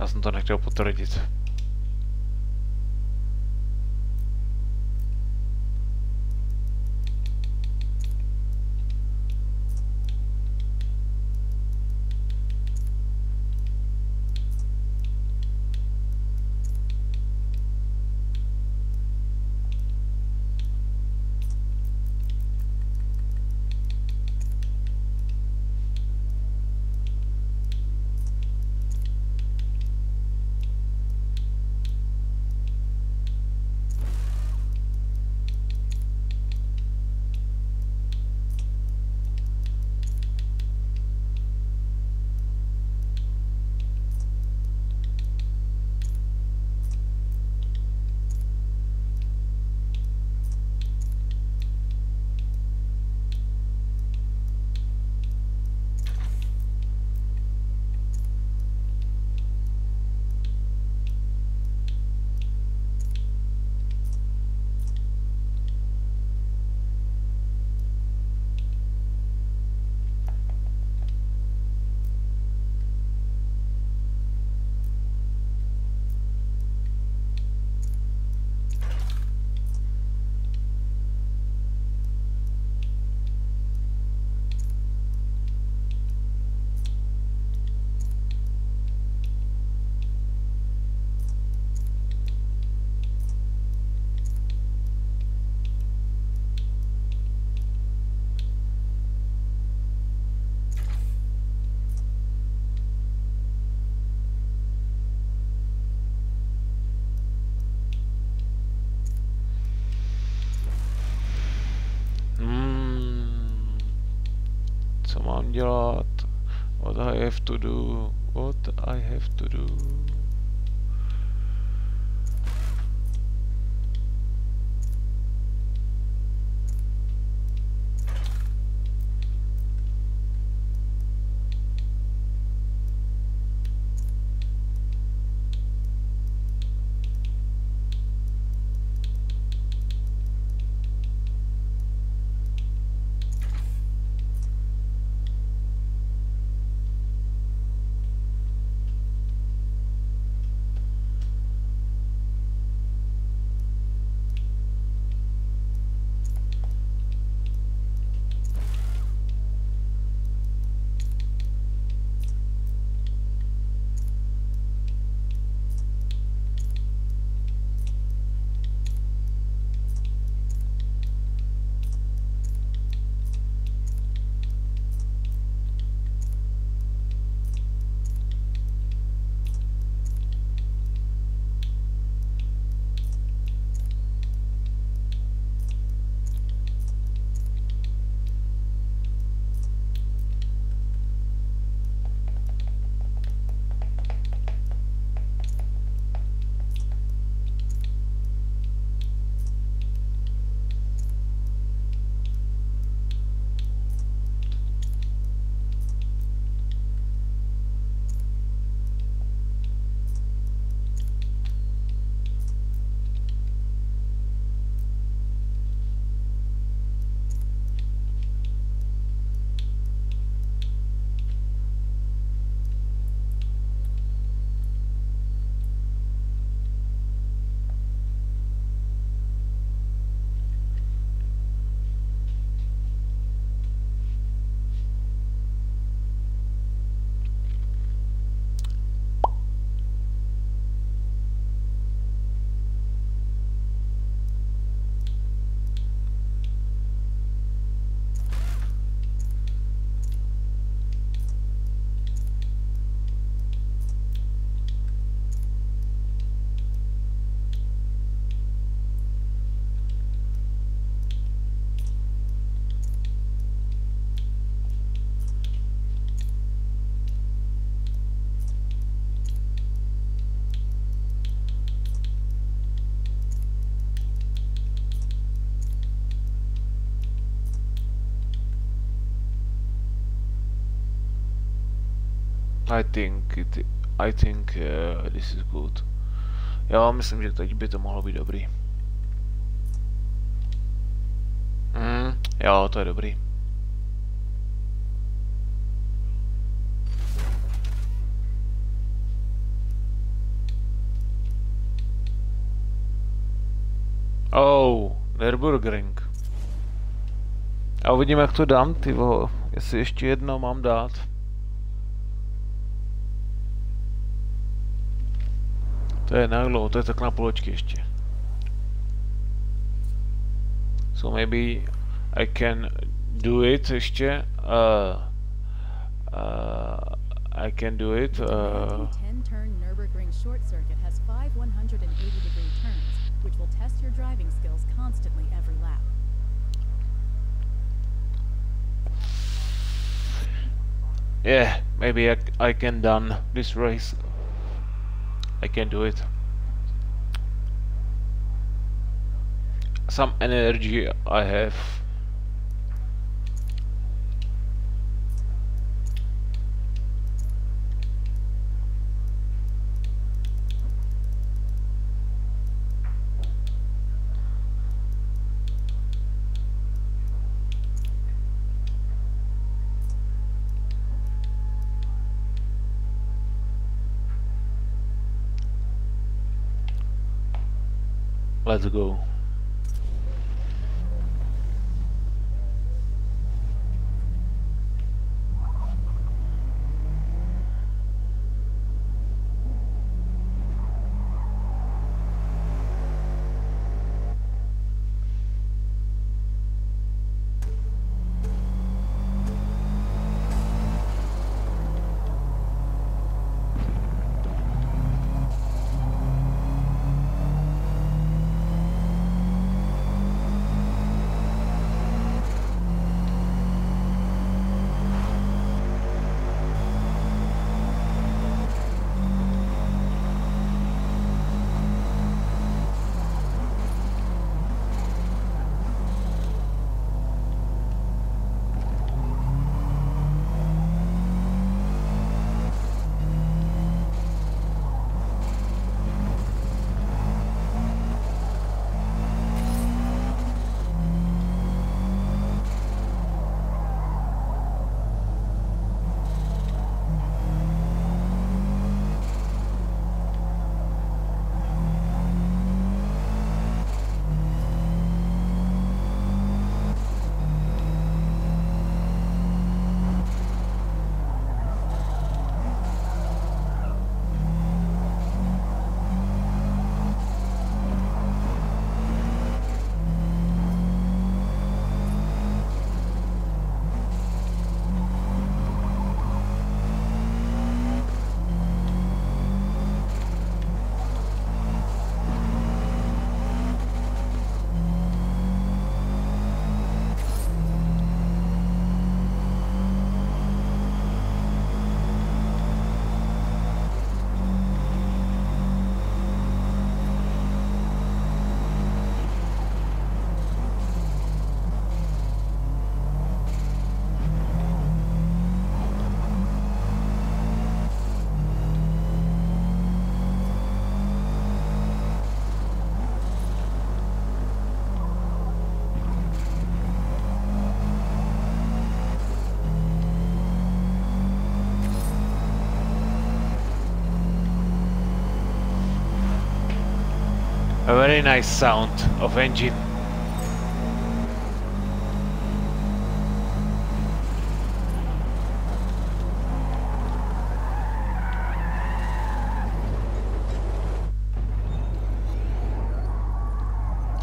Já jsem to nechtěl potvrdit. Dělat? What I have to do? What I have to do? I think it, I think uh, this is good. Já myslím, že teď by to mohlo být dobrý. Mm, jo, to je dobrý. Oh, Nürburgring. A uvidím, jak to dám, ty vole. Jestli ještě jedno mám dát. To je naglo, to je tak na poločky ještě. So maybe I can do it ještě. Uh, uh, I can do it. Uh, 10-turn Nürburgring short circuit has five 180-degree turns, which will test your driving skills constantly every lap. yeah, maybe I, I can done this race. I can do it. Some energy I have. Let's very nice sound of engine.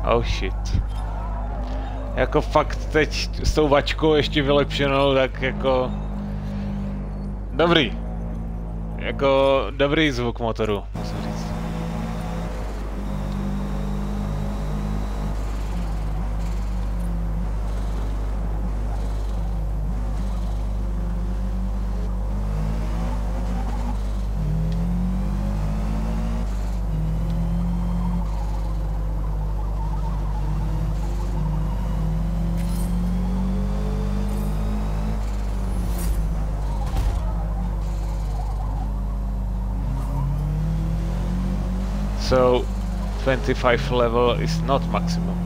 Oh shit. Jako fakt teď s tou vačkou ještě vylepšenou, tak jako... Dobrý. Jako dobrý zvuk motoru, 25 level is not maximum.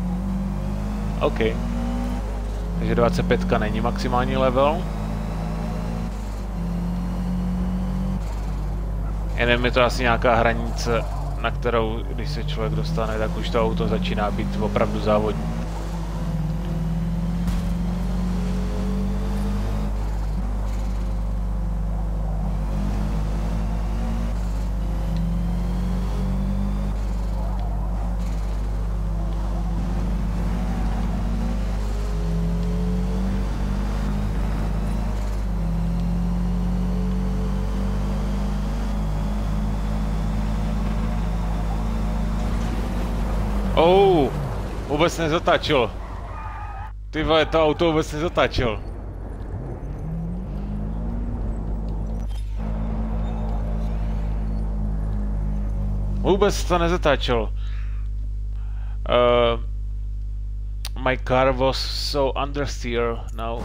OK. Takže 25 není maximální level. Jenom je to asi nějaká hranice na kterou, když se člověk dostane, tak už to auto začíná být opravdu závodní. Vůbec nezatáčelo. Ty vole, to auto vůbec nezatáčelo. Vůbec to nezatáčelo. Uh, my car was so understeer now.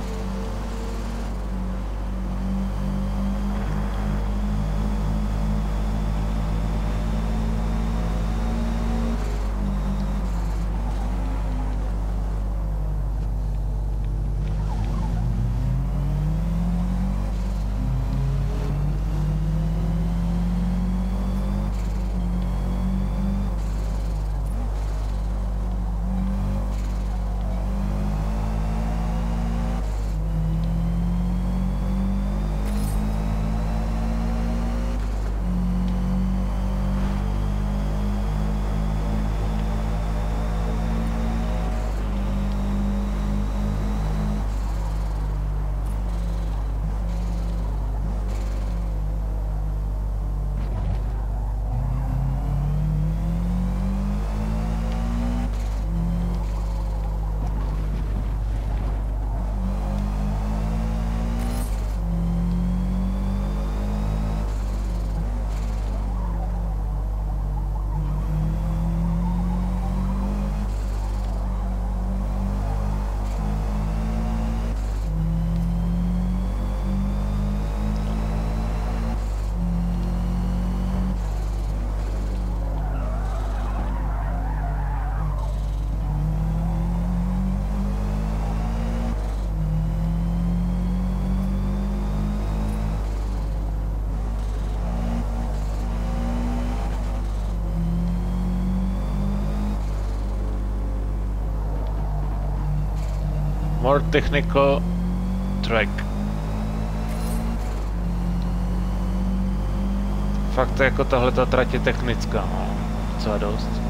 More technical track. Fakt jako tahle ta trať je technická, no. Docela dost.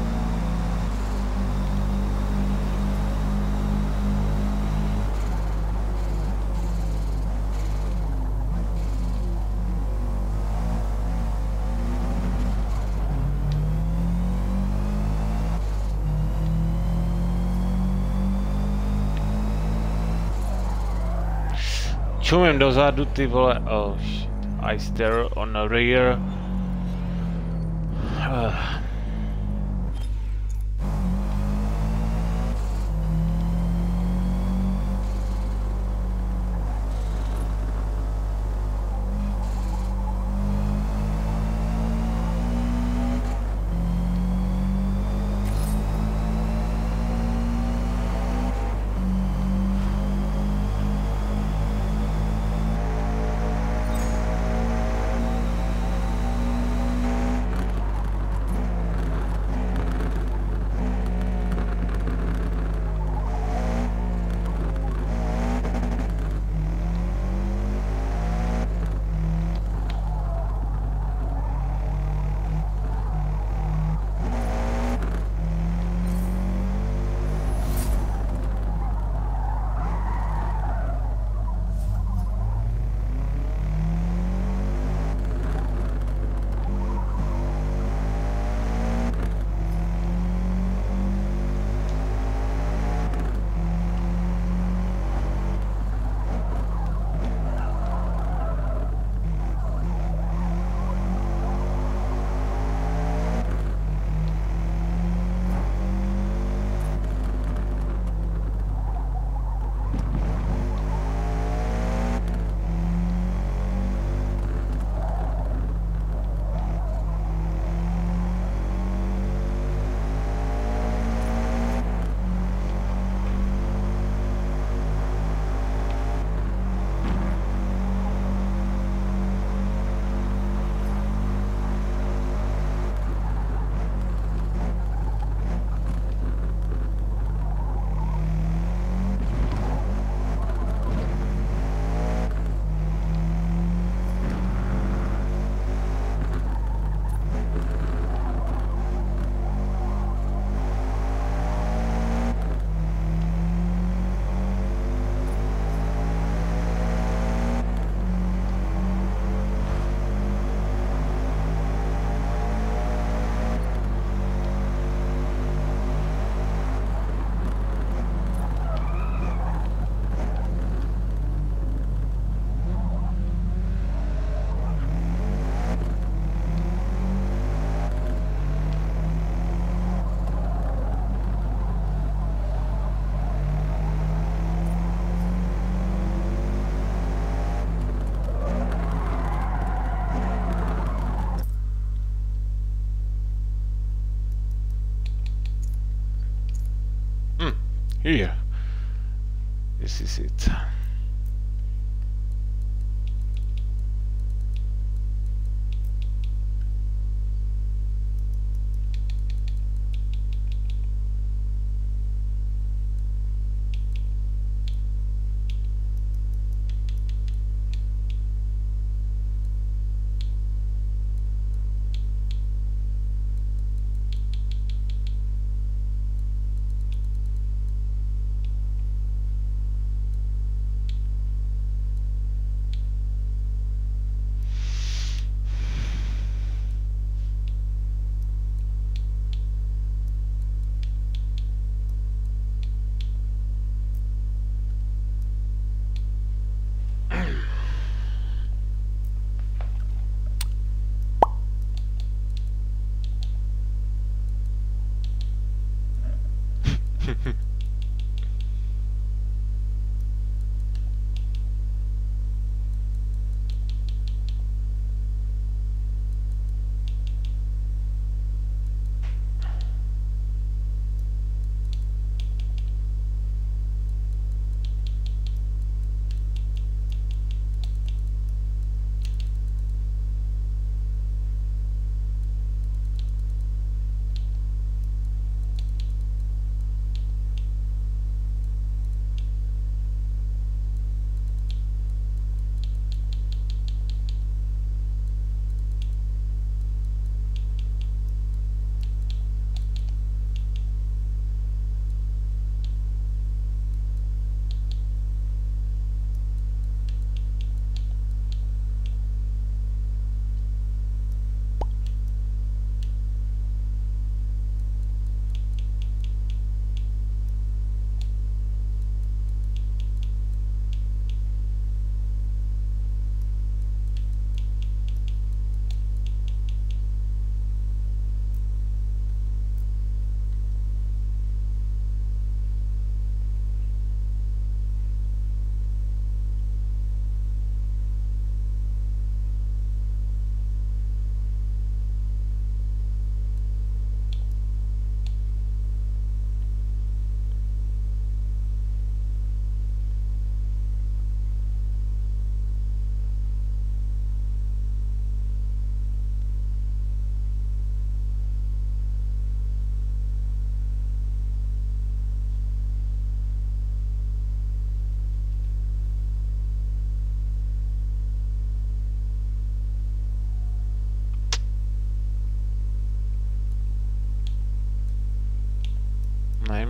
Čumím dozadu ty vole, oh shit. I stare on the rear. Uh.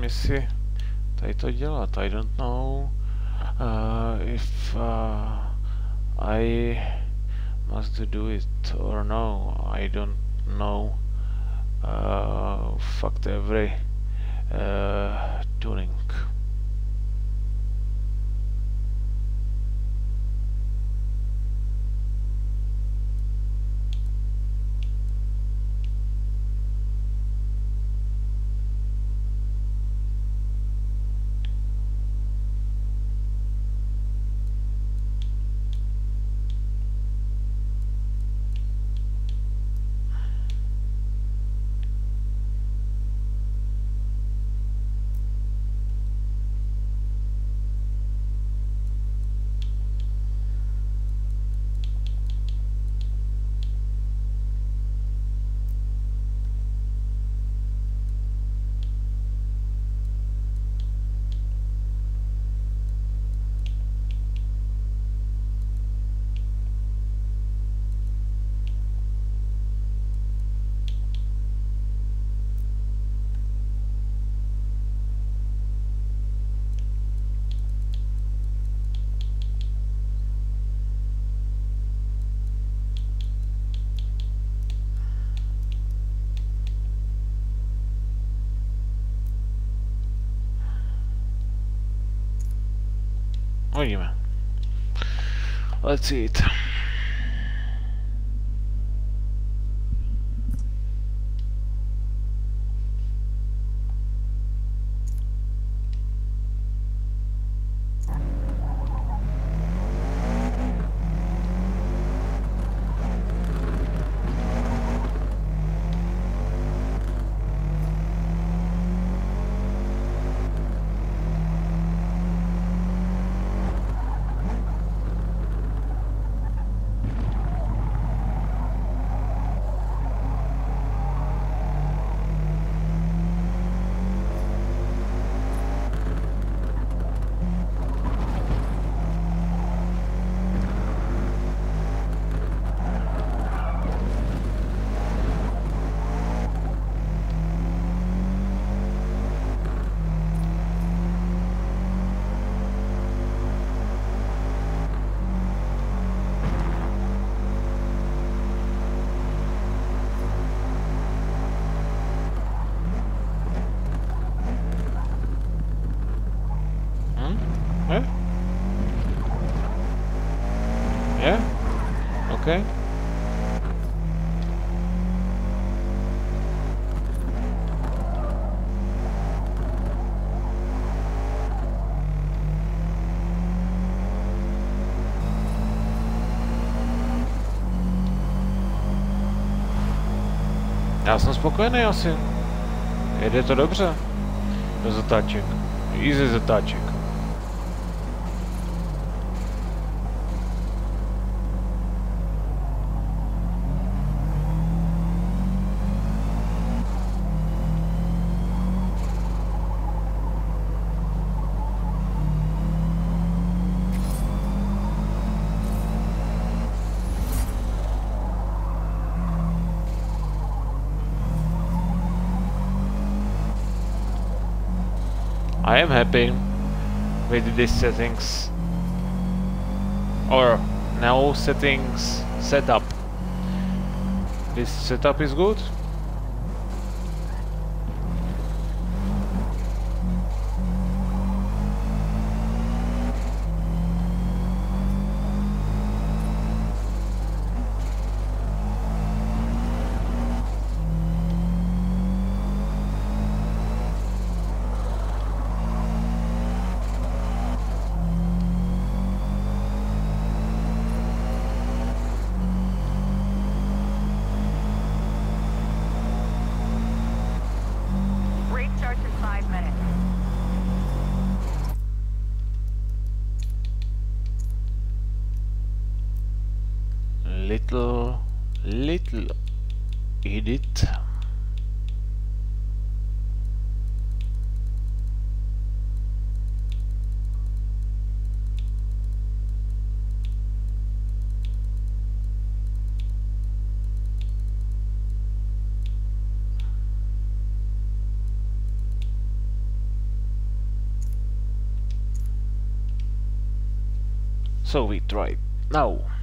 Jestli tady to dělat. I don't know uh, if uh, I must do it or no. I don't know. Uh, fucked every uh, tuning. Let's eat. Spokojený asi. Jede to dobře. Do zatáček. Easy zatáček. Happy with these settings. Or now settings setup. This setup is good. So we try now.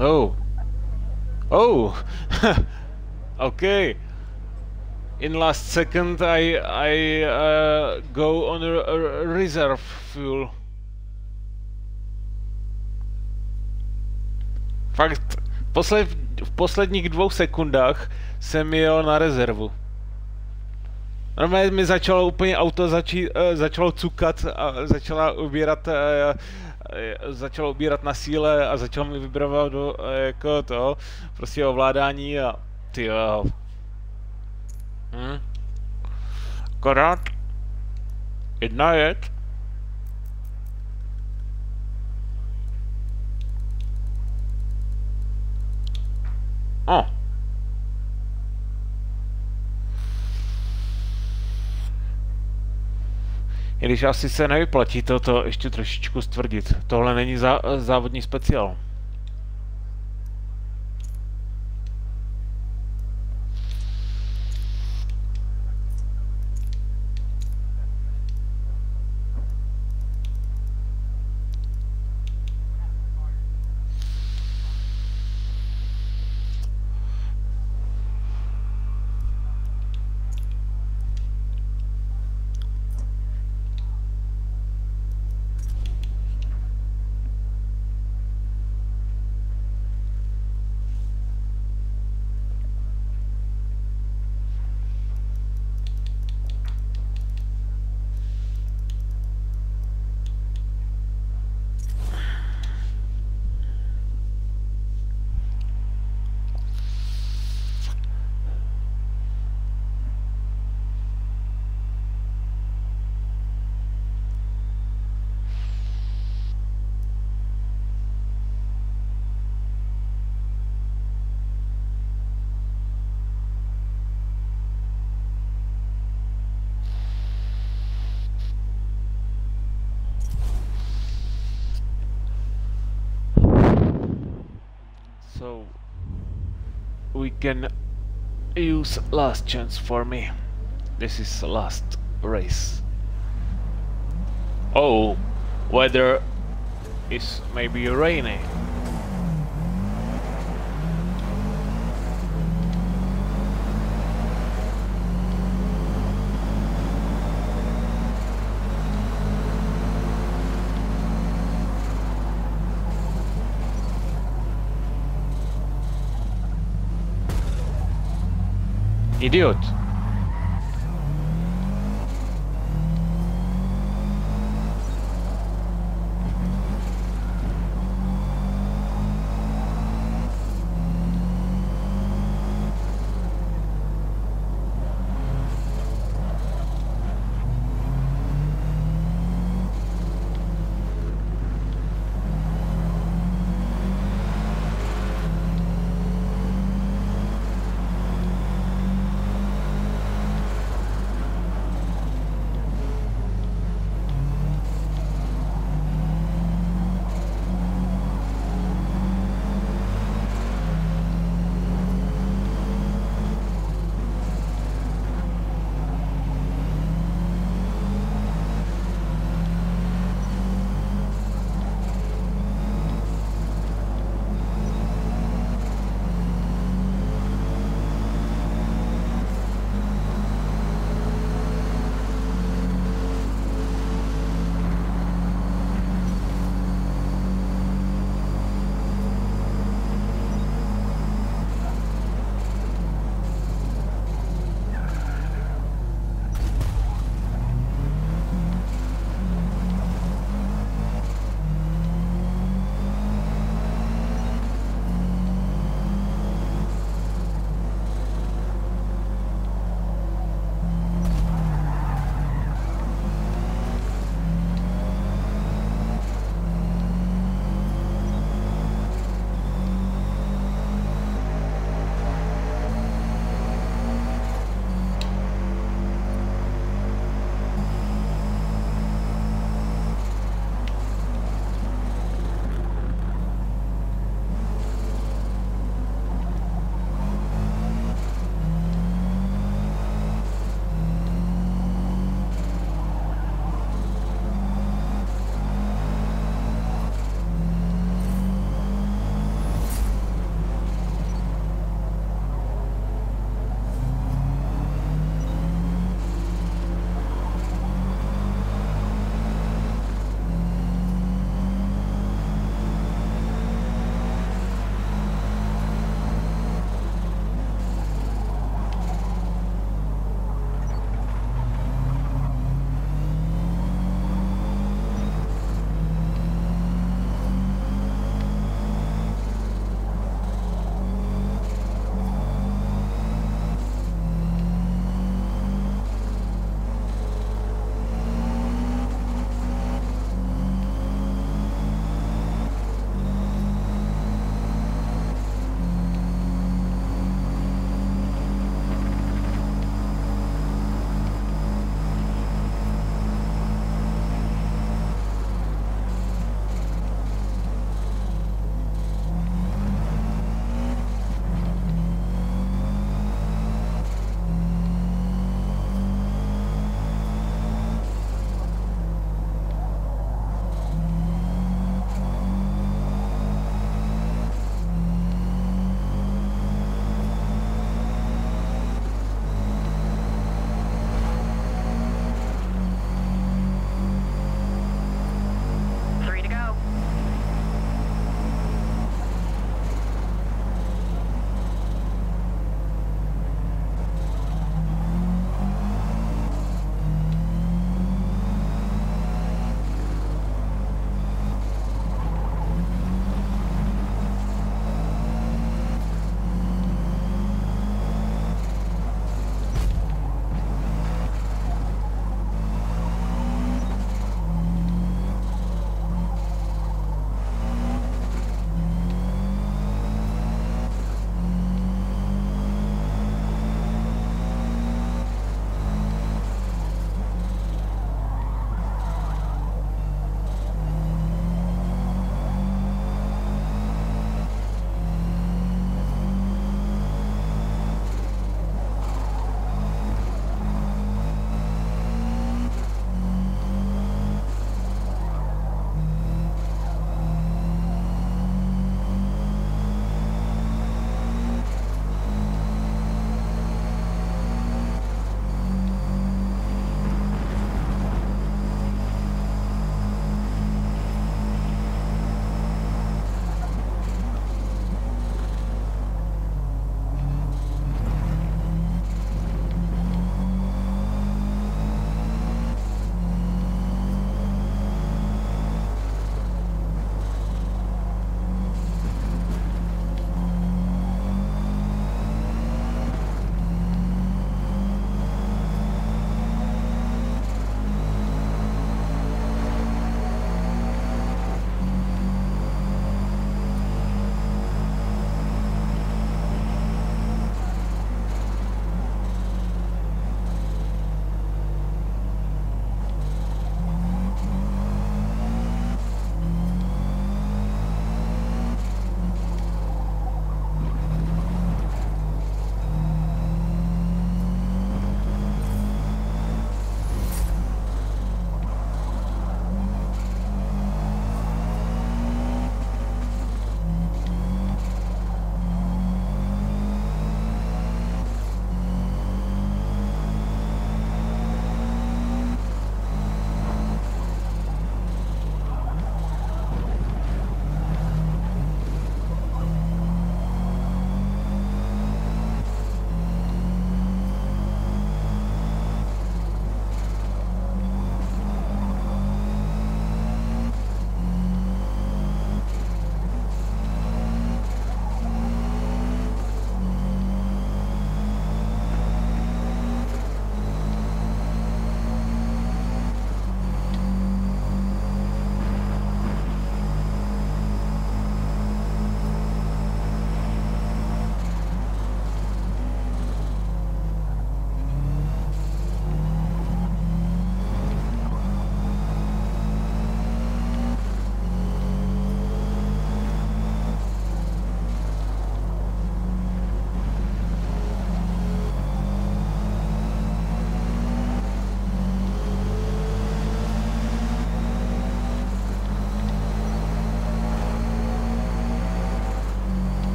Oh. Oh. <laughs> okay. In last second, I I uh, go on a, a reserve fuel. Fakt, posled, v posledních dvou sekundách jsem jel na rezervu. Normálně mi začalo úplně auto začí, uh, začalo cukat a začala ubírat uh, začalo ubírat na síle a začalo mi vybravovat do, uh, jako to, prostě ovládání a ty jo. Hm? Akorát jedna věc, Oh. I když asi se nevyplatí toto ještě trošičku stvrdit. Tohle není zá, závodní speciál. Can use last chance for me. This is last race. Oh, weather is maybe rainy. gidiyor.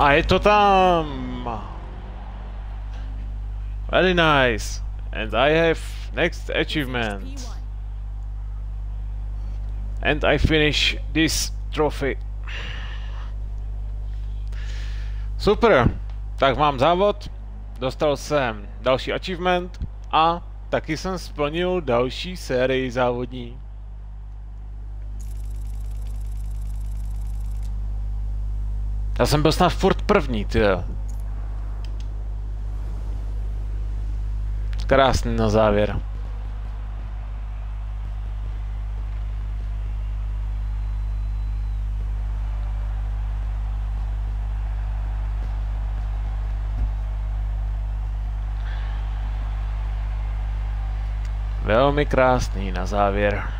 A je to tam! Very nice. And I have next achievement. P1. And I finish this trophy. Super, tak mám závod, dostal jsem další achievement a taky jsem splnil další sérii závodní. Já jsem byl snad furt první, ty. Krásný na závěr. Velmi krásný na závěr.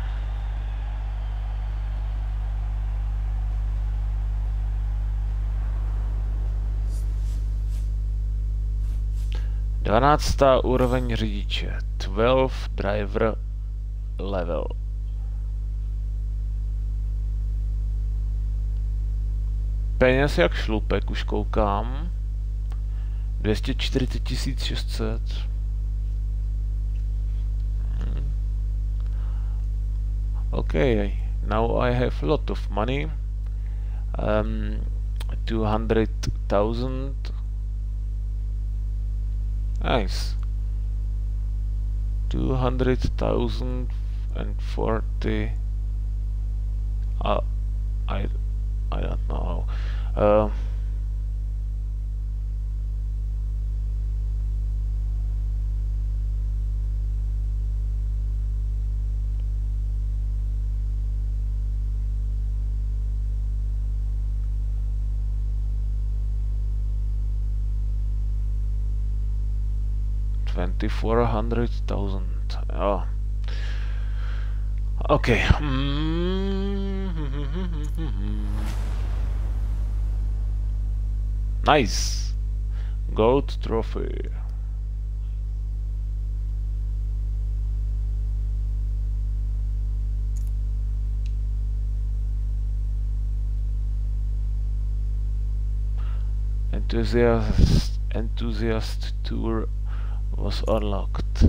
Dvanáctá úroveň řidiče. 12 driver level. Peněz jak šlupek, už koukám. 240 600. Okay, now I have a lot of money. Um, 200,000. Nice. 200,000 and 40. Uh, I, I don't know. Uh, Twenty-four hundred thousand. Oh. Okay. <laughs> Nice. Gold trophy. Enthusiast enthusiast tour was unlocked.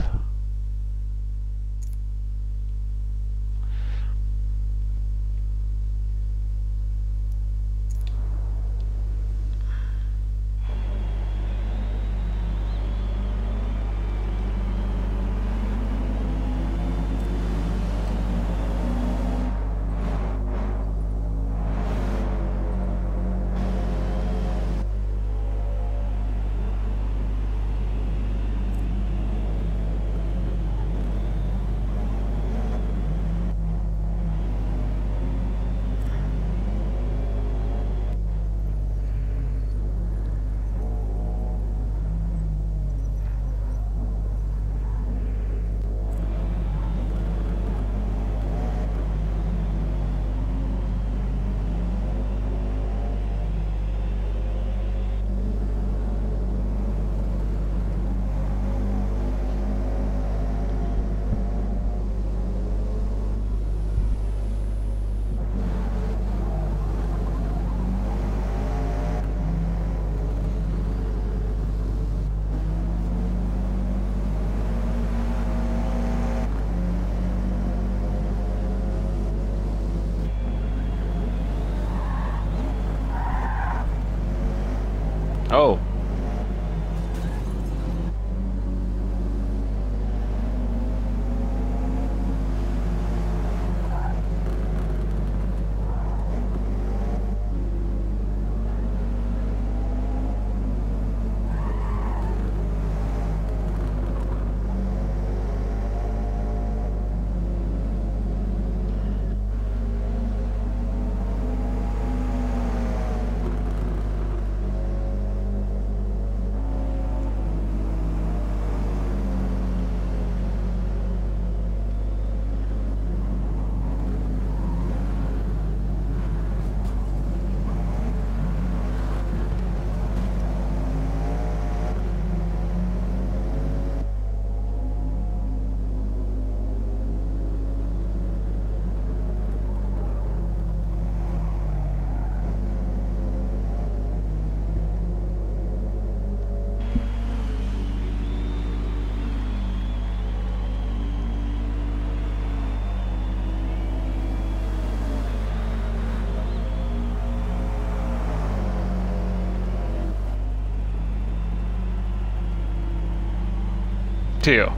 Ty jo.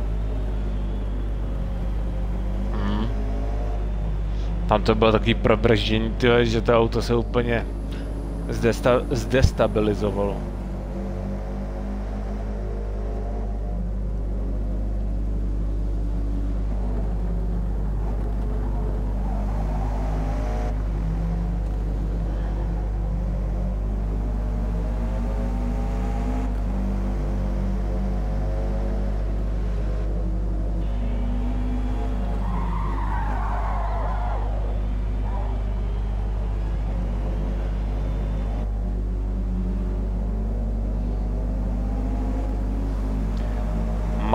Hmm. Tam to bylo takový probrždění, tyhle, že to auto se úplně zdesta zdestabilizovalo.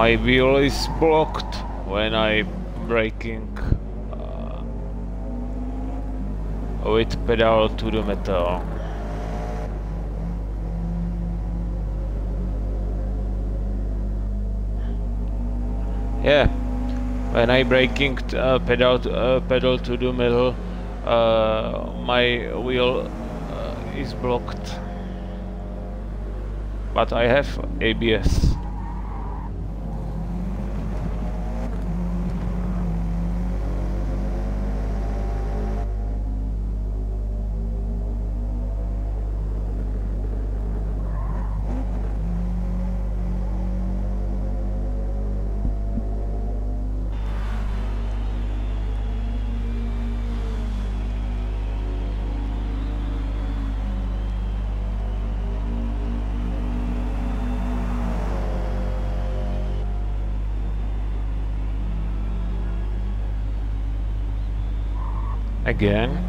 My wheel is blocked when I braking uh, with pedal to the metal. Yeah, when I braking uh, pedal to, uh, pedal to the metal, uh, my wheel uh, is blocked. But I have ABS. Again.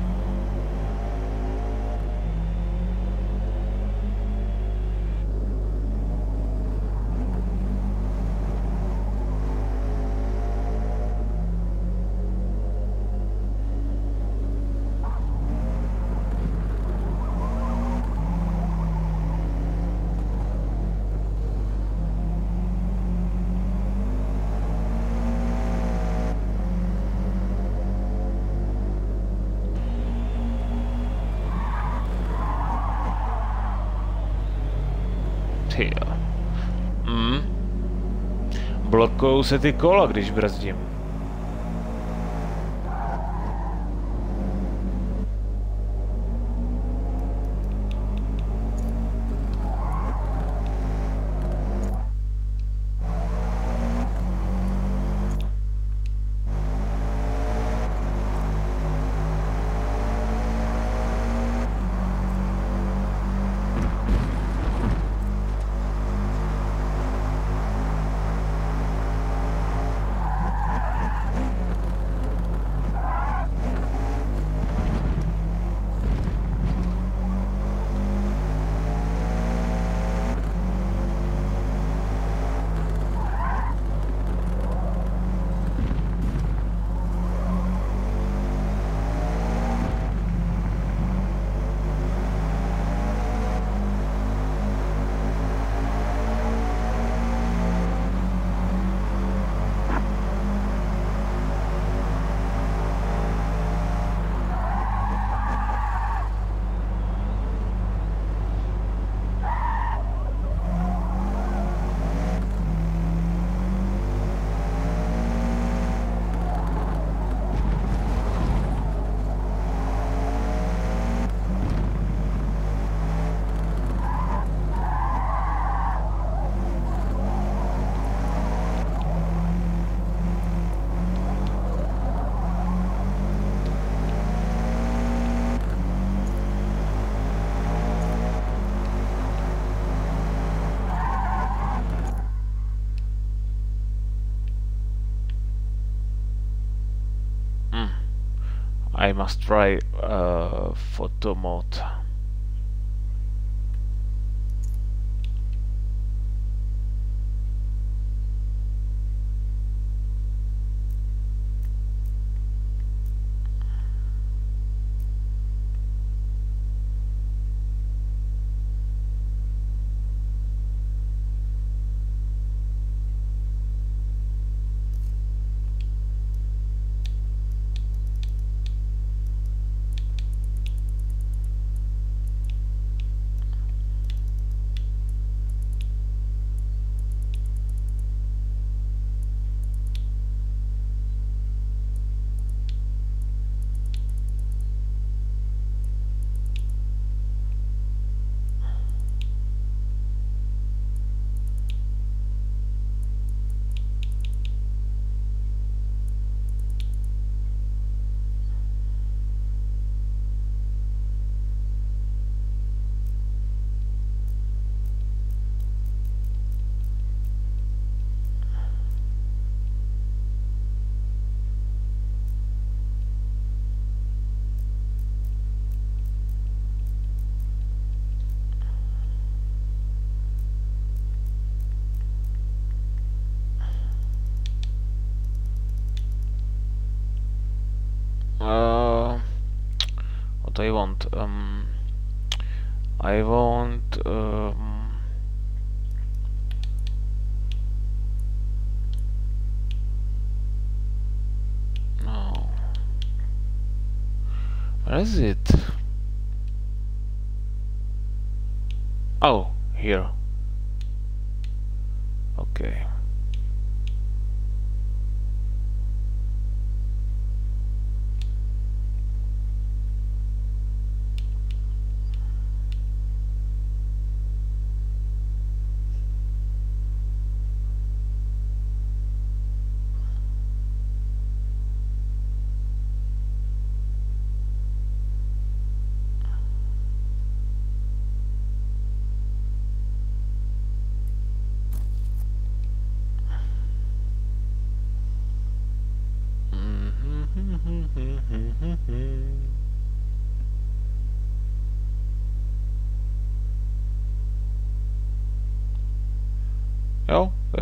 Blokujou se ty kola, když brzdím. Must try uh, photo mode. Want? Um, I want... Um, no. Where is it? Oh, here.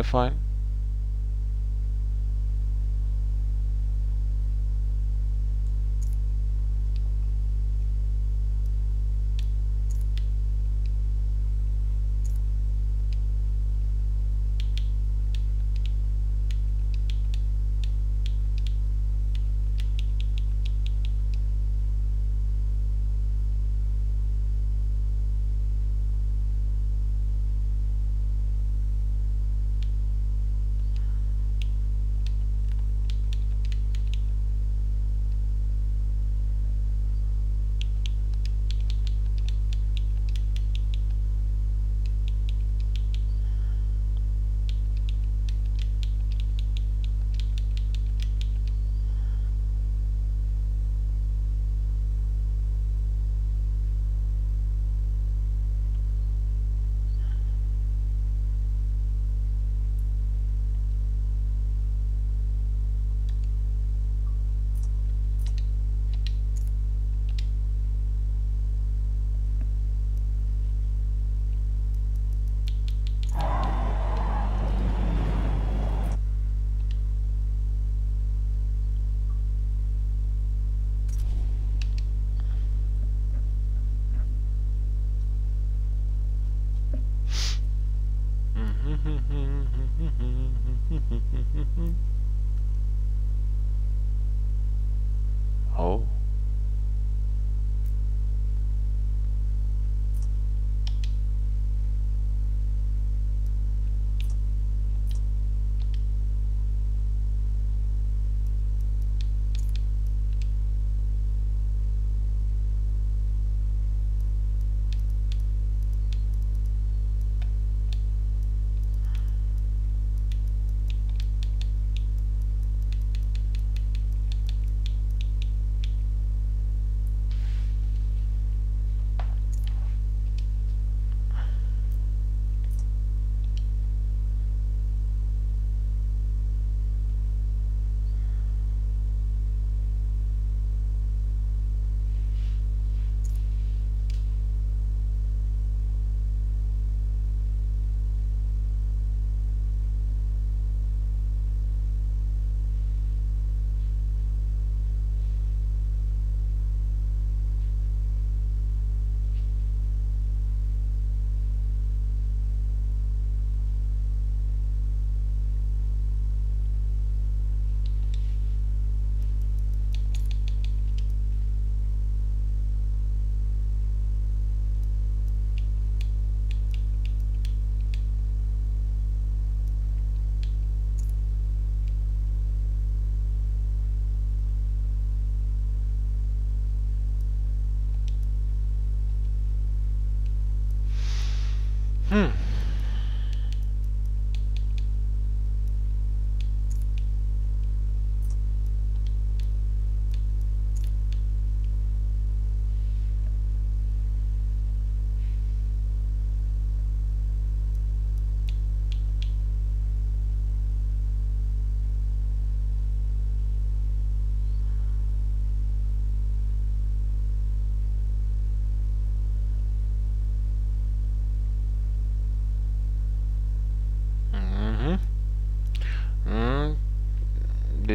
Fine.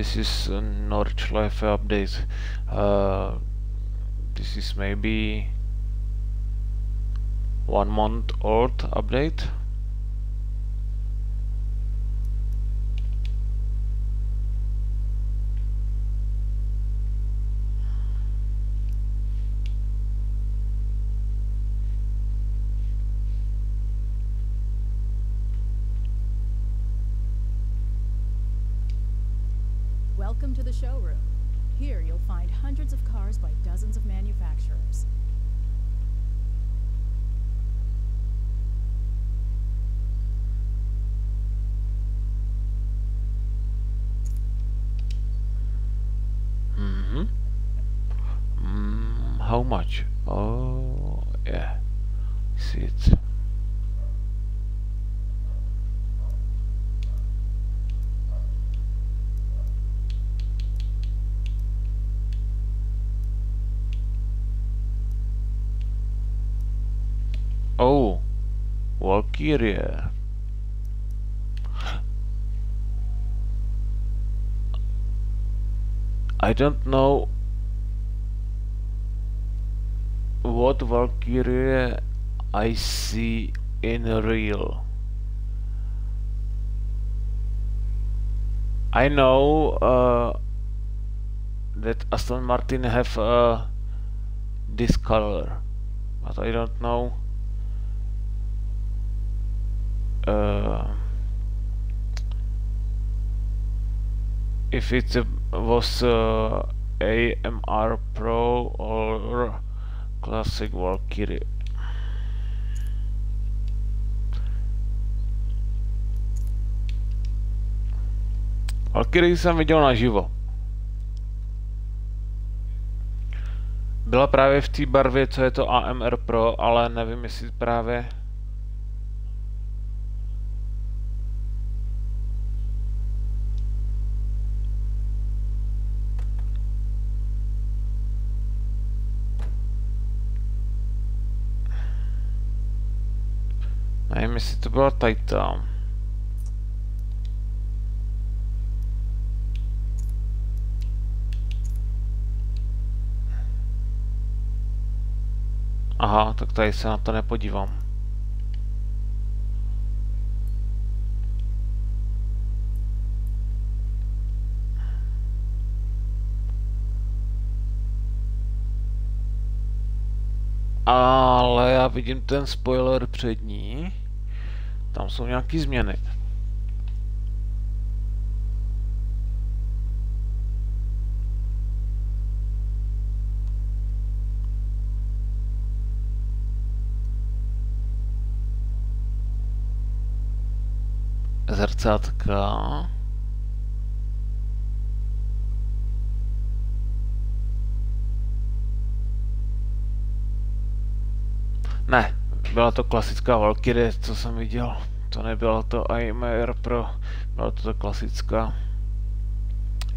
This is a Nordschleife update. Uh, this is maybe one month old update. I don't know what Valkyrie I see in real. I know uh, that Aston Martin have uh, this color, but I don't know uh, if it was uh, AMR Pro or Classic Valkyrie. Valkyrie jsem viděl naživo. Byla právě v té barvě, co je to AMR Pro, ale nevím, jestli právě Nevím, jestli to byla tady tam. Aha, tak tady se na to nepodívám. Ale já vidím ten spoiler přední. Tam jsou nějaký změny. Zrcátka. Ne, byla to klasická Valkyrie, co jsem viděl. To nebylo to AMR Pro, byla to ta klasická.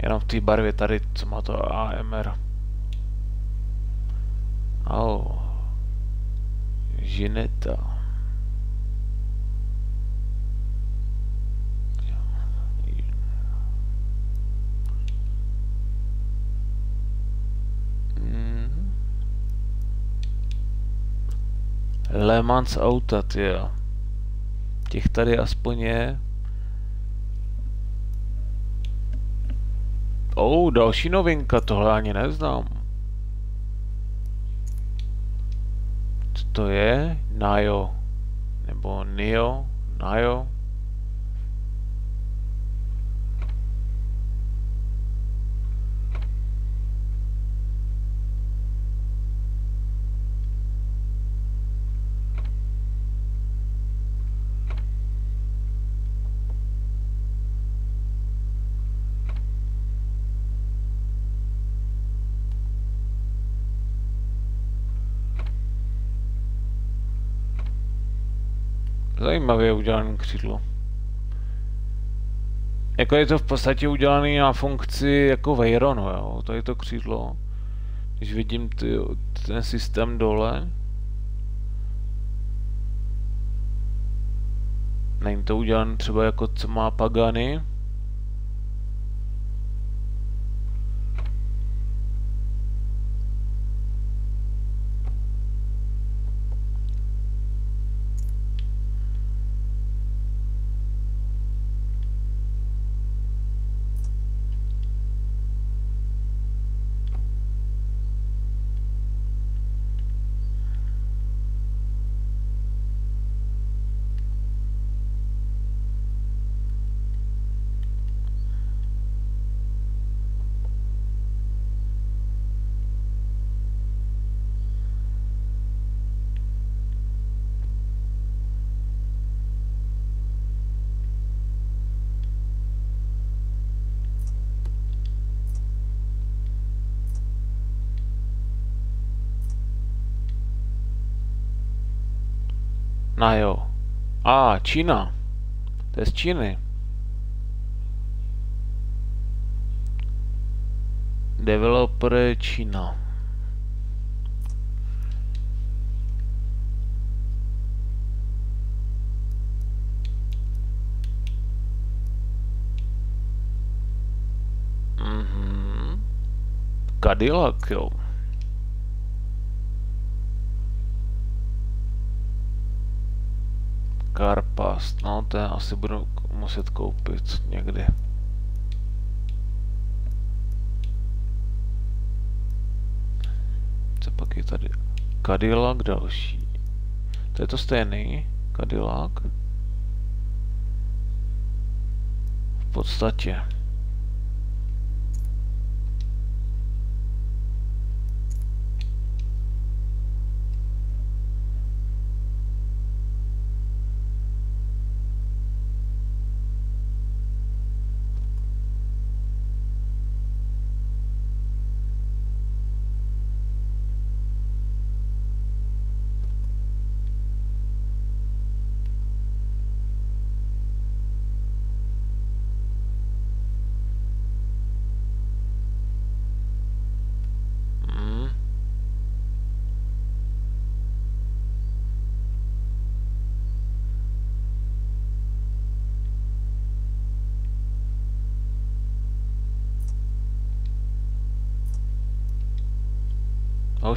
Jenom v té barvě tady, co má to AMR. Oh. Žineta. Le Mans auta, jo. Těch tady aspoň je. Oh, další novinka, tohle ani neznám. Co to je? Najo. Nebo Nio? Najo? Zajímavě udělané křídlo. Jako je to v podstatě udělané na funkci jako Veyronu, jo. To je to křídlo. Když vidím ty, ten systém dole. Není to udělané třeba jako co má Pagany. Na jo. A, Čína. To je z Číny. Developer Čína. Mhm. Cadillac, jo. Carpast, no to asi budu muset koupit někdy. Co pak je tady? Cadillac další. To je to stejný? Cadillac? V podstatě.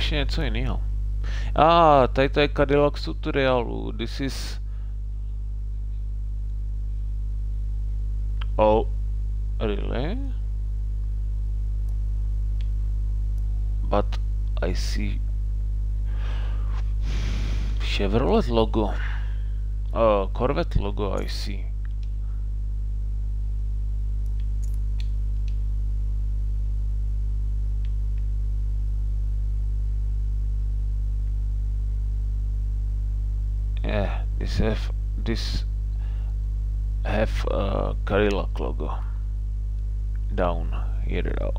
Už něco jiného. A ah, tady to je Cadillac tutorialu. This is... Oh. Really? But I see Chevrolet logo. Uh, Corvette logo I see. This have this have uh, a Cadillac logo down here though.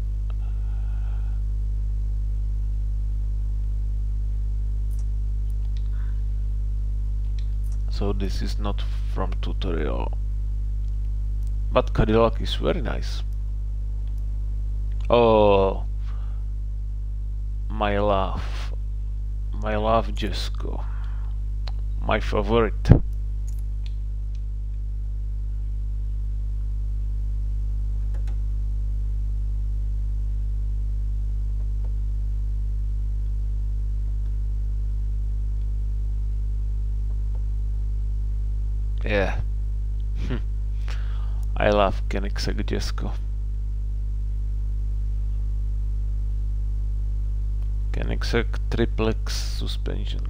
So this is not from tutorial. But Cadillac is very nice. Oh, my love, my love Jesco, my favorite. Yeah. <laughs> I love Koenigsegg Jesco. Koenigsegg triplex suspension.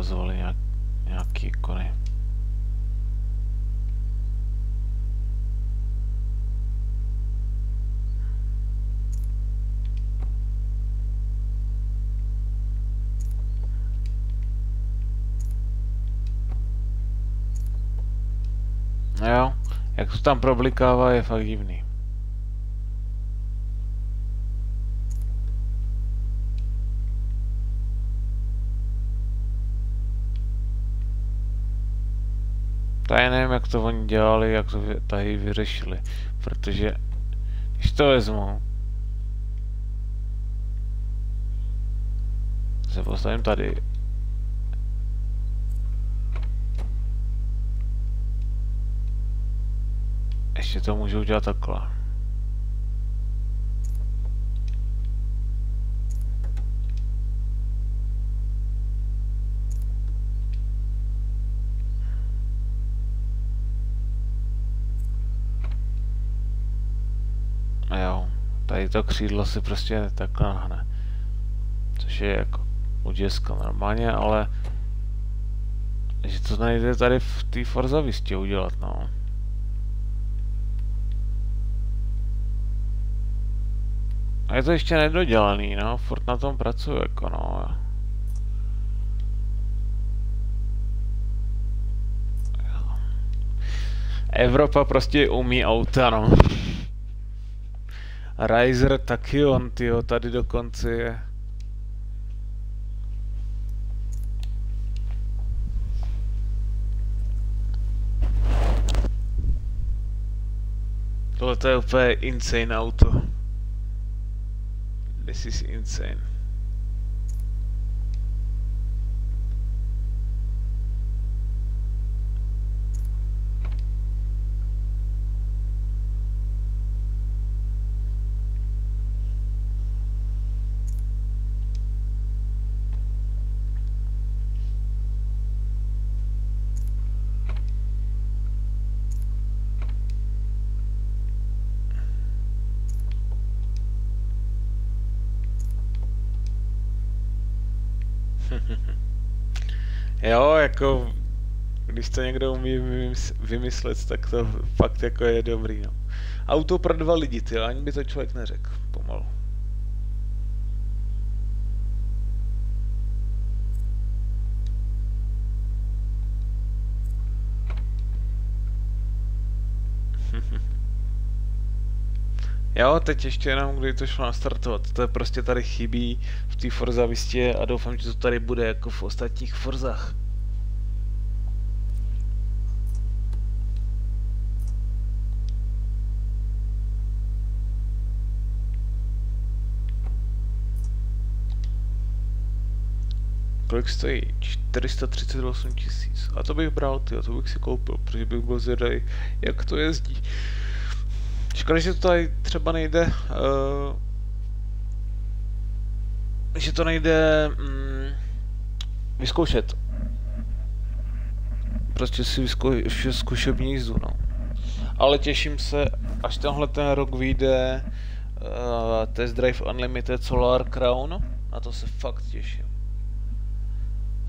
Ukazovali nějak, nějaký ikony. Jo, jak to tam problikává je fakt divný. Tady nevím, jak to oni dělali, jak to tady vyřešili, protože Když to vezmu. Se postavím tady. Ještě to můžu udělat takhle. To křídlo si prostě takhle nahne. Což je jako u děska normálně, ale že to nejde tady v té Forza Vistě udělat, no. A je to ještě nedodělaný, no, furt na tom pracuji, jako no. Evropa prostě umí auta, no. Riser taky on, tyjo, tady dokonce je. Tohle to je úplně insane auto. This is insane. Jako, když to někdo umí vymys- vymyslet, tak to fakt jako je dobrý, no. Auto pro dva lidi, ty, ani by to člověk neřekl, pomalu. <laughs> Jo, teď ještě jenom, kdy to šlo nastartovat. To je prostě tady chybí v té Forza Vistě a doufám, že to tady bude jako v ostatních Forzách. Kolik stojí? 438 tisíc. A to bych bral, ty, to bych si koupil, protože bych byl zvědavý, jak to jezdí. Škoda, že to tady třeba nejde, uh, že to nejde mm, vyzkoušet. Prostě si vyzkoušet zkušební jízdu, no. Ale těším se, až tenhle ten rok vyjde uh, Test Drive Unlimited Solar Crown, na to se fakt těším.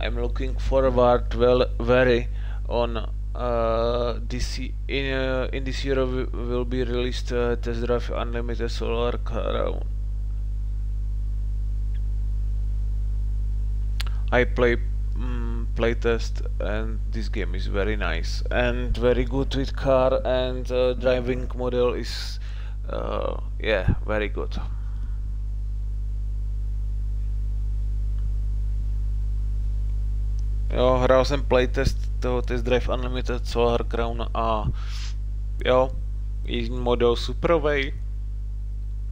I'm looking forward well, very on uh, this in uh, in this year will be released uh, Test Drive Unlimited Solar Crown. I play mm, playtest and this game is very nice and very good with car and uh, driving model is uh, yeah very good. Jo, hrál jsem playtest toho Test Drive Unlimited Solar Crown a jo, jízdní model superovej.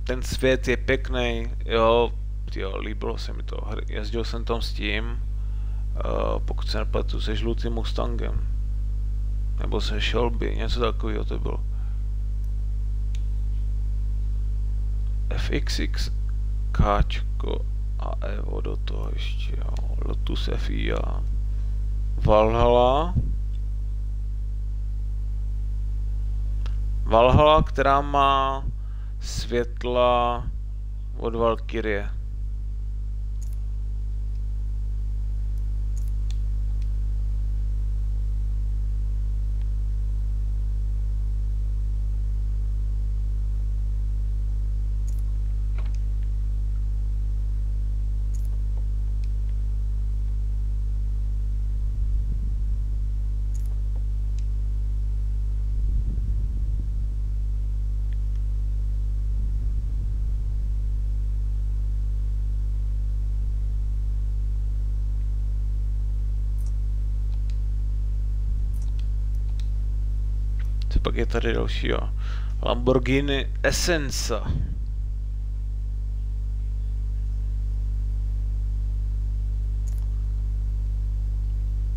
Ten svět je pěkný, jo, jo, líbilo se mi to. Jezdil jsem tam s tím, uh, pokud se nepletu, se žlutým Mustangem. Nebo se Shelby, něco takového to bylo. FXX, Káčko a Evo do toho ještě, jo. Lotus FIA. Valhalla. Valhalla, která má světla od Valkyrie. Je tady další, jo. Lamborghini Essenza.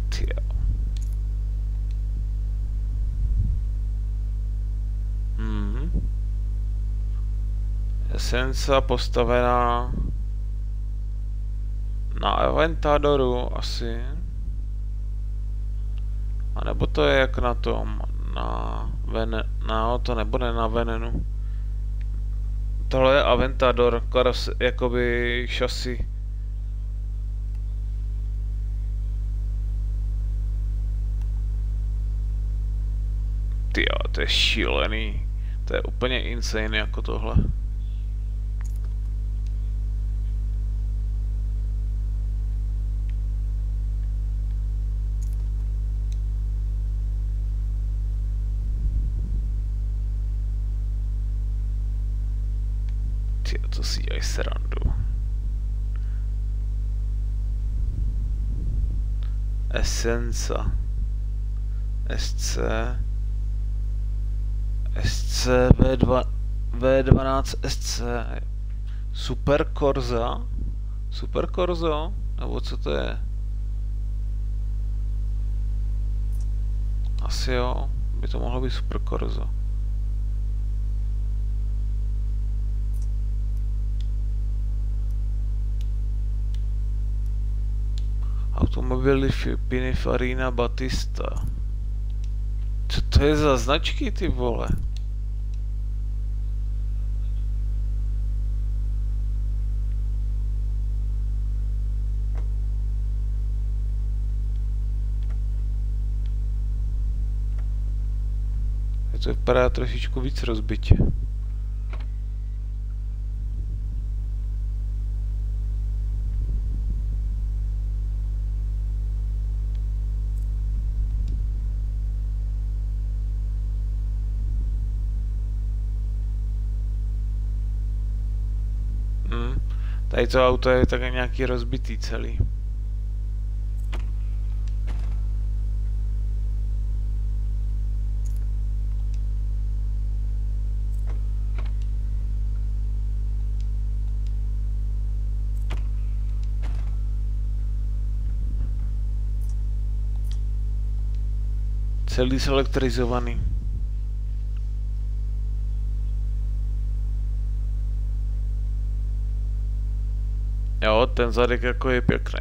Tyjo. Hmm. Essenza postavená na Aventadoru asi. A nebo to je jak na tom, na, Ven na to nebude na Venenu. Tohle je Aventador, karos, jakoby šasy. Ty to je šílený. To je úplně insane jako tohle. Ty, to si dělají srandu. Essenza. SC. SC V2, V12 SC. Super Corza? Super Corzo? Nebo co to je? Asi jo, by to mohlo být Super Corzo. Automobily Pininfarina Batista. Co to je za značky, ty vole? To vypadá trošičku víc rozbitě. Tady to auto je tak nějaký rozbitý celý. Celý zelektrizovaný. Jo, ten zadek jako je pěkný.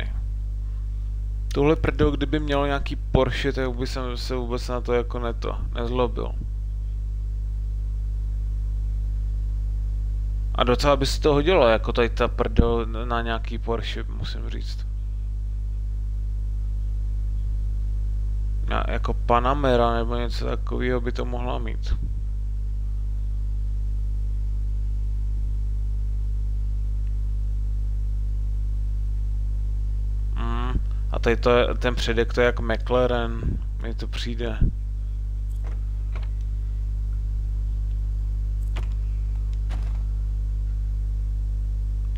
Tuhle prdel, kdyby měl nějaký Porsche, tak by jsem se vůbec na to jako neto, nezlobil. A docela by se to hodilo, jako tady ta prdel na nějaký Porsche, musím říct. Na, jako Panamera nebo něco takového by to mohla mít. A tady to ten předek to je jak McLaren, mi to přijde.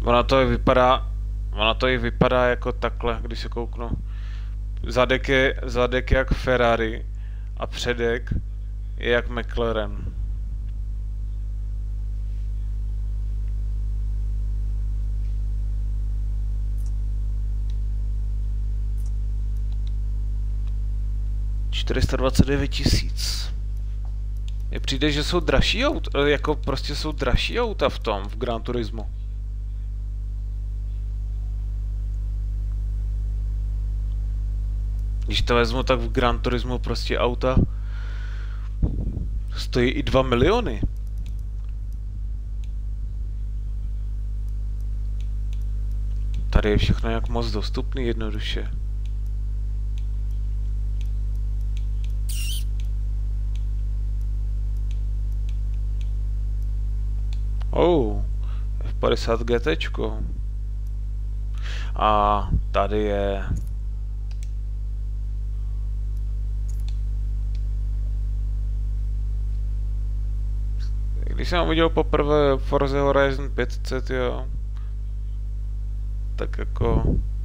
Ona to vypadá, ona to i vypadá jako takhle, když se kouknu. Zadek je, zadek je jak Ferrari a předek je jak McLaren. Čtyřista dvacet devět tisíc. Mně přijde, že jsou dražší auta, jako prostě jsou dražší auta v tom, v Gran Turismo. Když to vezmu, tak v Gran Turismo prostě auta stojí i 2 miliony. Tady je všechno jak moc dostupný jednoduše. Oh, F50 GT. A tady je Když jsem viděl poprvé Forza Horizon 500, jo, tak jako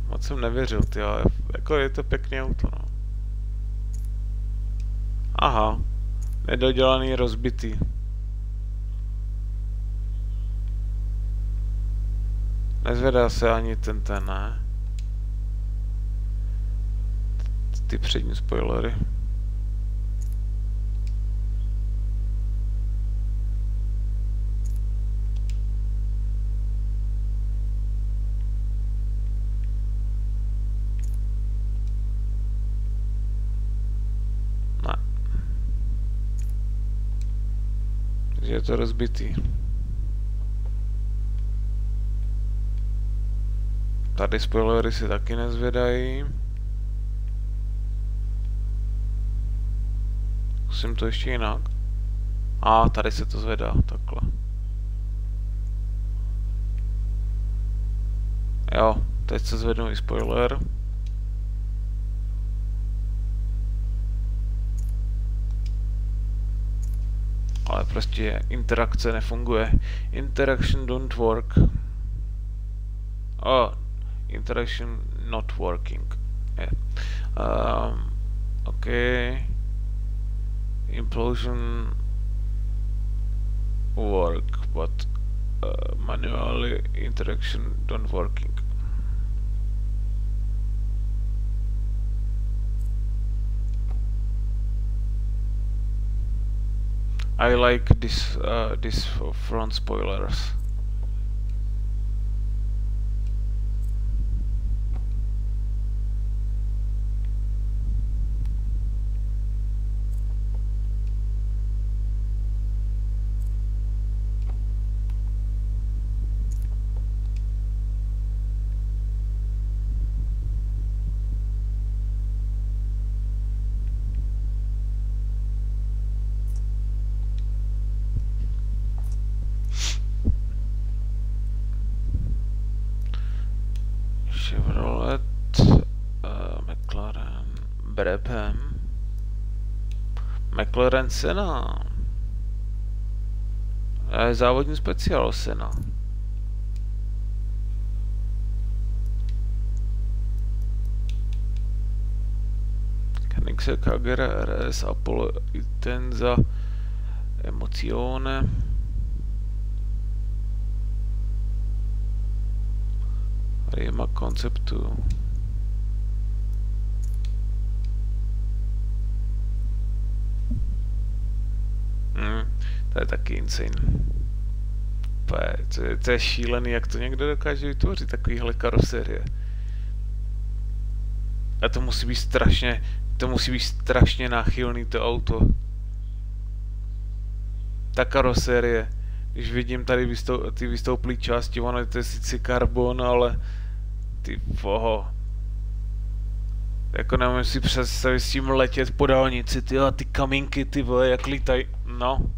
moc jsem nevěřil, ty, ale jako je to pěkný auto, no. Aha, nedodělaný, rozbitý. Nezvedá se ani ten ten, ne? Ty přední spoilery. Je to rozbitý. Tady spoilery si taky nezvedají. Zkusím to ještě jinak. A tady se to zvedá, takhle. Jo, teď se zvednu i spoiler. Ale prostě interakce nefunguje. Interaction don't work. Oh, interaction not working. Yeah. Um, okay. Implosion work, but uh, manually interaction don't working. I like this uh, this front spoilers. Valren Sena. Závodní speciál Sena. Nixel Kager RS Apollo Itenza Emocione. Rema Concept 2 Hmm, to je taky insane. To je, to, je, to je šílený, jak to někdo dokáže vytvořit, takovýhle karoserie. A to musí být strašně, to musí být strašně náchylný to auto. Ta karoserie. Když vidím tady vystou, ty vystouplé části, ono to je sice karbon, ale ty poho. Jako nemůžu si představit s tím letět po dálnici, ty a ty kamínky, ty vole, jak lítají. No.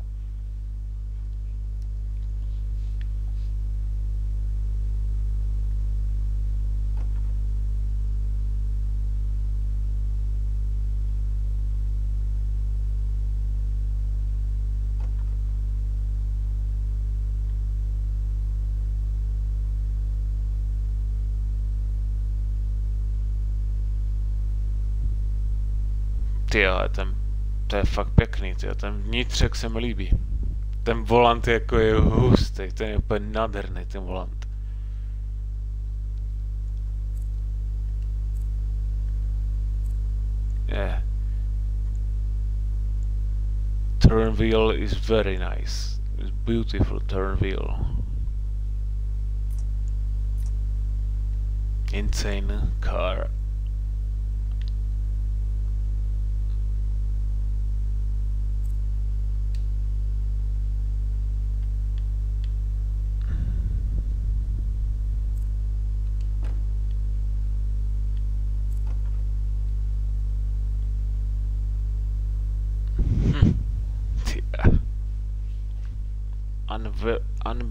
Ty ale ten, to je fakt pěkný, ty ten vnitřek se mi líbí. Ten volant jako je hustý, ten je úplně nádherný, ten volant. Yeah. Turn wheel is very nice. It's beautiful turn wheel. Insane car.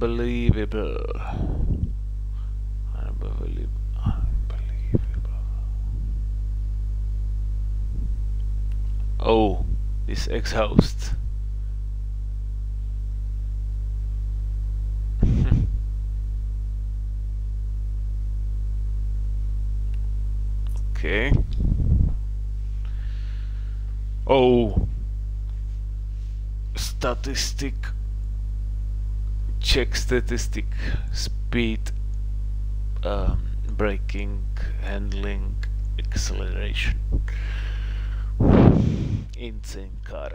Unbelievable. Unbelievable. Oh, this exhaust. <laughs> okay. Oh. Statistic. Check statistic. Speed. um, braking, handling, acceleration. Insane car.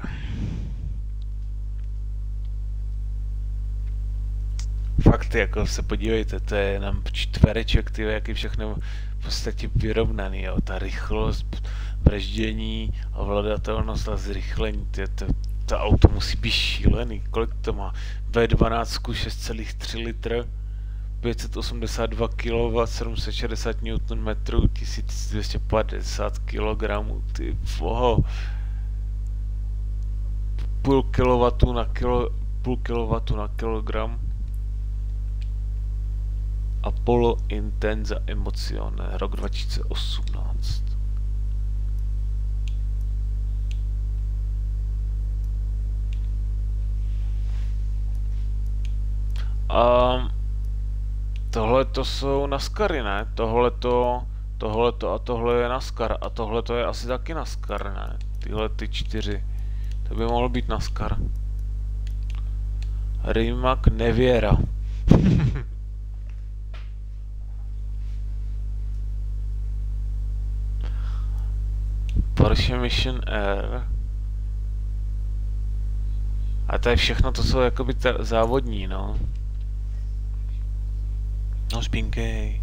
Fakt jako se podívejte, to je jenom čtvereček, ty jak je všechno v podstatě vyrovnaný, jo. Ta rychlost, brždění, ovladatelnost a zrychlení, ty, to, to auto musí být šílený. Kolik to má? V12 6,3 litr, 582 kW, 760 Nm, 1250 kg, ty voho. Půl kilowattu na kilo, půl kilowattu na kilogram. Apollo Intenza Emozione, rok 2018. Um, tohle to jsou naskary, ne? Tohle to, tohle to a tohle je naskar a tohle to je asi taky naskar, ne? Tyhle ty čtyři. To by mohlo být naskar. Rimac Nevěra. <laughs> Porsche Mission Air. A to je všechno, to jsou jakoby závodní, no. No spinkej.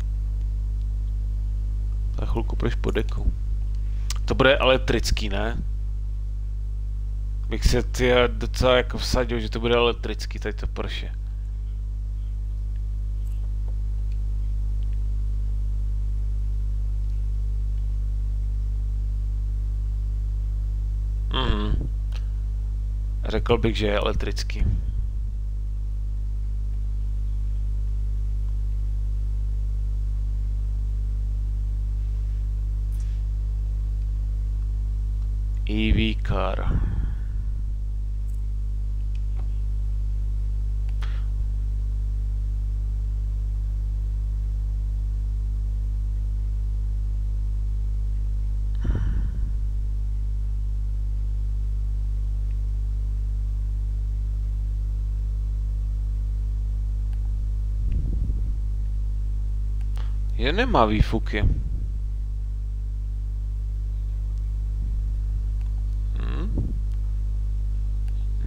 Za chvilku proč po deku. To bude elektrický, ne? Bych se ty docela jako vsadil, že to bude elektrický, tady to Porsche. Mhm. Řekl bych, že je elektrický. EV car. Je nemá výfuky.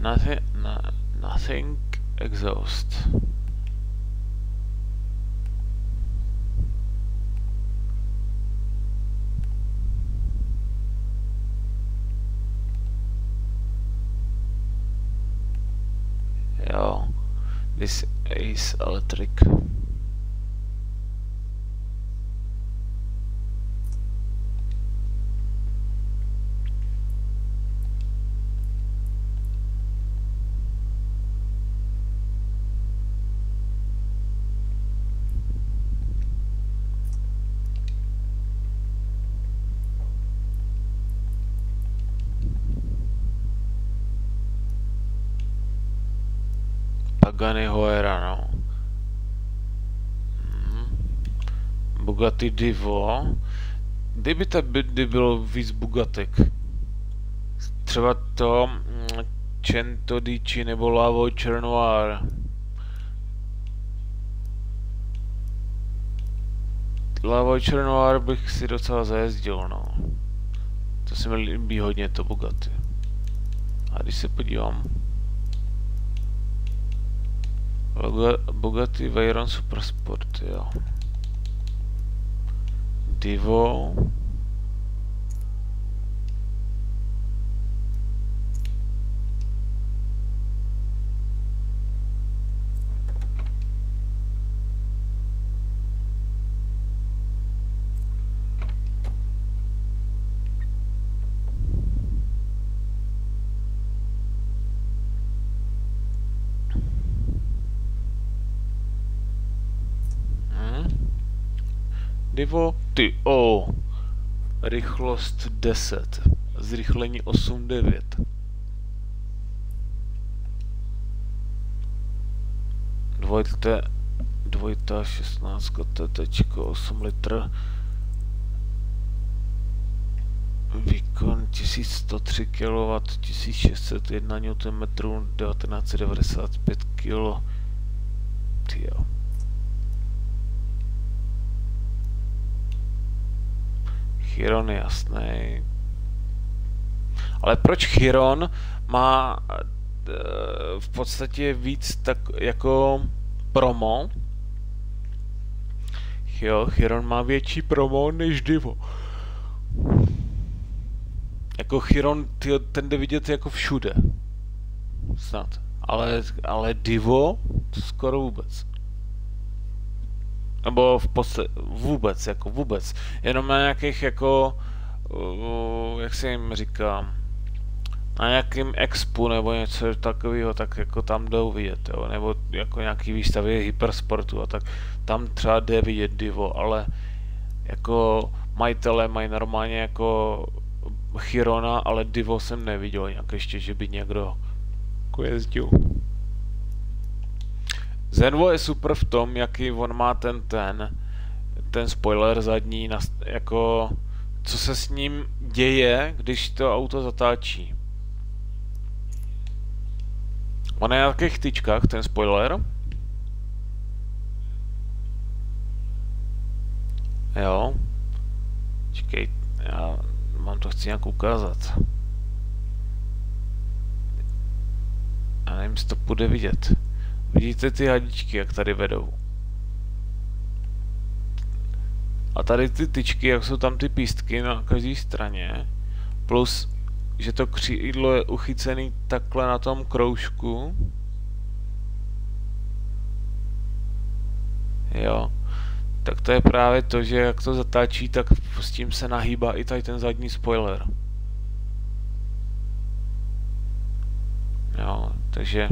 Nothing, no, nothing exhaust. Yeah, this is electric. Paganiho era, no. Hmm. Bugatti Divo. Kdyby to by bylo víc Bugatek. Třeba to mm, Cento Dici nebo Lavo Černoir. Lavo Černoir bych si docela zajezdil, no. To se mi líbí hodně, to Bugatti. A když se podívám, Bugatti Veyron Supersport, jo. Divo. Divo, ty o. Rychlost 10. Zrychlení 8-9. Dvojité, dvojitá 16 TT, 8 litr. Výkon 1103 kW, 1601 Nm, 1995 kg. Ty jo. Chiron je jasný. Ale proč Chiron má eh, v podstatě víc tak jako promo? Jo, Chiron má větší promo než Divo. Jako Chiron, tyjo, ten jde vidět jako všude. Snad. Ale, ale Divo, skoro vůbec. Nebo v podstatě vůbec, jako vůbec. Jenom na nějakých jako, uh, jak se jim říká, na nějakým expu nebo něco takového, tak jako tam jdou vidět, jo? nebo jako nějaký výstavy hypersportu a tak tam třeba jde vidět divo, ale jako majitele mají normálně jako Chirona, ale divo jsem neviděl nějak ještě, že by někdo jako jezdil. Zenvo je super v tom, jaký on má ten ten, ten spoiler zadní, jako co se s ním děje, když to auto zatáčí. On je na takových tyčkách, ten spoiler. Jo. Čekej, já vám to chci nějak ukázat. Já nevím, jestli to bude vidět. Vidíte ty hadičky, jak tady vedou. A tady ty tyčky, jak jsou tam ty pístky na každé straně. Plus že to křídlo je uchycený takhle na tom kroužku. Jo. Tak to je právě to, že jak to zatáčí, tak s tím se nahýbá i tady ten zadní spoiler. Jo, takže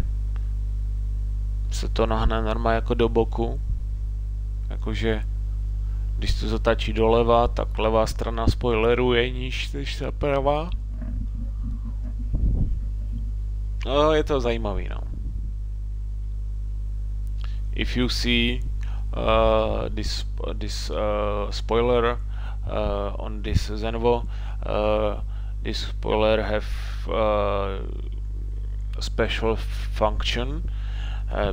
se to nahne normálně jako do boku. Jakože když to zatáčí doleva, tak levá strana spoileru je níž než ta pravá. No, je to zajímavý, no. If you see uh, this this uh, spoiler uh, on this Zenvo, uh, this spoiler have uh, special function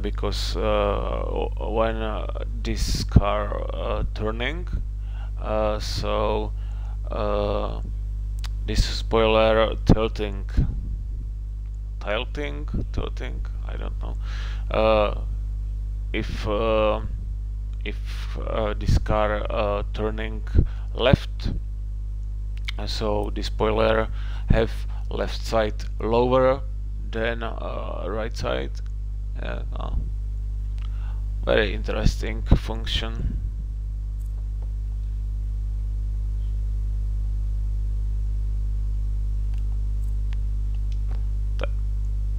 because when this car turning, so this spoiler tilting tilting, tilting, I don't know. Uh, if uh, if uh, this car uh, turning left, so the spoiler have left side lower than uh, right side. Uh, very interesting function.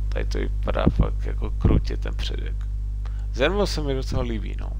Tady to vypadá fakt jako krutě ten předek. Zenvo se mi docela líbí, no.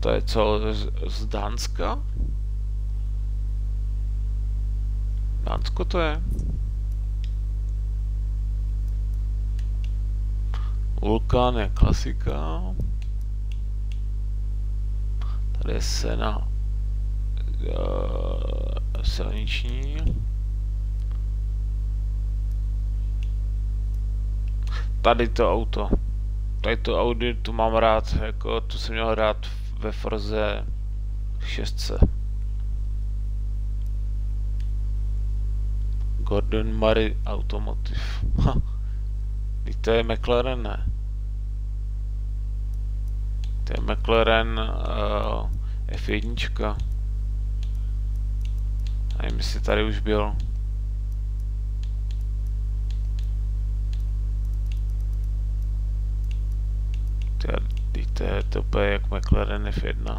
To je co, z, z Dánska? Dánsko to je. Vulkán je klasika. Tady je sena uh, silniční. Tady to auto. Tady to Audi, tu mám rád, jako tu jsem měl rád ve Forze 6. Gordon Murray Automotive. <laughs> Ha. to je McLaren, ne? To je McLaren uh, F1. Nevím, jestli tady už byl. To je to úplně jak McLaren F1.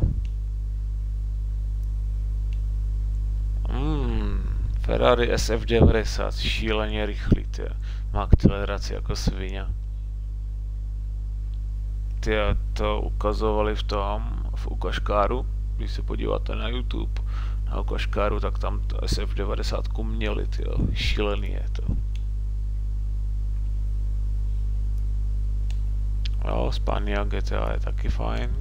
Hmm, Ferrari SF90, šíleně rychlý, tě. Má akceleraci jako svině. Ty to ukazovali v tom, v ukažkáru když se podíváte na YouTube, na Kaškáru, tak tam to SF90 měli, tyjo, šílený je to. Jo, Spania GTA je taky fajn.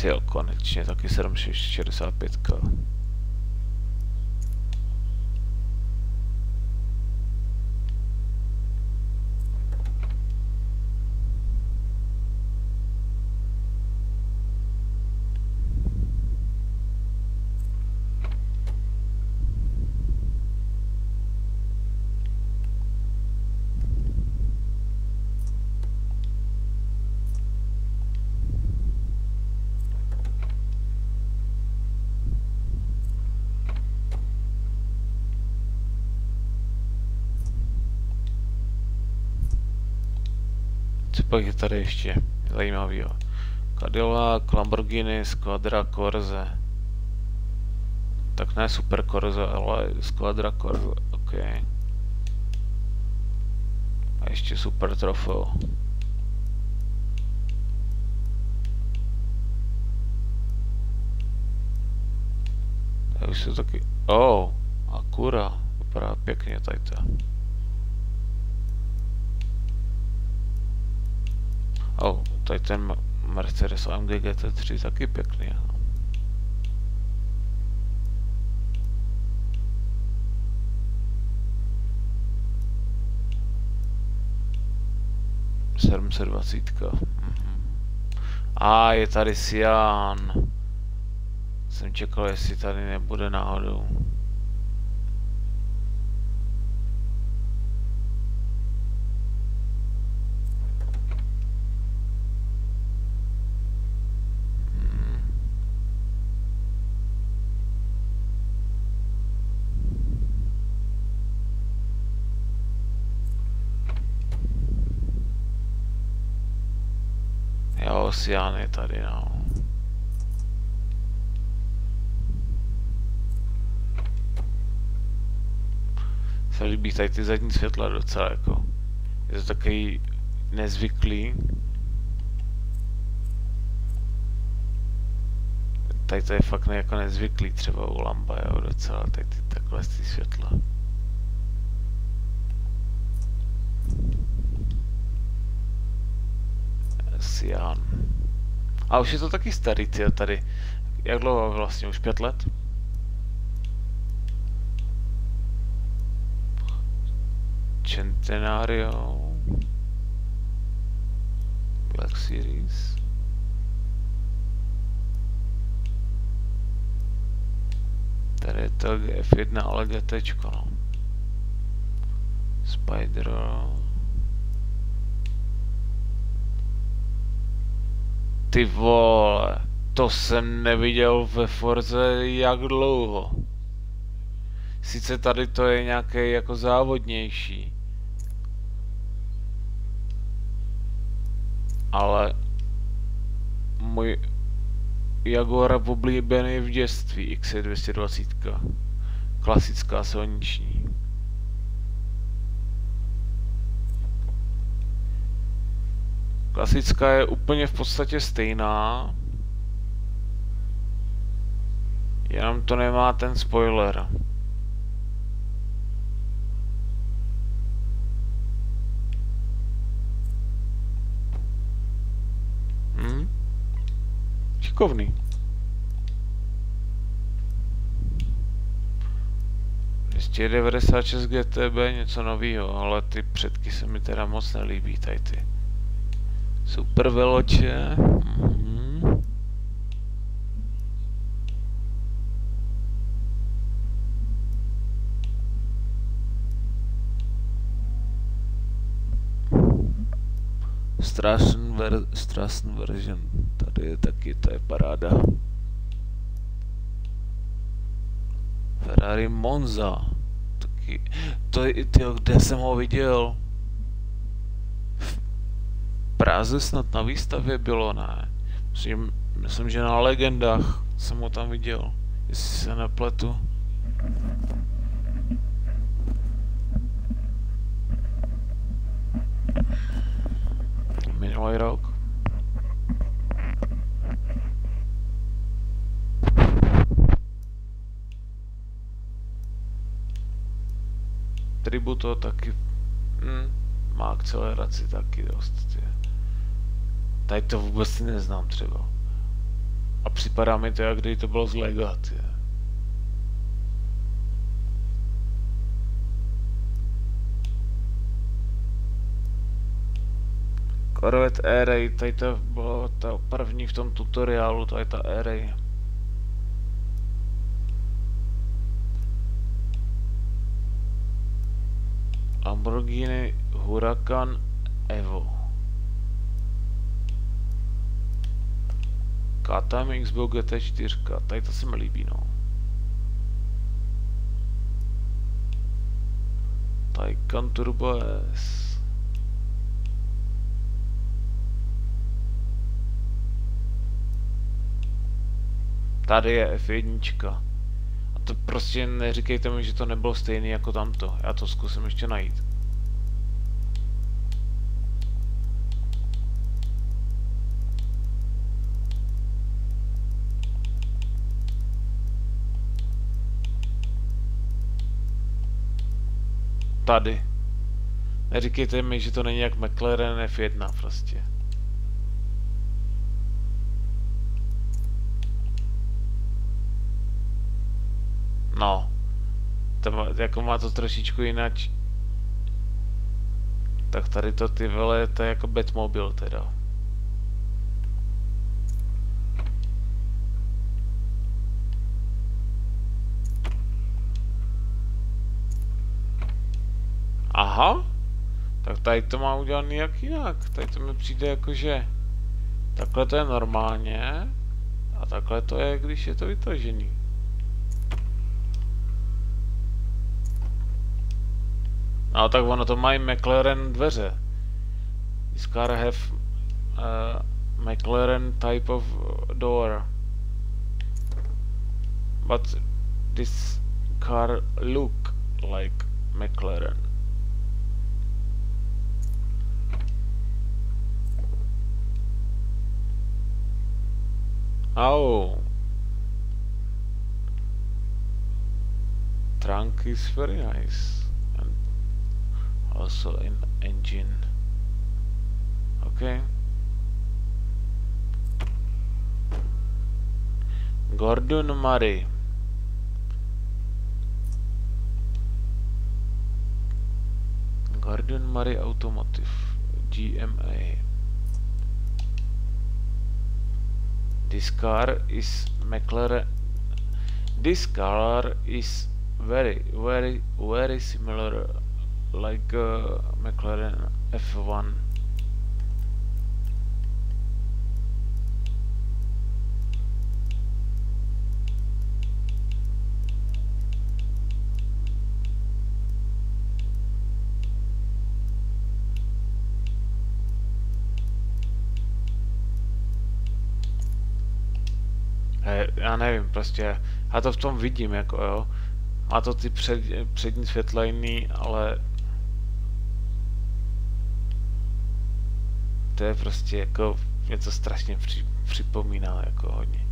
Tyjo, konečně taky 765. pak je tady ještě zajímavého? Cadillac, Lamborghini, Squadra Corse. Tak ne Super Corse, ale Squadra Corse, ok. A ještě Super Trofeo. To už jsou taky... Oh, Akura. Vypadá pěkně tady to. Oh, tady ten Mercedes AMG GT3 taky pěkný. No. Sedmset dvacítka. Mhm. A je tady Sian. Jsem čekal, jestli tady nebude náhodou. Je tady, no. Se líbí tady ty zadní světla docela, jako. Je to takový nezvyklý. Tady to je fakt ne, jako nezvyklý třeba u Lamba, jo, docela, tady ty takhle ty světla. Sian. A už je to taky starý, tyjo, tady. Jak dlouho vlastně? Už pět let? Centenario. Black Series. Tady je to F1, ale GT, no. Spider. Ty vole, to jsem neviděl ve Forze jak dlouho. Sice tady to je nějaký jako závodnější. Ale můj Jaguar oblíbený v dětství XC220. Klasická silniční. Klasická je úplně v podstatě stejná. Jenom to nemá ten spoiler. Hm? Šikovný. Ještě 96 GTB, něco novýho, ale ty předky se mi teda moc nelíbí, tady ty. Super veloče. Mhm. Ver Strassen version. Tady je taky, to je paráda. Ferrari Monza. Taky, to je, tyjo, kde jsem ho viděl? Praze snad na výstavě bylo, ne? Myslím, myslím, že na legendách jsem ho tam viděl, jestli se nepletu. Minulý rok. Tributo taky hm, má akceleraci taky dost. Tady to vůbec neznám třeba. A připadá mi to, jak kdyby to bylo z Lega. Corvette Air, tady to bylo ta první v tom tutoriálu, tady ta Air. Lamborghini Huracan Evo. KTM XBO GT4, tady to se mi líbí, no. Taycan Turbo S. Tady je F1. A to prostě neříkejte mi, že to nebylo stejný jako tamto. Já to zkusím ještě najít. Tady. Neříkejte mi, že to není jak McLaren F1 prostě. No. To má, jako má to trošičku jinak. Tak tady to ty vole, to je jako Batmobil teda. Aha. Tak tady to má udělaný jak jinak. Tady to mi přijde jako, že takhle to je normálně a takhle to je, když je to vytažený. No tak ono to mají McLaren dveře. This car have uh, McLaren type of door. But this car look like McLaren. Oh. Trunk is very nice. And also in engine. Okay. Gordon Murray. Gordon Murray Automotive GMA this car is McLaren. This car is very very very similar like uh, McLaren F1 já nevím, prostě, já to v tom vidím, jako jo. Má to ty před, přední světlejný, ale to je prostě jako něco strašně při, připomíná jako hodně.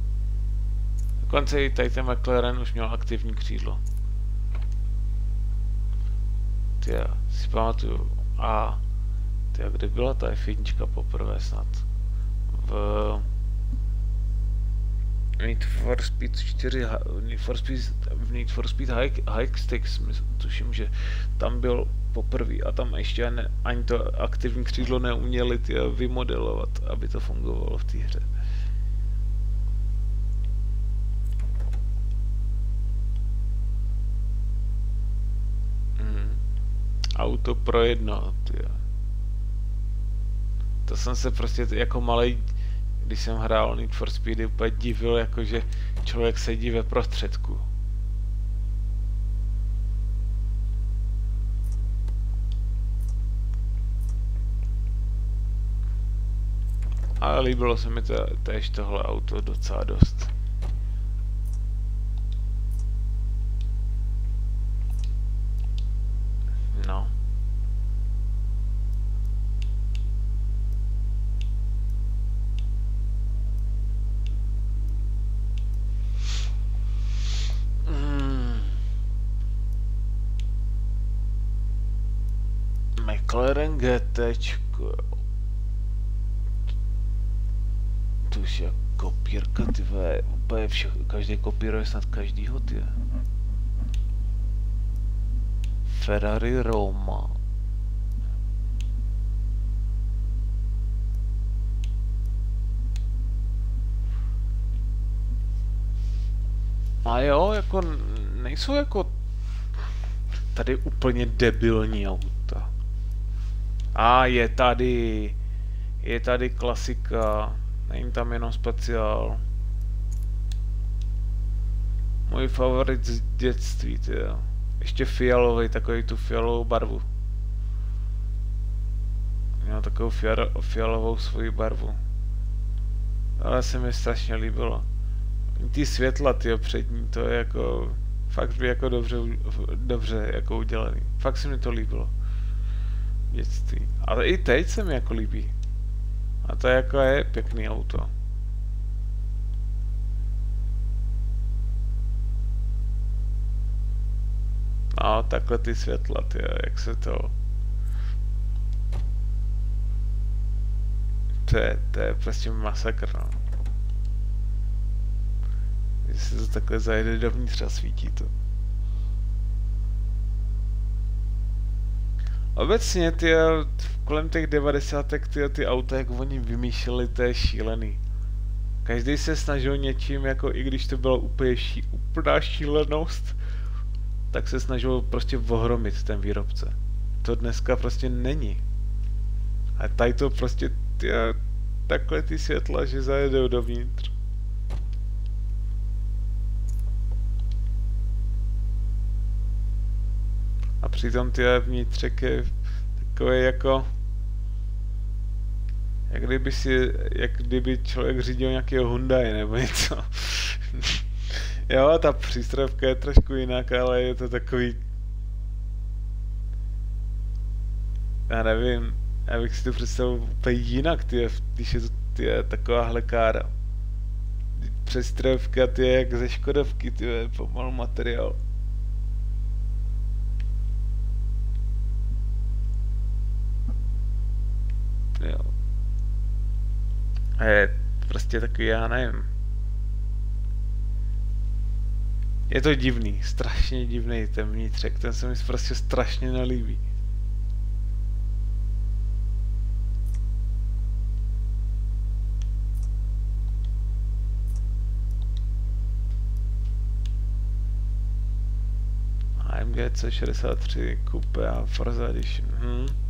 Dokonce i tady ten McLaren už měl aktivní křídlo. Ty já si pamatuju. A ty kde byla ta F1 poprvé snad? V Need for Speed 4, Need for Speed, Need for Speed High, High Sticks, tuším, že tam byl poprvé a tam ještě ne, ani to aktivní křídlo neuměli tě, vymodelovat, aby to fungovalo v té hře. Mm. Auto pro jedno, tě. To jsem se prostě jako malý, když jsem hrál Need for Speed, úplně divil, jakože člověk sedí ve prostředku. Ale líbilo se mi to, též tohle auto docela dost. No. McLaren GT. To už je kopírka, ty vole, úplně každý kopíruje snad každýho, ty. Ferrari Roma. A jo, jako nejsou jako tady úplně debilní auta. A je tady, je tady klasika, není tam jenom speciál. Můj favorit z dětství, ty jo. Ještě fialový, takový tu fialovou barvu. Měl takovou fial, fialovou svoji barvu. Ale se mi strašně líbilo. Ty světla, ty přední, to je jako fakt by jako dobře, dobře jako udělaný. Fakt se mi to líbilo. Dětství. Ale i teď se mi jako líbí. A to je jako je pěkný auto. No, takhle ty světla, ty, jak se to... To je, to je prostě masakr, no. Se to takhle zajede dovnitř a svítí to. Obecně ty kolem těch devadesátek ty, ty auta, jak oni vymýšleli, to je šílený. Každý se snažil něčím, jako i když to byla úplně ší, úplná šílenost, tak se snažil prostě ohromit ten výrobce. To dneska prostě není. A tady to prostě ty, takhle ty světla, že zajedou dovnitř. A přitom ty vnitřek je takový jako jak kdyby si, jak kdyby člověk řídil nějakého Hyundai nebo něco. <laughs> jo, ta přístrojka je trošku jinak, ale je to takový já nevím, já bych si to představil úplně jinak, ty, když je to ty, takováhle kára. Přestrojka, ty je jak ze Škodovky, ty je pomalu materiál. Jo. A je prostě takový, já nevím. Je to divný, strašně divný ten vnitřek, ten se mi prostě strašně nelíbí. AMG C63 Coupe a Forza Edition. Hmm.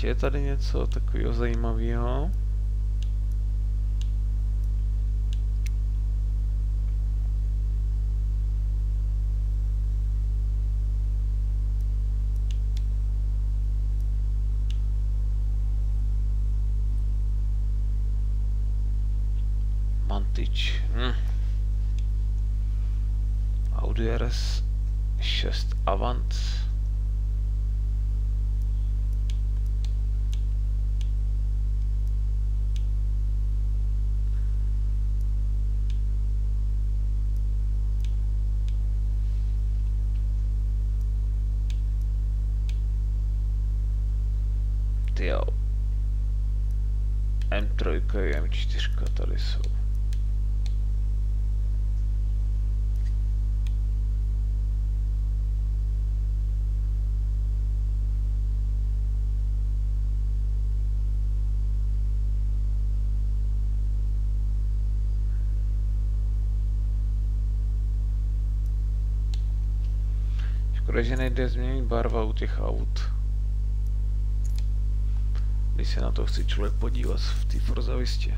Ještě je tady něco takového zajímavého. Mantič. Hm. Audi RS 6 Avant. M3 i M4 tady jsou. Škoda, že nejde změnit barva u těch aut když se na to chce člověk podívat v té Forzavistě.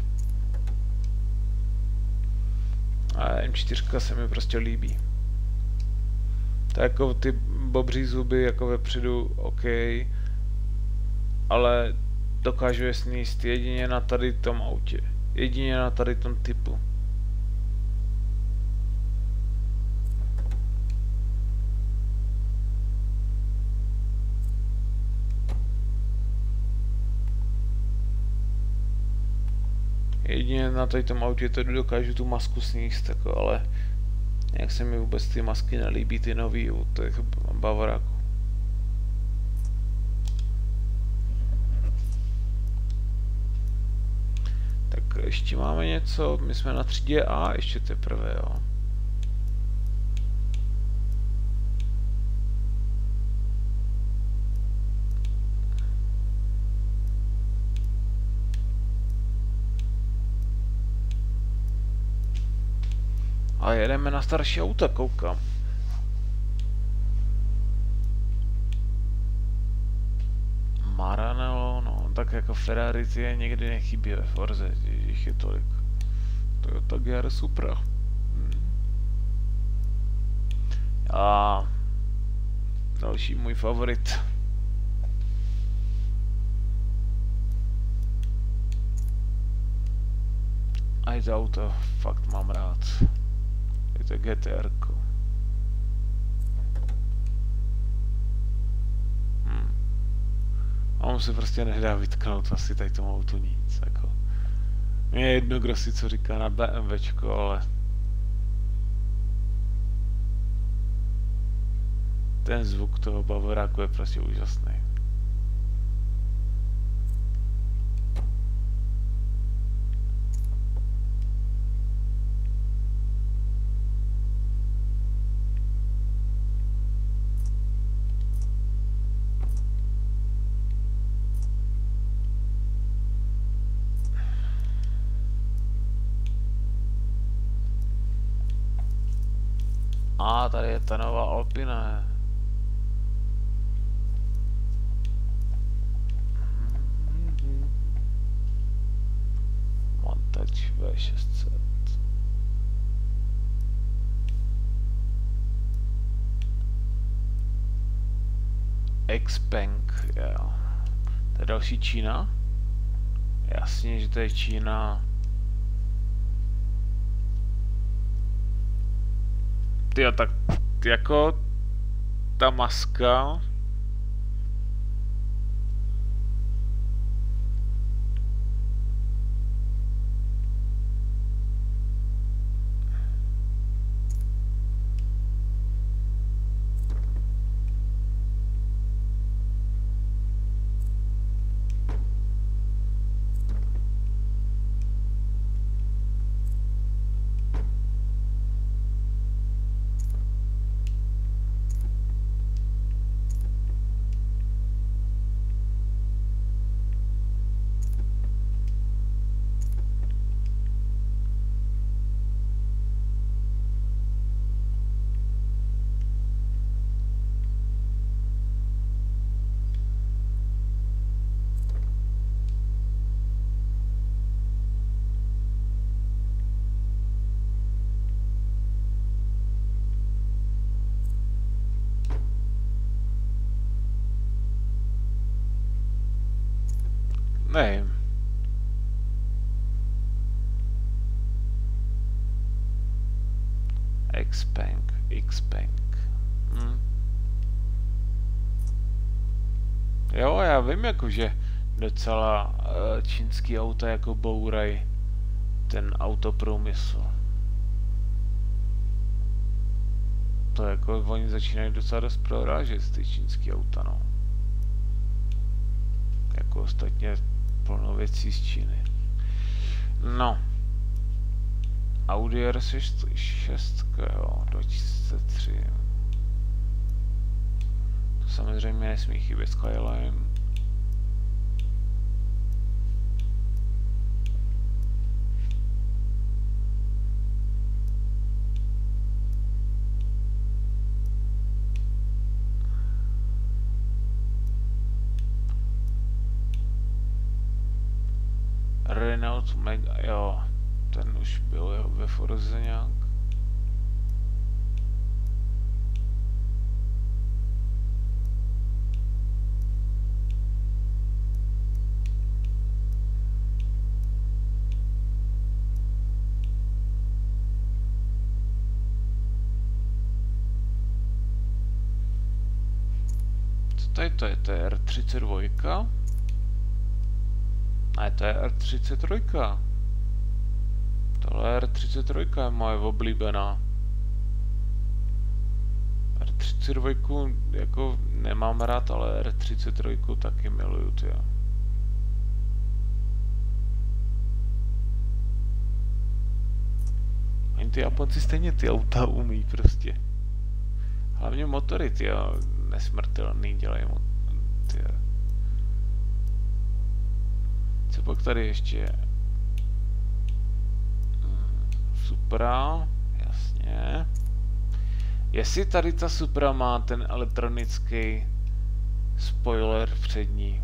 A M4 se mi prostě líbí. Tak jako ty bobří zuby jako vepředu OK, ale dokážu je sníst jedině na tady tom autě. Jedině na tady tom typu. Na tady tom autě to dokážu tu masku sníst, jako, ale jak se mi vůbec ty masky nelíbí, ty nový u těch Bavaráků. Tak ještě máme něco, my jsme na třídě A ještě teprve, jo. Jedeme na starší auta, koukám. Maranello, no, tak jako Ferrari je někdy nechybí ve Forze, jich je tolik. Toyota GR Supra. Hmm. A další můj favorit. A i to auto fakt mám rád. Je to GTR. -ko. Hmm. A on se prostě nedá vytknout asi tady tomu autu nic. Jako. Mně je jedno, kdo si co říká na BMWčko, ale ten zvuk toho Bavoráku je prostě úžasný. A tady je ta nová Alpina. Montage V600. Xpeng, jo. To je další Čína? Jasně, že to je Čína. Ty tak jako ta maska já vím jako, že docela uh, čínský auta jako bouraj ten autoprůmysl. To jako oni začínají docela dost prorážet ty čínský auta, no. Jako ostatně plno věcí z Číny. No. Audi R6, jo, 2003. To samozřejmě nesmí chybět Skyline. Renault Mega, jo, ten už byl jo, ve Forze nějak. Tady to je? To je R32? Ne, to je R33. R33 je moje oblíbená. R32 jako nemám rád, ale R33 taky miluju, ty. Oni ty Japonci stejně ty auta umí prostě. Hlavně motory, ty nesmrtelný dělají ty. Co pak tady ještě je? Hmm, Supra, jasně. Jestli tady ta Supra má ten elektronický spoiler přední.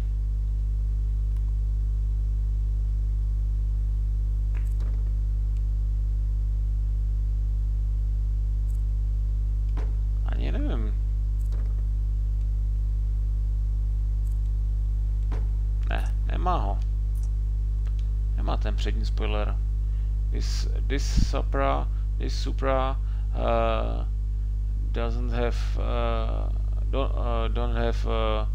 Ani nevím. Ne, nemá ho. Nemá ten přední spoiler. This, this Supra, this Supra uh, doesn't have uh, don't uh, don't have uh,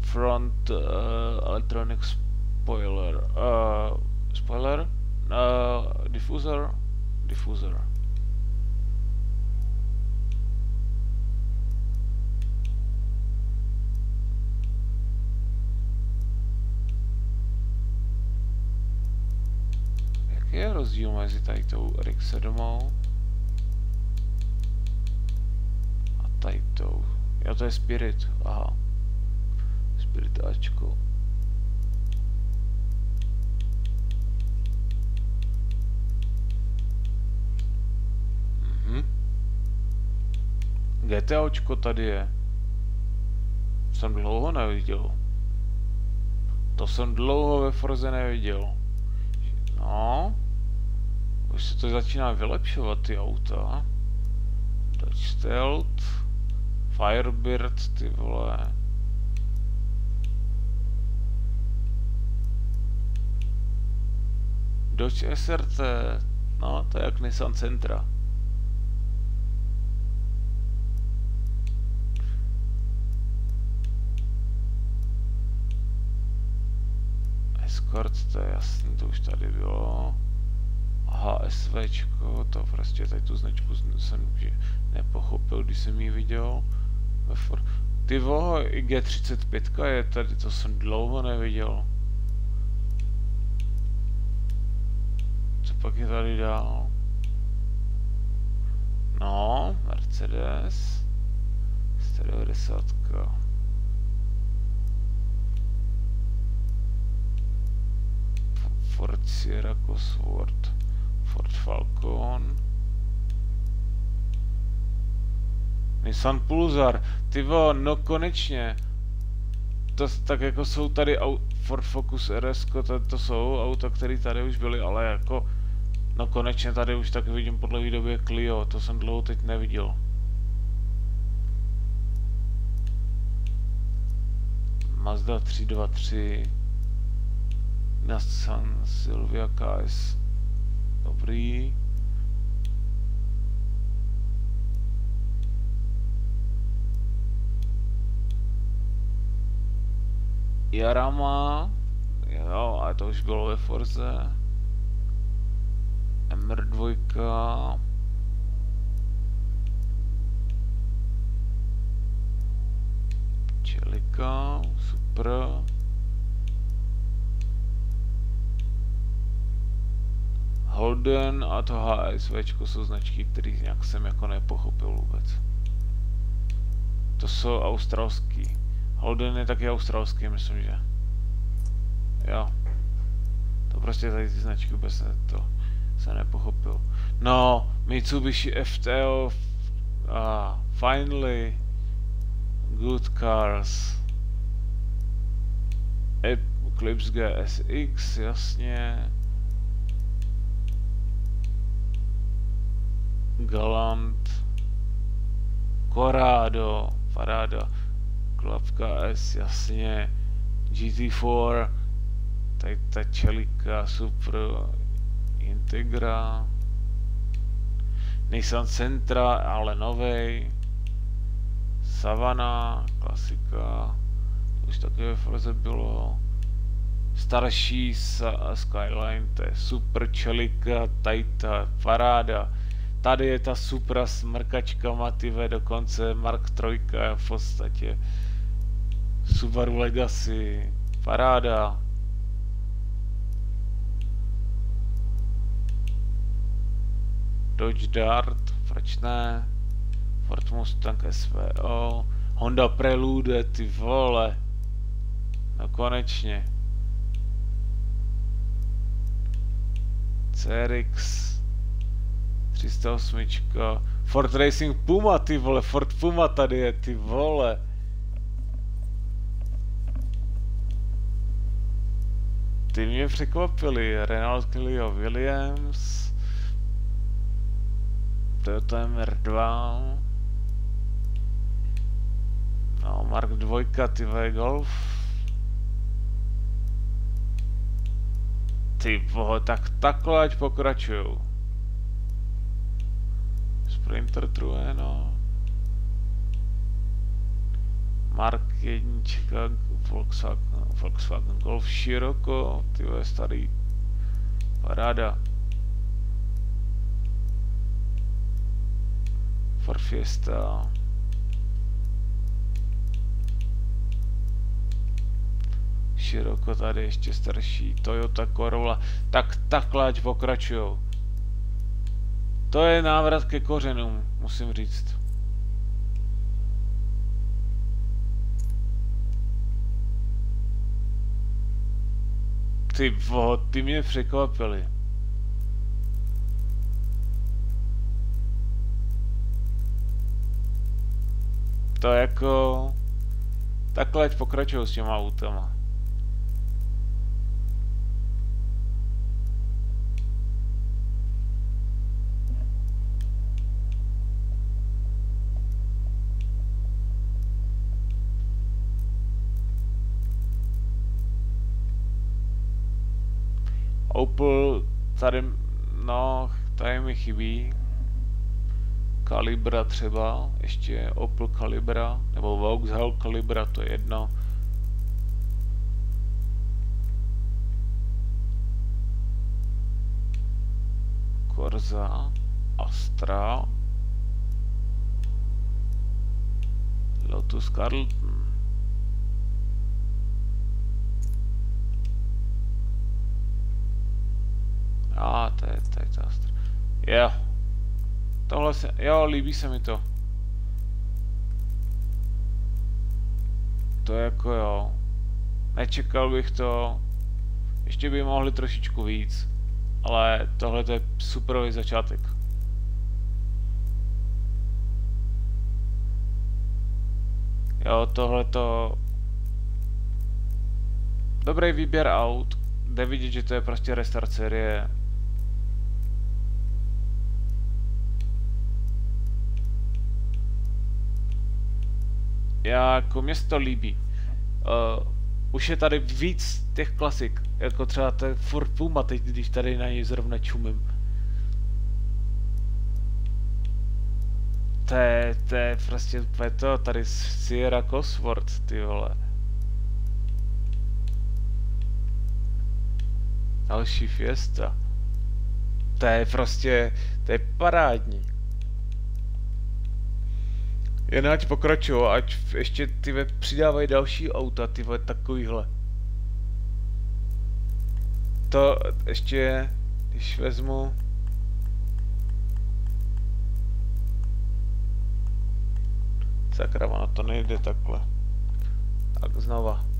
front uh, electronic spoiler. Uh, spoiler? Uh, diffuser? Diffuser Jaký je rozdíl mezi tady tou RX-7 a tady tou? Jo, to je Spirit, aha. Spirit Ačko. Mhm. GTOčko tady je. Jsem dlouho neviděl. To jsem dlouho ve Forze neviděl. No. Už se to začíná vylepšovat, ty auta. Dodge Stealth. Firebird, ty vole. Dodge SRT. No, to je jak Nissan Sentra. Escort, to je jasný, to už tady bylo. HSVčko, to prostě tady tu značku jsem nepochopil, když jsem ji viděl. Ty voho, i G35 je tady, to jsem dlouho neviděl. Co pak je tady dál? No, Mercedes. 190. Ford Sierra Cosworth, Ford Falcon, Nissan Pulsar, ty vo, no konečně. To, tak jako jsou tady au, Ford Focus RS, to, to jsou auta, které tady už byly, ale jako, no konečně tady už tak vidím po dlouhé době Clio, to jsem dlouho teď neviděl. Mazda 323 Nissan Silvia KS. Dobrý. Jarama. Jo, ale to už bylo ve Forze. MR2. Čelika, super. Holden a to HSV jsou značky, které nějak jsem jako nepochopil vůbec. To jsou australský. Holden je taky australský, myslím, že. Jo. To prostě tady ty značky vůbec ne, to se nepochopil. No, Mitsubishi FTO, ah, finally, good cars. Eclipse GSX, jasně. Galant, Corrado, Farada, Klapka S, jasně, GT4, tady ta čelika, super, Integra, Nissan Sentra, ale novej, Savana, klasika, to už také ve Forze bylo, starší Skyline, to je super čelika, tady ta paráda. Tady je ta Supra s mrkačkama, tyve, dokonce Mark 3 v podstatě. Subaru Legacy, paráda. Dodge Dart, proč ne? Ford Mustang SVO, Honda Prelude, ty vole. No konečně. CRX 308. Ford Racing Puma, ty vole, Ford Puma tady je, ty vole. Ty mě překvapili, Renault Clio Williams, Toyota MR2, no Mark 2, ty Golf, Ty boho, tak takhle ať pokračujou. Sprinter truje, no. Mark 1, Volkswagen, Volkswagen Golf široko, ty je starý. Paráda. Ford Fiesta. široko tady ještě starší Toyota Corolla, tak takhle ať pokračujou. To je návrat ke kořenům, musím říct. Ty vo, ty mě překvapili. To jako... Takhle ať pokračují s těma autama. Opel, tady, no, tady mi chybí. Kalibra třeba, ještě Opel Kalibra, nebo Vauxhall Kalibra, to je jedno. Corsa, Astra, Lotus Carlton. A, to je, to je to. Jo. Tohle se, jo, líbí se mi to. To je jako jo. Nečekal bych to. Ještě by mohli trošičku víc. Ale tohle to je superový začátek. Jo, tohle to... Dobrý výběr aut. Jde vidět, že to je prostě restart série jako mě to líbí. Uh, už je tady víc těch klasik, jako třeba ten Ford Puma teď, když tady na něj zrovna čumím. To je, to je prostě úplně to, tady Sierra Cosworth, ty vole. Další Fiesta. To je prostě, to je parádní. Jen ať pokračují, ať ještě ty přidávají další auta, ty takovýhle. To ještě, když vezmu... Sakra, ono to nejde takhle. Tak znova.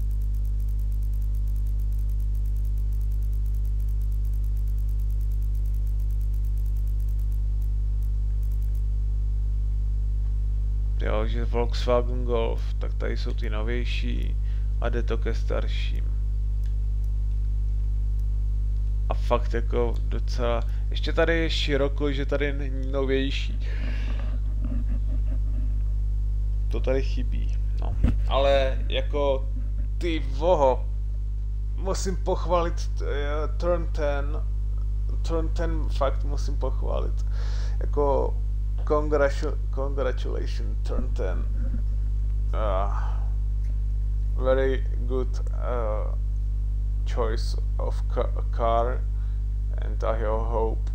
Jo, že Volkswagen Golf, tak tady jsou ty novější a jde to ke starším. A fakt jako docela... Ještě tady je široko, že tady není novější. To tady chybí, no. Ale jako ty voho, musím pochválit uh, Turn 10, Turn 10 fakt musím pochválit. Jako Congratu congratulations, turn 10. Uh, very good uh, choice of ca car and I hope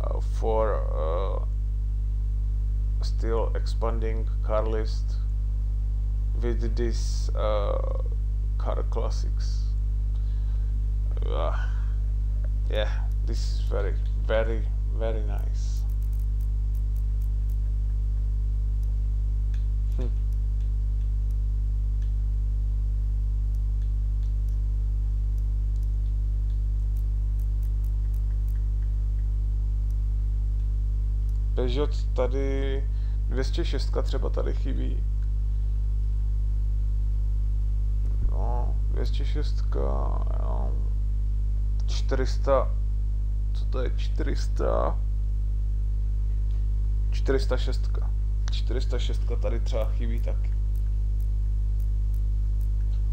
uh, for uh, still expanding car list with this uh, car classics uh, yeah this is very very very nice Peugeot tady 206 třeba tady chybí. No, 206, jo. 400, co to je 400, 406. 406 tady třeba chybí taky.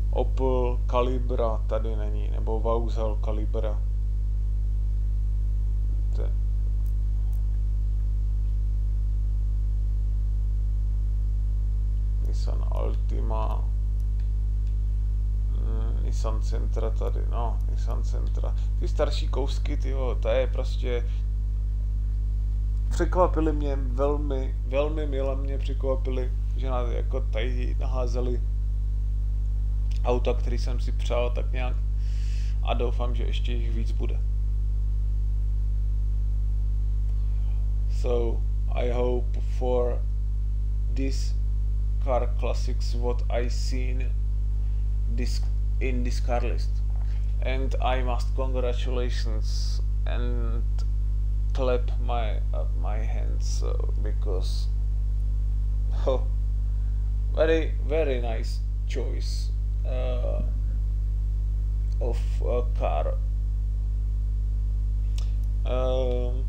Opel Calibra tady není, nebo Vauxhall Calibra. Nissan Altima. Mm, Nissan Sentra tady, no, Nissan Sentra. Ty starší kousky, ty to je prostě překvapili mě velmi, velmi mile mě překvapili, že na, jako tady naházeli auta, který jsem si přál tak nějak a doufám, že ještě jich víc bude. So I hope for this car classics what I seen this in this car list. And I must congratulations and clap my uh, my hands uh, because <laughs> oh very very nice choice uh, of a car. Um,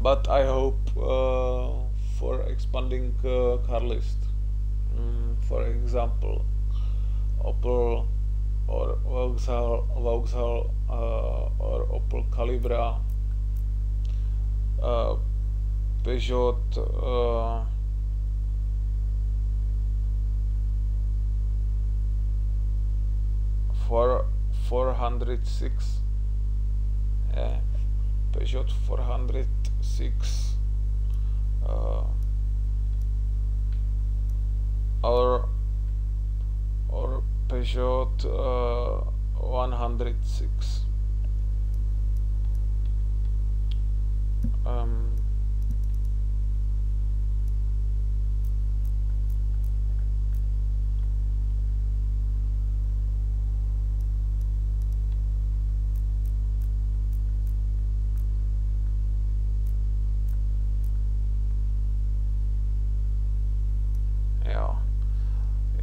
but I hope uh, for expanding uh, car list mm, for example Opel or Vauxhall, Vauxhall uh, or Opel Calibra, uh, Peugeot uh, four hundred six. Yeah, Peugeot four hundred six. Uh, or or Peugeot uh, 106. Um,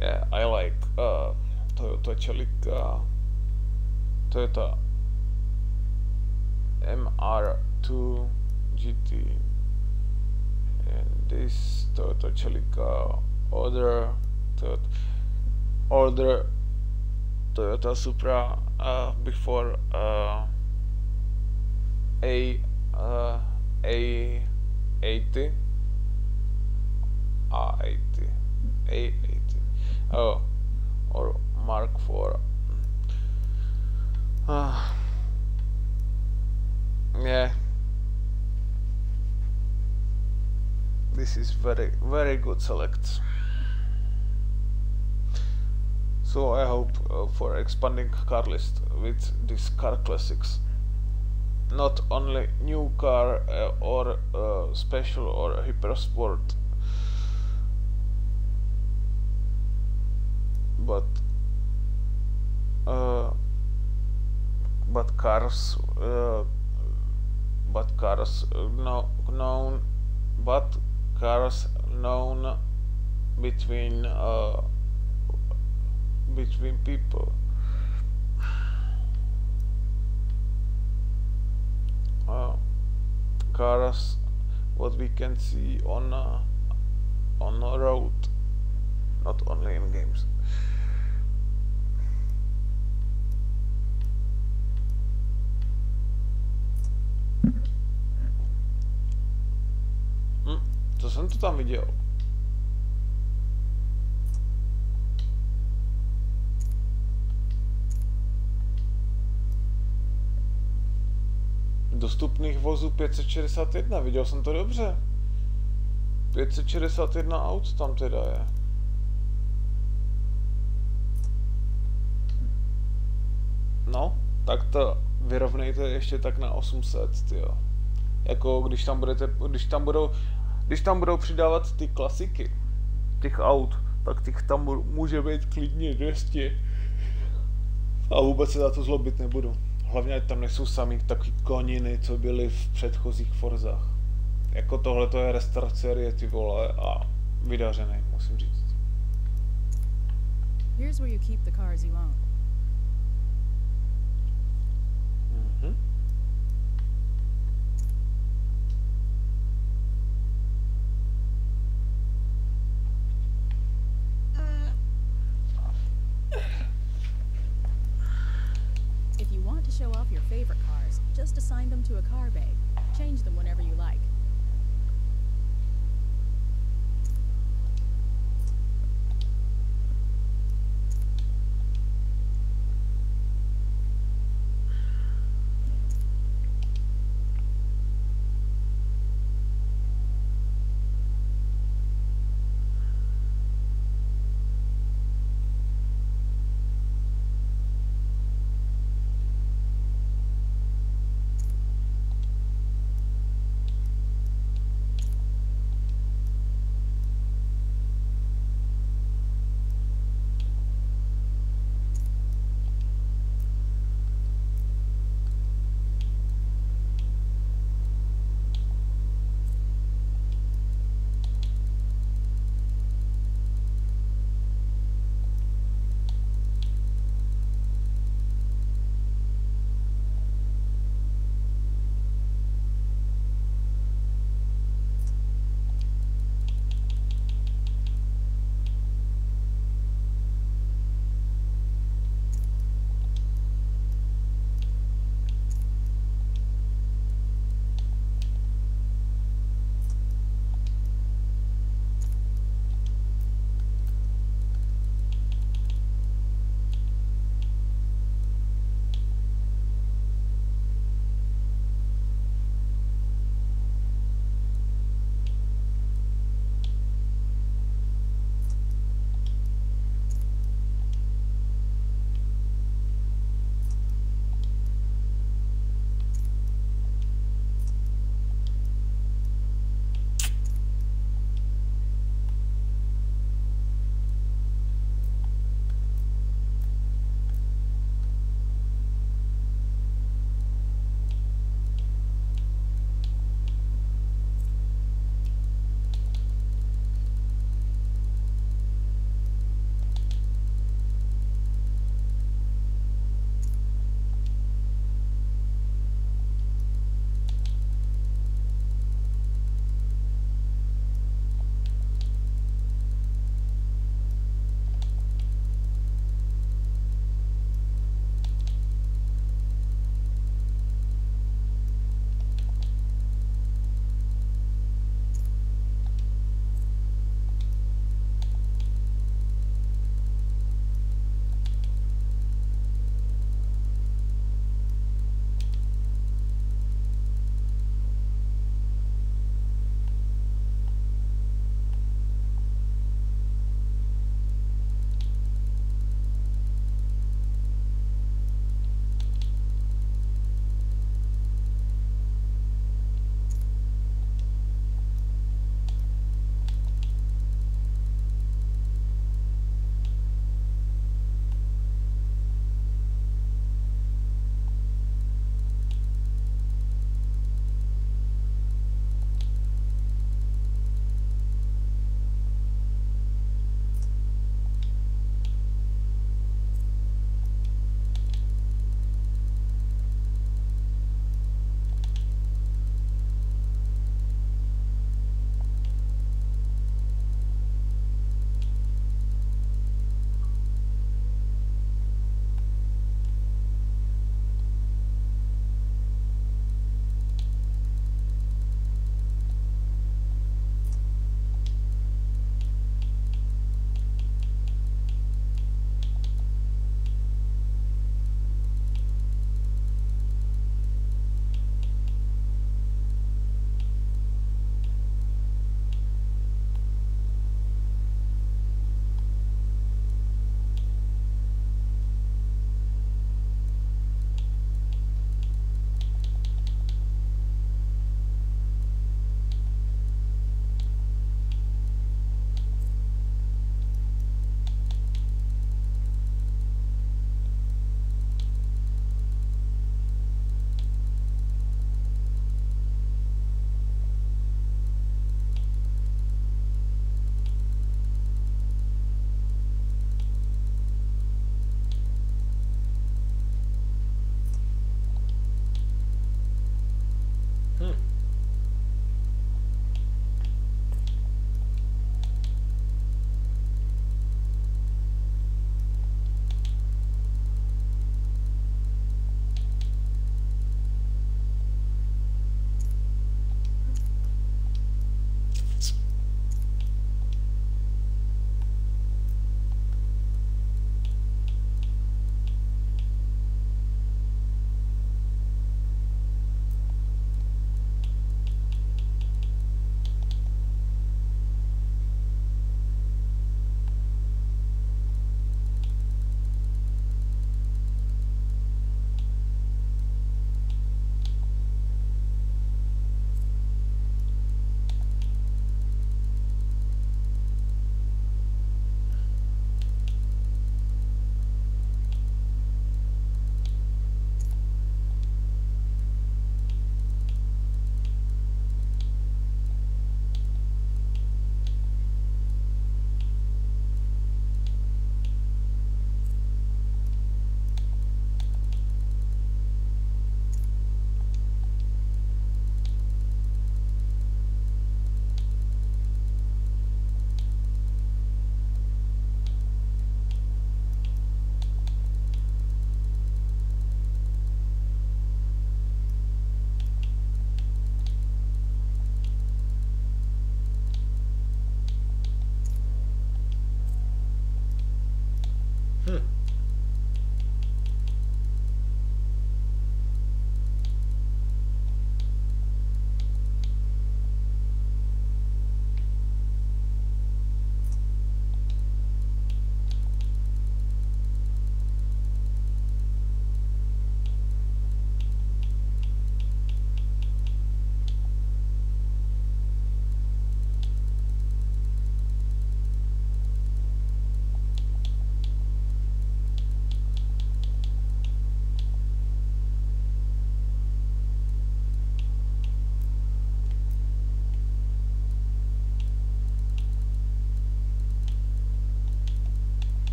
Yeah, I like uh, Toyota Celica, Toyota MR2 GT, and this Toyota Celica, other Toyota, older Toyota Supra uh, before uh, A uh, A80 A80 A80 oh. Or Mark IV Ah. yeah. This is very very good select. So I hope uh, for expanding car list with these car classics. Not only new car uh, or uh, special or hyper sport but uh, but cars uh, but cars no, known but cars known between uh, between people. Uh, cars what we can see on uh, on the road not only in games Co jsem to tam viděl? Dostupných vozů 561, viděl jsem to dobře. 561 aut tam teda je. No, tak to vyrovnejte ještě tak na 800, jo. Jako když tam budete, když tam budou, když tam budou přidávat ty klasiky těch aut, tak těch tam může být klidně 200. A vůbec se za to zlobit nebudu. Hlavně ať tam nejsou sami takový koniny, co byly v předchozích Forzách. Jako tohle to je restart série, ty vole, a vydařený, musím říct. Here's where you keep the cars you own. Off your favorite cars, just assign them to a car bay. Change them whenever you like.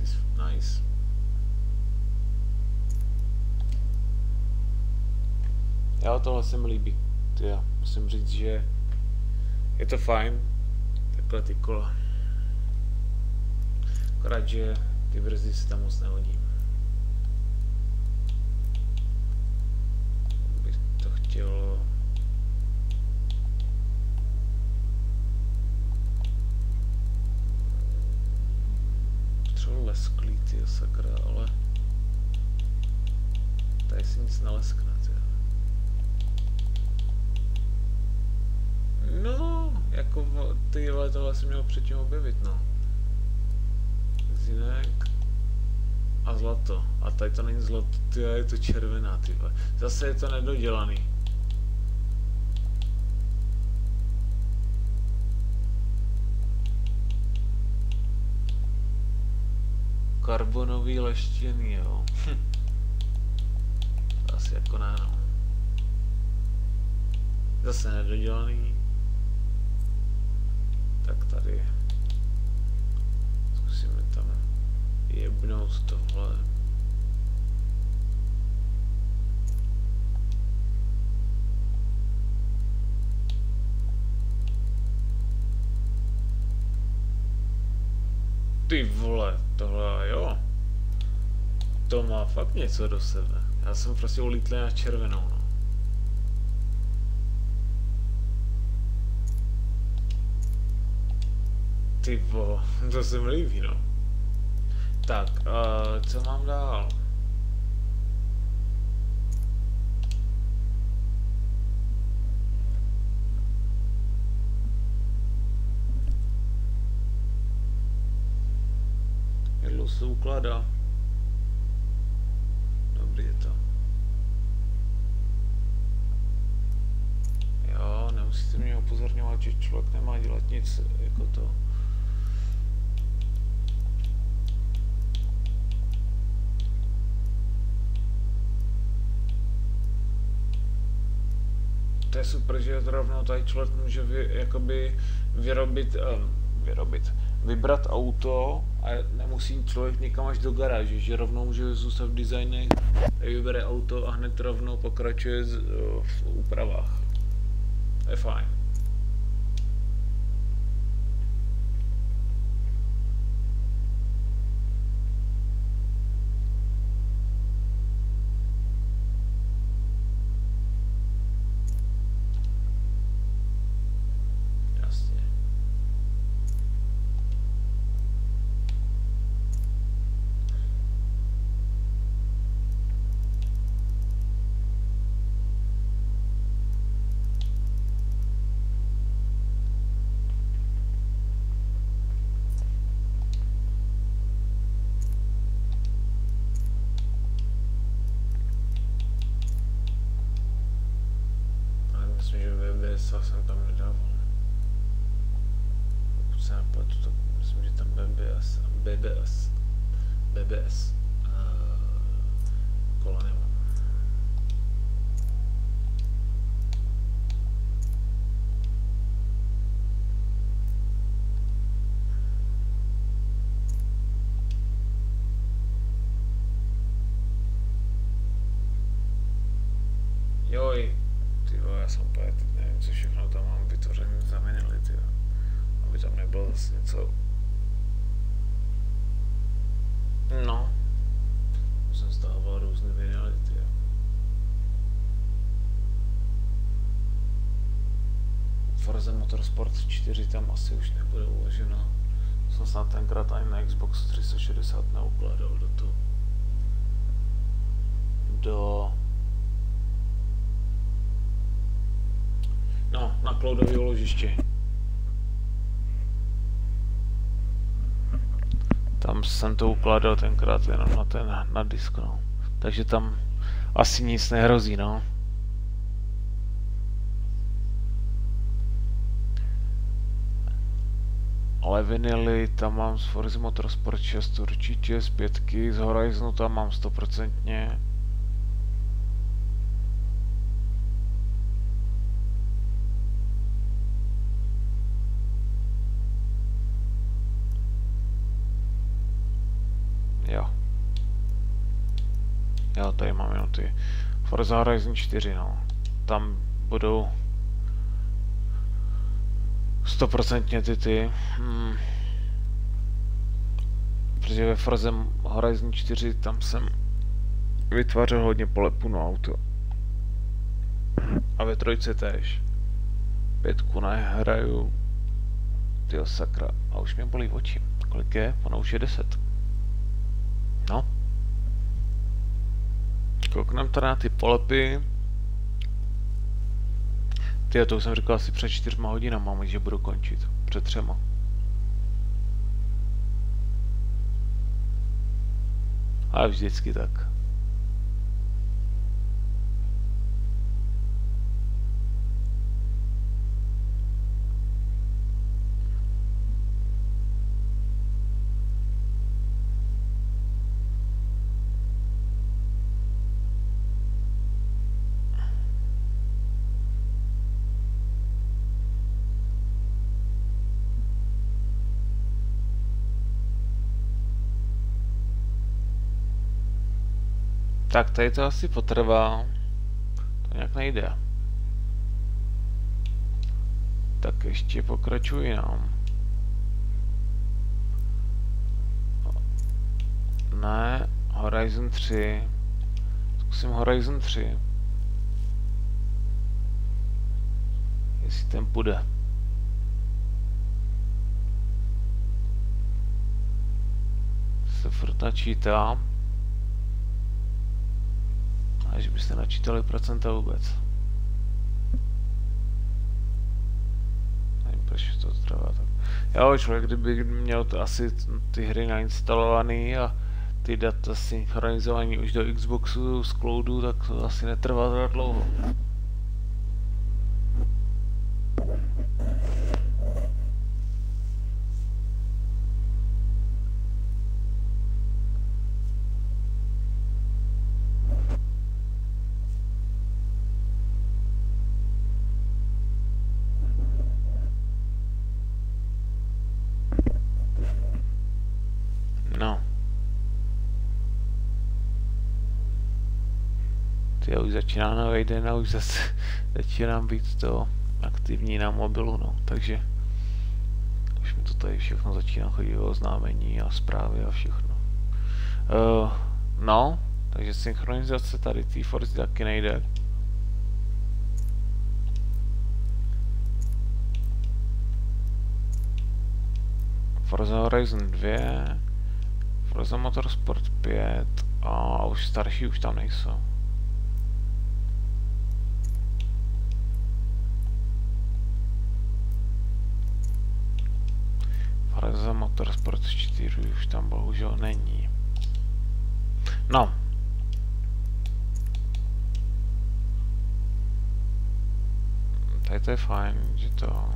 this is nice. Já o tohle se mi líbí. To Já musím říct, že je to fajn. Takhle ty kola. Akorát, že ty brzy se tam moc nehodí. Je to červená, ty vole. Zase je to nedodělaný. Karbonový leštěný, jo. Asi jako ne, no. Zase nedodělaný. Tak tady. Zkusíme tam jebnout tohle. Ty vole, tohle jo. To má fakt něco do sebe. Já jsem prostě ulítlý na červenou, no. Ty vo, <laughs> to se mi líbí, no. Tak, uh, co mám dál? Ukládá. Dobrý je to. Jo, nemusíte mě upozorňovat, že člověk nemá dělat nic jako to. to je super, že rovnou tady člověk může vy, jakoby vyrobit, um, vyrobit, vybrat auto a nemusí člověk někam až do garáže, že rovnou může zůstat v designech, vybere auto a hned rovnou pokračuje v úpravách. Je fajn. Úložiště. Tam jsem to ukládal tenkrát jenom na ten, na disk, no. Takže tam asi nic nehrozí, no. Ale vinily tam mám z Forza Motorsport 6 určitě, z pětky, z Horizonu tam mám stoprocentně. Ty Forza Horizon 4, no. tam budou stoprocentně ty ty. Hmm. Protože ve Frozen Horizon 4 tam jsem vytvářel hodně polepů na auto. A ve trojce též. Pětku nehraju. Tyjo sakra. A už mě bolí oči. Kolik je? Ono už je 10. No. Kouknem teda na ty polepy. Ty, to už jsem říkal asi před čtyřma hodinama, že budu končit. Před třema. Ale vždycky tak. Tak tady to asi potrvá. To nějak nejde. Tak ještě pokračuji nám. Ne, Horizon 3. Zkusím Horizon 3. Jestli ten půjde. Se furt načítá. A že byste načítali procenta vůbec. Nevím, proč to trvá tak. Jo, člověk, kdyby měl to asi ty hry nainstalovaný a ty data synchronizovaný už do Xboxu z cloudu, tak to asi netrvá tak dlouho. Nový den a už zase začínám být to aktivní na mobilu, no, takže už mi to tady všechno začíná chodit o oznámení a zprávy a všechno. Uh, no, takže synchronizace tady té Force taky nejde. Forza Horizon 2 Forza Motorsport 5 a už starší už tam nejsou. Forza Motorsport 4 už tam bohužel není. No. Tady to je fajn, že to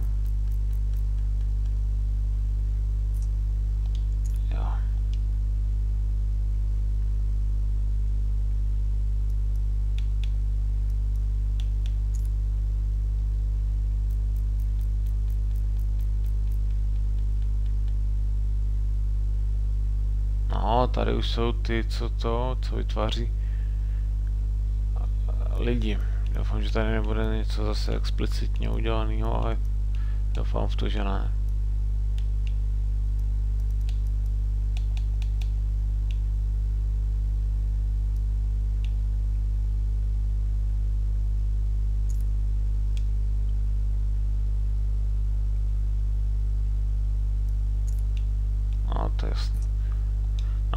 tady už jsou ty, co to, co vytváří lidi. Doufám, že tady nebude něco zase explicitně udělaného, ale doufám v to, že ne.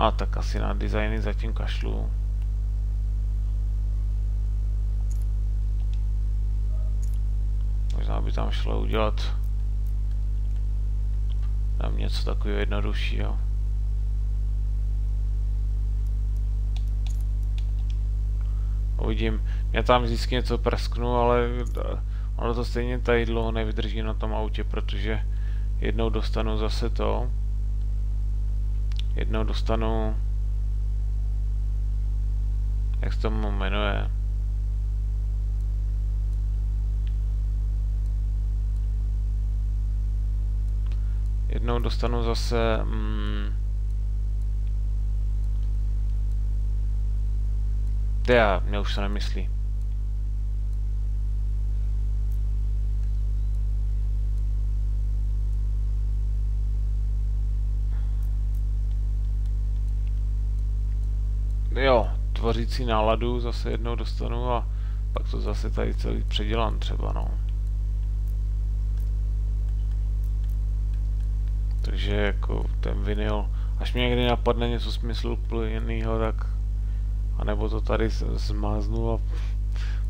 A tak asi na designy zatím kašlu. Možná by tam šlo udělat tam něco takového jednoduššího. Uvidím. Já tam vždycky něco prsknu, ale ono to stejně tady dlouho nevydrží na tom autě, protože jednou dostanu zase to jednou dostanu jak se tomu jmenuje? Jednou dostanu zase mm, já, mě už se nemyslí jo, tvořící náladu zase jednou dostanu a pak to zase tady celý předělám třeba, no. Takže jako ten vinyl, až mě někdy napadne něco smysluplného, tak a nebo to tady zmáznu a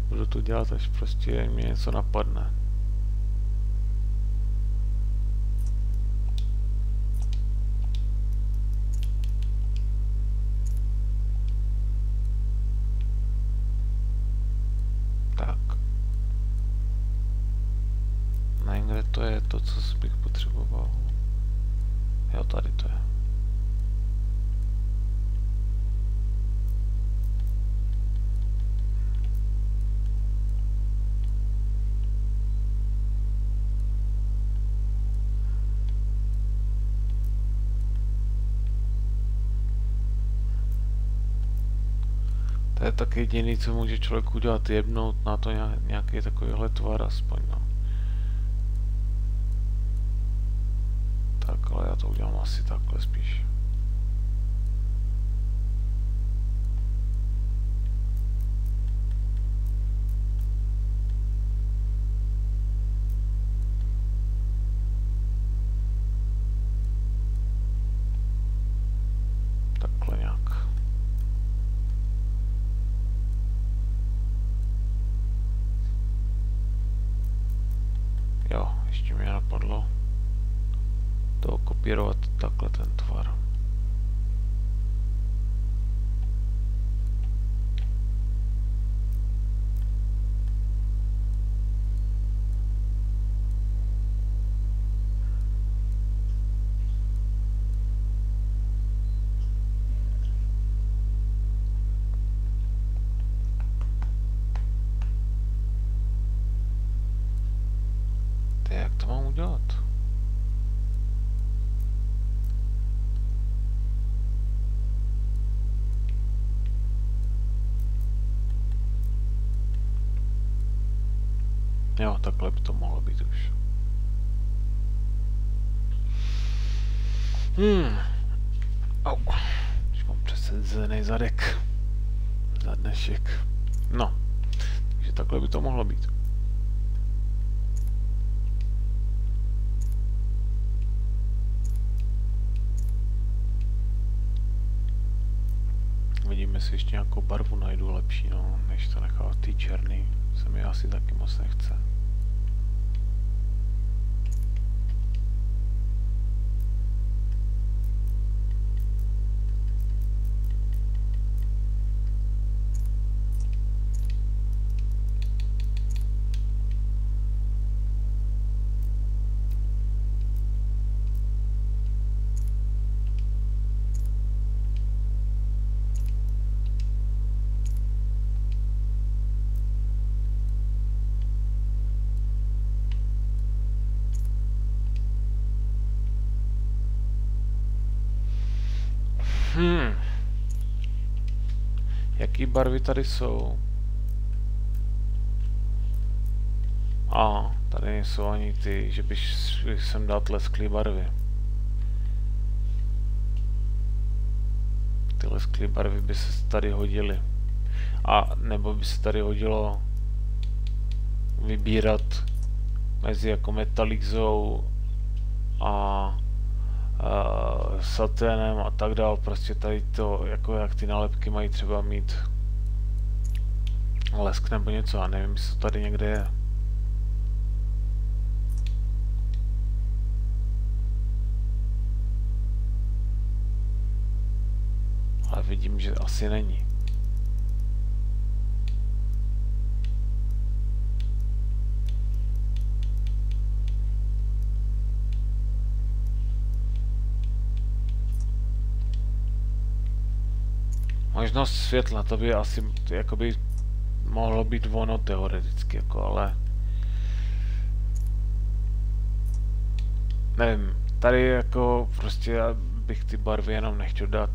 budu to dělat, až prostě mě něco napadne. To co bych potřeboval. Jo, tady to je. To je tak jediný, co může člověk udělat, jebnout na to nějaký takovýhle tvar aspoň, no. Tak, ale já to udělám asi takhle spíš. Jo, ještě mě napadlo to kopírovat takhle ten tvar. Jaký barvy tady jsou? A, tady nejsou ani ty, že bych sem dal lesklý barvy. Ty lesklý barvy by se tady hodily. A nebo by se tady hodilo vybírat mezi jako metalizou a uh, saténem a tak dál, prostě tady to, jako jak ty nálepky mají třeba mít lesk nebo něco, já nevím, jestli to tady někde je. Ale vidím, že asi není. Možnost světla, to by asi jakoby mohlo být ono teoreticky, jako, ale nevím, tady jako prostě já bych ty barvy jenom nechtěl dát,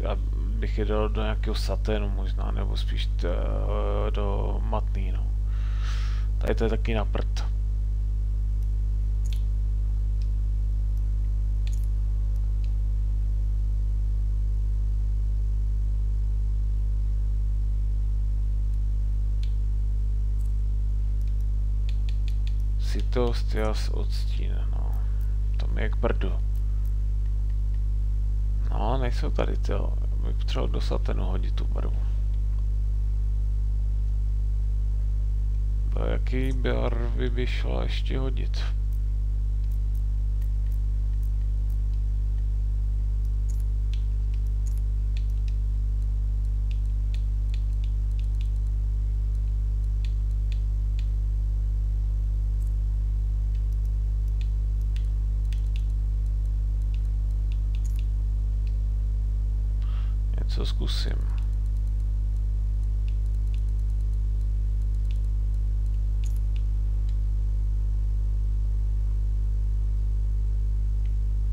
já bych je dal do nějakého saténu možná, nebo spíš do matný, no. Tady to je taky na prd. Citost, jas, odstín, no. To mi je k brdu. No, nejsou tady, to. Bych potřeboval do satenu hodit tu barvu. Do jaký barvy by šla ještě hodit? Něco zkusím.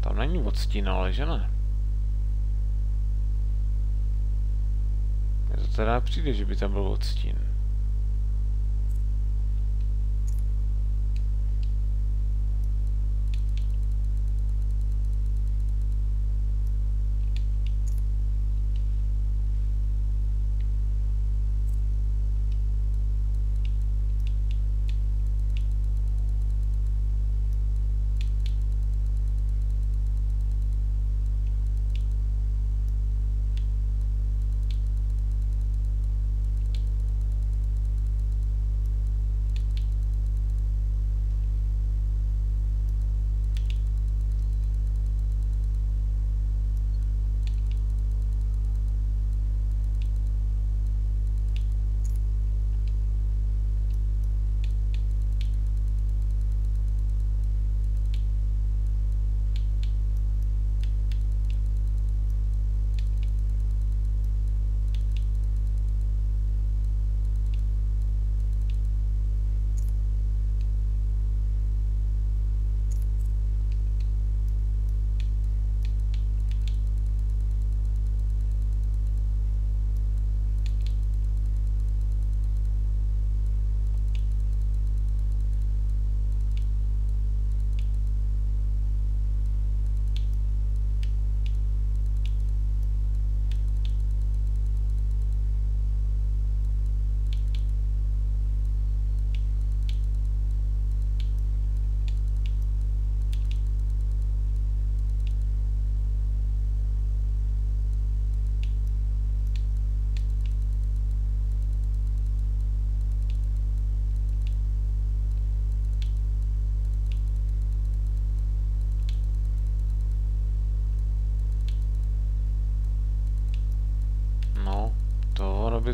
Tam není odstín, ale že ne? Mně to teda přijde, že by tam byl odstín.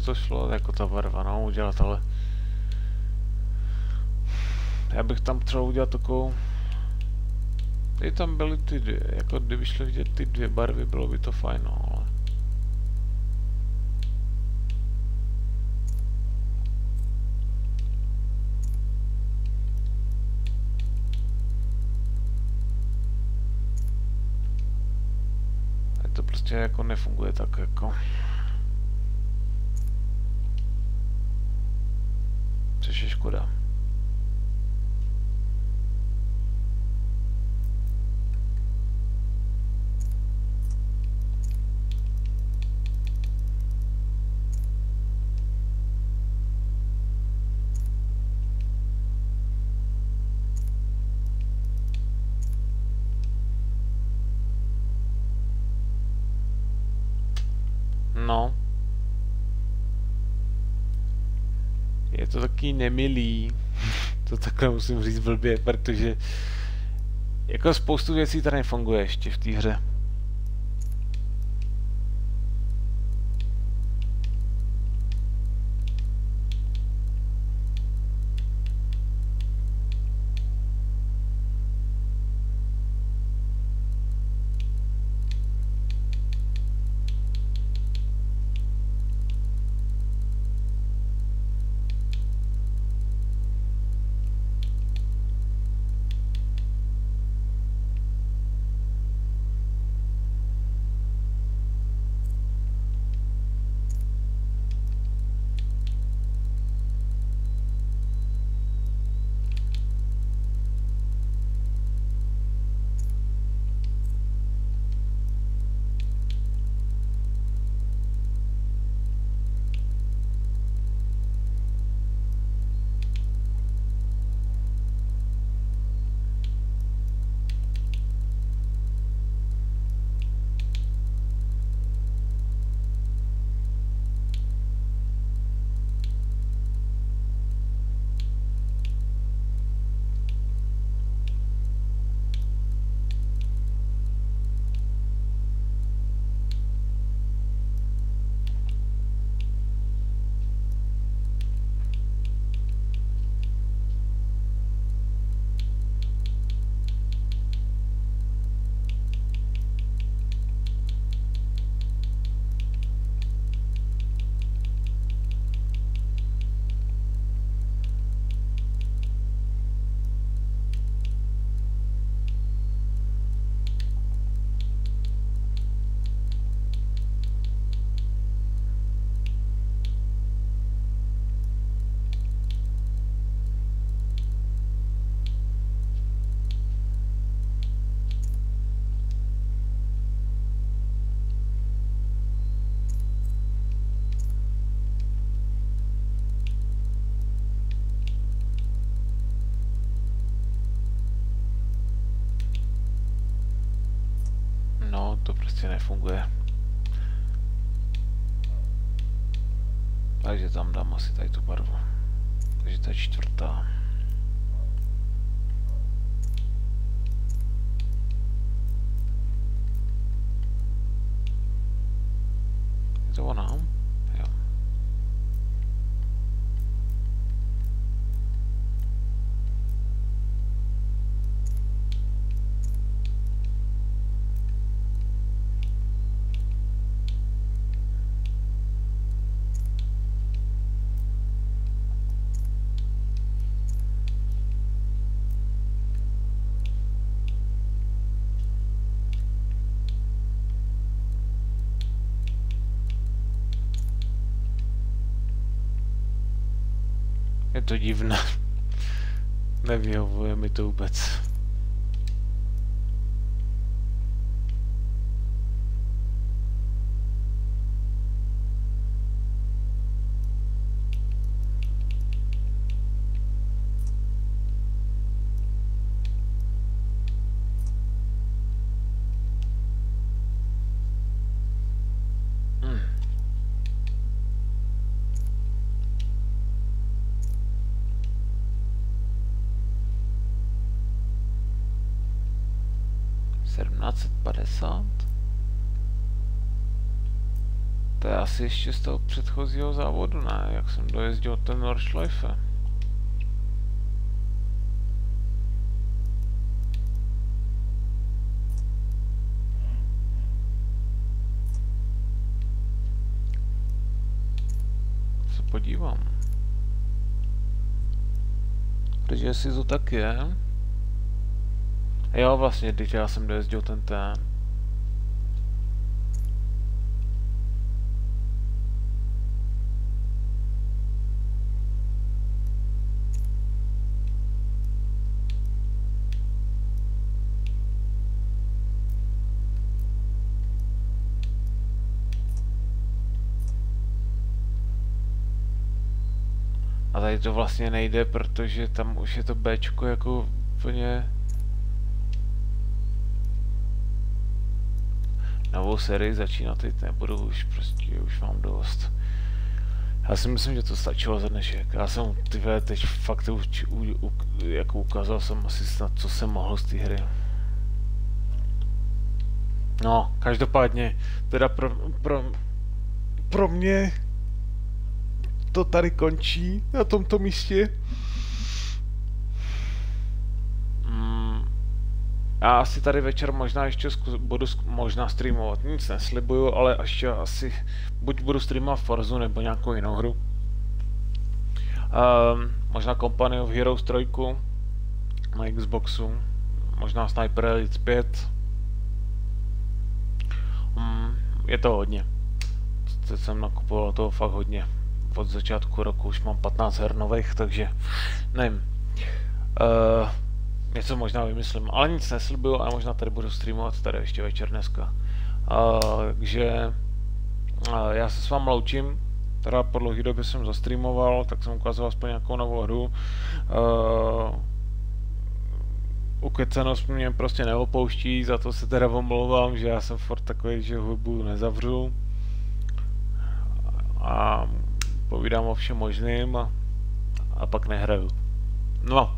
To šlo jako ta barva, no, udělat, ale... Já bych tam třeba udělat takovou... Kdyby tam byly ty dvě, jako kdyby šly vidět ty dvě barvy, bylo by to fajn, no. Ale to prostě jako nefunguje tak jako... Taky nemilý. to takhle musím říct blbě, protože jako spoustu věcí tady nefunguje ještě v té hře. Prostě nefunguje. Divné. Nevyhovuje mi to vůbec. Asi ještě z toho předchozího závodu, ne? Jak jsem dojezdil ten Nordschleife. Se podívám. Takže jestli to tak je. Jo, vlastně, když já jsem dojezdil ten ten. Tady to vlastně nejde, protože tam už je to Bčko jako úplně... Novou sérii začínat teď nebudu, už prostě, už mám dost. Já si myslím, že to stačilo za dnešek. Já jsem ty teď fakt už, u, u, jako ukázal jsem asi snad, co jsem mohl z té hry. No, každopádně, teda pro, pro, pro mě to tady končí na tomto místě. Mm, já asi tady večer možná ještě zkus, budu možná streamovat, nic neslibuju, ale ještě asi buď budu streamovat Forzu nebo nějakou jinou hru. Um, možná Company of Heroes 3 na Xboxu, možná Sniper Elite 5. Um, je to hodně. Teď jsem nakupoval toho fakt hodně od začátku roku už mám 15 her nových, takže nevím. Uh, něco možná vymyslím, ale nic neslibuju a možná tady budu streamovat tady ještě večer dneska. Uh, takže uh, já se s vámi loučím, teda po dlouhý době jsem zastreamoval, tak jsem ukázal aspoň nějakou novou hru. Uh, ukecenost mě prostě neopouští, za to se teda omlouvám, že já jsem furt takový, že hubu nezavřu. A povídám o všem možným a, a pak nehraju. No.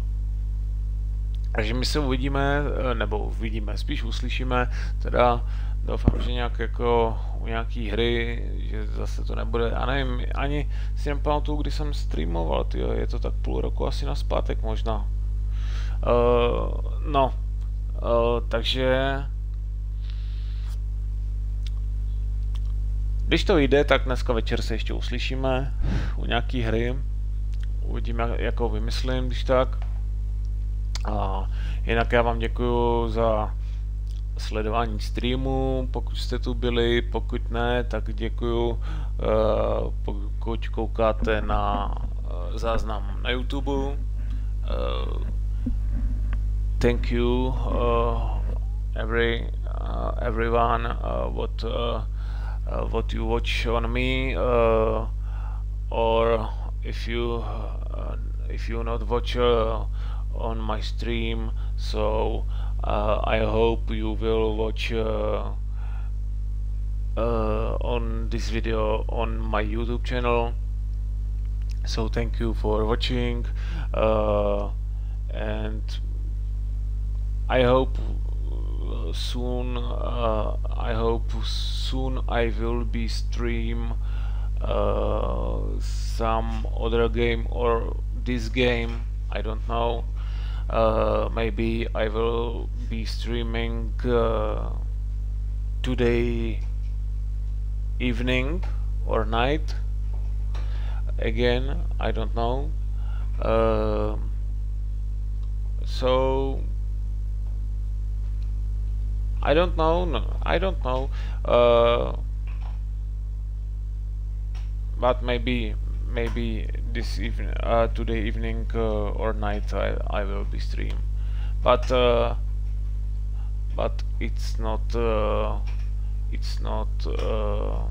Takže my se uvidíme, nebo uvidíme, spíš uslyšíme, teda doufám, že nějak jako u nějaký hry, že zase to nebude, a nevím, ani si nepamatuju, kdy jsem streamoval, tyjo, je to tak půl roku asi na zpátek možná. Uh, no, uh, takže Když to jde, tak dneska večer se ještě uslyšíme u nějaký hry. Uvidíme, jak ho vymyslím, když tak. A jinak já vám děkuji za sledování streamu, pokud jste tu byli, pokud ne, tak děkuji, eh, pokud koukáte na eh, záznam na YouTube. Eh, thank you every, everyone what uh, what you watch on me uh, or if you uh, if you not watch on my stream so I hope you will watch uh, on this video on my YouTube channel. So thank you for watching uh, and I hope uh, soon uh, I hope soon I will be stream uh, some other game or this game I don't know. Uh, maybe I will be streaming uh, today evening or night. Again I don't know. Uh, so I don't know no, I don't know uh, but maybe maybe this evening uh, today evening uh, or night I, I will be stream. But uh, but it's not uh, it's not uh,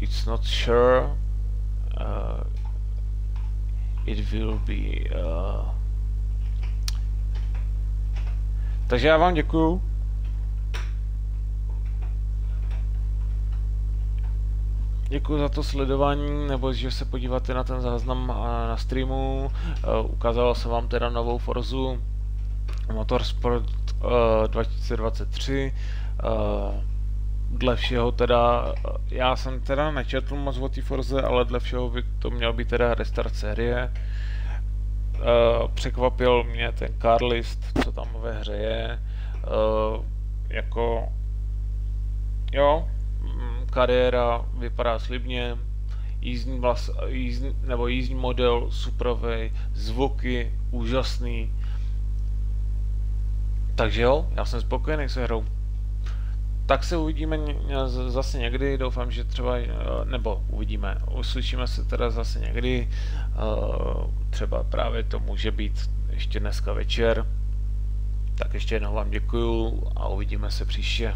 it's not sure it will be takže já vám děkuju Děkuji za to sledování, nebo že se podíváte na ten záznam na streamu. Ukázalo se vám teda novou Forzu Motorsport 2023. Dle všeho teda, já jsem teda nečetl moc o té Forze, ale dle všeho by to měl být teda restart série. Překvapil mě ten Carlist, co tam ve hře je. Jako, jo, Mm, kariéra vypadá slibně, jízdní, vlas, jízdní, nebo jízdní model superový, zvuky úžasný. Takže jo, já jsem spokojený s hrou. Tak se uvidíme zase někdy, doufám, že třeba, eh, nebo uvidíme, uslyšíme se teda zase někdy, eh, třeba právě to může být ještě dneska večer. Tak ještě jednou vám děkuju a uvidíme se příště.